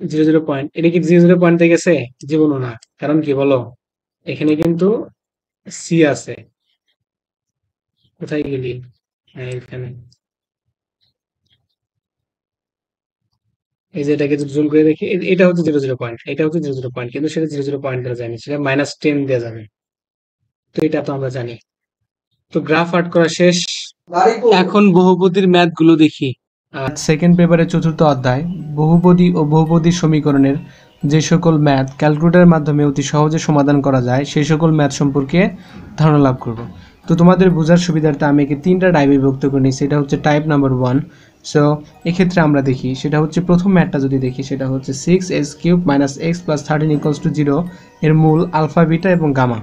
zero zero point এটা কি জিরো জিরো পয়েন্টে গেছে? জীবনও না। কারণ কি বলো? এখানে কিন্তু সি আছে। কোথায় গেলি? হ্যাঁ, এখানে। এই যে এটাকে জুম করে দেখি এটা হচ্ছে জিরো জিরো পয়েন্ট এটা হচ্ছে জিরো জিরো পয়েন্ট কিন্তু সেটা জিরো জিরো পয়েন্ট দেওয়া যায়নি সেটা মাইনাস টেন দেওয়া যাবে। তো এটা তো আমরা জানি। তো গ্রাফ আর্ট করা শেষ। এখন বহুপদীর ম্যাথগুলো দেখি
সেকেন্ড পেপারের চতুর্থ অধ্যায় বহুপদী ও বহুপদী সমীকরণের যে সকল ম্যাথ ক্যালকুলেটরের মাধ্যমে অতি সহজে সমাধান করা যায়, সেই সকল ম্যাথ সম্পর্কে ধারণা লাভ করব। তো তোমাদের বোঝার সুবিধার্থে আমি একে তিনটা টাইপে বিভক্ত করে নিই সেটা হচ্ছে টাইপ নাম্বার ওয়ান সো এক্ষেত্রে আমরা দেখি, সেটা হচ্ছে প্রথম ম্যাথটা যদি দেখি, সেটা হচ্ছে six x cube minus x plus thirteen equals to zero এর মূল আলফা বিটা এবং গামা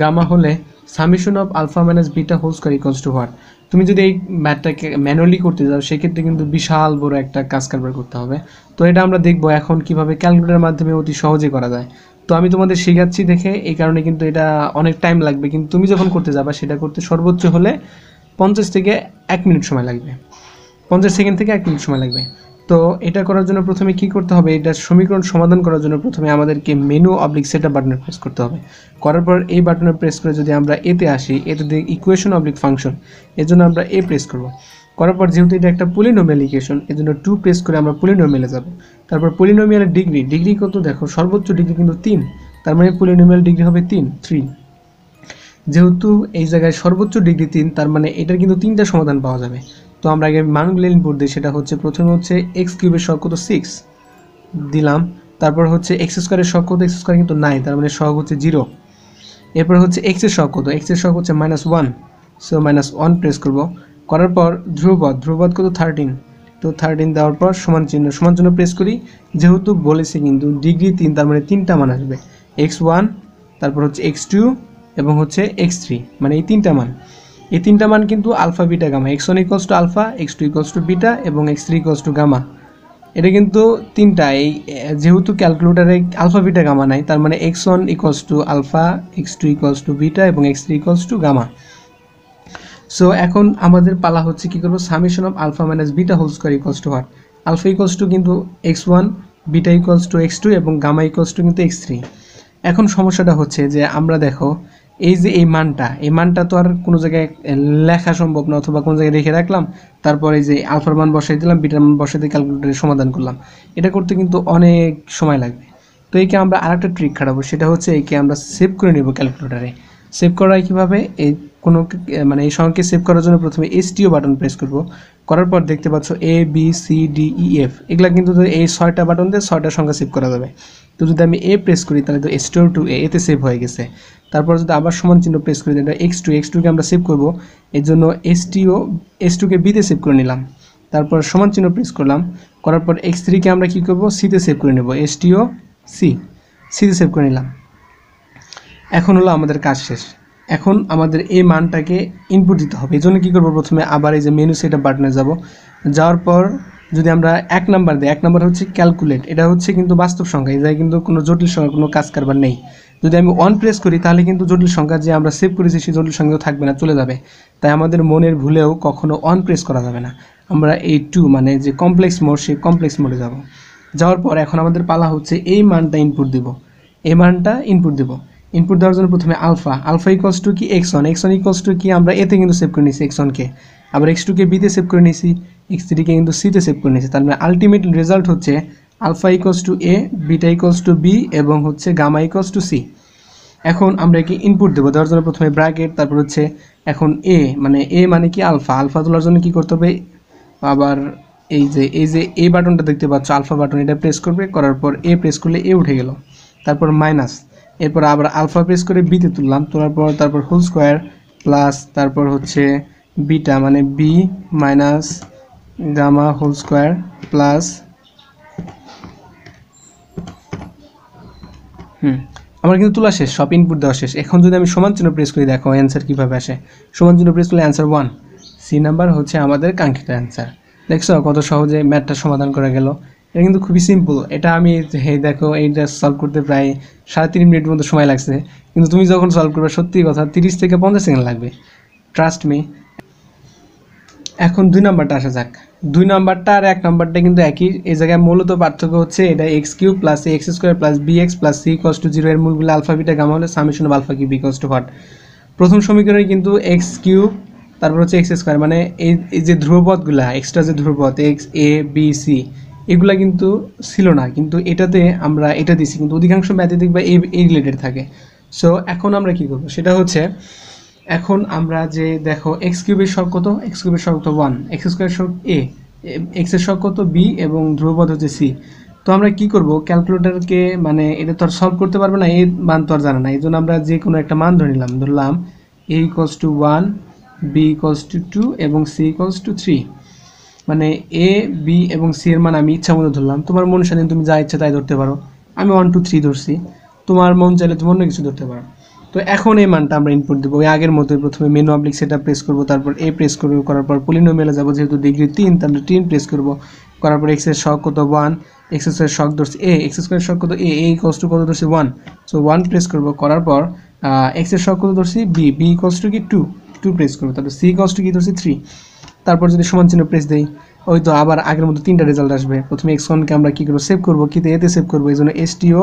গামা হলে summation of alpha minus beta whole square equals to what তুমি যদি এই ম্যাটটাকে ম্যানুয়ালি করতে যাও, সেক্ষেত্রে কিন্তু বিশাল বড় একটা কাজ কারবার করতে হবে। তো এটা আমরা দেখব এখন কীভাবে ক্যালকুলেটারের মাধ্যমে অতি সহজে করা যায়। তো আমি তোমাদের শেখাচ্ছি দেখে, এই কারণে কিন্তু এটা অনেক টাইম লাগবে। কিন্তু তুমি যখন করতে যাবা, সেটা করতে সর্বোচ্চ হলে পঞ্চাশ থেকে এক মিনিট সময় লাগবে। পঞ্চাশ সেকেন্ড থেকে এক মিনিট সময় লাগবে। তো এটা করার জন্য প্রথমে কি করতে হবে? এটা সমীকরণ সমাধান করার জন্য প্রথমে আমাদেরকে মেনু অবলিক সেট বাটনে প্রেস করতে হবে। করার পর এই বাটনে প্রেস করে যদি আমরা এতে আসি এতে দিয়ে ইকুয়েশন অবলিক ফাংশন এর জন্য আমরা এ প্রেস করব। করার পর যেহেতু এটা একটা পলিনোমিয়াল ইকুয়েশন এর জন্য টু প্রেস করে আমরা পলিনোমিয়ালে যাব। তারপর পলিনোমিয়ালের ডিগ্রি ডিগ্রি কত? দেখো, সর্বোচ্চ ডিগ্রি কিন্তু তিন, তার মানে পলিনোমিয়াল ডিগ্রি হবে তিন থ্রি যেহেতু এই জায়গায় সর্বোচ্চ ডিগ্রি তিন, তার মানে এটার কিন্তু তিনটা সমাধান পাওয়া যাবে। তো আমরা আগে মানগুলো ইনপুট দিই সেটা হচ্ছে প্রথমে হচ্ছে এক্স কিউবের শখ কত? সিক্স দিলাম। তারপর হচ্ছে এক্স স্কোয়ারের শখ কত? এক্স স্কোয়ার কিন্তু নাই তার মানে শখ হচ্ছে জিরো এরপর হচ্ছে এক্সের শখ কত? এক্সের শখ হচ্ছে minus one so minus one press করব। করার পর ধ্রুবপদ ধ্রুবপদ কত? থার্টিন তো থার্টিন দেওয়ার পর সমান চিহ্ন সমান চিহ্ন প্রেস করি। যেহেতু বলেছে কিন্তু ডিগ্রি তিন, তার মানে তিনটা মান আসবে। এক্স ওয়ান তারপর হচ্ছে এক্স টু এবং হচ্ছে এক্স থ্রি মানে এই তিনটা মান। এই তিনটা মান কিন্তু alpha beta gamma x one equals to alpha x two equals to beta এবং x three equals to gamma এটা কিন্তু তিনটা এই যেহেতু ক্যালকুলেটারে আলফা বিটা গামা নাই তার মানে x one equals to alpha x two equals to beta এবং x three equals to gamma so এখন আমাদের পালা হচ্ছে কি করব summation of alpha minus beta whole square equals to what alpha equals to কিন্তু x one beta equals to x two এবং gamma equals to কিন্তু এক্স থ্রি এখন সমস্যাটা হচ্ছে যে আমরা দেখো এই যে এই মানটা এই মানটা তো আর কোনো জায়গায় লেখা সম্ভব না অথবা কোনো জায়গায় রেখে রাখলাম, তারপর এই যে আলফার মান বসাই দিলাম, বিটার মান বসাই দিয়ে ক্যালকুলেটারে সমাধান করলাম। এটা করতে কিন্তু অনেক সময় লাগবে। তো একে আমরা আরেকটা ট্রিক খাটাবো, সেটা হচ্ছে একে আমরা সেভ করে নেব ক্যালকুলেটারে সেভ করা কীভাবে? এই কোনো মানে এই সংখ্যাকে সেভ করার জন্য প্রথমে এসটিও বাটন প্রেস করব। করার পর দেখতে পাচ্ছ A B C D E F এগুলা কিন্তু এই ছয়টা বাটন দিয়ে ছয়টা সংখ্যা সেভ করা যাবে। তো যদি আমি এ প্রেস করি, তাহলে তো এসটিও টু এ এতে সেভ হয়ে গেছে। তারপর যদি আবার সমান চিহ্ন প্রেস করি এটা এক্স টু এক্স টুকে আমরা সেভ করব। এর জন্য এসটিও এস টুকে বিতে সেভ করে নিলাম। তারপর সমান চিহ্ন প্রেস করলাম। করার পর এক্স থ্রিকে আমরা কী করব? সিতে সেভ করে নেব। এসটিও সি সিতে সেভ করে নিলাম। এখন হলো আমাদের কাজ শেষ। এখন আমাদের এই মানটাকে ইনপুট দিতে হবে। এই জন্য কী করব? প্রথমে আবার এই যে মেনু সেটা বাটনে যাব। যাওয়ার পর যদি আমরা এক নাম্বার দিই, এক নাম্বার হচ্ছে ক্যালকুলেট এটা হচ্ছে কিন্তু বাস্তব সংখ্যা। এটা কিন্তু কোনো জটিল সংখ্যা, কোনো কাজ কারবার নেই। যদি আমি অন প্রেস করি, তাহলে কিন্তু জটিল সংখ্যা যে আমরা সেভ করেছি, সেই জটিল সংখ্যাও থাকবে না, চলে যাবে। তাই আমাদের মনের ভুলেও কখনো অন প্রেস করা যাবে না। আমরা এই টু মানে যে কমপ্লেক্স মোড সেই কমপ্লেক্স মোডে যাব। যাওয়ার পর এখন আমাদের পালা হচ্ছে এই মানটা ইনপুট দিব। এই মানটা ইনপুট দিব। ইনপুট দেওয়ার জন্য প্রথমে আলফা আলফা ইকলস টু কি? X one x one equals to কি? আমরা এতে কিন্তু সেভ করে নিয়েছি এক্স ওয়ানকে আবার এক্স টুকে বিতে সেভ করে নিয়েছি এক্স থ্রিকে কিন্তু সিতে সেভ করে নিয়েছি। তার মানে আলটিমেট রেজাল্ট হচ্ছে alpha equals to A beta equals to B এবং হচ্ছে গামা ইকলস টু সি এখন আমরা কি ইনপুট দেবো দেওয়ার জন্য প্রথমে ব্র্যাকেট তারপর হচ্ছে এখন এ মানে এ মানে কি আলফা? আলফা তোলার জন্য কি করতে হবে? আবার এই যে এই যে এ বাটনটা দেখতে পাচ্ছ, আলফা বাটন, এটা প্রেস করবে, করার পর এ প্রেস করলে এ উঠে গেল। তারপর মাইনাস এরপর আবার আলফা প্রেস করে বিতে তুললাম, তোলার পর তারপর হোল স্কোয়ার প্লাস তারপর হচ্ছে বিটা মানে B minus gamma whole square plus hmm. আমার কিন্তু তোলা শেষ, সব ইনপুট দেওয়া শেষ। এখন যদি আমি সমান চিহ্ন প্রেস করি, দেখো অ্যান্সার কীভাবে আসে? সমান চিহ্ন প্রেস করলে অ্যান্সার ওয়ান সি নাম্বার হচ্ছে আমাদের কাঙ্ক্ষিত অ্যান্সার দেখছ কত সহজে ম্যাথটা সমাধান করা গেল? এটা কিন্তু খুবই সিম্পল এটা আমি হে দেখো, এইটা সলভ করতে প্রায় সাড়ে তিন মিনিট মতো সময় লাগছে। কিন্তু তুমি যখন সলভ করবে, সত্যি কথা, তিরিশ থেকে পঞ্চাশ সেকেন্ড লাগবে। ট্রাস্ট মি এখন দুই নাম্বারটা আসা যাক। দুই নাম্বারটা আর এক নাম্বারটা কিন্তু একই। এই জায়গায় মূলত পার্থক্য হচ্ছে এটা x cube plus x square plus B x plus C equals to zero এর মূলগুলো আলফা বিটা গামা হলে summation of alpha cube equals to what প্রথম সমীকরণে কিন্তু এক্স কিউব, তারপর হচ্ছে এক্স স্কোয়ার মানে এই যে ধ্রুবপদগুলা এক্সট্রা যে ধ্রুবপদ এক্স এ বি সি এগুলা কিন্তু ছিল না। কিন্তু এটাতে আমরা এটা দিছি, কিন্তু অধিকাংশ ম্যাথে দেখবা এই রিলেটেড থাকে। সো এখন আমরা কি করব? সেটা হচ্ছে এখন আমরা যে দেখো এক্স কিউবের সব কত? এক্স কিউবের সব কত? ওয়ান এক্স স্কোয়ার সব এ এক্সের সব কত? বি এবং ধ্রুবপদ হচ্ছে সি তো আমরা কি করব? ক্যালকুলেটরকে মানে এটা তো আর সলভ করতে পারবে না, এর মান তো আর জানা না। এই জন্য আমরা যে কোনো একটা মান ধরে নিলাম, ধরলাম A equals to one B equals to two এবং সি ইকলস টু থ্রি মানে এ বি এবং সি এর মান আমি ইচ্ছা মতো ধরলাম। তোমার মন স্বাধীন, তুমি যা ইচ্ছা তাই ধরতে পারো। আমি ওয়ান টু থ্রি ধরছি। তোমার মন চাইলে তুমি অন্য কিছু ধরতে পারো। তো এখন এই মানটা আমরা ইনপুট দেবো। ওই আগের মতোই প্রথমে মেনু অবলিক সেটা প্রেস করব, তারপর এ প্রেস করব, করার পর পলিনোমিয়ালে যাব, যেহেতু ডিগ্রি তিন, তাহলে তিন প্রেস করব। করার পর এক্সের শখ কত? ওয়ান এক্সের শখ ধরছি এ এক্স স্কোয়ার শখ কত? এ এ ইকলস টু কত ধরছি? ওয়ান সো ওয়ান প্রেস করব, করার পর এক্সের শখ কত ধরছি? বি বি টু কি? টু টু প্রেস করব। তারপর সি টু কি ধরছি? থ্রি তারপর যদি সমান চিহ্ন প্রেস দেই, ওই তো আবার আগের মতো তিনটা রেজাল্ট আসবে। প্রথমে এক্স ওয়ানকে আমরা কী করব? সেভ করব। কিতে এতে সেভ করব, এই জন্য এস টিও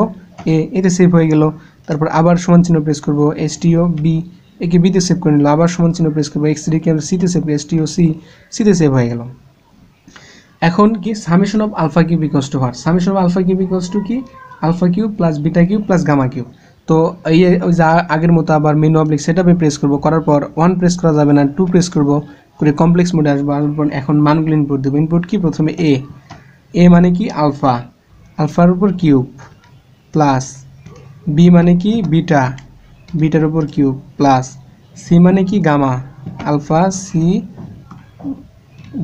এ এতে সেভ হয়ে গেল। তারপর আবার সমান চিহ্ন প্রেস করব এস টিও বি একে বিতে সেভ করে নিল, আবার সমান চিহ্ন প্রেস করব এক্স থ্রিকে আমরা সিতে save S T O C সিতে সেভ হয়ে গেল। এখন কি summation of alpha cube equals to what summation of alpha cube equals to কি? Alpha cube plus beta cube plus gamma cube তো এই যে আগের মতো আবার মেনু অবলিক সেটআপে প্রেস করব, করার পর ওয়ান প্রেস করা যাবে না টু প্রেস করব, করে কমপ্লেক্স মোডে আসব তারপর এখন মানগুলো ইনপুট দেবো। ইনপুট কি? প্রথমে এ এ মানে কি? আলফা আলফার উপর কিউব প্লাস বি মানে কি বিটা বিটার উপর কিউব প্লাস সি মানে কি গামা আলফা সি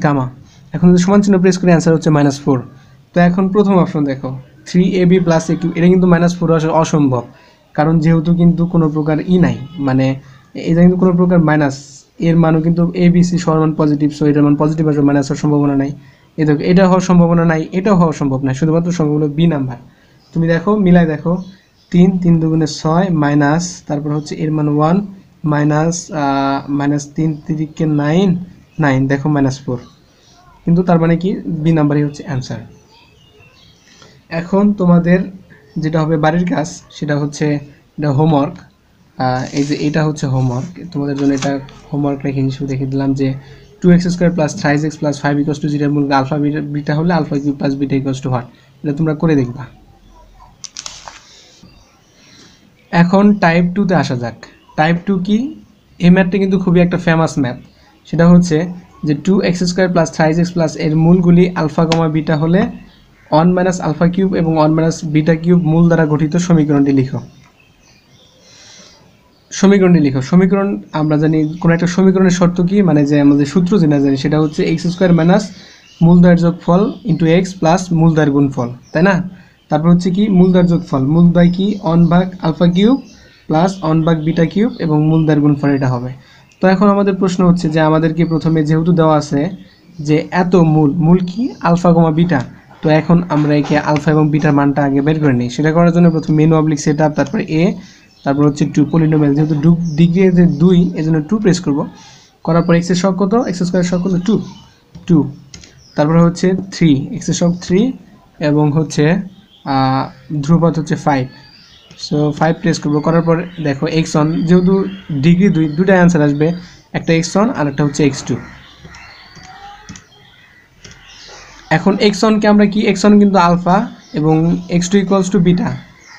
গামা এখন সমান চিহ্ন প্রেস করে অ্যান্সার হচ্ছে মাইনাস ফোর তো এখন প্রথম অপশন দেখো three A B plus A Q এটা কিন্তু মাইনাস ফোর আসলে অসম্ভব, কারণ যেহেতু কিন্তু কোনো প্রকার ই নাই মানে এটা কিন্তু কোনো প্রকার মাইনাস এর মানও কিন্তু এ বি সি সমান পজিটিভ সো এটার মান পজিটিভ আসবে মাইনাস হওয়ার সম্ভাবনা নাই। এ দেখো, এটা হওয়ার সম্ভাবনা নাই, এটাও হওয়া সম্ভব নাই, শুধুমাত্র সম্ভব হলো বি নাম্বার তুমি দেখো মিলাই দেখো তিন তিন দুগুণে ছয় মাইনাস, তারপর হচ্ছে এর মান ওয়ান মাইনাস মাইনাস তিন তিরিকে নাইন নাইন দেখো মাইনাস ফোর কিন্তু তার মানে কি? বি নাম্বারই হচ্ছে অ্যান্সার এখন তোমাদের যেটা হবে বাড়ির কাজ, সেটা হচ্ছে এটা হোমওয়ার্ক এই যে এটা হচ্ছে হোমওয়ার্ক তোমাদের জন্য এটা হোমওয়ার্ক রেখে হিসেবে দেখে দিলাম যে two x square plus thrice x plus five equals to জিরোর মূল আলফা বিটা হলে alpha cube plus beta equals to what এটা তোমরা করে দেখবা। এখন টাইপ টুতে আসা যাক। টাইপ টু কি? এই ম্যাথটা কিন্তু খুবই একটা ফেমাস ম্যাথ সেটা হচ্ছে যে two x square plus thrice x plus এর মূলগুলি আলফা কমা বিটা হলে ওয়ান মাইনাস আলফা কিউব এবং ওয়ান মাইনাস বিটা কিউব মূল দ্বারা গঠিত সমীকরণটি লিখো। সমীকরণটি লিখো। সমীকরণ আমরা জানি কোনো একটা সমীকরণের শর্ত কি? মানে যে আমাদের সূত্র যেটা জানি সেটা হচ্ছে এক্স স্কোয়ার মাইনাস মূলদয়ের যোগফল ইন্টু এক্স প্লাস মূলদয়ের গুণফল। তাই না? তারপর হচ্ছে কি মূলদয়ের যোগফল। মূলদয় কি? অন ভাগ আলফা কিউব প্লাস অন ভাগ বিটা কিউব এবং মূলদয়ের গুণফল এটা হবে। তো এখন আমাদের প্রশ্ন হচ্ছে যে আমাদেরকে প্রথমে যেহেতু দেওয়া আছে যে এত মূল মূল কি? Alpha comma beta. তো এখন আমরা একে আলফা এবং বিটার মানটা আগে বের করে নিই। সেটা করার জন্য প্রথমে মেনু অবলিক সেট আপ তারপর এ তারপর হচ্ছে টু পলিনোমিয়াল যেহেতু ডু ডিগ্রি যে দুই এই জন্য টু প্রেস করব। করার পর এক্সের শখ কত? এক্স স্কোয়ার শখ কত? টু টু তারপরে হচ্ছে থ্রি এক্সের শখ থ্রি এবং হচ্ছে ধ্রুপদ হচ্ছে ফাইভ সো ফাইভ প্রেস করব। করার পর দেখো এক্স অন যেহেতু ডিগ্রি দুই দুটা অ্যান্সার আসবে, একটা এক্স অন আর একটা হচ্ছে এক্স টু এখন এক্স অনকে আমরা কি এক্স অন কিন্তু আলফা এবং x two equals to beta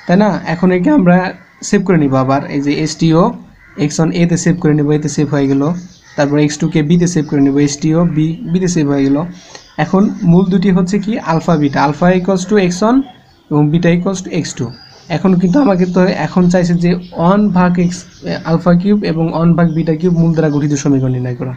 তাই না? এখন একে আমরা সেভ করে নিব আবার, এই যে এস টিও এক্স অন এতে সেভ করে নেব এতে সেভ হয়ে গেল। তারপর এক্স টুকে বিতে সেভ করে নেব এস টিও বি বিতে সেভ হয়ে গেল। এখন মূল দুটি হচ্ছে কি alpha beta alpha equals to x one এবং beta equals to x two এখন কিন্তু আমাকে তো এখন চাইছে যে অন ভাগ এক্স আলফা কিউব এবং অন ভাগ বিটা কিউব মূল দ্বারা গঠিত সমীকরণ নির্ণয় করা।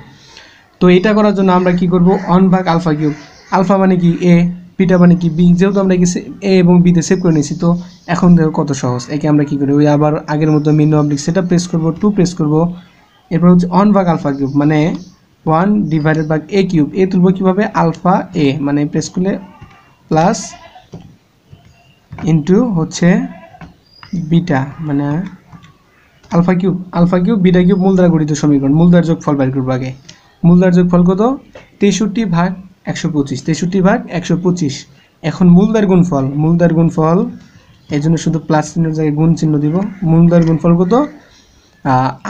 তো এটা করার জন্য আমরা কি করব? অন ভাগ আলফা কিউব আলফা মানে কি? এ বিটা মানে কি? বি যেহেতু আমরা একে এ এবং বিতে সেভ করে নিয়েছি, তো এখন দেখো কত সহজ। একে আমরা কি করি? ওই আবার আগের মতো মিনো অবলিক সেটা প্রেস করব টু প্রেস করব। এরপর হচ্ছে অন ভাগ আলফা কিউব মানে ওয়ান ডিভাইডেড ভাগ এ কিউব এ তুলব কীভাবে? আলফা এ মানে প্রেস করলে প্লাস ইন্টু হচ্ছে বিটা মানে
alpha cube alpha cube beta cube মূলদ্বারা গঠিত সমীকরণ মূলদ্বার যোগফল বের করব আগে। মূলদ্বার যোগফল কত? তেষট্টি ভাগ একশো পঁচিশ। তেষট্টি ভাগ একশো পঁচিশ। এখন মূলদ্বার গুণফল মূলদ্বার গুণফল এই জন্য শুধু প্লাস চিহ্নের জায়গায় গুণ চিহ্ন দিব। মূলদ্বার গুণফল কত?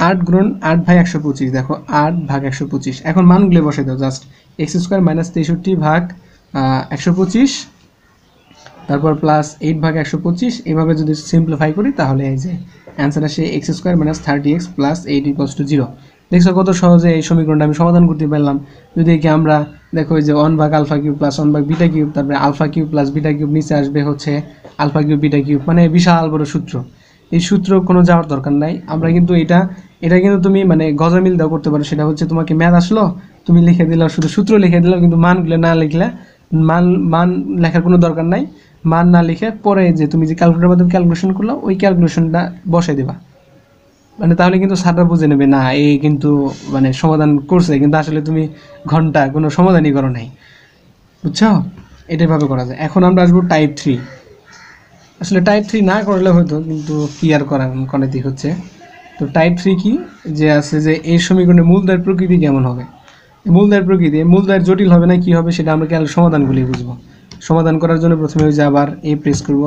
আট গুণ আট ভাগ একশো পঁচিশ। দেখো, আট ভাগ একশো পঁচিশ। এখন মানগুলো বসে দাও জাস্ট এক্স স্কোয়ার মাইনাস তেষট্টি ভাগ একশো পঁচিশ। তারপর প্লাস এইট ভাগ একশো পঁচিশ, এভাবে যদি সিম্পলিফাই করি, তাহলে এই যে অ্যান্সার আসে x square minus thirty x plus eight equals to zero দেখছ কত সহজে এই সমীকরণটা আমি সমাধান করতে পারলাম। যদি একে আমরা দেখো যে ওয়ান ভাগ আলফা কিউব প্লাস ওয়ান ভাগ বিটা কিউব তারপরে alpha cube plus beta cube নিচে আসবে হচ্ছে আলফা কিউব বিটা কিউব মানে বিশাল বড় সূত্র। এই সূত্র কোনো যাওয়ার দরকার নাই। আমরা কিন্তু এটা এটা কিন্তু তুমি মানে গজামিল দাও করতে পারো। সেটা হচ্ছে তোমাকে ম্যাথ আসলো, তুমি লিখে দিলাও শুধু সূত্র লিখে দিলাও কিন্তু মানগুলো না লিখলে মান মান লেখার কোনো দরকার নাই। মান না লিখে পরে যে তুমি যে ক্যালকুলেটার মাধ্যমে ক্যালকুলেশন করল ওই ক্যালকুলেশনটা বসাই দিবা। মানে তাহলে কিন্তু স্যাররা বুঝে নেবে, না এই কিন্তু মানে সমাধান করছে, কিন্তু আসলে তুমি ঘণ্টা কোনো সমাধানই করো নাই। বুঝছ? এটাই ভাবে করা যায়। এখন আমরা আসব টাইপ থ্রি আসলে টাইপ থ্রি না করলে হয়তো কিন্তু কি আর করা করাতেই হচ্ছে। তো টাইপ থ্রি কি? যে আছে যে এই সমীকরণের মূলদার প্রকৃতি কেমন হবে? মূলদার প্রকৃতি, মূলদার জটিল হবে না কি হবে, সেটা আমরা সমাধানগুলি বুঝব? সমাধান করার জন্য প্রথমে ওই যে আবার এ প্রেস করব।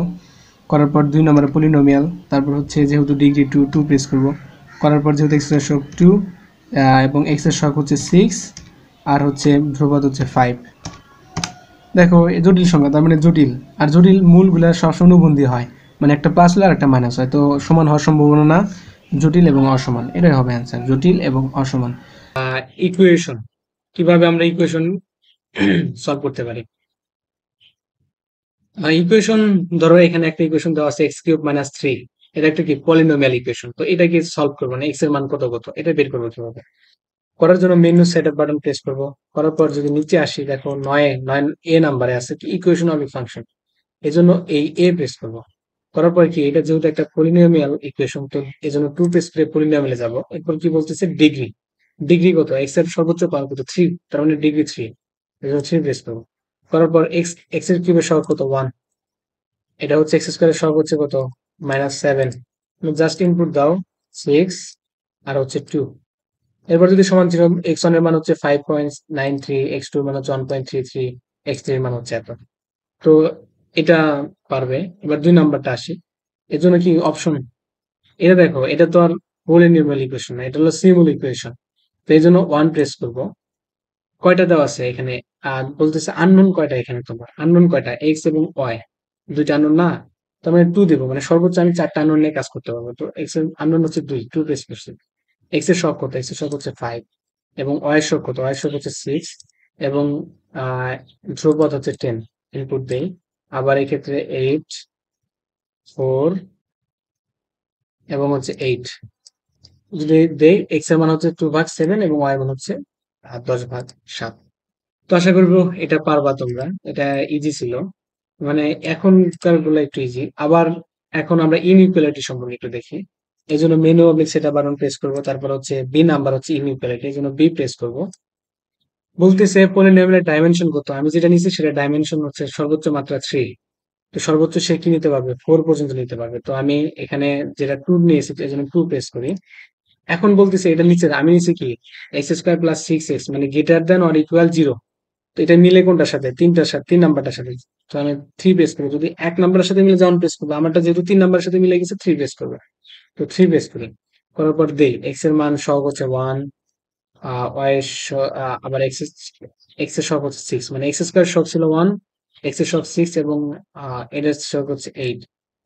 করার পর দুই নম্বরে পলিনোমিয়াল তারপর হচ্ছে যেহেতু ডিগ্রি টু টু প্রেস করব। করার পর যেহেতু এক্সের শক টু এবং এক্সের শক হচ্ছে সিক্স আর হচ্ছে ধ্রুবদ হচ্ছে ফাইভ দেখো জটিল সংখ্যা, তার মানে জটিল। আর জটিল মূলগুলো সবসময় অনুবন্ধী হয়। মানে একটা প্লাস হলে আর একটা মাইনাস হয়। তো সমান হওয়ার সম্ভাবনা না, জটিল এবং অসমান। এটাই হবে অ্যান্সার জটিল এবং অসমান।
ইকুয়েশন কীভাবে আমরা ইকুয়েশন সলভ করতে পারি? ইকুয়েশন ধরো এখানে একটা ইকুয়েশন দেওয়া আছে এক্স কিউব মাইনাস থ্রি এটা একটা কি? পলিনোমিয়াল ইকুয়েশন তো এটাকে সলভ করব না? এক্সের মান কত কত? এটা বের করব কীভাবে? করার জন্য menu set up button press করব। করার পর যদি নিচে আসি, দেখো নয় নয় এ নাম্বারে আছে কি ইকুয়েশন অফ ফাংশন এই জন্য এই এ প্রেস করব। করার পর কি? এটা যেহেতু একটা পলিনোমিয়াল ইকুয়েশন তো এই জন্য টু প্রেস করে পলিনোমিয়ালে যাব। এরপর কি বলতেছে? ডিগ্রি ডিগ্রি কত? এক্সের সর্বোচ্চ পাওয়ার কত? থ্রি তার মানে ডিগ্রি থ্রি এই জন্য থ্রি প্রেস করব। করার পর এক্স এক্সের কিউবের সহগ কত? ওয়ান এটা হচ্ছে এক্স স্কোয়ারের সহগ হচ্ছে কত? মাইনাস সেভেন জাস্ট ইনপুট দাও সিক্স আর হচ্ছে টু এরপর যদি সমান ছিল এক্স ওয়ানের মান হচ্ছে five point nine three x two মান হচ্ছে one point three three x three এর মান হচ্ছে এত। তো এটা পারবে। এবার দুই নাম্বারটা আসি। এর জন্য কি অপশন এটা দেখো, এটা তো আর হোল পলিনিউমাল ইকুয়েশন না, এটা হলো সিমুল ইকুয়েশন তো এই জন্য ওয়ান প্রেস করব। কয়টা দেওয়া আছে এখানে? বলতেছে আননোন কয়টা এখানে তোমার? আননোন কয়টা? এক্স এবং ওয়াই দুইটা আননোন না? তো আমি টু দেবো মানে সর্বোচ্চ আমি চারটা আননোন নিয়ে কাজ করতে পারব। তো এক্সের আননোন হচ্ছে দুই টু প্রেস করছি এক্সের শখ কত? এক্সের শখ হচ্ছে ফাইভ এবং ওয়াই শখ কত? ওয়াই শখ হচ্ছে সিক্স এবং আহ ধ্রুবদ হচ্ছে টেন ইনপুট দেই। আবার এক্ষেত্রে এইট ফোর এবং হচ্ছে এইট যদি দেই এক্সের মান হচ্ছে টু ভাগ সেভেন এবং ওয়াই মান হচ্ছে দশ ভাগ সাত। তো আশা করব এটা পারবা তোমরা। এটা ইজি ছিল। মানে এখনকারগুলো একটু ইজি আবার এখন আমরা ইনইকুয়ালিটি সম্পর্কে একটু দেখি। এই জন্য menu oblique setup button press করব। তারপর হচ্ছে বি নাম্বার হচ্ছে ইনইকুয়ালিটি এই জন্য বি প্রেস করব। বলতেছে পলিনোমিয়ালের ডাইমেনশন কত? আমি যেটা নিচ্ছি সেটা ডাইমেনশন হচ্ছে সর্বোচ্চ মাত্রা থ্রি তো সর্বোচ্চ সে কি নিতে পারবে? ফোর পর্যন্ত নিতে পারবে। তো আমি এখানে যেটা টু নিয়েছি এই জন্য টু প্রেস করি। এখন বলতেছে এটা নিচে আমি নিচ্ছি কি? X square plus six x মানে greater than or equal zero তো এটা মিলে কোনটার সাথে? তিনটার সাথে তিন নাম্বারটার সাথে। তো আমি থ্রি প্রেস করব। যদি এক নাম্বারের সাথে মিলে যেমন প্রেস করব। আমারটা যেহেতু তিন নাম্বারের সাথে মিলে গেছে থ্রি প্রেস করবে। তো থ্রি প্রেস করি। করার পর দেই এক্সের মান সহগ হচ্ছে ওয়ান ওয়াই এর আহ, আবার এক্স এক্সের সহগ হচ্ছে সিক্স মানে এক্স স্কোয়ার সহগ ছিল ওয়ান এক্সের সহগ সিক্স এবং এর সহগ হচ্ছে এইট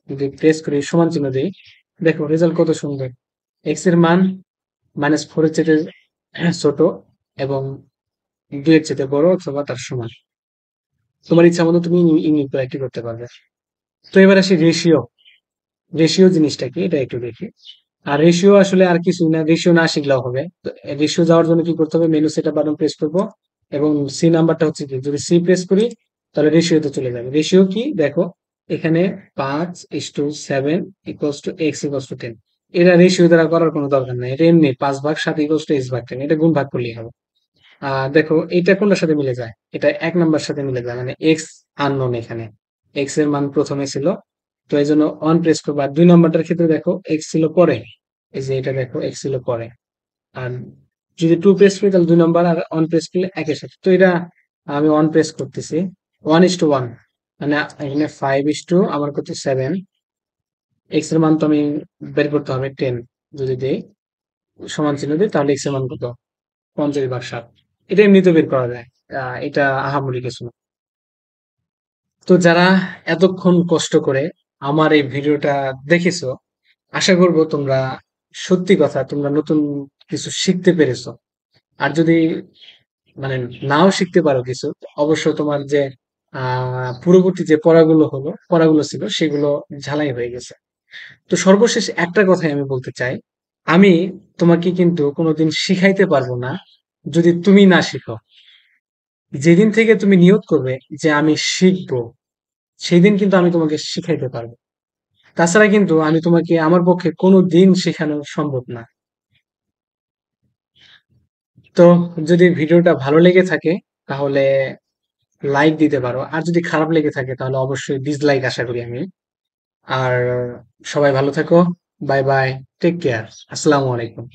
যদি প্রেস করি সমান চিহ্ন দিই দেখো রেজাল্ট কত সুন্দর। এক্সের মান মাইনাস ফোর এর চেয়ে ছোট এবং দুই এর চেয়ে বড় অথবা তার সমান। তোমার ইচ্ছা মতো তুমি ইনইকুয়ালিটি করতে পারবে। তো এবার আসি রেশিও রেশিও জিনিসটা কি? এটা একটু দেখি। আর রেশিও আসলে আর কিছু না রেশিও না শিখলেও হবে। তো রেশিও যাওয়ার জন্য কি করতে হবে? মেনু সেটা বাটন প্রেস করব এবং সি নাম্বারটা হচ্ছে কি? যদি সি প্রেস করি, তাহলে রেশিওতে চলে যাবে। রেশিও কি? দেখো, এখানে পাঁচ is to seven equals to x equals to ten. এটা রেশিও দ্বারা করার কোনো দরকার নাই। এটা এমনি, পাঁচ ভাগ, সাত ইকুয়ালস টু এক্স ভাগ টেন এটা গুণ ভাগ করলেই হবে। দেখো, এটা কোনটার সাথে মিলে যায়? এটা এক নাম্বার সাথে মিলে যায় মানে এক্স আননোন এখানে। এক্সের মান প্রথমে ছিল, তো এই জন্য অন প্রেস করব। আর দুই নাম্বারটার ক্ষেত্রে দেখো এক্স ছিল পরে। এই যে এটা দেখো এক্স ছিল পরে। আর যদি টু প্রেস করি, তাহলে দুই নম্বর আর অন প্রেস করলে একের সাথে। তো এটা আমি অন প্রেস করতেছি। ওয়ান ইস টু ওয়ান মানে এখানে ফাইভ ইস টু আমার করতে সেভেন এক্সের মান তো আমি বের করতে হবে টেন যদি দেই, সমান চিহ্ন দিই তাহলে এক্সের মান কত? পঞ্চাশ বার সাত। এটা এমনিতে বের করা যায়। এটা আহামরি কিছু না। তো যারা এতক্ষণ কষ্ট করে আমার এই ভিডিওটা দেখেছ, আশা করব তোমরা সত্যি কথা তোমরা নতুন কিছু শিখতে পেরেছ। আর যদি মানে নাও শিখতে পারো কিছু অবশ্য তোমার যে, আহ, পূর্ববর্তী যে পড়াগুলো হলো, পড়াগুলো ছিল, সেগুলো ঝালাই হয়ে গেছে। তো সর্বশেষ একটা কথাই আমি বলতে চাই। আমি তোমাকে কিন্তু কোনোদিন শিখাইতে পারব না যদি তুমি না শিখো। যেদিন থেকে তুমি নিয়োগ করবে যে আমি শিখব সেই দিন কিন্তু আমি তোমাকে শিখাইতে পারব। তাছাড়া কিন্তু আমি তোমাকে আমার পক্ষে কোনো দিন শেখানো সম্ভব না। তো যদি ভিডিওটা ভালো লেগে থাকে, তাহলে লাইক দিতে পারো। আর যদি খারাপ লেগে থাকে, তাহলে অবশ্যই ডিসলাইক আশা করি আমি। আর সবাই ভালো থেকো। Bye bye. টেক কেয়ার আসসালামু আলাইকুম।